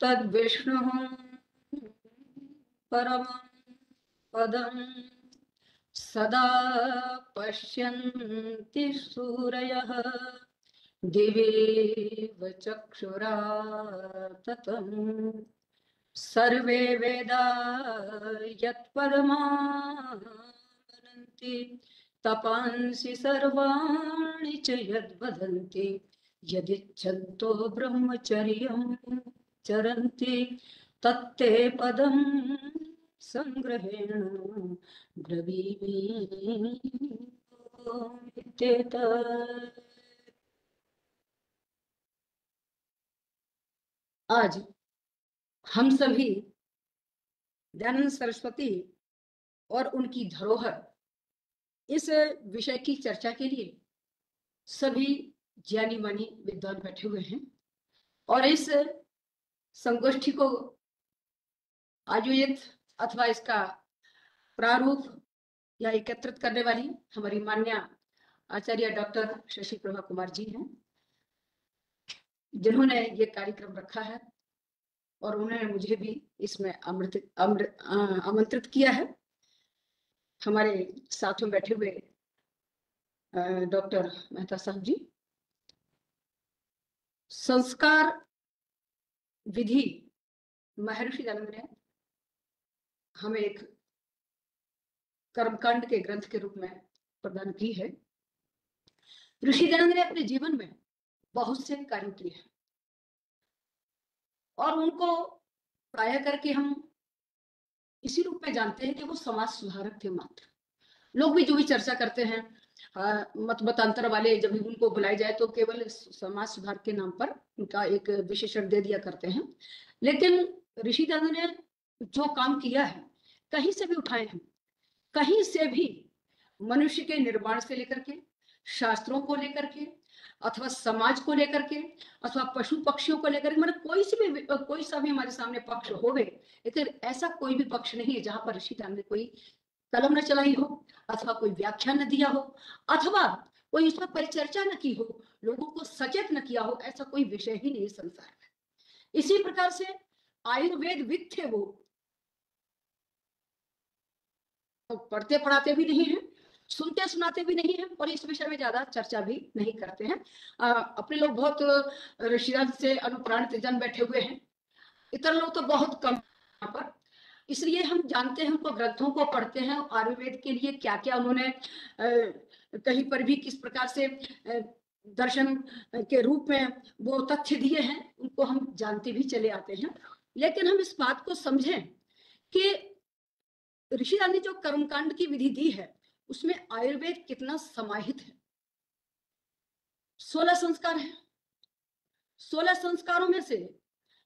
तद्विष्णुः परमं पदं सदा पश्यन्ति सूरयः। दिवेव चक्षुराततम् सर्वे वेदा यत्पदमानन्ति। तपांसि सर्वाणि च यद्वदन्ति। यदिच्छन्तो ब्रह्मचर्यं चरन्ति तत्ते पदं संग्रहेण द्रवीमि विद्येत आज हम सभी दयानंद सरस्वती और उनकी धरोहर इस विषय की चर्चा के लिए सभी ज्ञानी मानी विद्वान बैठे हुए हैं और इस संगोष्ठी को आयोजित अथवा इसका प्रारूप या एकत्रित करने वाली हमारी मान्या आचार्य डॉक्टर शशि प्रभा कुमार जी हैं, जिन्होंने ये कार्यक्रम रखा है और उन्होंने मुझे भी इसमें अमृत अमृत आमंत्रित किया है। हमारे साथ में बैठे हुए डॉक्टर मेहता साहब जी, संस्कार विधि, महर्षि दयानंद ने हमें एक कर्मकांड के ग्रंथ के रूप में प्रदान की है। ऋषि दयानंद ने अपने जीवन में बहुत से कार्य किए हैं। और उनको प्राय करके हम इसी रूप में जानते हैं कि वो समाज सुधारक थे मात्र। लोग भी जो भी चर्चा करते हैं मत मतांतर वाले जब भी उनको बुलाए जाए तो केवल समाज सुधार के नाम पर उनका एक विशेषण दे दिया करते हैं। लेकिन ऋषि दादा ने जो काम किया है, कहीं से भी उठाए हैं, कहीं से भी मनुष्य के निर्माण से लेकर के, शास्त्रों को लेकर के, अथवा समाज को लेकर के, अथवा पशु पक्षियों को लेकर मतलब कोई से भी, कोई सा भी हमारे सामने पक्ष हो गए लेकिन ऐसा कोई भी पक्ष नहीं है जहाँ पर ऋषि ने कोई कलम न चलाई हो अथवा कोई व्याख्या न दिया हो अथवा कोई उसमें परिचर्चा न की हो लोगों को सचेत न किया हो ऐसा कोई विषय ही नहीं संसार में। इसी प्रकार से आयुर्वेद विद वो तो पढ़ते पढ़ाते भी नहीं है सुनते सुनाते भी नहीं है और इस विषय में ज़्यादा चर्चा भी नहीं करते हैं। आ, अपने लोग बहुत ऋषिराज से अनुप्राणित जन बैठे हुए हैं इतर लोग तो बहुत कम यहाँ पर। इसलिए हम जानते हैं, उनको ग्रंथों को पढ़ते हैं, आयुर्वेद के लिए क्या क्या उन्होंने कहीं पर भी किस प्रकार से दर्शन के रूप में वो तथ्य दिए हैं, उनको हम जानते भी चले आते हैं। लेकिन हम इस बात को समझें कि ऋषि ने जो कर्मकांड की विधि दी है, उसमें आयुर्वेद कितना समाहित है। सोलह संस्कार है। सोलह संस्कारों में से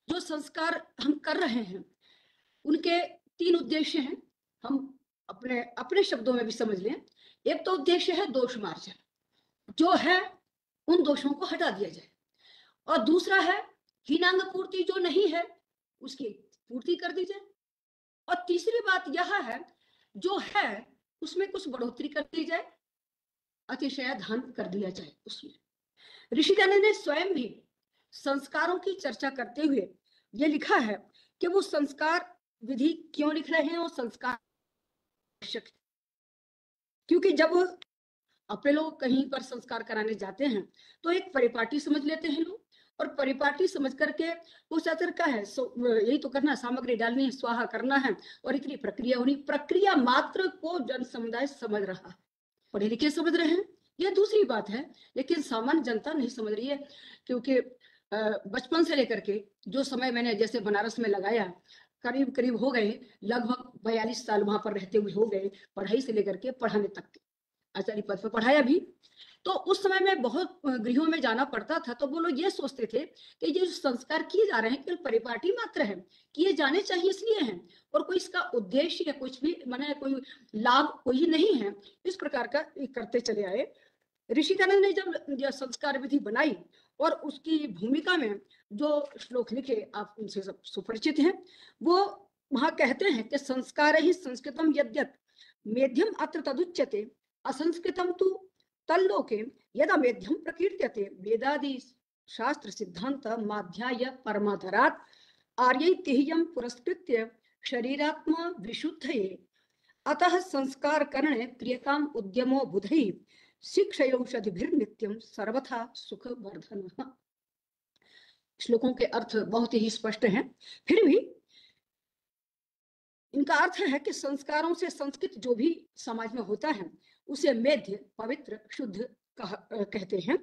जो संस्कार हम कर रहे हैं उनके तीन उद्देश्य हैं। हम अपने अपने शब्दों में भी समझ लें। एक तो उद्देश्य है दोष मार्जन जो है, उन दोषों को हटा दिया जाए। और दूसरा है, हीनांग पूर्ति जो नहीं है, उसकी पूर्ति कर दी जाए। और तीसरी बात यह है, जो है, उसमें कुछ बढ़ोतरी कर दी जाए। अतिशय धन कर दिया जाए उसमें। ऋषि ने स्वयं भी संस्कारों की चर्चा करते हुए ये लिखा है कि वो संस्कार विधि क्यों लिख रहे हैं और संस्कार आवश्यक क्योंकि जब अपने लोग कहीं पर संस्कार कराने जाते हैं तो एक परिपाटी समझ लेते हैं लोग। और परिपाटी समझ करके वो सतर का है यही तो करना, सामग्री डालनी है, स्वाहा करना है, और इतनी प्रक्रिया होनी, प्रक्रिया मात्र को जन समुदाय समझ रहा है। पढ़े लिखे समझ रहे हैं? यह दूसरी बात है, लेकिन सामान्य जनता नहीं समझ रही है, क्योंकि बचपन से लेकर के जो समय मैंने जैसे बनारस में लगाया करीब करीब हो गए, लगभग बयालीस साल वहाँ पर रहते हुए हो गए, पढ़ाई से लेकर के पढ़ाने तक के, आचार्य पद पर पढ़ाया भी। तो उस समय में बहुत गृहों में जाना पड़ता था तो वो लोग ये सोचते थे कि ये संस्कार किए जा रहे हैं, केवल परिपाटी मात्र है, किए जाने चाहिए इसलिए हैं, और कोई इसका उद्देश्य या कुछ भी, मैंने कोई लाभ कोई नहीं है, इस प्रकार का करते चले आए। ऋषिकानंद ने जब संस्कार विधि बनाई और उसकी भूमिका में जो श्लोक लिखे, आप उनसे सब सुपरिचित हैं, वो वहाँ कहते हैं कि संस्कार ही संस्कृतम यद्यत, मेध्यम अत्र तदुच्यते, असंस्कृतम तु तल्लोके, यदा मेध्यम प्रकीर्त्यते, वेदादि शास्त्र सिद्धांत माध्याय परमाधरात, आर्य पुरस्कृत्य शरीरात्म विशुद्धये। अतः संस्कार करणे क्रियताम उद्यमो बुधई शिक्षयौषधिभिर्नित्यम सर्वथा सुख वर्धन श्लोकों के अर्थ बहुत ही स्पष्ट हैं। फिर भी इनका अर्थ है कि संस्कारों से संस्कृत जो भी समाज में होता है उसे मेध्य पवित्र शुद्ध कह, कहते हैं।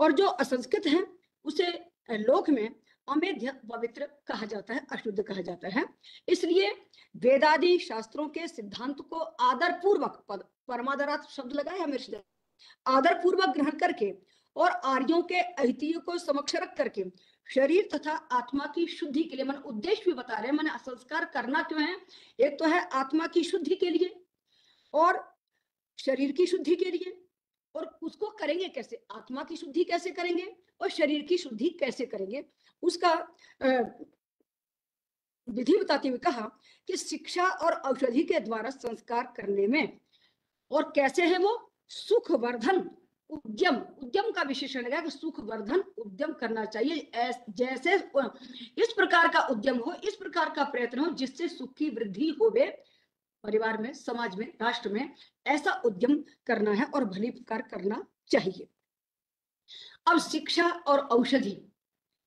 और जो असंस्कृत है उसे लोक में अमेध्य पवित्र कहा जाता है अशुद्ध कहा जाता है। इसलिए वेदादि शास्त्रों के सिद्धांत को आदर पूर्वक पद परमादरात शब्द लगाए हमें आदर पूर्वक ग्रहण करके और आर्यों के ऐतिह्य को समक्ष रख करके शरीर तथा आत्मा की शुद्धि के लिए, मन उद्देश्य भी बता रहे हैं, मैंने संस्कार करना क्यों है, एक तो है आत्मा की शुद्धि के लिए और शरीर की शुद्धि के लिए। और उसको करेंगे कैसे? आत्मा की शुद्धि कैसे करेंगे और शरीर की शुद्धि कैसे करेंगे? उसका विधि बताते हुए कहा कि शिक्षा और औषधि के द्वारा संस्कार करने में और कैसे है वो? सुख वर्धन उद्यम। उद्यम का विशेषण है कि सुख वर्धन उद्यम करना चाहिए। जैसे इस प्रकार का उद्यम हो, इस प्रकार का प्रयत्न हो, जिससे सुख की वृद्धि होवे। परिवार में, समाज में, राष्ट्र में ऐसा उद्यम करना है और भली प्रकार करना चाहिए। अब शिक्षा और औषधि,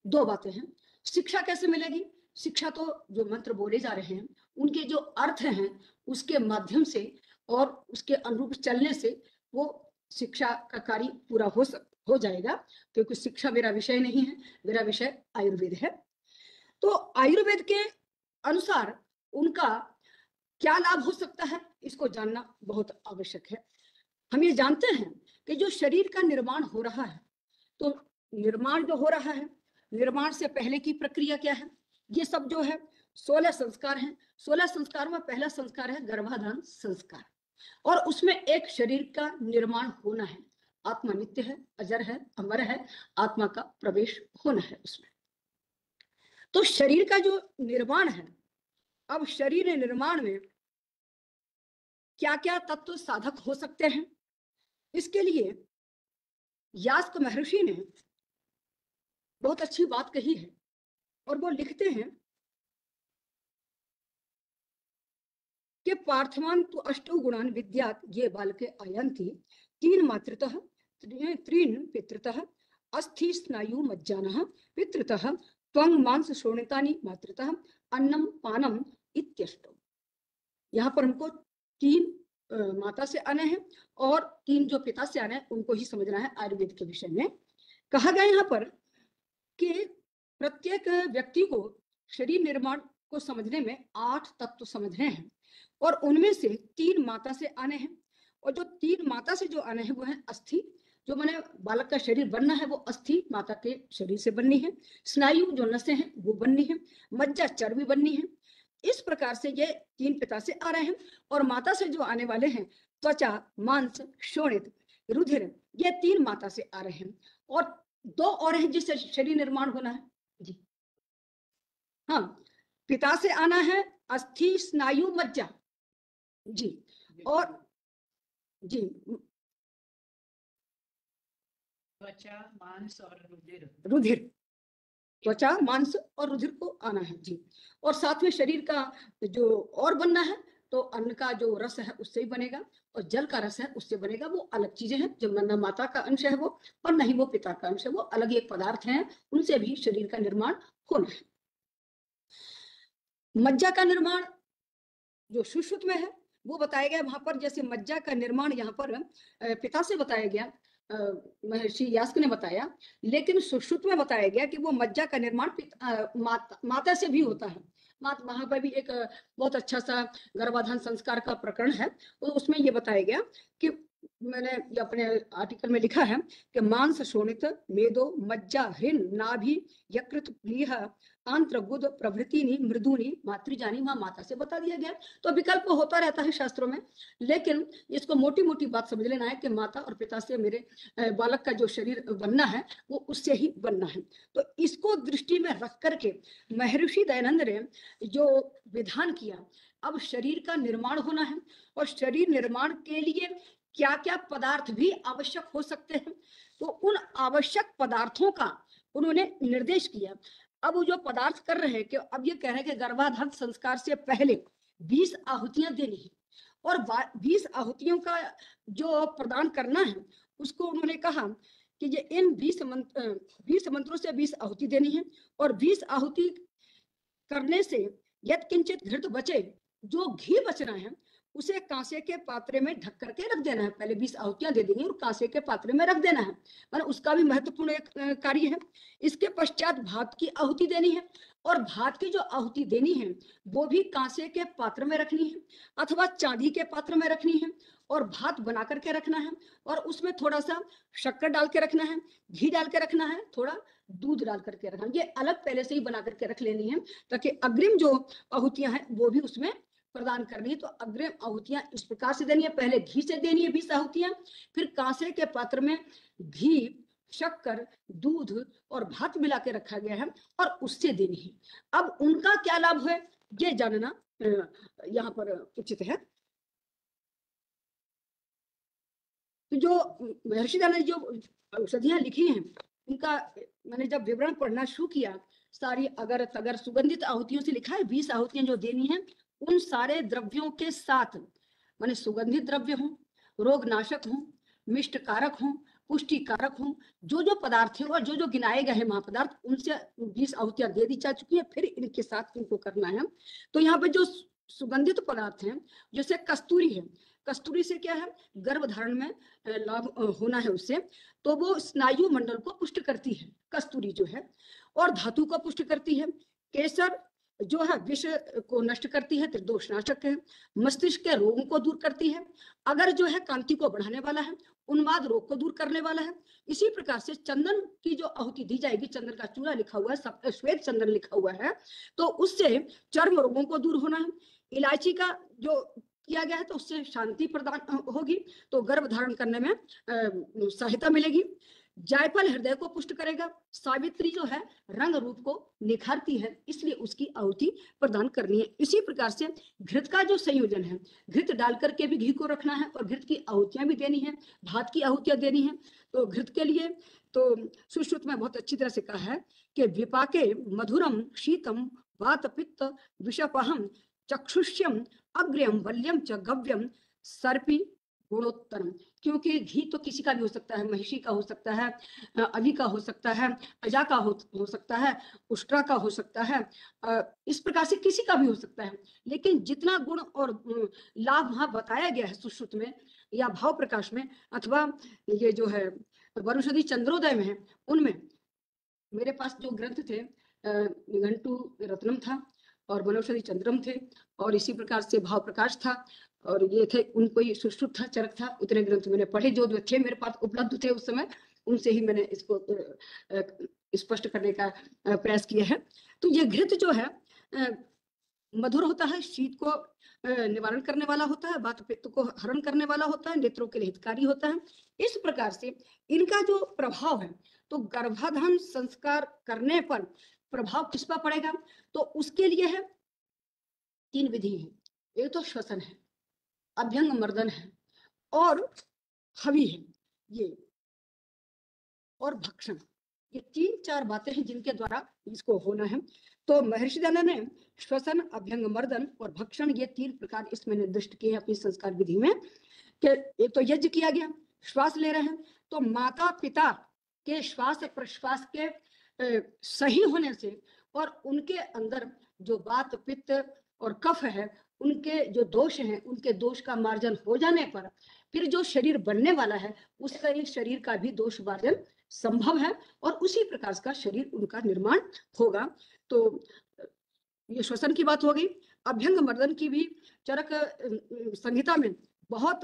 दो बातें हैं। शिक्षा कैसे मिलेगी? शिक्षा तो जो मंत्र बोले जा रहे हैं, उनके जो अर्थ हैं, उसके माध्यम से और उसके अनुरूप चलने से वो शिक्षा का कार्य पूरा हो सक हो जाएगा, क्योंकि शिक्षा मेरा विषय नहीं है, मेरा विषय आयुर्वेद है। तो आयुर्वेद के अनुसार उनका क्या लाभ हो सकता है, इसको जानना बहुत आवश्यक है। हम ये जानते हैं कि जो शरीर का निर्माण हो रहा है तो निर्माण जो हो रहा है, निर्माण से पहले की प्रक्रिया क्या है? ये सब जो है, सोलह संस्कार हैं। सोलह संस्कारों में पहला संस्कार है गर्भाधान संस्कार। और उसमें एक शरीर का निर्माण होना है। आत्मा नित्य है, अजर है, अमर है, आत्मा का प्रवेश होना है उसमें। तो शरीर का जो निर्माण है, अब शरीर निर्माण में क्या क्या तत्व साधक हो सकते हैं? इसके लिए यास्क महर्षि ने बहुत अच्छी बात कही है और वो लिखते हैं कि पार्थमान तो अष्टो गुणान विद्यात ये बाल के आयंती तीन मातृतः त्रीन पितृतः, अस्थि स्नायु मज्जान, पितृतः त्वंग मांस शोणितानी मातृतः अन्नम पानम इत्यष्टो। यहाँ पर हमको तीन माता से आने हैं और तीन जो पिता से आने हैं, उनको ही समझना है आयुर्वेद के विषय में। कहा गया यहाँ पर कि प्रत्येक व्यक्ति को शरीर निर्माण को समझने में आठ तत्व समझने हैं। और उनमें से तीन माता से आने हैं। और जो तीन माता से जो आने हैं, वो है अस्थि। जो मैंने बालक का शरीर बनना है, वो अस्थि माता के शरीर से बननी है। स्नायु जो नसें हैं, वो बननी है। मज्जा चर्बी बननी है। इस प्रकार से ये तीन पिता से आ रहे हैं और माता से जो आने वाले हैं, त्वचा, मांस, शोणित, रुधिर, ये तीन माता से आ रहे हैं। और दो और हैं जिससे शरीर निर्माण होना है। जी। हाँ पिता से आना है, अस्थि, स्नायु, मज्जा। जी और जी त्वचा मांस और रुधिर। रुधिर। त्वचा मांस और रुधिर को आना है जी। और साथ में शरीर का जो और बनना है तो अन्न का जो रस है उससे ही बनेगा और जल का रस है उससे बनेगा वो अलग चीज़ें हैं जो न माता का अंश है वो और न ही वो पिता का अंश है वो अलग एक पदार्थ हैं उनसे भी शरीर का निर्माण होना है। मज्जा का निर्माण जो सुश्रुत में है वो बताया गया वहाँ पर जैसे मज्जा का निर्माण यहाँ पर पिता से बताया गया महर्षि यास्क ने बताया। लेकिन सुश्रुत में बताया गया कि वो मज्जा का निर्माण माता, माता से भी होता है। मात वहाँ पर भी एक बहुत अच्छा सा गर्भाधान संस्कार का प्रकरण है। तो उसमें ये बताया गया कि मैंने ये अपने आर्टिकल में लिखा है कि मांस शोणित मेदो मज्जा हृन नाभि यकृत प्लीह आंत्र गुद प्रभृति मृदुनी, मातृजानी माँ माता से बता दिया गया। तो विकल्प होता रहता है शास्त्रों में, लेकिन इसको मोटी मोटी बात समझ लेना है कि माता और पिता से मेरे बालक का जो शरीर बनना है, वो उससे ही बनना है। तो इसको दृष्टि में रख करके महर्षि दयानंद ने जो विधान किया, अब शरीर का निर्माण होना है, और शरीर निर्माण के लिए क्या क्या पदार्थ भी आवश्यक हो सकते हैं? तो उन आवश्यक पदार्थों का उन्होंने निर्देश किया। अब वो जो पदार्थ कर रहे हैं कि अब ये कह रहे हैं कि गर्भाधान संस्कार से पहले बीस आहुतियाँ देनी है। और बीस आहुतियों का जो प्रदान करना है, उसको उन्होंने कहा कि ये इन बीस मंत्र बीस मंत्रों से बीस आहुति देनी है और बीस आहुति करने से यद किंचित घृत बचे, जो घी बचना है उसे कांसे के पात्रे में ढक करके रख देना है। पहले बीस आहुतियाँ दे देंगे, और कांसे के पात्रे में रख देना है। मतलब उसका भी महत्वपूर्ण एक कार्य है। इसके पश्चात भात की आहुति देनी है, और भात की जो आहुति देनी है, वो भी कांसे के पात्र में रखनी है, अथवा चांदी के पात्र में रखनी है, और भात बना करके रखना है, और उसमें थोड़ा सा शक्कर डाल के रखना है, घी डाल के रखना है, थोड़ा दूध डाल करके रखना। ये अलग पहले से ही बना करके रख लेनी है, ताकि अग्रिम जो आहुतियाँ हैं, वो भी उसमें प्रदान करनी है तो अग्रिम आहुतियाँ इस प्रकार से देनी है। पहले घी से देनी है, बीस आहुतियाँ, फिर कांसे के पात्र में घी, शक्कर, दूध और भात मिला के रखा गया है और उससे देनी है। अब उनका क्या लाभ है? ये जानना यहाँ पर उचित है। तो जो महर्षि ने जो औषधियाँ लिखी हैं, उनका मैंने जब विवरण पढ़ना शुरू किया, सारी अगर तगर सुगंधित आहुतियों से लिखा है, बीस आहुतियाँ जो देनी है उन सारे द्रव्यों के साथ, माने सुगंधित द्रव्य हों, रोगनाशक हों मिष्ट कारक हों पुष्टि कारक हों जो जो पदार्थ हैं और जो जो गिनाए गए हैं महापदार्थ, उनसे बीस आहुतियाँ दे दी जा चुकी है, फिर इनके साथ इनको करना है। तो यहाँ पे जो सुगंधित पदार्थ हैं, जैसे कस्तूरी है, कस्तूरी से क्या है? गर्भ धारण में लाभ होना है उससे तो वो स्नायु मंडल को पुष्ट करती है, कस्तूरी जो है, और धातु को पुष्ट करती है, केसर जो है विष को नष्ट करती है त्रिदोष नाशक है, मस्तिष्क के रोगों को दूर करती है, अगर जो है कांति को बढ़ाने वाला है, उन्माद रोग को दूर करने वाला है, इसी प्रकार से चंदन की जो आहुति दी जाएगी, चंदन का चूड़ा लिखा हुआ है श्वेत चंदन लिखा हुआ है तो उससे चर्म रोगों को दूर होना है, इलायची का जो किया गया है तो उससे शांति प्रदान होगी तो गर्भ धारण करने में सहायता मिलेगी जायफल हृदय को पुष्ट करेगा। सावित्री जो है, रंग रूप को निखारती है, इसलिए उसकी आहुति प्रदान करनी है। इसी प्रकार से घृत का जो संयोजन है, घृत डाल करके भी घी को रखना है और घृत की आहुतियाँ भी देनी है, भात की आहुतियाँ देनी है। तो घृत के लिए तो सुश्रुत में बहुत अच्छी तरह से कहा है कि विपाके मधुरम शीतम वात पित्त विषपहम चक्षुष्यम अग्र्यम वल्यम च गव्यम सर्पी गुणोत्तरम। क्योंकि घी तो किसी का भी हो सकता है महिषी का हो सकता है अभी का हो सकता है अजा का हो, हो सकता है उष्ट्रा का हो सकता है इस प्रकार से किसी का भी हो सकता है। लेकिन जितना गुण और लाभ वहाँ बताया गया है सुश्रुत में या भाव प्रकाश में अथवा ये जो है वरुषधि चंद्रोदय में है उनमें मेरे पास जो ग्रंथ थे निघंटु रत्नम था और वनौषधि चंद्रम थे और इसी प्रकार से भाव प्रकाश था। और ये थे, उनको ये सुश्रुत था चरक था, उतने ग्रंथ मैंने पढ़े, जो थे मेरे पास उपलब्ध थे उस समय, उनसे ही मैंने इसको स्पष्ट करने का प्रयास किया है। तो ये घृत जो है मधुर होता है, शीत को निवारण करने वाला होता है, बात पित्त को हरण करने वाला होता है, नेत्रों के लिए हितकारी होता है। इस प्रकार से इनका जो प्रभाव है तो गर्भाधान संस्कार करने पर प्रभाव किस पर पड़ेगा? तो उसके लिए है, तीन विधि है। एक तो श्वसन है। अभ्यंग मर्दन है और हवि है, ये। और भक्षण, ये तीन चार बातें हैं जिनके द्वारा इसको होना है। तो महर्षि दयानंद ने श्वसन, अभ्यंग मर्दन और भक्षण, ये तीन प्रकार इसमें निर्दिष्ट किए अपनी संस्कार विधि में कि एक तो यज्ञ किया गया, श्वास ले रहे हैं तो माता पिता के श्वास प्रश्वास के सही होने से और उनके अंदर जो बात, पित्त और कफ है उनके जो दोष हैं, उनके दोष का मार्जन हो जाने पर फिर जो शरीर बनने वाला है, उसका एक शरीर का भी दोष मार्जन संभव है और उसी प्रकार का शरीर उनका निर्माण होगा। तो ये श्वसन की बात हो गई। अभ्यंग मर्दन की भी चरक संहिता में बहुत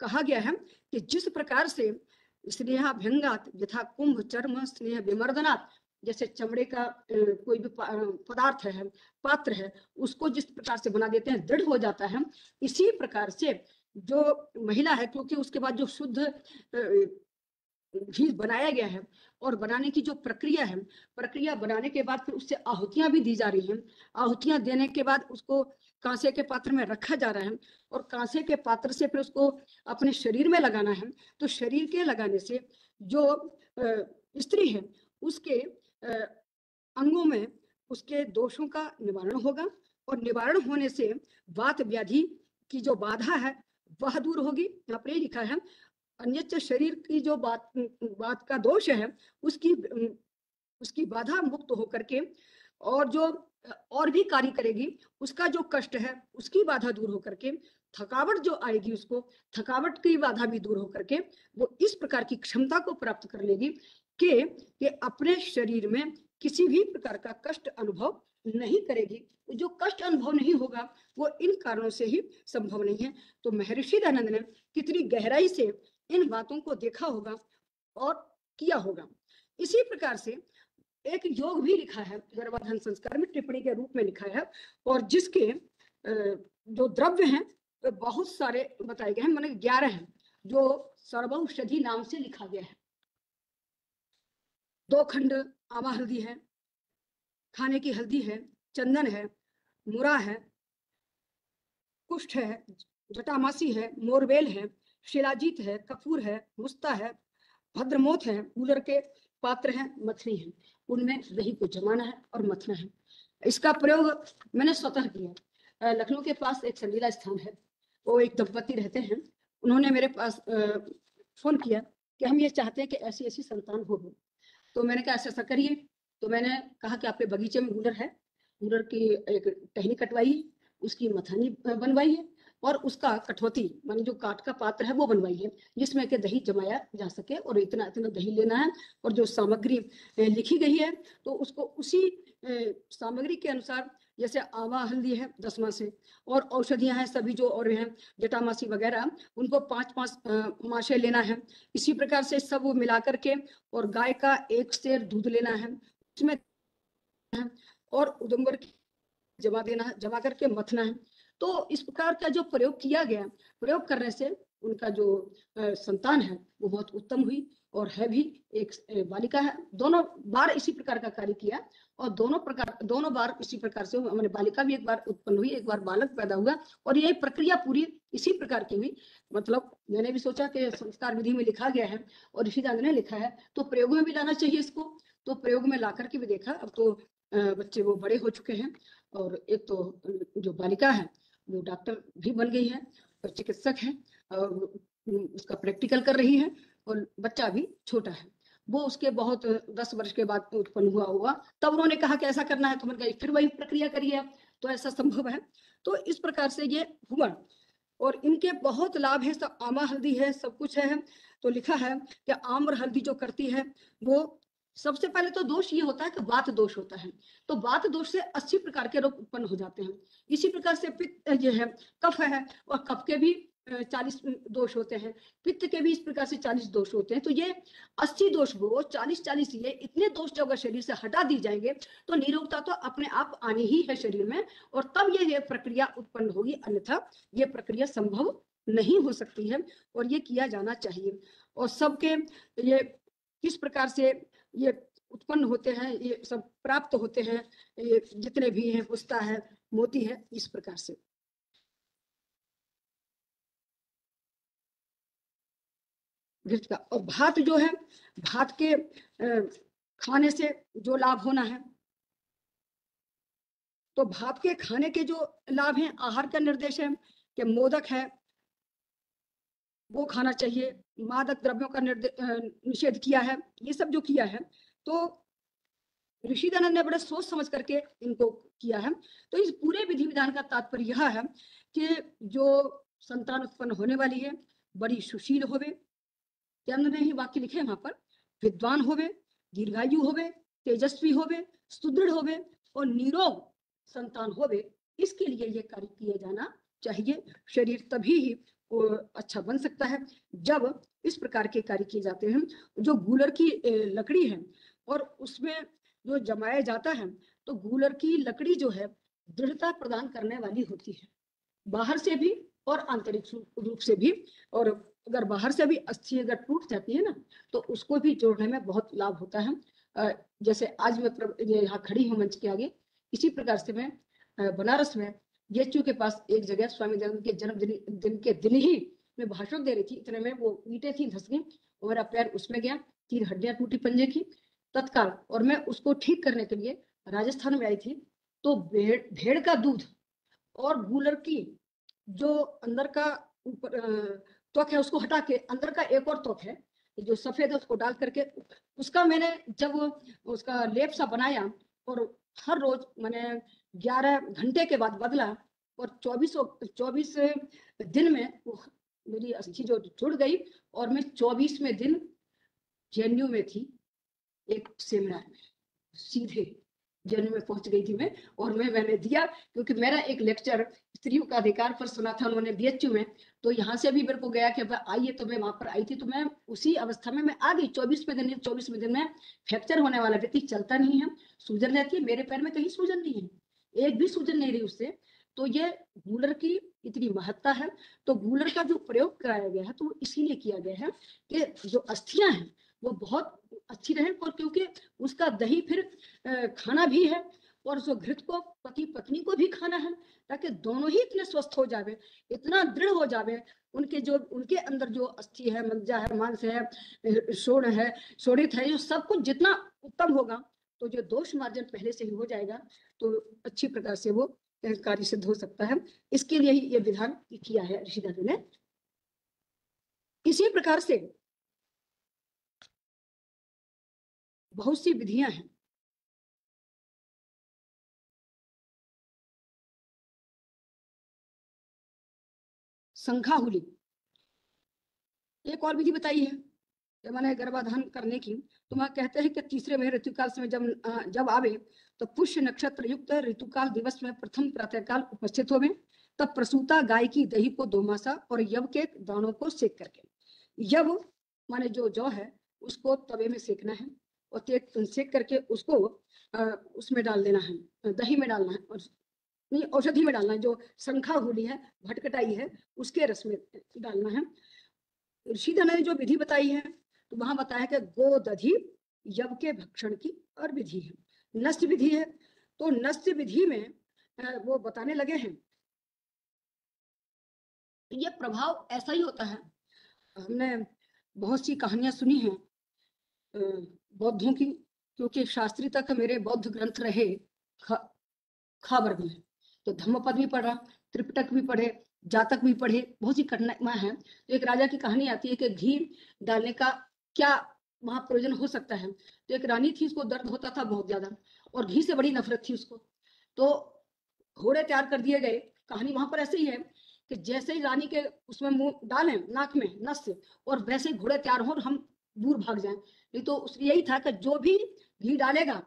कहा गया है कि जिस प्रकार से स्नेहा भंगात यथा कुंभ चर्म स्नेह विमर्दनात् जैसे चमड़े का कोई भी पदार्थ है, पात्र है, उसको जिस प्रकार से बना देते हैं, दृढ़ हो जाता है इसी प्रकार से जो महिला है, क्योंकि उसके बाद जो शुद्ध घी बनाया गया है और बनाने की जो प्रक्रिया है, प्रक्रिया बनाने के बाद फिर उससे आहुतियाँ भी दी जा रही हैं। आहुतियाँ देने के बाद उसको कांसे के पात्र में रखा जा रहा है और कांसे के पात्र से फिर उसको अपने शरीर में लगाना है। तो शरीर के लगाने से जो स्त्री है, उसके अंगों में उसके दोषों का निवारण होगा और निवारण होने से वात व्याधि की जो बाधा है, वह दूर होगी। यहाँ पर लिखा है, अन्यच्च शरीर की जो बात बात का दोष है, उसकी उसकी बाधा मुक्त होकर के और जो, और भी कार्य करेगी, उसका जो कष्ट है, उसकी बाधा दूर होकर के, थकावट जो आएगी उसको, थकावट की बाधा भी दूर होकर के, वो इस प्रकार की क्षमता को प्राप्त कर लेगी। कि ये अपने शरीर में किसी भी प्रकार का कष्ट अनुभव नहीं करेगी। जो कष्ट अनुभव नहीं होगा, वो इन कारणों से ही संभव नहीं है। तो महर्षि दयानंद ने कितनी गहराई से इन बातों को देखा होगा और किया होगा। इसी प्रकार से एक योग भी लिखा है, गर्भाधान संस्कार में टिप्पणी के रूप में लिखा है और जिसके जो द्रव्य हैं बहुत सारे बताए गए हैं। मैंने ग्यारह हैं, जो सर्वौषधि नाम से लिखा गया है। दो खंड आवा हल्दी है, खाने की हल्दी है, चंदन है, मुरा है, कुष्ठ है, जटामासी है, मोरबेल है, शिलाजीत है, कपूर है, मुस्ता है, भद्रमोथ है कूलर के पात्र हैं, मथनी है। उनमें दही को जमाना है और मथना है। इसका प्रयोग मैंने स्वतः किया। लखनऊ के पास एक संजीला स्थान है। वो एक दंपति रहते हैं। उन्होंने मेरे पास फ़ोन किया कि हम ये चाहते हैं कि ऐसी ऐसी संतान हो। तो मैंने कहा ऐसा ऐसा करिए। तो मैंने कहा कि, आपके बगीचे में गूलर है। गूलर की एक टहनी कटवाइए उसकी मथानी बनवाइए और उसका कठौती, मानी जो काट का पात्र है, वो बनवाइए जिसमें के दही जमाया जा सके और इतना इतना दही लेना है और जो सामग्री लिखी गई है तो उसको उसी सामग्री के अनुसार जैसे आवा हल्दी है दसवा से और औषधियाँ हैं सभी जो और हैं, जटामासी वगैरह, उनको पाँच पाँच माशे लेना है। इसी प्रकार से सब वो मिला करके और गाय का एक शेर दूध लेना है, उसमें और उदंबर की जमा देना है जमा करके मथना है। तो इस प्रकार का जो प्रयोग किया गया, प्रयोग करने से उनका जो संतान है, वो बहुत उत्तम हुई और है भी एक बालिका है। दोनों बार इसी प्रकार का कार्य किया और दोनों प्रकार, दोनों बार इसी प्रकार से हमारे बालिका भी एक बार उत्पन्न हुई, एक बार बालक पैदा हुआ और यही प्रक्रिया पूरी इसी प्रकार की हुई। मतलब मैंने भी सोचा कि संस्कार विधि में लिखा गया है और ऋषिदान ने लिखा है तो प्रयोग में भी लाना चाहिए इसको। तो प्रयोग में ला करके भी देखा, अब तो बच्चे वो बड़े हो चुके हैं और एक तो जो बालिका है, वो डॉक्टर भी बन गई है और चिकित्सक है। उसका प्रैक्टिकल कर रही है और बच्चा भी छोटा है। वो उसके बहुत दस वर्ष के बाद उत्पन्न हुआ हुआ तब उन्होंने कहा कि ऐसा करना है तो मैंने कहा, फिर वही प्रक्रिया करिए तो ऐसा संभव है। तो इस प्रकार से ये हुआ। और इनके बहुत लाभ है, सब आमा हल्दी है, सब कुछ है। तो लिखा है कि आम्र हल्दी जो करती है, वो सबसे पहले तो दोष ये होता है कि वात दोष होता है। तो वात दोष से 80 प्रकार के रोग उत्पन्न हो जाते हैं। इसी प्रकार से पित्त जो है, कफ है और कफ के भी चालीस दोष होते हैं, पित्त के भी इस प्रकार से चालीस दोष होते हैं। तो ये अस्सी दोष वो चालीस चालीस ये इतने दोष जब अगर शरीर से हटा दी जाएँगे तो निरोगता तो अपने आप आनी ही है शरीर में और तब ये ये प्रक्रिया उत्पन्न होगी, अन्यथा ये प्रक्रिया संभव नहीं हो सकती है और ये किया जाना चाहिए। और सबके ये किस प्रकार से ये उत्पन्न होते हैं, ये सब प्राप्त होते हैं, ये जितने भी हैं, पुस्ता है, मोती है, इस प्रकार से। का। और भात जो है, भात के खाने से जो लाभ होना है। तो भात के खाने के जो लाभ हैं, आहार का निर्देश है कि मोदक है, वो खाना चाहिए। मादक द्रव्यों का निषेध किया है, ये सब जो किया है तो ऋषिदानंद ने बड़े सोच समझ करके इनको किया है। तो इस पूरे विधि विधान का तात्पर्य यह है कि जो संतान उत्पन्न होने वाली है, बड़ी सुशील होवे चंद्र ने ही वाक्य लिखे वहाँ पर। विद्वान होवे, दीर्घायु होवे, तेजस्वी होवे, सुदृढ़ होवे और निरोग संतान होवे, इसके लिए ये कार्य किया जाना चाहिए। शरीर तभी ही अच्छा बन सकता है जब इस प्रकार के कार्य किए जाते हैं। जो गूलर की लकड़ी है और उसमें जो जमाया जाता है तो गूलर की लकड़ी जो है, दृढ़ता प्रदान करने वाली होती है। बाहर से भी और आंतरिक रूप से भी और अगर बाहर से भी अस्थि अगर टूट जाती है ना तो उसको भी जोड़ने में बहुत लाभ होता है। जैसे आज मैं यहाँ खड़ी हूँ मंच के आगे, इसी प्रकार से मैं बनारस में येचू के पास एक जगह स्वामी दयानंद के जन्मदिन, दिन के दिन ही मैं भाषण दे रही थी, इतने में वो ईटे थी धस गई मेरा पैर उसमें गया, तीन हड्डियाँ टूटी पंजे की। तत्काल और मैं उसको ठीक करने के लिए राजस्थान में आई थी तो भेड़ भेड़ का दूध और गूलर की जो अंदर का ऊपर त्वक है उसको हटा के अंदर का एक और त्वक है जो सफ़ेद है उसको डाल करके, उसका मैंने जब उसका लेप सा बनाया और हर रोज मैंने ग्यारह घंटे के बाद बदला और चौबीस चौबीस दिन में वो मेरी अस्थि जो जुड़ गई और मैं चौबीसवें दिन जेएनयू में थी, एक सेमिनार में, सीधे। जेएनयू में पहुँच गई थी मैं, और मैं, मैंने दिया, क्योंकि मेरा एक लेक्चर स्त्रियों का अधिकार पर सुना था, उन्होंने बीएचयू में? तो यहाँ से भी मेरे को गया कि आइए तो मैं वहाँ पर आई थी तो मैं उसी अवस्था में, मैं आ गई चौबीसवें दिन चौबीसवें दिन में फ्रैक्चर होने वाला व्यक्ति, चलता नहीं है, सूजन रहती है, मेरे पैर में कहीं सूजन नहीं है, एक भी सूजन नहीं रही उससे। तो ये गूलर की इतनी महत्ता है तो गूलर का जो प्रयोग कराया गया है तो वो इसीलिए किया गया है कि जो अस्थियाँ हैं वो बहुत अच्छी रहे और क्योंकि उसका दही फिर खाना भी है और जो घृत को, पति पत्नी को भी खाना है ताकि दोनों ही इतने स्वस्थ हो जावे, इतना दृढ़ हो जावे, उनके जो, उनके अंदर जो अस्थि है, मज्जा है, मांस है, शोण है, शोणित है, ये सब कुछ जितना उत्तम होगा तो जो दोष मार्जन पहले से ही हो जाएगा तो अच्छी प्रकार से वो कार्य सिद्ध हो सकता है। इसके लिए ही ये विधान किया है ऋषि दादू ने। इसी प्रकार से बहुत सी विधियाँ हैं। संखाहुली एक और विधि बताई है कि मैंने गर्भाधान करने की तो वहाँ कहते हैं कि तीसरे महीने ऋतुकाल समय जब जब आवे तो पुष्य नक्षत्र युक्त ऋतुकाल दिवस में प्रथम प्रातःकाल उपस्थित होवे, तब प्रसूता गाय की दही को दो मासा और यव के दानों को सेक करके। यव माने जो जौ है, उसको तवे में सेकना है। और तेक सेक करके उसको उसमें डाल देना है, दही में डालना है और नहीं, औषधि में डालना है, जो शंखा होली है, भटकटाई है, उसके रस में डालना है। ऋषि ने जो विधि बताई है तो वहाँ बताया कि गो दधि यव के भक्षण की और विधि है। नष्ट विधि है तो नष्ट विधि में वो बताने लगे हैं, ये प्रभाव ऐसा ही होता है। हमने बहुत सी कहानियाँ सुनी हैं बौद्धों की क्योंकि शास्त्री तक मेरे बौद्ध ग्रंथ रहे ख, वर्ग में। तो धम्मपद भी पढ़ा त्रिपिटक भी पढ़े जातक भी पढ़े बहुत सी कठिनाइयाँ हैं। तो एक राजा की कहानी आती है कि घी डालने का क्या वहाँ प्रयोजन हो सकता है? तो एक रानी थी उसको दर्द होता था बहुत ज़्यादा और घी से बड़ी नफरत थी उसको। तो घोड़े तैयार कर दिए गए। कहानी वहाँ पर ऐसे ही है कि जैसे ही रानी के उसमें मुँह डालें नाक में नस और वैसे ही घोड़े तैयार हो और हम दूर भाग जाएँ। नहीं तो उसमें यही था कि जो भी घी डालेगा,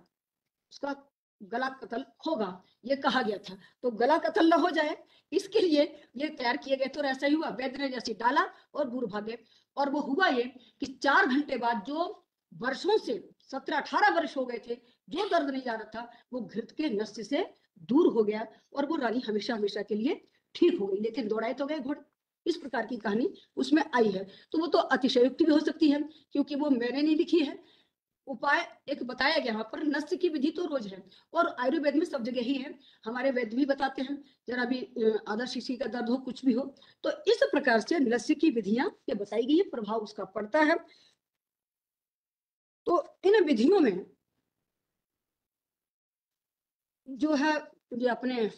उसका गला कतल होगा, ये कहा गया था। तो गला कतल न हो जाए, इसके लिए ये तैयार किए गए तो ऐसा ही हुआ। वैद्य ने जैसे डाला और दूर भागे। और वो हुआ ये कि चार घंटे बाद जो वर्षों से, सत्रह अठारह वर्ष हो गए थे, जो दर्द नहीं जा रहा था, वो घृत के नस्य से दूर हो गया और वो रानी हमेशा हमेशा के लिए ठीक हो गई। लेकिन दौड़ाए तो गए घोड़े। इस प्रकार की कहानी उसमें आई है। तो वो तो अतिशयोक्ति भी हो सकती है, क्योंकि वो मैंने नहीं लिखी है। उपाय एक बताया गया यहाँ पर, नस्य की विधि तो रोज है, और आयुर्वेद में सब जगह ही है। हमारे वैद्य भी बताते हैं, जरा भी आदर्श किसी का दर्द हो, कुछ भी हो। तो इस प्रकार से नस्य की विधियाँ ये बताई गई है, प्रभाव उसका पड़ता है। तो इन विधियों में जो है, जो अपने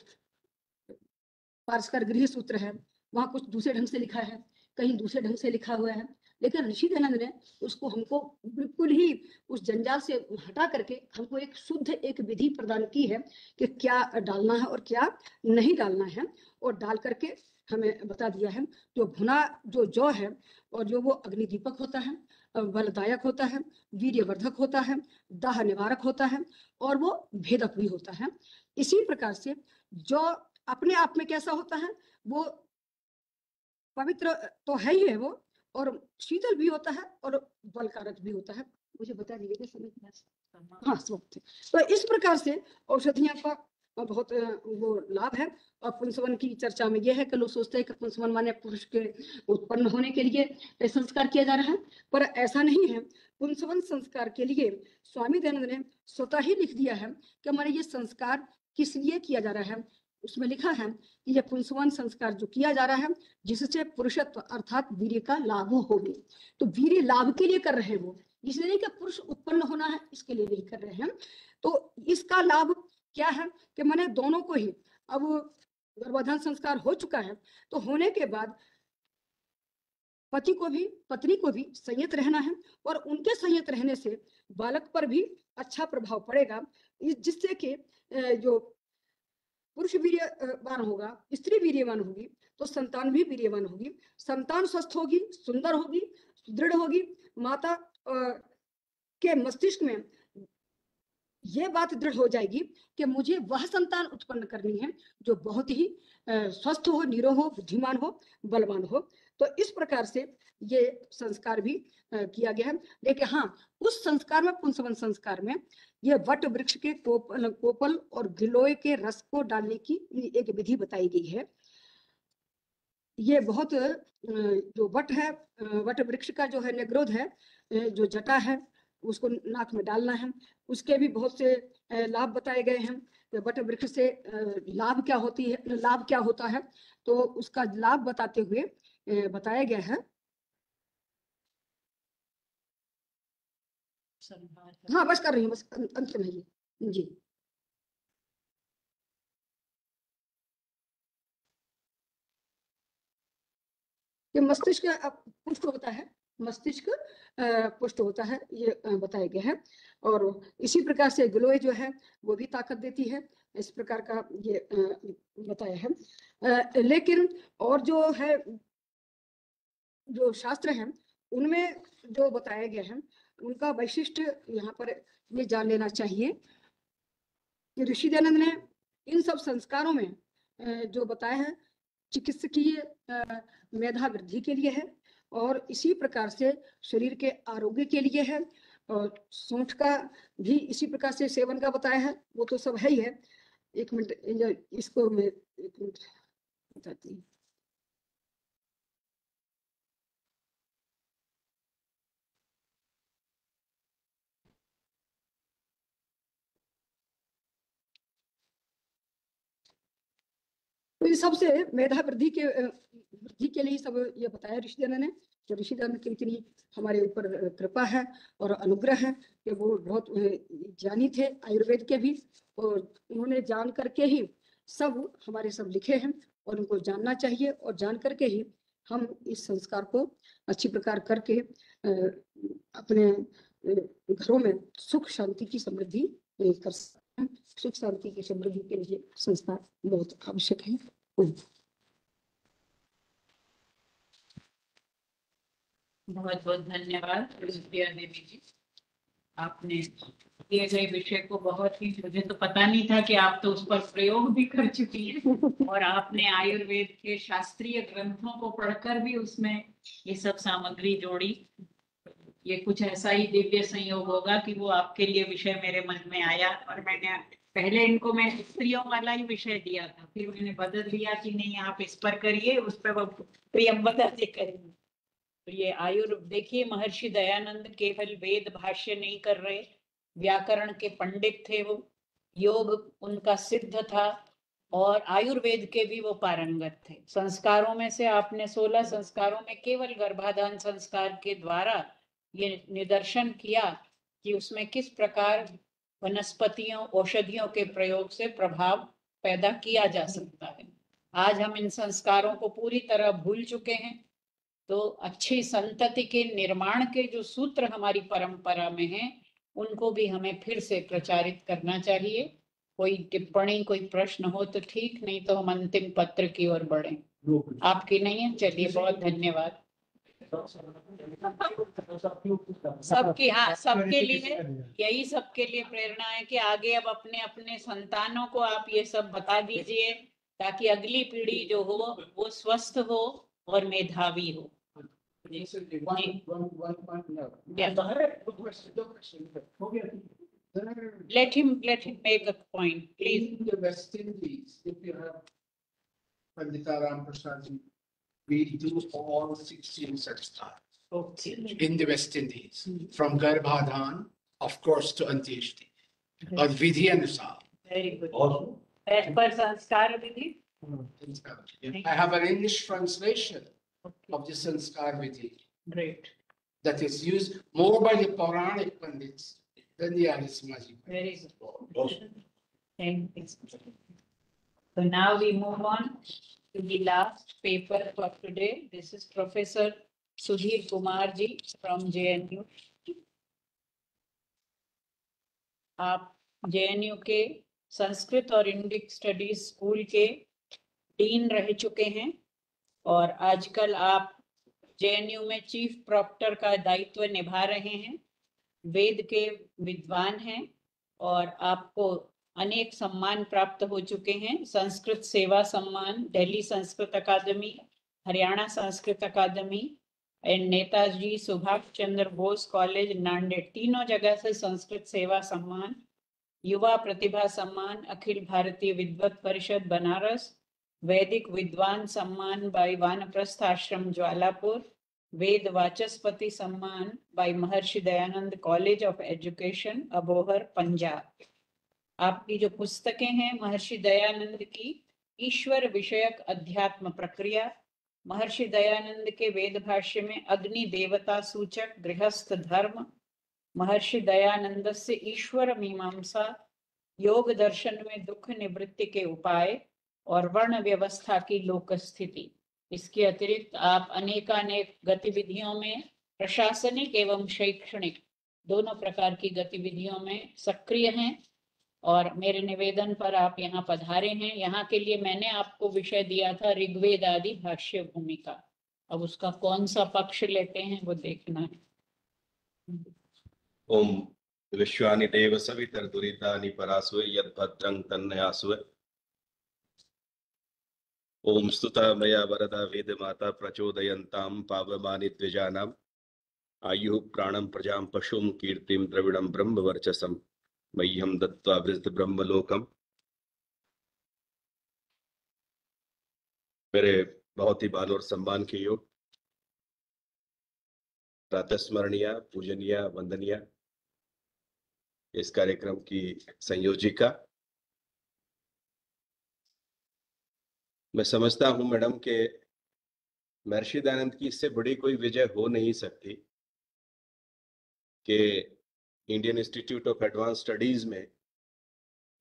पारस्कर गृह सूत्र है वहाँ कुछ दूसरे ढंग से लिखा है, कहीं दूसरे ढंग से लिखा हुआ है। लेकिन ऋषि दयानंद ने उसको हमको बिल्कुल ही उस जंजाल से हटा करके हमको एक शुद्ध एक विधि प्रदान की है कि क्या डालना है और क्या नहीं डालना है। और डाल करके हमें बता दिया है, जो भुना, जो जौ है और जो वो अग्निदीपक होता है, बलदायक होता है, वीर्यवर्धक होता है, दाह निवारक होता है और वो भेदक भी होता है। इसी प्रकार से जो अपने आप में कैसा होता है? वो पवित्र तो है ही है वो और शीतल भी होता है और बलकारक भी होता है। मुझे बता दीजिएगा हाँ तो इस प्रकार से औषधियाँ का बहुत वो लाभ है। और पुंसवन की चर्चा में यह है कि लोग सोचते हैं कि पुंसवन माने पुरुष के उत्पन्न होने के लिए संस्कार किया जा रहा है। पर ऐसा नहीं है। पुंसवन संस्कार के लिए स्वामी दयानंद ने स्वतः ही लिख दिया है कि हमारे ये संस्कार किस लिए किया जा रहा है? उसमें लिखा है कि यह पुंसवन संस्कार जो किया जा रहा है, जिससे पुरुषत्व अर्थात वीर्य का लाभ हो तो वीर्य लाभ के लिए कर रहे हैं वो। इसलिए नहीं कि पुरुष उत्पन्न होना है, इसके लिए नहीं कर रहे हैं। तो इसका लाभ क्या है कि मैंने दोनों को ही अब गर्भाधान संस्कार हो चुका है तो होने के बाद पति को भी, पत्नी को भी संयत रहना है और उनके संयत रहने से बालक पर भी अच्छा प्रभाव पड़ेगा। जिससे कि जो पुरुष वीर्यवान होगा, स्त्री वीर्यवान होगी तो संतान भी वीर्यवान होगी। संतान स्वस्थ होगी, सुंदर होगी, सुदृढ़ होगी। माता के मस्तिष्क में ये बात दृढ़ हो जाएगी कि मुझे वह संतान उत्पन्न करनी है जो बहुत ही स्वस्थ हो निरोग हो, बुद्धिमान हो, बलवान हो। तो इस प्रकार से ये संस्कार भी किया गया है। लेकिन हाँ उस संस्कार में, पुंसवन संस्कार में ये वट वृक्ष के कोपल कोपल और गिलोय के रस को डालने की एक विधि बताई गई है। ये बहुत जो वट है वट वृक्ष का जो है निग्रोध है जो जटा है, उसको नाक में डालना है। उसके भी बहुत से लाभ बताए गए हैं। वट वृक्ष से लाभ क्या होती है, लाभ क्या होता है? तो उसका लाभ बताते हुए बताया गया है हाँ बस कर रही हूँ, बस अं- अंत में ही जी। ये मस्तिष्क पुष्ट होता है, मस्तिष्क पुष्ट होता है, ये बताया गया है। और इसी प्रकार से ग्लोए जो है, वो भी ताकत देती है, इस प्रकार का ये बताया है। लेकिन और जो है, जो शास्त्र हैं, उनमें जो बताया गया है उनका वैशिष्ट यहाँ पर ये जान लेना चाहिए कि ऋषि दयानंद ने इन सब संस्कारों में जो बताया है, चिकित्सकीय मेधा वृद्धि के लिए है और इसी प्रकार से शरीर के आरोग्य के लिए है और सूंठ का भी इसी प्रकार से सेवन का बताया है, वो तो सब है ही है। एक मिनट इसको मैं एक मिनट बताती हूँ। तो ये सबसे मेधा वृद्धि के वृद्धि के लिए सब ये बताया ऋषिजन ने तो ऋषिजन की इतनी हमारे ऊपर कृपा है और अनुग्रह है कि वो बहुत ज्ञानी थे, आयुर्वेद के भी, और उन्होंने जान करके ही सब हमारे सब लिखे हैं और उनको जानना चाहिए और जान करके ही हम इस संस्कार को अच्छी प्रकार करके अपने घरों में सुख शांति की समृद्धि कर सकते हैं। सुख शांति की समृद्धि के लिए संस्कार बहुत आवश्यक है। बहुत बहुत धन्यवाद प्रिया देवी जी। आपने दिए गए विषय को बहुत ही मुझे तो पता नहीं था कि आप तो उस पर प्रयोग भी कर चुकी हैं। और आपने आयुर्वेद के शास्त्रीय ग्रंथों को पढ़कर भी उसमें ये सब सामग्री जोड़ी। ये कुछ ऐसा ही दिव्य संयोग होगा कि वो आपके लिए विषय मेरे मन में आया और मैंने पहले इनको मैं स्त्रियों वाला ही विषय दिया था। फिर मैंने बदल दिया कि नहीं, आप इस पर करिए, उस पर वो प्रियम्बदा जी करेंगे तो ये आयुर देखिए महर्षि दयानंद केवल वेद भाष्य नहीं कर रहे, व्याकरण के पंडित थे वो, योग उनका सिद्ध था और आयुर्वेद के भी वो पारंगत थे। संस्कारों में से आपने सोलह संस्कारों में केवल गर्भाधान संस्कार के द्वारा ये निदर्शन किया कि उसमें किस प्रकार वनस्पतियों औषधियों के प्रयोग से प्रभाव पैदा किया जा सकता है। आज हम इन संस्कारों को पूरी तरह भूल चुके हैं तो अच्छी संतति के निर्माण के जो सूत्र हमारी परंपरा में हैं उनको भी हमें फिर से प्रचारित करना चाहिए। कोई टिप्पणी कोई प्रश्न हो तो ठीक नहीं तो हम अंतिम पत्र की ओर बढ़े। आपकी नहीं है? चलिए बहुत धन्यवाद। सबके हाँ सबके लिए यही सबके लिए प्रेरणा है कि आगे अब अपने अपने संतानों को आप ये सब बता दीजिए ताकि अगली पीढ़ी जो हो वो स्वस्थ हो और मेधावी हो। लेट प्लीज़ जी। we do all sixteen such Okay. in the West Indies, hmm. from Garbhadhan, of course, to Antyeshti, or Vidhi Anusar. Very good. Also, As per Vidhi. Hmm, I have an English translation Okay, of the Sanskar Vidhi great. that is used more by the Puranic Pandits than the Arasmaji. Very good. also, And it's. So now we move on to the last paper for today. This is Professor Sudhir Kumar from JNU. आप JNU के संस्कृत और Indic studies school के dean रह चुके हैं और आजकल आप जेएनयू में चीफ प्रॉक्टर का दायित्व निभा रहे हैं वेद के विद्वान हैं और आपको अनेक सम्मान प्राप्त हो चुके हैं। Sanskrit Seva Samman, Delhi Sanskrit Akademi, Haryana Sanskrit Akademi, and Netaji Subhash Chandra Bose college, Nanded. तीनों जगह से संस्कृत सेवा सम्मान, युवा प्रतिभा सम्मान, अखिल भारतीय विद्वत परिषद, बनारस, वैदिक विद्वान सम्मान बाई वानप्रस्थ आश्रम, ज्वालापुर, वेद Vachaspati Samman by Maharishi Dayanand college of education, Abohar, Punjab. आपकी जो पुस्तकें हैं, महर्षि दयानंद की ईश्वर विषयक अध्यात्म प्रक्रिया, महर्षि दयानंद के वेद भाष्य में अग्नि देवता सूचक गृहस्थ धर्म, महर्षि दयानंद से ईश्वर मीमांसा, योग दर्शन में दुख निवृत्ति के उपाय और वर्ण व्यवस्था की लोक स्थिति इसके अतिरिक्त आप अनेकानेक गतिविधियों में प्रशासनिक एवं शैक्षणिक दोनों प्रकार की गतिविधियों में सक्रिय हैं। और मेरे निवेदन पर आप यहाँ पधारे हैं। यहाँ के लिए मैंने आपको विषय दिया था ऋग्वेद आदि भाष्य भूमिका अब उसका कौन सा पक्ष लेते हैं वो देखना है। ओम विश्वानि देव सवितर्दुरितानि परासुवे यद्भद्रं तन्नयासुवे। ओम स्तुता मया वरदा वेदमाता प्रचोदयन्तां पावमानि द्विजानाम्। आयुः प्राणं प्रजां पशुं कीर्तिं द्रविडं ब्रह्मवर्चसं मह्यं दत्त्वा वृद्ध ब्रह्मलोकम। मेरे बहुत ही मान और सम्मान के योग। प्रातस्मरणीय पूजनीय, वंदनीय। इस कार्यक्रम की संयोजिका। मैं समझता हूँ मैडम के महर्षि दयानंद की इससे बड़ी कोई विजय हो नहीं सकती कि Indian institute of advance studies में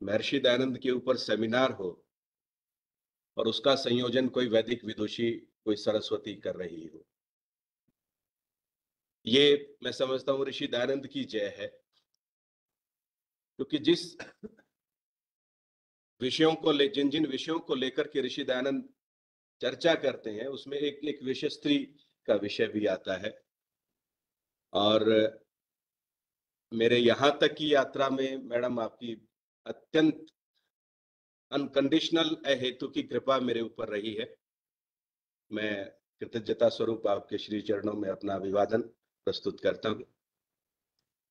महर्षि दयानंद के ऊपर सेमिनार हो और उसका संयोजन कोई वैदिक विदुषी, कोई सरस्वती कर रही हो। ये मैं समझता हूँ ऋषि दयानंद की जय है। क्योंकि जिस विषयों को ले, जिन जिन विषयों को लेकर के ऋषि दयानंद चर्चा करते हैं, उसमें एक एक विषय स्त्री का विषय भी आता है। और मेरे यहाँ तक की यात्रा में मैडम आपकी अत्यंत अनकंडीशनल हेतु की कृपा मेरे ऊपर रही है। मैं कृतज्ञता स्वरूप आपके श्री चरणों में अपना अभिवादन प्रस्तुत करता हूँ।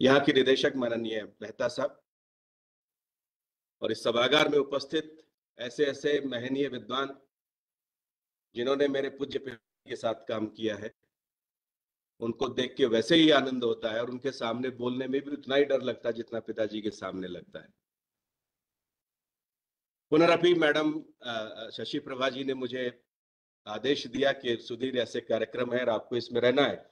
यहाँ के निदेशक माननीय मेहता साहब और इस सभागार में उपस्थित ऐसे ऐसे महनीय विद्वान जिन्होंने मेरे पूज्य के साथ काम किया है। उनको देख के वैसे ही आनंद होता है और उनके सामने बोलने में भी उतना ही डर लगता है जितना पिताजी के सामने लगता है। पुनरअपि मैडम शशि प्रभा जी ने मुझे आदेश दिया कि सुधीर ऐसे कार्यक्रम है और आपको इसमें रहना है।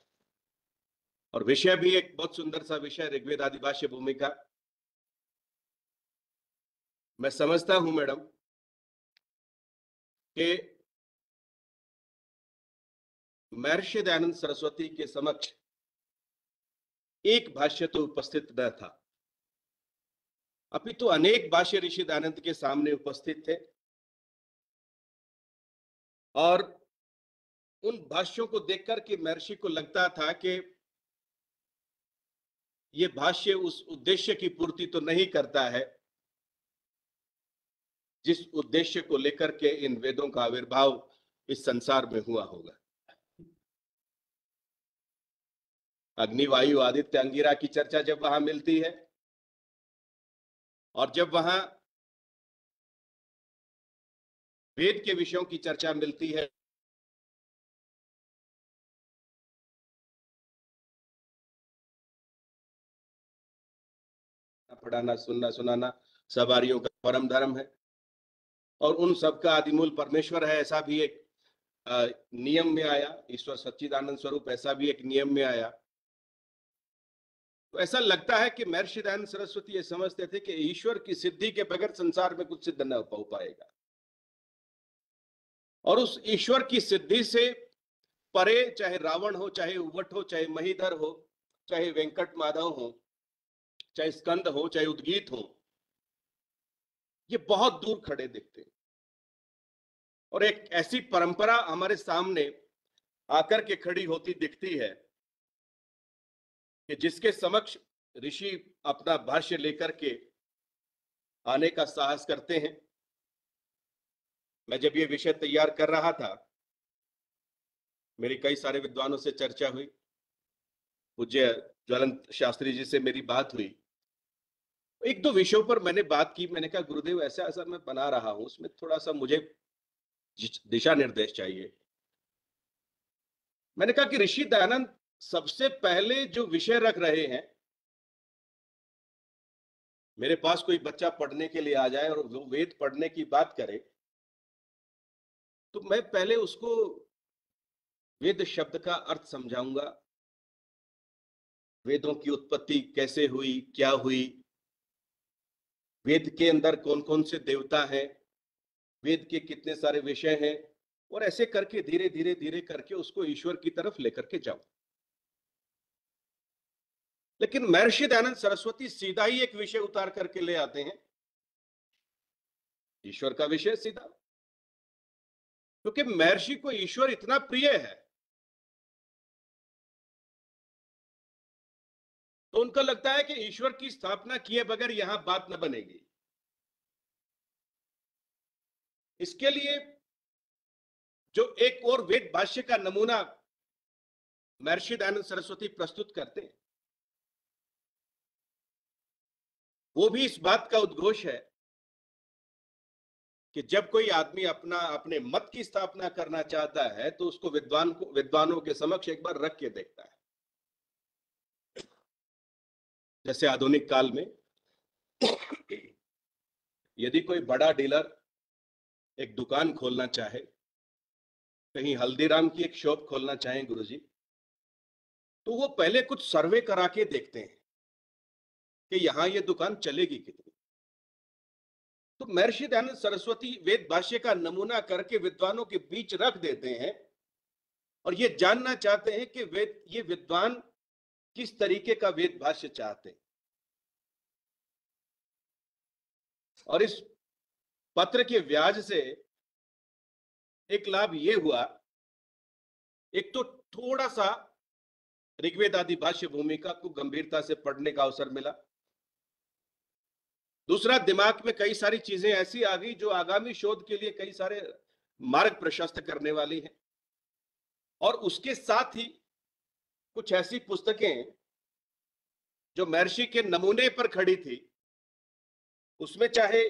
और विषय भी एक बहुत सुंदर सा विषय ऋग्वेद आदिभाष्य भूमिका। मैं समझता हूँ मैडम, कि महर्षि दयानंद सरस्वती के समक्ष एक भाष्य तो उपस्थित न था। अभी तो अनेक भाष्य ऋषि दयानंद के सामने उपस्थित थे। और उन भाष्यों को देखकर के महर्षि को लगता था कि ये भाष्य उस उद्देश्य की पूर्ति तो नहीं करता है, जिस उद्देश्य को लेकर के इन वेदों का आविर्भाव इस संसार में हुआ होगा। अग्निवायु आदित्य अंगिरा की चर्चा जब वहाँ मिलती है, और जब वहाँ वेद के विषयों की चर्चा मिलती है, पढ़ाना, सुनना, सुनाना सवारियों का परम धर्म है, और उन सबका आदिमूल परमेश्वर है, ऐसा भी एक नियम में आया, ईश्वर सच्चिदानंद स्वरूप, ऐसा भी एक नियम में आया ऐसा लगता है कि महर्षि दयानंद सरस्वती ये समझते थे कि ईश्वर की सिद्धि के बगैर संसार में कुछ सिद्ध न हो पाएगा। और उस ईश्वर की सिद्धि से परे, चाहे रावण हो, चाहे उवट हो, चाहे महीधर हो, चाहे वेंकट माधव हो, चाहे स्कंद हो, चाहे उद्गीत हो, ये बहुत दूर खड़े दिखते। और एक ऐसी परंपरा हमारे सामने आकर के खड़ी होती दिखती है कि जिसके समक्ष ऋषि अपना भाष्य लेकर के आने का साहस करते हैं। मैं जब ये विषय तैयार कर रहा था, मेरी कई सारे विद्वानों से चर्चा हुई। पूज्य ज्वलंत शास्त्री जी से मेरी बात हुई। एक दो विषयों पर मैंने बात की। मैंने कहा, गुरुदेव, ऐसा ऐसा मैं बना रहा हूँ। उसमें थोड़ा सा मुझे दिशा निर्देश चाहिए। मैंने कहा कि ऋषि दयानंद सबसे पहले जो विषय रख रहे हैं, मेरे पास कोई बच्चा पढ़ने के लिए आ जाए और वो वेद पढ़ने की बात करे तो मैं पहले उसको वेद शब्द का अर्थ समझाऊँगा। वेदों की उत्पत्ति कैसे हुई, क्या हुई, वेद के अंदर कौन कौन से देवता हैं, वेद के कितने सारे विषय हैं, और ऐसे करके धीरे धीरे धीरे करके उसको ईश्वर की तरफ़ लेकर के जाओ लेकिन महर्षि दयानंद सरस्वती सीधा ही एक विषय उतार करके ले आते हैं। ईश्वर का विषय सीधा। क्योंकि महर्षि को ईश्वर इतना प्रिय है। तो उनको लगता है कि ईश्वर की स्थापना किए बगैर यहाँ बात न बनेगी। इसके लिए जो एक और वेद भाष्य का नमूना महर्षि दयानंद सरस्वती प्रस्तुत करते हैं वो भी इस बात का उद्घोष है कि जब कोई आदमी अपना, अपने मत की स्थापना करना चाहता है तो उसको विद्वान को, विद्वानों के समक्ष एक बार रख के देखता है। जैसे आधुनिक काल में यदि कोई बड़ा डीलर एक दुकान खोलना चाहे, कहीं हल्दीराम की एक शॉप खोलना चाहे गुरुजी तो वो पहले कुछ सर्वे करा के देखते हैं। कि यहाँ ये दुकान चलेगी कितनी? तो महर्षि दयानंद सरस्वती वेद भाष्य का नमूना करके विद्वानों के बीच रख देते हैं और ये जानना चाहते हैं कि वेद, ये विद्वान किस तरीके का वेद भाष्य चाहते हैं। और इस पत्र के व्याज से एक लाभ ये हुआ, एक तो थोड़ा सा ऋग्वेद आदि भाष्य भूमिका को गंभीरता से पढ़ने का अवसर मिला। दूसरा, दिमाग में कई सारी चीज़ें ऐसी आ गई जो आगामी शोध के लिए कई सारे मार्ग प्रशस्त करने वाली हैं। और उसके साथ ही कुछ ऐसी पुस्तकें जो महर्षि के नमूने पर खड़ी थी, उसमें चाहे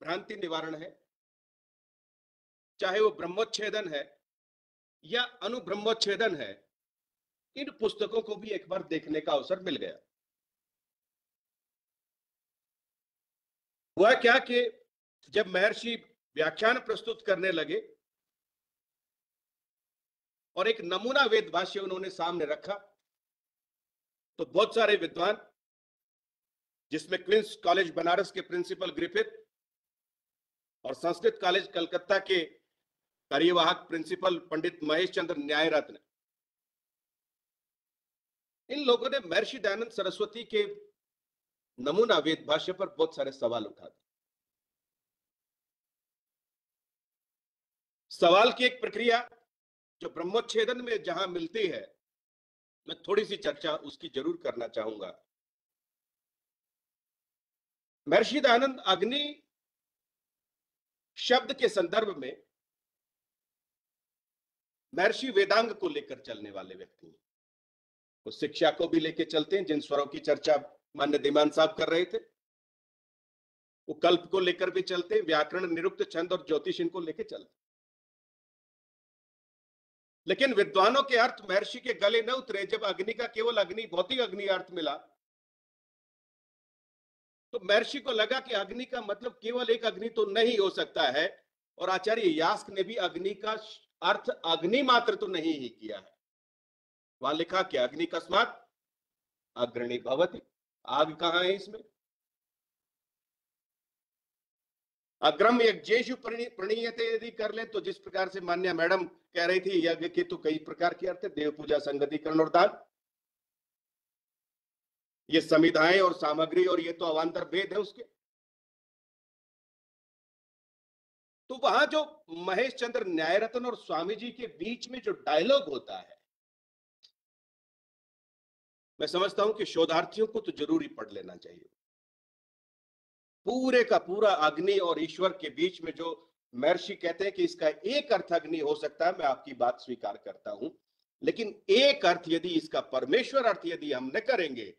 भ्रांति निवारण है, चाहे वो ब्रह्मोच्छेदन है या अनुब्रह्मोच्छेदन है, इन पुस्तकों को भी एक बार देखने का अवसर मिल गया। हुआ क्या कि जब महर्षि व्याख्यान प्रस्तुत करने लगे और एक नमूना वेद भाष्य उन्होंने सामने रखा तो बहुत सारे विद्वान, जिसमें क्वींस कॉलेज बनारस के प्रिंसिपल ग्रिफिथ और संस्कृत कॉलेज कलकत्ता के कार्यवाहक प्रिंसिपल पंडित महेश चंद्र न्याय रत्न इन लोगों ने महर्षि दयानंद सरस्वती के नमूना वेद भाष्य पर बहुत सारे सवाल उठा दिए। सवाल की एक प्रक्रिया जो ब्रह्मोच्छेदन में जहाँ मिलती है, मैं थोड़ी सी चर्चा उसकी ज़रूर करना चाहूँगा। महर्षि दयानंद अग्नि शब्द के संदर्भ में महर्षि वेदांग को लेकर चलने वाले व्यक्ति हैं। वो शिक्षा को भी लेकर चलते हैं, जिन स्वरों की चर्चा मान्य दिमान साहब कर रहे थे। वो कल्प को लेकर भी चलते, व्याकरण निरुक्त छंद और ज्योतिष इनको लेके चलते। लेकिन विद्वानों के अर्थ महर्षि के गले न उतरे, जब अग्नि का केवल अग्नि, भौतिक अग्नि अर्थ मिला तो महर्षि को लगा कि अग्नि का मतलब केवल एक अग्नि तो नहीं हो सकता है, और आचार्य यास्क ने भी अग्नि का अर्थ अग्नि मात्र तो नहीं ही किया है। वहाँ लिखा कि अग्नि कस्मात अग्रणी भवती। आग कहाँ है इसमें? अग्रम यज्ञेशु प्रणीयते यदि कर ले तो जिस प्रकार से मान्य मैडम कह रही थी, यज्ञ के तो कई प्रकार के अर्थ देव पूजा संगतिकरण और दान। ये संविधाएँ और सामग्री और ये तो अवान्तर भेद है उसके। तो वहाँ जो महेश चंद्र न्यायरत्न और स्वामी जी के बीच में जो डायलॉग होता है मैं समझता हूँ कि शोधार्थियों को तो ज़रूरी पढ़ लेना चाहिए। पूरे का पूरा अग्नि और ईश्वर के बीच में जो महर्षि कहते हैं कि इसका एक अर्थ अग्नि हो सकता है, मैं आपकी बात स्वीकार करता हूँ। लेकिन एक अर्थ यदि इसका परमेश्वर अर्थ यदि हम न करेंगे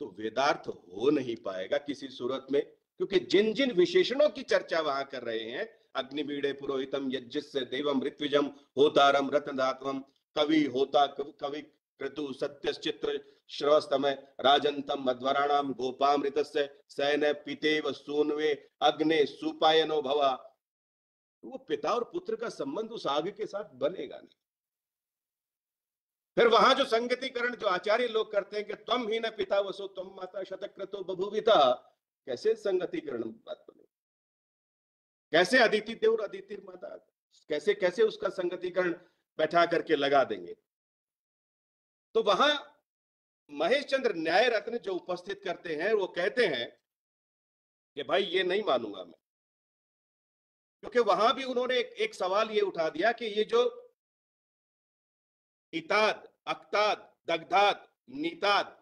तो वेदार्थ हो नहीं पाएगा किसी सूरत में, क्योंकि जिन जिन विशेषणों की चर्चा वहाँ कर रहे हैं अग्निबीड़े पुरोहितम यज्ञ देवम ऋत्विजम होतारम रत्नधात्वम कवि होता कवि क्रतु सत्यश्चित्र श्रवस्तमय राजंतम मध्वराणाम गोपामृत सैन पितेव सूनवे अग्ने सुपायनो भवा। वो पिता और पुत्र का संबंध उस आग के साथ बनेगा नहीं। फिर वहाँ जो संगतिकरण, जो आचार्य लोग करते हैं कि तुम ही न पिता वसो तुम माता शतक्रतो बभुविता, कैसे संगतिकरण बात बने? कैसे अदिति देव और अदिति माता, कैसे कैसे उसका संगतिकरण बैठा करके लगा देंगे? तो वहाँ महेश चंद्र न्याय रत्न जो उपस्थित करते हैं वो कहते हैं कि भाई ये नहीं मानूँगा मैं। क्योंकि वहाँ भी उन्होंने एक, एक सवाल ये उठा दिया कि ये जो इताद अक्ताद दग्धाद नीताद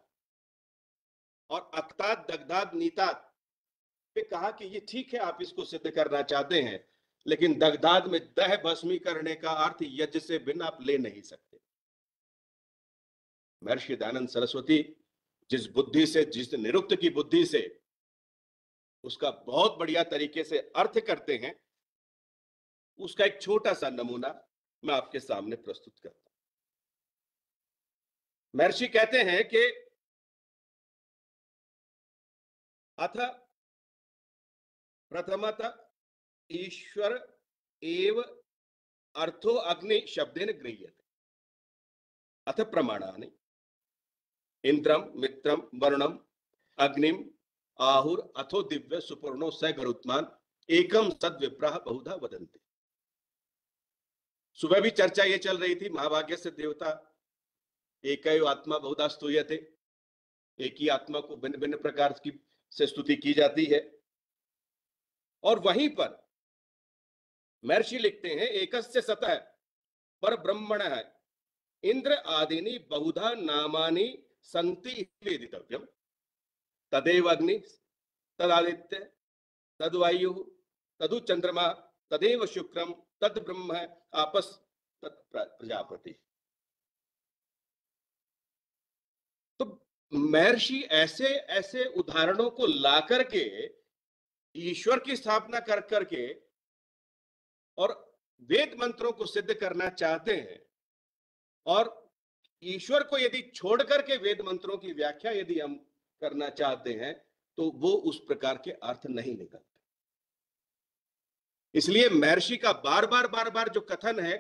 और अक्ताद दग्धाद नीताद पे कहा कि ये ठीक है आप इसको सिद्ध करना चाहते हैं लेकिन दग्धाद में दह भस्मी करने का अर्थ यज्ञ से बिना आप ले नहीं सकते। महर्षि दयानंद सरस्वती, जिस बुद्धि से, जिस निरुक्त की बुद्धि से उसका बहुत बढ़िया तरीके से अर्थ करते हैं, उसका एक छोटा सा नमूना मैं आपके सामने प्रस्तुत करता हूँ। महर्षि कहते हैं कि अथ प्रथमत ईश्वर एव अर्थो अग्नि शब्देन गृह्यते। अथ प्रमाणानि। इंद्रम, मित्रम, वरुणम, अग्निम, आहुर, अथो, दिव्य, सुपर्णो स गरुत्मान एकम सद विप्रह बहुधा, वदंती। सुबह भी चर्चा ये चल रही थी, महाभाग्य से देवता एक आत्मा बहुधा स्तूयते एक ही आत्मा को भिन्न भिन्न प्रकार की से स्तुति की जाती है। और वहीं पर महर्षि लिखते हैं, एकस्य सतह पर ब्रह्मण है। इंद्र आदिनी, बहुधा, नामानी संति वेदितव्यम तदेव अग्नि, तदादित्य, तदवायु, तदु चंद्रमा तदेव शुक्रम तद ब्रह्म, आपस, तत् प्रजापति। तो महर्षि ऐसे ऐसे उदाहरणों को ला करके ईश्वर की स्थापना कर करके और वेद मंत्रों को सिद्ध करना चाहते हैं, और ईश्वर को यदि छोड़ करके वेद मंत्रों की व्याख्या यदि हम करना चाहते हैं तो वो उस प्रकार के अर्थ नहीं निकलते। इसलिए महर्षि का बार बार बार बार जो कथन है,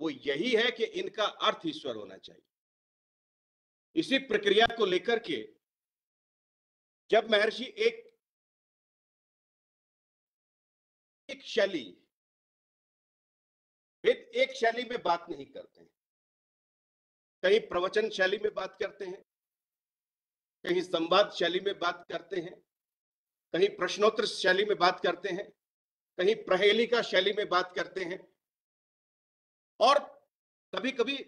वो यही है कि इनका अर्थ ईश्वर होना चाहिए। इसी प्रक्रिया को लेकर के जब महर्षि एक एक शैली, वेद एक शैली में बात नहीं करते हैं कहीं प्रवचन शैली में बात करते हैं कहीं संवाद शैली में बात करते हैं कहीं प्रश्नोत्तर शैली में बात करते हैं कहीं प्रहेली का शैली में बात करते हैं। और कभी कभी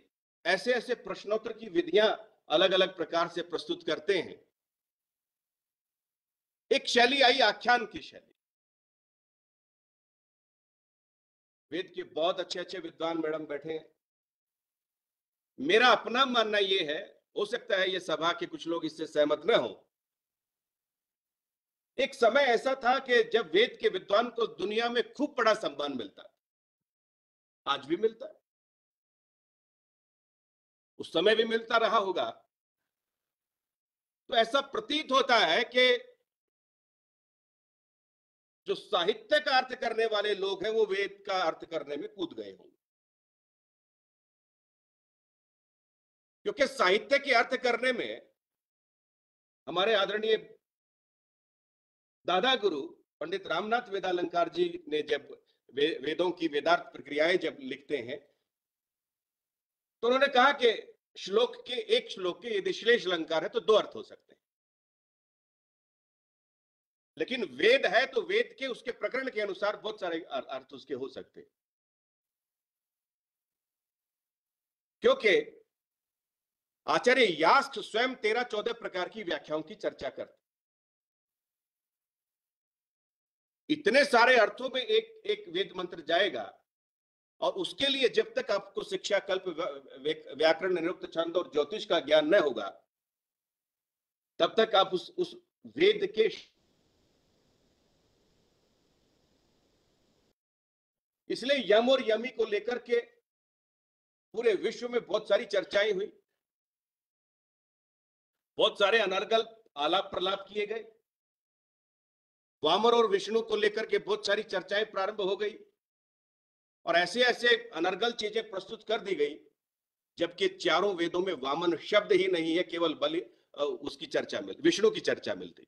ऐसे ऐसे प्रश्नोत्तर की विधियाँ अलग अलग प्रकार से प्रस्तुत करते हैं। एक शैली आई आख्यान की शैली। वेद के बहुत अच्छे अच्छे विद्वान मैडम बैठे हैं। मेरा अपना मानना यह है, हो सकता है ये सभा के कुछ लोग इससे सहमत न हो। एक समय ऐसा था कि जब वेद के विद्वान को दुनिया में खूब बड़ा सम्मान मिलता आज भी मिलता है। उस समय भी मिलता रहा होगा। तो ऐसा प्रतीत होता है कि जो साहित्य का अर्थ करने वाले लोग हैं, वो वेद का अर्थ करने में कूद गए होंगे क्योंकि साहित्य के अर्थ करने में हमारे आदरणीय दादा गुरु पंडित रामनाथ वेदालंकार जी ने जब वे, वेदों की वेदार्थ प्रक्रियाएँ जब लिखते हैं तो उन्होंने कहा कि श्लोक के एक श्लोक के यदि श्लेष अलंकार है तो दो अर्थ हो सकते हैं। लेकिन वेद है तो वेद के उसके प्रकरण के अनुसार बहुत सारे अर्थ उसके हो सकते हैं। क्योंकि आचार्य यास्क स्वयं तेरह चौदह प्रकार की व्याख्याओं की चर्चा करते इतने सारे अर्थों में एक एक वेद मंत्र जाएगा और उसके लिए जब तक आपको शिक्षा कल्प व्याकरण निरुक्त छंद और ज्योतिष का ज्ञान न होगा, तब तक आप उस उस वेद के इसलिए यम और यमी को लेकर के पूरे विश्व में बहुत सारी चर्चाएँ हुई। बहुत सारे अनर्गल आलाप प्रलाप किए गए। वामर और विष्णु को लेकर के बहुत सारी चर्चाएँ प्रारंभ हो गई। और ऐसे ऐसे अनर्गल चीज़ें प्रस्तुत कर दी गई, जबकि चारों वेदों में वामन शब्द ही नहीं है, केवल बलि उसकी चर्चा मिल, विष्णु की चर्चा मिलती।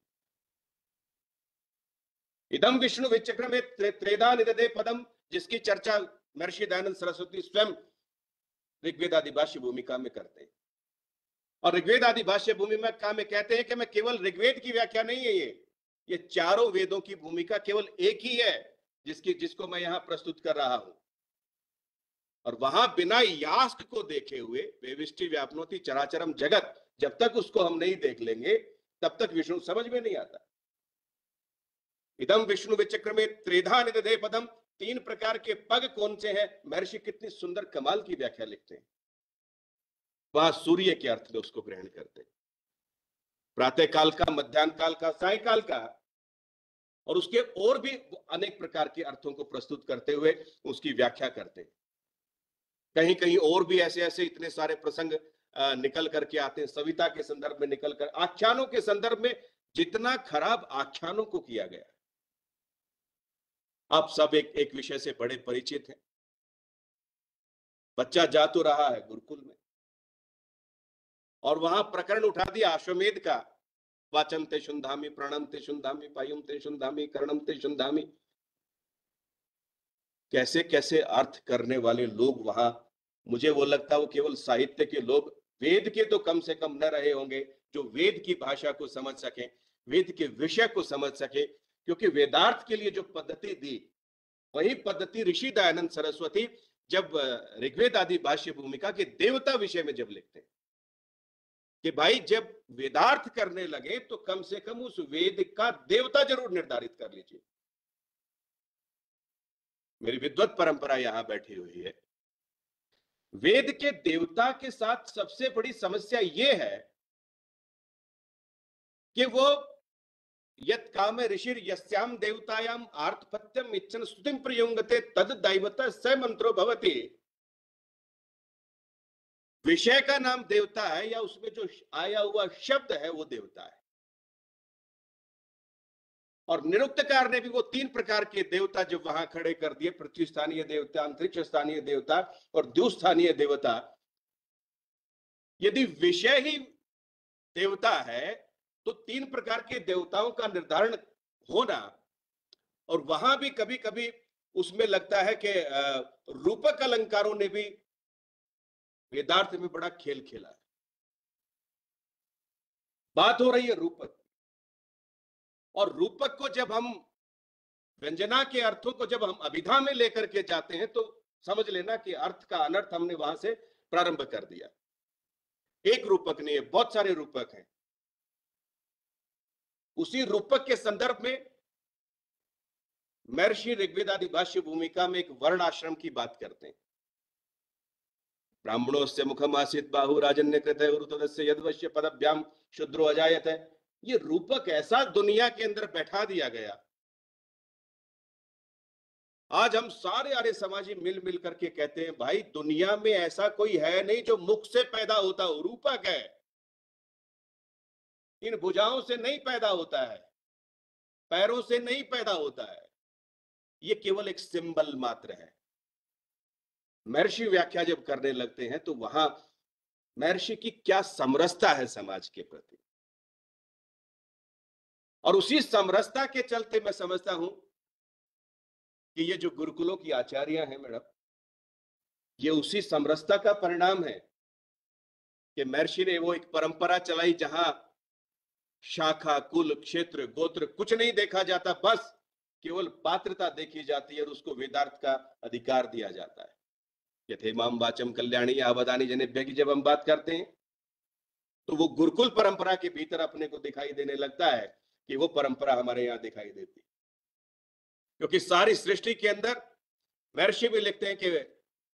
इदम विष्णु विचक्र में त्रेदा निदे पदम जिसकी चर्चा महर्षि दयानंद सरस्वती स्वयं ऋग्वेद आदि भूमिका में करते। हैं और ऋग्वेद आदि भाष्य भूमिका में कहते हैं कि मैं केवल ऋग्वेद की व्याख्या नहीं है ये। ये चारों वेदों की भूमिका केवल एक ही है, जिसकी जिसको मैं यहाँ प्रस्तुत कर रहा हूँ। और वहाँ बिना यास्क को देखे हुए वेविष्टि व्यापनोति चराचरम जगत, जब तक उसको हम नहीं देख लेंगे, तब तक विष्णु समझ में नहीं आता। इदम विष्णु विचक्र में त्रिधा निदे पदम, तीन प्रकार के पग कौन से हैं? महर्षि कितनी सुंदर कमाल की व्याख्या लिखते हैं। वहाँ सूर्य के अर्थ में उसको ग्रहण करते प्रातः काल का मध्यान्ह काल का, सायकाल का, और उसके और भी अनेक प्रकार के अर्थों को प्रस्तुत करते हुए उसकी व्याख्या करते कहीं कहीं और भी ऐसे ऐसे इतने सारे प्रसंग निकल करके आते हैं। सविता के संदर्भ में निकल कर, आख्यानों के संदर्भ में जितना खराब आख्यानों को किया गया। आप सब एक एक विषय से बड़े परिचित हैं। बच्चा जा तो रहा है गुरुकुल में। और वहाँ प्रकरण उठा दिया अश्वमेध का, वाचन ते शुंधामी, प्रणम ते शुंधामी, पायुम ते शुंधामी, कर्णम ते शुंधामी। कैसे कैसे अर्थ करने वाले लोग वहाँ? मुझे वो लगता वो केवल साहित्य के लोग, वेद के तो कम से कम न रहे होंगे, जो वेद की भाषा को समझ सके, वेद के विषय को समझ सके, क्योंकि वेदार्थ के लिए जो पद्धति दी, वही पद्धति ऋषि दयानंद सरस्वती जब ऋग्वेद आदि भाष्य भूमिका के देवता विषय में जब लिखते हैं। कि भाई जब वेदार्थ करने लगे तो कम से कम उस वेद का देवता ज़रूर निर्धारित कर लीजिए। मेरी विद्वत परंपरा यहाँ बैठी हुई है। वेद के देवता के साथ सबसे बड़ी समस्या यह है कि वो यत काम ऋषि यस्याम देवतायाम आर्थपत्यम इच्छन स्तुतिम प्रयुंगते तद दैवत स मंत्रो भवती। विषय का नाम देवता है या उसमें जो आया हुआ शब्द है वो देवता है। और निरुक्तकार ने भी वो तीन प्रकार के देवता जो वहाँ खड़े कर दिए पृथ्वी स्थानीय देवता अंतरिक्ष स्थानीय देवता और द्यू स्थानीय देवता। यदि विषय ही देवता है तो तीन प्रकार के देवताओं का निर्धारण होना और वहाँ भी कभी कभी उसमें लगता है कि रूपक अलंकारों ने भी वेदार्थ में बड़ा खेल खेला है। बात हो रही है रूपक और रूपक को जब हम व्यंजना के अर्थों को जब हम अभिधा में लेकर के जाते हैं तो समझ लेना कि अर्थ का अनर्थ हमने वहाँ से प्रारंभ कर दिया। एक रूपक नहीं है, बहुत सारे रूपक हैं। उसी रूपक के संदर्भ में महर्षि ऋग्वेद आदि भाष्य भूमिका में एक वर्ण आश्रम की बात करते हैं। ब्राह्मणों से मुखम आसित बाहु राजन्य कृत है यदवश्य पदभ्याम शुद्रो अजायत। है ये रूपक ऐसा दुनिया के अंदर बैठा दिया गया। आज हम सारे आर्य समाजी मिल मिल करके कहते हैं, भाई, दुनिया में ऐसा कोई है नहीं जो मुख से पैदा होता हो, रूपक है। इन भुजाओं से नहीं पैदा होता है, पैरों से नहीं पैदा होता है। ये केवल एक सिंबल मात्र है। महर्षि व्याख्या जब करने लगते हैं तो वहाँ महर्षि की क्या समरसता है समाज के प्रति? और उसी समरसता के चलते मैं समझता हूँ कि ये जो गुरुकुलों की आचार्य हैं मैडम, ये उसी समरसता का परिणाम है कि महर्षि ने वो एक परंपरा चलाई जहाँ शाखा, कुल, क्षेत्र, गोत्र कुछ नहीं देखा जाता, बस केवल पात्रता देखी जाती है और उसको वेदार्थ का अधिकार दिया जाता है। यथे माम वाचम कल्याणी आवदानी जनेभ्य की जब हम बात करते हैं तो वो गुरुकुल परंपरा के भीतर अपने को दिखाई देने लगता है कि वो परंपरा हमारे यहाँ दिखाई देती। क्योंकि सारी सृष्टि के अंदर महर्षि भी लिखते हैं कि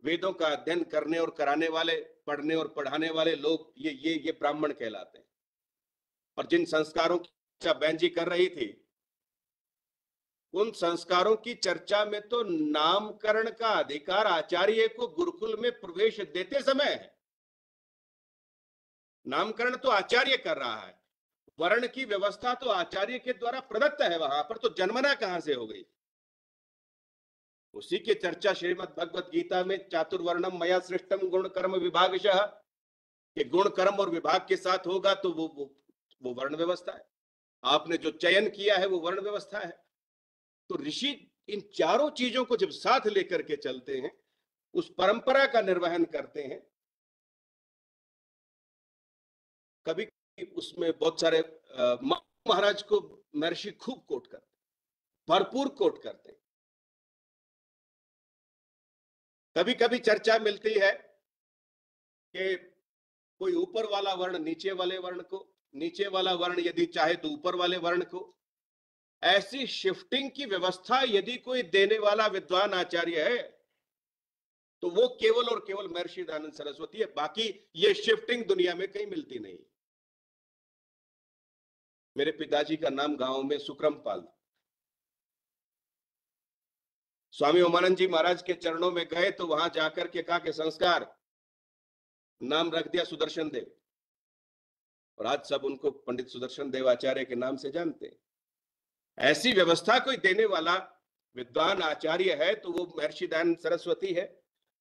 वेदों का अध्ययन करने और कराने वाले, पढ़ने और पढ़ाने वाले लोग ये ये ये ब्राह्मण कहलाते हैं। और जिन संस्कारों की बहन जी कर रही थी उन संस्कारों की चर्चा में तो नामकरण का अधिकार आचार्य को गुरुकुल में प्रवेश देते समय है। नामकरण तो आचार्य कर रहा है। वर्ण की व्यवस्था तो आचार्य के द्वारा प्रदत्त है वहाँ पर तो जन्मना कहाँ से हो गई? उसी की चर्चा श्रीमद भगवत गीता में चातुर्वर्णम मया सृष्टम गुण कर्म विभागशः कि गुण कर्म और विभाग के साथ होगा तो वो वो, वो वर्ण व्यवस्था है। आपने जो चयन किया है वो वर्ण व्यवस्था है। तो ऋषि इन चारों चीज़ों को जब साथ लेकर के चलते हैं, उस परंपरा का निर्वहन करते हैं, कभी उसमें बहुत सारे महाराज को महर्षि खूब कोट करते भरपूर कोट करते कभी कभी चर्चा मिलती है कि कोई ऊपर वाला वर्ण नीचे वाले वर्ण को, नीचे वाला वर्ण यदि चाहे तो ऊपर वाले वर्ण को ऐसी शिफ्टिंग की व्यवस्था यदि कोई देने वाला विद्वान आचार्य है तो वो केवल और केवल महर्षि दयानंद सरस्वती है, बाकी ये शिफ्टिंग दुनिया में कहीं मिलती नहीं। मेरे पिताजी का नाम गाँव में सुक्रम पाल स्वामी उमानंद जी महाराज के चरणों में गए तो वहाँ जाकर के कहा के, संस्कार, नाम रख दिया सुदर्शन देव। और आज सब उनको पंडित सुदर्शन देव आचार्य के नाम से जानते हैं। ऐसी व्यवस्था कोई देने वाला विद्वान आचार्य है तो वो महर्षि दयानंद सरस्वती है।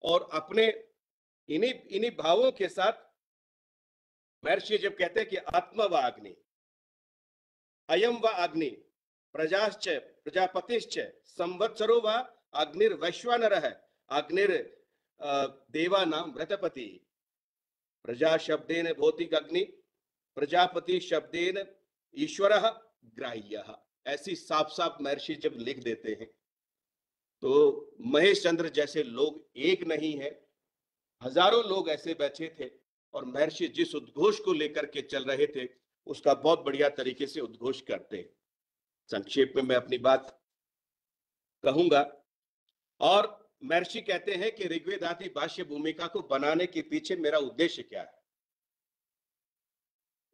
और अपने इन्हीं इन्हीं भावों के साथ महर्षि जब कहते हैं कि आत्मा व अग्नि, अयम व अग्नि, प्रजाश्च, प्रजापतिश्च, संवत्सरो व अग्निर वैश्वानर है अग्निर देवा नाम व्रतपति। प्रजा शब्देन भौतिक अग्नि प्रजापति शब्देन ईश्वर ग्राह्य। ऐसी साफ़ साफ़ महर्षि जब लिख देते हैं तो महेश चंद्र जैसे लोग एक नहीं है। हज़ारों लोग ऐसे बैठे थे और महर्षि जिस उद्घोष को लेकर के चल रहे थे, उसका बहुत बढ़िया तरीके से उद्घोष करते हैं। संक्षेप में मैं अपनी बात कहूँगा। और महर्षि कहते हैं कि ऋग्वेद आदि भाष्य भूमिका को बनाने के पीछे मेरा उद्देश्य क्या है?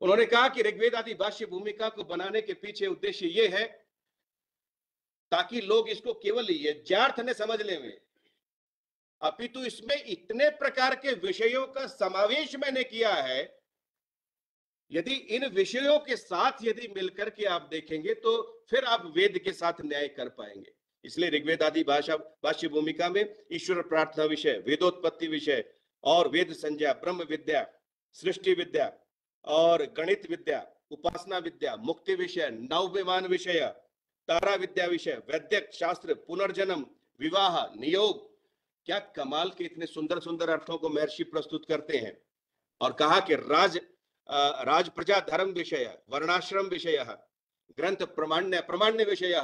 उन्होंने कहा कि ऋग्वेद आदि भाष्य भूमिका को बनाने के पीछे उद्देश्य ये है ताकि लोग इसको केवल यज्ञार्थ ने समझ ले अपितु इसमें इतने प्रकार के विषयों का समावेश मैंने किया है, यदि इन विषयों के साथ यदि मिलकर के आप देखेंगे तो फिर आप वेद के साथ न्याय कर पाएँगे। इसलिए ऋग्वेद आदि भाषा, भाष्य भूमिका में ईश्वर प्रार्थना विषय, वेदोत्पत्ति विषय और वेद संज्ञा, ब्रह्म विद्या, सृष्टि विद्या और गणित विद्या, उपासना विद्या, मुक्ति विषय नव विमान विषय, तारा विद्या विषय, वैद्यक शास्त्र, पुनर्जन्म, विवाह, नियोग। क्या कमाल के इतने सुंदर सुंदर अर्थों को महर्षि प्रस्तुत करते हैं। और कहा कि राज राज प्रजा धर्म विषय, वर्णाश्रम विषय, ग्रंथ प्रमाण्य प्रमाण्य विषय,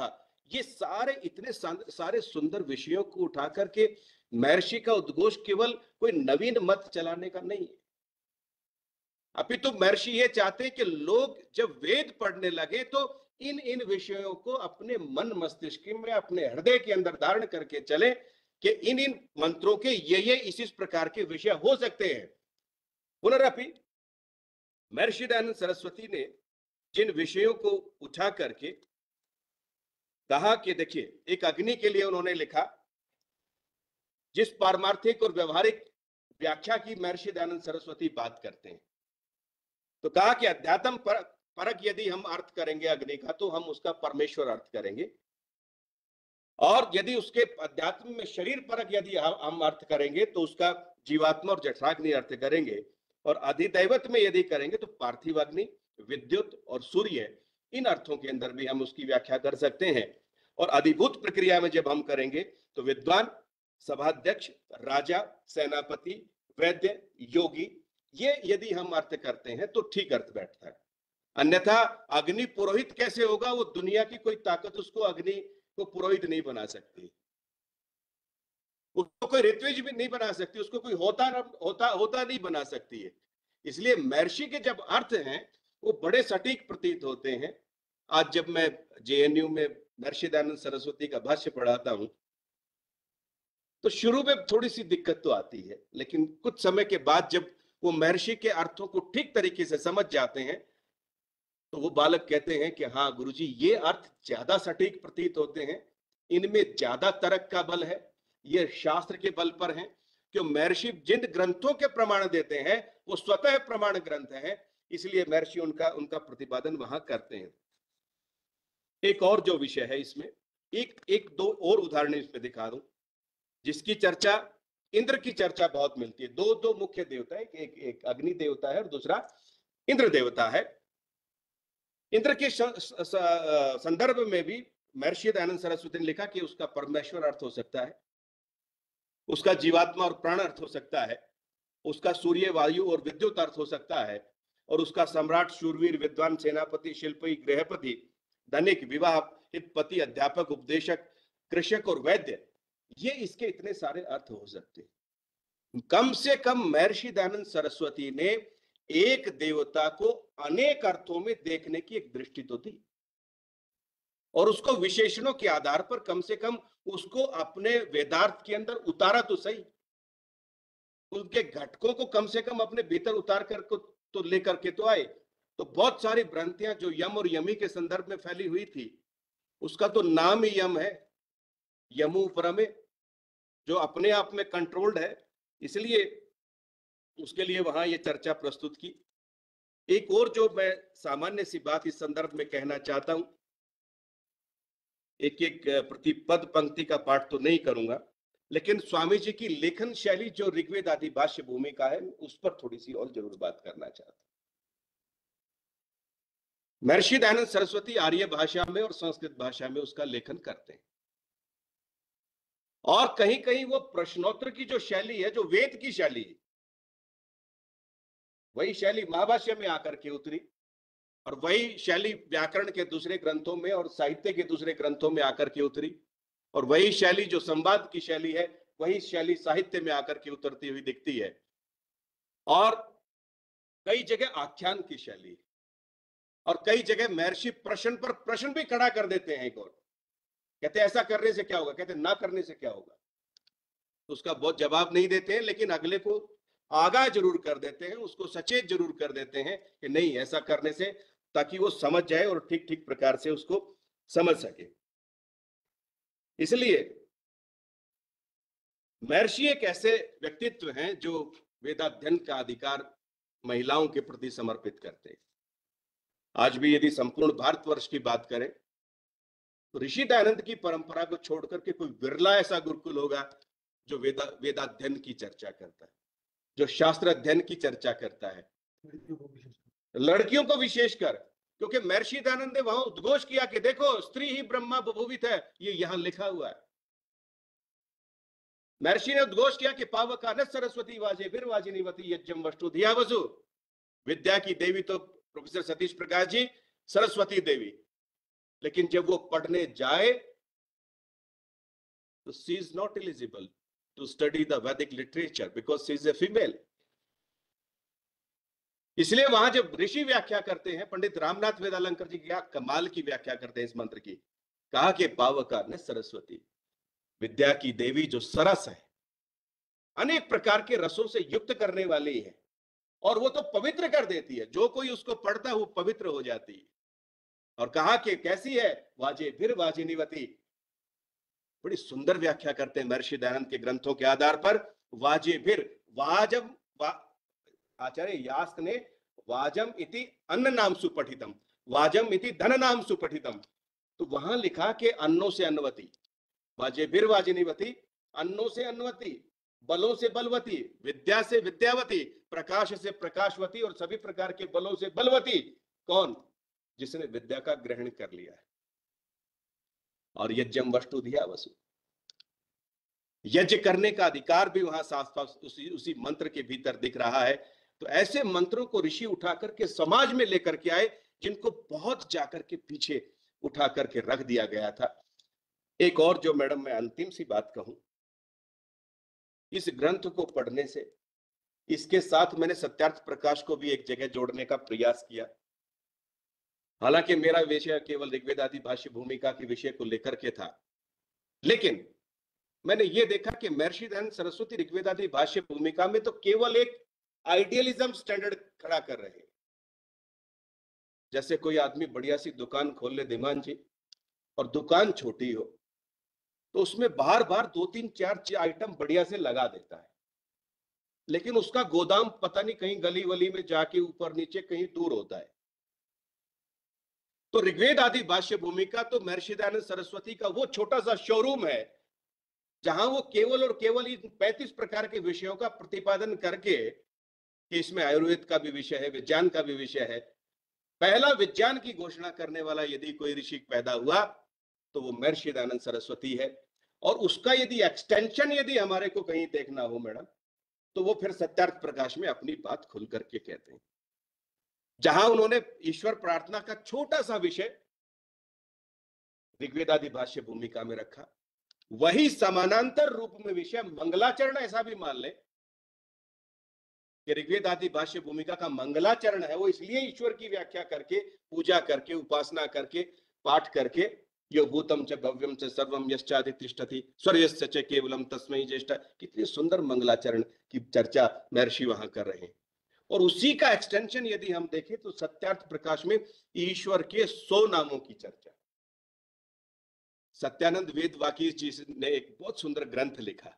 ये सारे इतने सारे सुंदर विषयों को उठा करके महर्षि का उद्घोष केवल कोई नवीन मत चलाने का नहीं है। अभी तो महर्षि ये चाहते हैं कि लोग जब वेद पढ़ने लगे तो इन इन विषयों को अपने मन मस्तिष्क में, अपने हृदय के अंदर धारण करके चले कि इन इन मंत्रों के ये ये इस इस प्रकार के विषय हो सकते हैं। पुनरअपि महर्षि दयानंद सरस्वती ने जिन विषयों को उठा करके कहा कि देखिए, एक अग्नि के लिए उन्होंने लिखा, जिस पारमार्थिक और व्यवहारिक व्याख्या की महर्षि दयानंद सरस्वती बात करते हैं। तो कहा कि अध्यात्म पर, परक यदि हम अर्थ करेंगे अग्नि का तो हम उसका परमेश्वर अर्थ करेंगे। और यदि उसके अध्यात्म में शरीर परक यदि हम अर्थ करेंगे तो उसका जीवात्मा और जठराग्नि अर्थ करेंगे। और अधिदैवत में यदि करेंगे तो पार्थिव अग्नि विद्युत और सूर्य इन अर्थों के अंदर भी हम उसकी व्याख्या कर सकते हैं। और अधिभूत प्रक्रिया में जब हम करेंगे तो विद्वान सभाध्यक्ष राजा सेनापति वैद्य योगी ये यदि हम अर्थ करते हैं तो ठीक अर्थ बैठता है। अन्यथा अग्नि पुरोहित कैसे होगा? वो दुनिया की कोई ताकत उसको अग्नि को पुरोहित नहीं बना सकती। उसको कोई ऋत्विज भी नहीं बना सकती, उसको कोई होता होता होता नहीं बना सकती है। इसलिए महर्षि के जब अर्थ हैं, वो बड़े सटीक प्रतीत होते हैं। आज जब मैं जेएनयू में महर्षि दयानंद सरस्वती का भाष्य पढ़ाता हूँ तो शुरू में थोड़ी सी दिक्कत तो आती है, लेकिन कुछ समय के बाद जब वो महर्षि के अर्थों को ठीक तरीके से समझ जाते हैं तो वो बालक कहते हैं कि हाँ गुरुजी, ये अर्थ ज़्यादा सटीक प्रतीत होते हैं। इनमें ज़्यादा तर्क का बल है, ये शास्त्र के बल पर है क्यों महर्षि जिन ग्रंथों के प्रमाण देते हैं, वो स्वतः प्रमाण ग्रंथ है, इसलिए महर्षि उनका उनका प्रतिपादन वहाँ करते हैं। एक और जो विषय है इसमें, एक एक दो और उदाहरण इसमें दिखा दूँ, जिसकी चर्चा इंद्र की चर्चा बहुत मिलती है। दो दो मुख्य देवता है, एक एक अग्नि देवता है और दूसरा इंद्र देवता है। इंद्र के संदर्भ में भी महर्षि दयानंद सरस्वती ने लिखा कि उसका परमेश्वर अर्थ हो सकता है। उसका जीवात्मा और प्राण अर्थ हो सकता है। उसका सूर्य, वायु और विद्युत अर्थ हो सकता है और उसका सम्राट, शूरवीर, विद्वान, सेनापति, शिल्पी, गृहपति, धनिक, विवाह, हितपति, अध्यापक, उपदेशक, कृषक और वैद्य ये इसके इतने सारे अर्थ हो सकते कम से कम महर्षि दयानंद सरस्वती ने एक देवता को अनेक अर्थों में देखने की एक दृष्टि तो थी और उसको विशेषणों के आधार पर कम से कम उसको अपने वेदार्थ के अंदर उतारा तो सही। उनके घटकों को कम से कम अपने भीतर उतार कर को तो लेकर के तो आए। तो बहुत सारी भ्रांतियाँ जो यम और यमी के संदर्भ में फैली हुई थी, उसका तो नाम ही यम है। यमु प्रमे जो अपने आप में कंट्रोल्ड है, इसलिए उसके लिए वहाँ ये चर्चा प्रस्तुत की। एक और जो मैं सामान्य सी बात इस संदर्भ में कहना चाहता हूँ, एक एक प्रतिपद पंक्ति का पाठ तो नहीं करूँगा, लेकिन स्वामी जी की लेखन शैली जो ऋग्वेद आदि भाष्य भूमिका है, उस पर थोड़ी सी और ज़रूर बात करना चाहता हूँ। महर्षि दयानंद सरस्वती आर्य भाषा में और संस्कृत भाषा में उसका लेखन करते हैं। और कहीं कहीं वो प्रश्नोत्तर की जो शैली है, जो वेद की शैली है, वही शैली महाभाष्य में आकर के उतरी और वही शैली व्याकरण के दूसरे ग्रंथों में और साहित्य के दूसरे ग्रंथों में आकर के उतरी और वही शैली जो संवाद की शैली है, वही शैली साहित्य में आकर के उतरती हुई दिखती है और कई जगह आख्यान की शैली और कई जगह महर्षि प्रश्न पर प्रश्न भी खड़ा कर देते हैं एक और। कहते ऐसा करने से क्या होगा? कहते ना करने से क्या होगा? तो उसका बहुत जवाब नहीं देते हैं, लेकिन अगले को आगाह ज़रूर कर देते हैं, उसको सचेत ज़रूर कर देते हैं कि नहीं, ऐसा करने से ताकि वो समझ जाए और ठीक ठीक प्रकार से उसको समझ सके। इसलिए महर्षि एक ऐसे व्यक्तित्व हैं जो वेदाध्ययन का अधिकार महिलाओं के प्रति समर्पित करते हैं। आज भी यदि संपूर्ण भारतवर्ष की बात करें तो ऋषि दयानंद की परंपरा को छोड़कर के कोई बिरला ऐसा गुरुकुल होगा जो वेदा वेदाध्ययन की चर्चा करता है जो शास्त्र अध्ययन की चर्चा करता है। लड़कियों को विशेषकर क्योंकि महर्षि दयानंद ने वहाँ उद्घोष किया कि देखो स्त्री ही ब्रह्मा बभूवित है ये यहाँ लिखा हुआ है। महर्षि ने उद्घोष किया कि पावका न सरस्वती वाजे फिर वाजिनीवती यज्ञम वस्तु धिया वसु विद्या की देवी तो प्रोफेसर सतीश प्रकाश जी सरस्वती देवी। लेकिन जब वो पढ़ने जाए तो she is not eligible to study the Vedic literature because she is a female इसलिए वहाँ जब ऋषि व्याख्या करते हैं, पंडित रामनाथ वेदालंकर जी क्या कमाल की व्याख्या करते हैं इस मंत्र की। कहा कि पावकार ने सरस्वती, विद्या की देवी जो सरस है, अनेक प्रकार के रसों से युक्त करने वाली है, और वो तो पवित्र कर देती है। जो कोई उसको पढ़ता है, वो पवित्र हो जाती है। और कहा कि कैसी है? वाजे फिर वाजिनीवती बड़ी सुंदर व्याख्या करते हैं महर्षि दयानंद के ग्रंथों के आधार पर। वाजे फिर वाजम वा, आचार्य यास्क ने वाजम इति अन्न नाम सुपठितम वाजम इति धन नाम सुपठितम। तो वहाँ लिखा के अन्नों से अन्नवती वाजे फिर वाजिनीवती अन्नों से अन्नवती बलों से बलवती विद्या से विद्यावती प्रकाश से प्रकाशवती और सभी प्रकार के बलों से बलवती। कौन? जिसने विद्या का ग्रहण कर लिया है। और यज्ञम वस्तु दिया वसु। यज्ञ करने का अधिकार भी वहाँ साफ़ साफ़ उसी उसी मंत्र के भीतर दिख रहा है। तो ऐसे मंत्रों को ऋषि उठा करके समाज में लेकर के आए, जिनको बहुत जाकर के पीछे उठा करके रख दिया गया था। एक और जो मैडम, मैं अंतिम सी बात कहूँ। इस ग्रंथ को पढ़ने से, इसके साथ मैंने सत्यार्थ प्रकाश को भी एक जगह जोड़ने का प्रयास किया। हालाँकि मेरा विषय केवल ऋग्वेद आदि भाष्य भूमिका के विषय को लेकर के था। लेकिन मैंने ये देखा कि महर्षि दयानंद सरस्वती ऋग्वेद आदि भाष्य भूमिका में तो केवल एक आइडियलिज्म स्टैंडर्ड खड़ा कर रहे जैसे कोई आदमी बढ़िया सी दुकान खोल ले धीमान जी, और दुकान छोटी हो तो उसमें बार बार दो तीन चार आइटम बढ़िया से लगा देता है। लेकिन उसका गोदाम पता नहीं कहीं गली वली में जाके ऊपर नीचे कहीं दूर होता है। तो ऋग्वेद आदि भाष्य भूमिका तो महर्षि दयानंद सरस्वती का वो छोटा सा शोरूम है, जहाँ वो केवल और केवल इन पैंतीस प्रकार के विषयों का प्रतिपादन करके, कि इसमें आयुर्वेद का भी विषय है, विज्ञान का भी विषय है, पहला विज्ञान की घोषणा करने वाला यदि कोई ऋषि पैदा हुआ तो वो महर्षि दयानंद सरस्वती है। और उसका यदि एक्सटेंशन यदि हमारे को कहीं देखना हो, मैडम तो वो फिर सत्यार्थ प्रकाश में अपनी बात खुल करके कहते हैं। जहाँ उन्होंने ईश्वर प्रार्थना का छोटा सा विषय ऋग्वेद आदि भाष्य भूमिका में रखा। वही समानांतर रूप में विषय, मंगलाचरण ऐसा भी मान ले ऋग्वेद आदि भाष्य भूमिका का मंगलाचरण है, वो इसलिए ईश्वर की व्याख्या करके, पूजा करके, उपासना करके, पाठ करके, यो भूतम च भव्यम च सर्वम यश्चादि तिष्ठति, स्वर्यस्य च केवलम तस्मय ज्येष्ठ। कितनी सुंदर मंगलाचरण की चर्चा महर्षि वहाँ कर रहे हैं। और उसी का एक्सटेंशन यदि हम देखें तो सत्यार्थ प्रकाश में ईश्वर के सौ नामों की चर्चा। सत्यानंद वेद वाकी जी ने एक बहुत सुंदर ग्रंथ लिखा।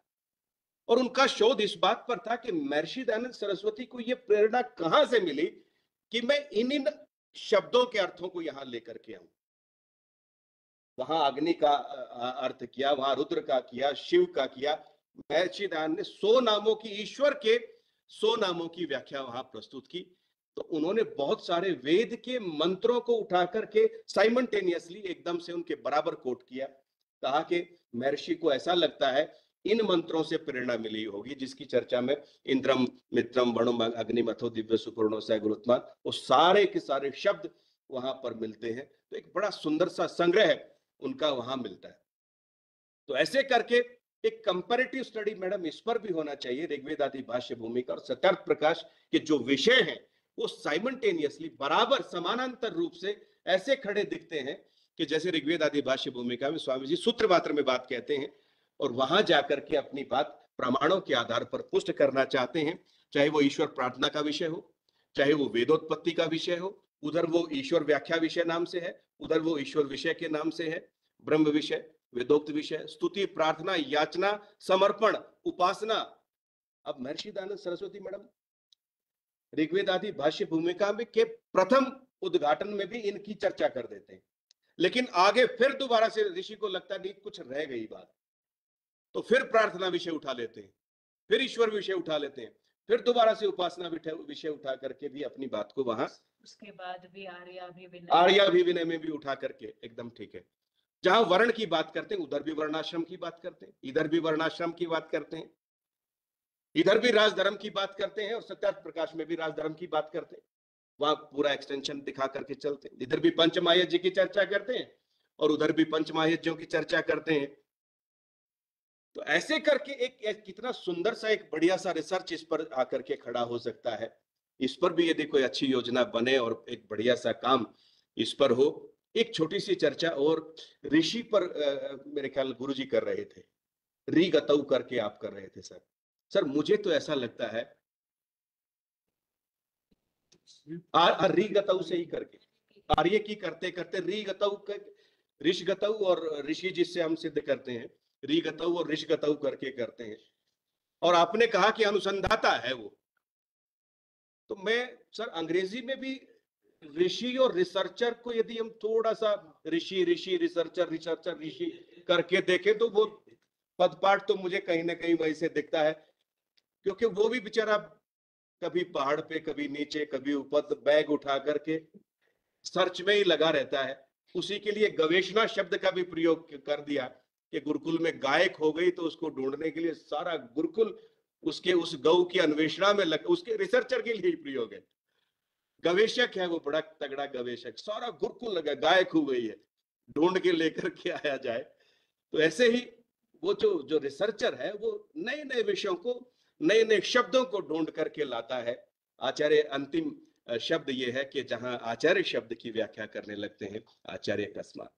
और उनका शोध इस बात पर था कि महर्षि दयानंद सरस्वती को यह प्रेरणा कहाँ से मिली कि मैं इन इन शब्दों के अर्थों को यहाँ लेकर के आऊँ? वहाँ अग्नि का अर्थ किया, वहाँ रुद्र का किया, शिव का किया। महर्षि दयानंद ने सौ नामों की ईश्वर के सौ नामों की व्याख्या वहाँ प्रस्तुत की। तो उन्होंने बहुत सारे वेद के मंत्रों को उठा करके साइमल्टेनियसली एकदम से उनके बराबर कोट किया। कहा कि महर्षि को ऐसा लगता है, इन मंत्रों से प्रेरणा मिली होगी, जिसकी चर्चा में इंद्रम, मित्रम वणुम अग्निमथो दिव्य, सुपूर्णो सह गुरुत्मान वो सारे के सारे शब्द वहाँ पर मिलते हैं। तो एक बड़ा सुंदर सा संग्रह उनका वहाँ मिलता है। तो ऐसे करके एक कंपेरेटिव स्टडी मैडम इस पर भी होना चाहिए ऋग्वेद आदि भाष्य भूमिका और सत्यार्थ प्रकाश के जो विषय हैं, वो साइमल्टेनियसली बराबर समानांतर रूप से ऐसे खड़े दिखते हैं कि जैसे ऋग्वेद आदि भाष्य भूमिका में स्वामी जी सूत्र मात्र में बात कहते हैं और वहाँ जाकर के अपनी बात प्रमाणों के आधार पर पुष्ट करना चाहते हैं, चाहे वो ईश्वर प्रार्थना का विषय हो, चाहे वो वेदोत्पत्ति का विषय हो, उधर वो ईश्वर व्याख्या विषय नाम से है, उधर वो ईश्वर विषय के नाम से है, ब्रह्म विषय वेदोक्त विषय स्तुति प्रार्थना याचना समर्पण उपासना। अब महर्षि दानंद सरस्वती मैडम ऋग्वेद आदि भाष्य भूमिका में के प्रथम उद्घाटन में भी इनकी चर्चा कर देते हैं। लेकिन आगे फिर दोबारा से ऋषि को लगता नहीं कुछ रह गई बात। तो फिर प्रार्थना विषय उठा लेते हैं फिर ईश्वर विषय उठा लेते हैं फिर दोबारा से उपासना विषय उठा करके भी अपनी बात को वहाँ उसके बाद भी आर्या भी आर्या भी विनय में भी उठा करके एकदम ठीक है। जहाँ वर्ण की बात करते हैं उधर भी वर्णाश्रम की बात करते हैं इधर भी वर्णाश्रम की बात करते हैं इधर भी राजधर्म की बात करते हैं और सत्यार्थ प्रकाश में भी राजधर्म की बात करते हैं। वहाँ पूरा एक्सटेंशन दिखा करके चलते हैं। इधर भी पंचमायत जी की चर्चा करते हैं और उधर भी पंचमायज्यों की चर्चा करते हैं। तो ऐसे करके एक, एक कितना सुंदर सा एक बढ़िया सा रिसर्च इस पर आकर के खड़ा हो सकता है। इस पर भी यदि कोई अच्छी योजना बने और एक बढ़िया सा काम इस पर हो एक छोटी सी चर्चा और ऋषि पर आ, मेरे ख्याल गुरु जी कर रहे थे। री गतऊ करके आप कर रहे थे सर। सर मुझे तो ऐसा लगता है री गतऊ से ही करके। आर्य की करते करते री गतऊ ऋष गतऊ और ऋषि जिससे हम सिद्ध करते हैं। री गतऊ और ऋष गतऊ करके करते हैं। और आपने कहा कि अनुसंधाता है वो। तो मैं सर अंग्रेज़ी में भी ऋषि और रिसर्चर को यदि हम थोड़ा सा ऋषि ऋषि, रिसर्चर रिसर्चर, ऋषि करके देखें तो वो पदपाठ तो मुझे कहीं ना कहीं वैसे दिखता है, क्योंकि वो भी बेचारा कभी पहाड़ पे, कभी नीचे, कभी ऊपर बैग उठा करके सर्च में ही लगा रहता है। उसी के लिए गवेषणा शब्द का भी प्रयोग कर दिया कि गुरुकुल में गायक हो गई तो उसको ढूँढने के लिए सारा गुरुकुल उसके, उस गौ की अन्वेषणा में लग, उसके रिसर्चर के लिए प्रयोग है। गवेषक है वो, बड़ा तगड़ा गवेशक सारा गुरुकुल लगा गाय खो गई है। ढूंढ के लेकर के आया जाए। तो ऐसे ही वो जो जो रिसर्चर है, वो नए नए विषयों को नए नए शब्दों को ढूंढ करके लाता है। आचार्य अंतिम शब्द ये है कि जहाँ आचार्य शब्द की व्याख्या करने लगते हैं, आचार्य अकस्मात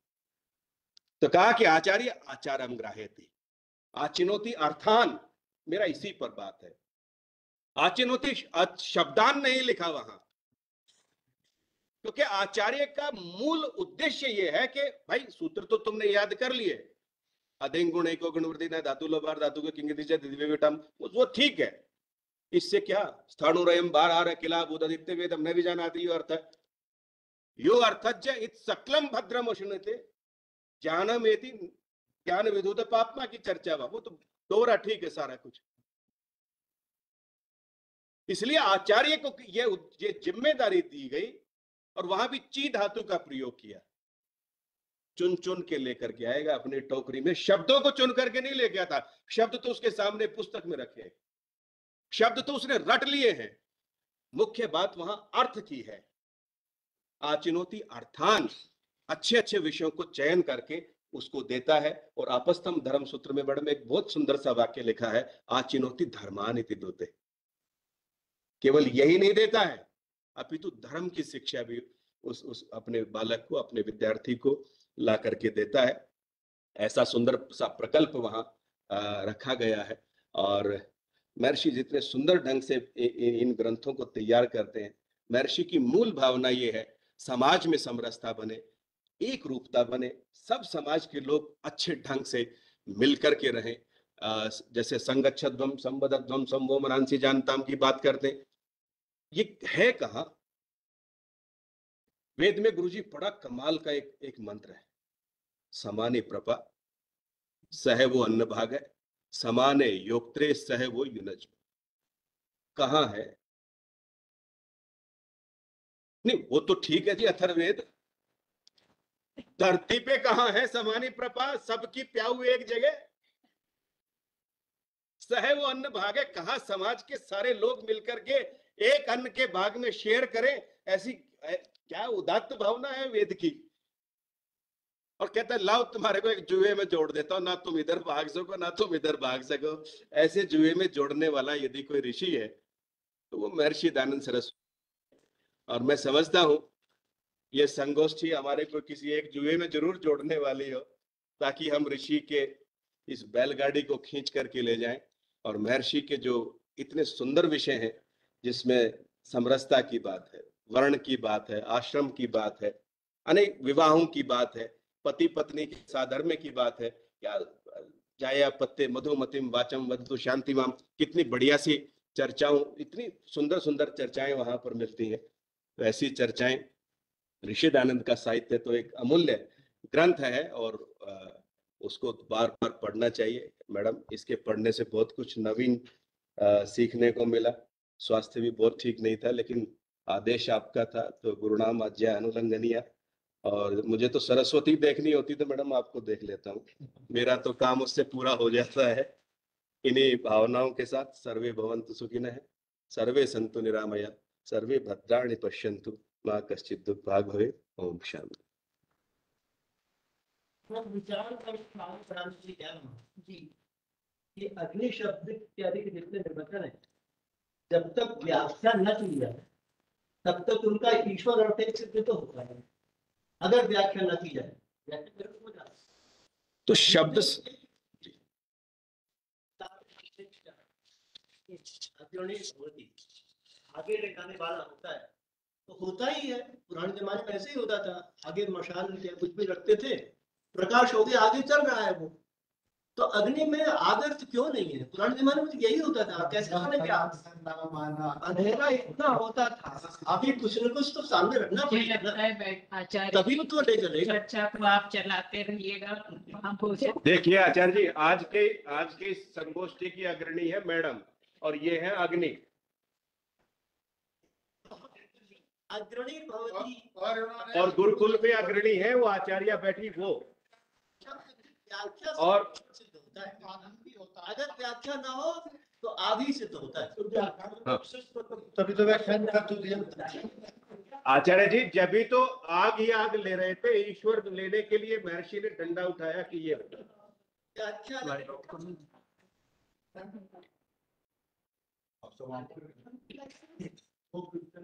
तो कहा कि आचार्य आचारम ग्राह्यति आचिनोति अर्थान, मेरा इसी पर बात है। आचिनोति शब्दान नहीं लिखा वहाँ। क्योंकि आचार्य का मूल उद्देश्य ये है कि भाई सूत्र तो तुमने याद कर लिए। अधिक गुण एको गुण वृद्धि न, धातु लोबार धातु के किंग दिव्य विटम वो ठीक है। इससे क्या? स्थाणुरयम बार आर किला बुधादित्य वेदम न विजानाति यो अर्थ। है यो अर्थज्य इत सकलम भद्रम उष्णते ज्ञानम एति ज्ञान विधुत पापमा की चर्चा वो। तो दोहरा ठीक है सारा कुछ। इसलिए आचार्य को ये ये ज़िम्मेदारी दी गई और वहाँ भी ची धातु का प्रयोग किया। चुन चुन के लेकर के आएगा, अपनी टोकरी में शब्दों को चुन करके नहीं लेके आता। शब्द तो उसके सामने पुस्तक में रखे। शब्द तो उसने रट लिए हैं। मुख्य बात वहाँ अर्थ की है। आचिनोती अर्थान अच्छे अच्छे विषयों को चयन करके उसको देता है और आपस्तम धर्म सूत्र में बड़े में एक बहुत सुंदर सा वाक्य लिखा है, आचिनोती धर्मान इति दोते केवल यही नहीं देता है। अपितु धर्म की शिक्षा भी उस उस अपने बालक को, अपने विद्यार्थी को ला करके देता है। ऐसा सुंदर सा प्रकल्प वहाँ रखा गया है और महर्षि जितने सुंदर ढंग से इन ग्रंथों को तैयार करते हैं, महर्षि की मूल भावना ये है, समाज में समरसता बने, एक रूपता बने, सब समाज के लोग अच्छे ढंग से मिलकर के रहें। जैसे संगच्छध्वम संबद्धध्वम संभो मनांसी जानताम की बात करते हैं ये है कहा? वेद में गुरुजी बड़ा कमाल का एक एक मंत्र है। समाने प्रपा, सह वो अन्न भाग है समाने योक्त्रे, सह वो युनज। कहाँ है? नहीं, वो तो ठीक है जी अथर्वेद धरती पे कहा है समानी प्रपा? सबकी प्याऊ एक जगह। सह वो अन्न भाग, कहा समाज के सारे लोग मिलकर के एक अन्न के भाग में शेयर करें, ऐसी क्या उदात्त भावना है वेद की? और कहता है, लाओ, तुम्हारे को एक जुए में जोड़ देता हूँ, ना तुम इधर भाग सको, ना तुम इधर भाग सको। ऐसे जुए में जोड़ने वाला यदि कोई ऋषि है तो वो महर्षि दानंद सरस्वती। और मैं समझता हूँ, ये संगोष्ठी हमारे को किसी एक जुए में ज़रूर जोड़ने वाली हो, ताकि हम ऋषि के इस बैलगाड़ी को खींच करके ले जाएँ, और महर्षि के जो इतने सुंदर विषय हैं जिसमें समरसता की बात है, वर्ण की बात है, आश्रम की बात है, अनेक विवाहों की बात है पति पत्नी के साधर्म्य की बात है, क्या जाया पत्ते मधुमतिम वाचम वधु शांतिमाम, कितनी बढ़िया सी चर्चाओं, इतनी सुंदर सुंदर चर्चाएँ वहाँ पर मिलती हैं। तो ऐसी चर्चाएँ, ऋषि दानंद का साहित्य तो एक अमूल्य ग्रंथ है और उसको बार बार पढ़ना चाहिए। मैडम, इसके पढ़ने से बहुत कुछ नवीन सीखने को मिला। स्वास्थ्य भी बहुत ठीक नहीं था लेकिन आदेश आपका था तो गुरुनाम आज्ञा अनुलंघनीय और मुझे तो सरस्वती देखनी होती तो मैडम आपको देख लेता हूँ। मेरा तो काम उससे पूरा हो जाता है। इन्हीं भावनाओं के साथ सर्वे भवंतु सुखिनः सर्वे संतु निरामया सर्वे भद्राणि पश्यंतु माँ कश्चित दुख भाग भवे ओम शांति है? जी। ये अग्नि शब्द इत्यादि के जितने निर्वचन है जब तक व्याख्या न की जाए तब तक उनका ईश्वर अर्थ एक सिद्ध तो होता है। अगर व्याख्या न की जाए। तो शब्द आगे लेकाने वाला होता है। तो होता ही है। पुराने जमाने में ऐसे ही होता था। आगे मशाल कुछ भी रखते थे प्रकाश हो गया आगे चल रहा है वो। तो अग्नि में आदर्श क्यों नहीं है? पुराने जमाने में तो यही होता था। कैसे बनेंगे आप अंधेरा इतना होता था। अभी कुछ न कुछ तो सामने रखना पड़ेगा है तभी तो ले चलेगा चर्चा को आप चलाते रहिएगा। देखिए आचार्य जी आज के आज की संगोष्ठी की अग्रणी है मैडम और ये है अग्नि। अग्रणी भवती। और और गुरुकुल में अग्रणी है वो आचार्य बैठी वो। और- होता है अगर व्याख्या ना हो तो आदि सिद्ध होता है। तभी तो व्याख्यान कर तो दिया आचार्य जी जब भी तो आग ही आग ले रहे थे ईश्वर लेने के लिए महर्षि ने डंडा उठाया कि ये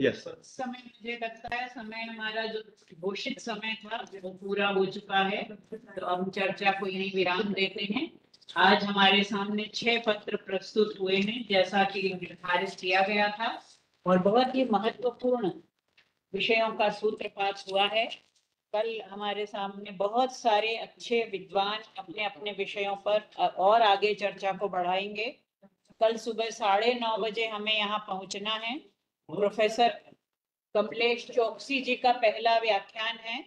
यस समय मुझे लगता है समय हमारा जो घोषित समय था वो पूरा हो चुका है। तो अब चर्चा को यही विराम देते हैं। आज हमारे सामने छह पत्र प्रस्तुत हुए हैं, जैसा कि निर्धारित किया गया था, और बहुत ही महत्वपूर्ण विषयों का सूत्रपात हुआ है। कल हमारे सामने बहुत सारे अच्छे विद्वान अपने अपने विषयों पर और आगे चर्चा को बढ़ाएँगे। कल सुबह साढ़े नौ बजे हमें यहाँ पहुँचना है। प्रोफेसर कमलेश चौकसी जी का पहला व्याख्यान है।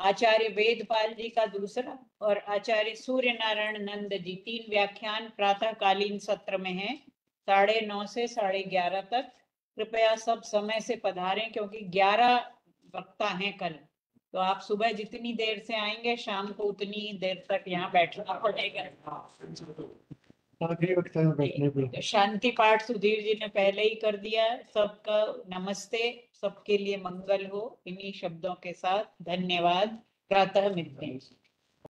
आचार्य वेदपाल जी का दूसरा और आचार्य सूर्य नारायण नंद जी तीन व्याख्यान प्रातःकालीन सत्र में है। साढ़े नौ से साढ़े ग्यारह तक। कृपया सब समय से पधारें क्योंकि ग्यारह वक्ता हैं कल। तो आप सुबह जितनी देर से आएँगे शाम को उतनी ही देर तक यहाँ बैठना पड़ेगा। शांति पाठ सुधीर जी ने पहले ही कर दिया। सबका नमस्ते। सबके लिए मंगल हो। इन्हीं शब्दों के साथ धन्यवाद। प्रातः मिलते हैं।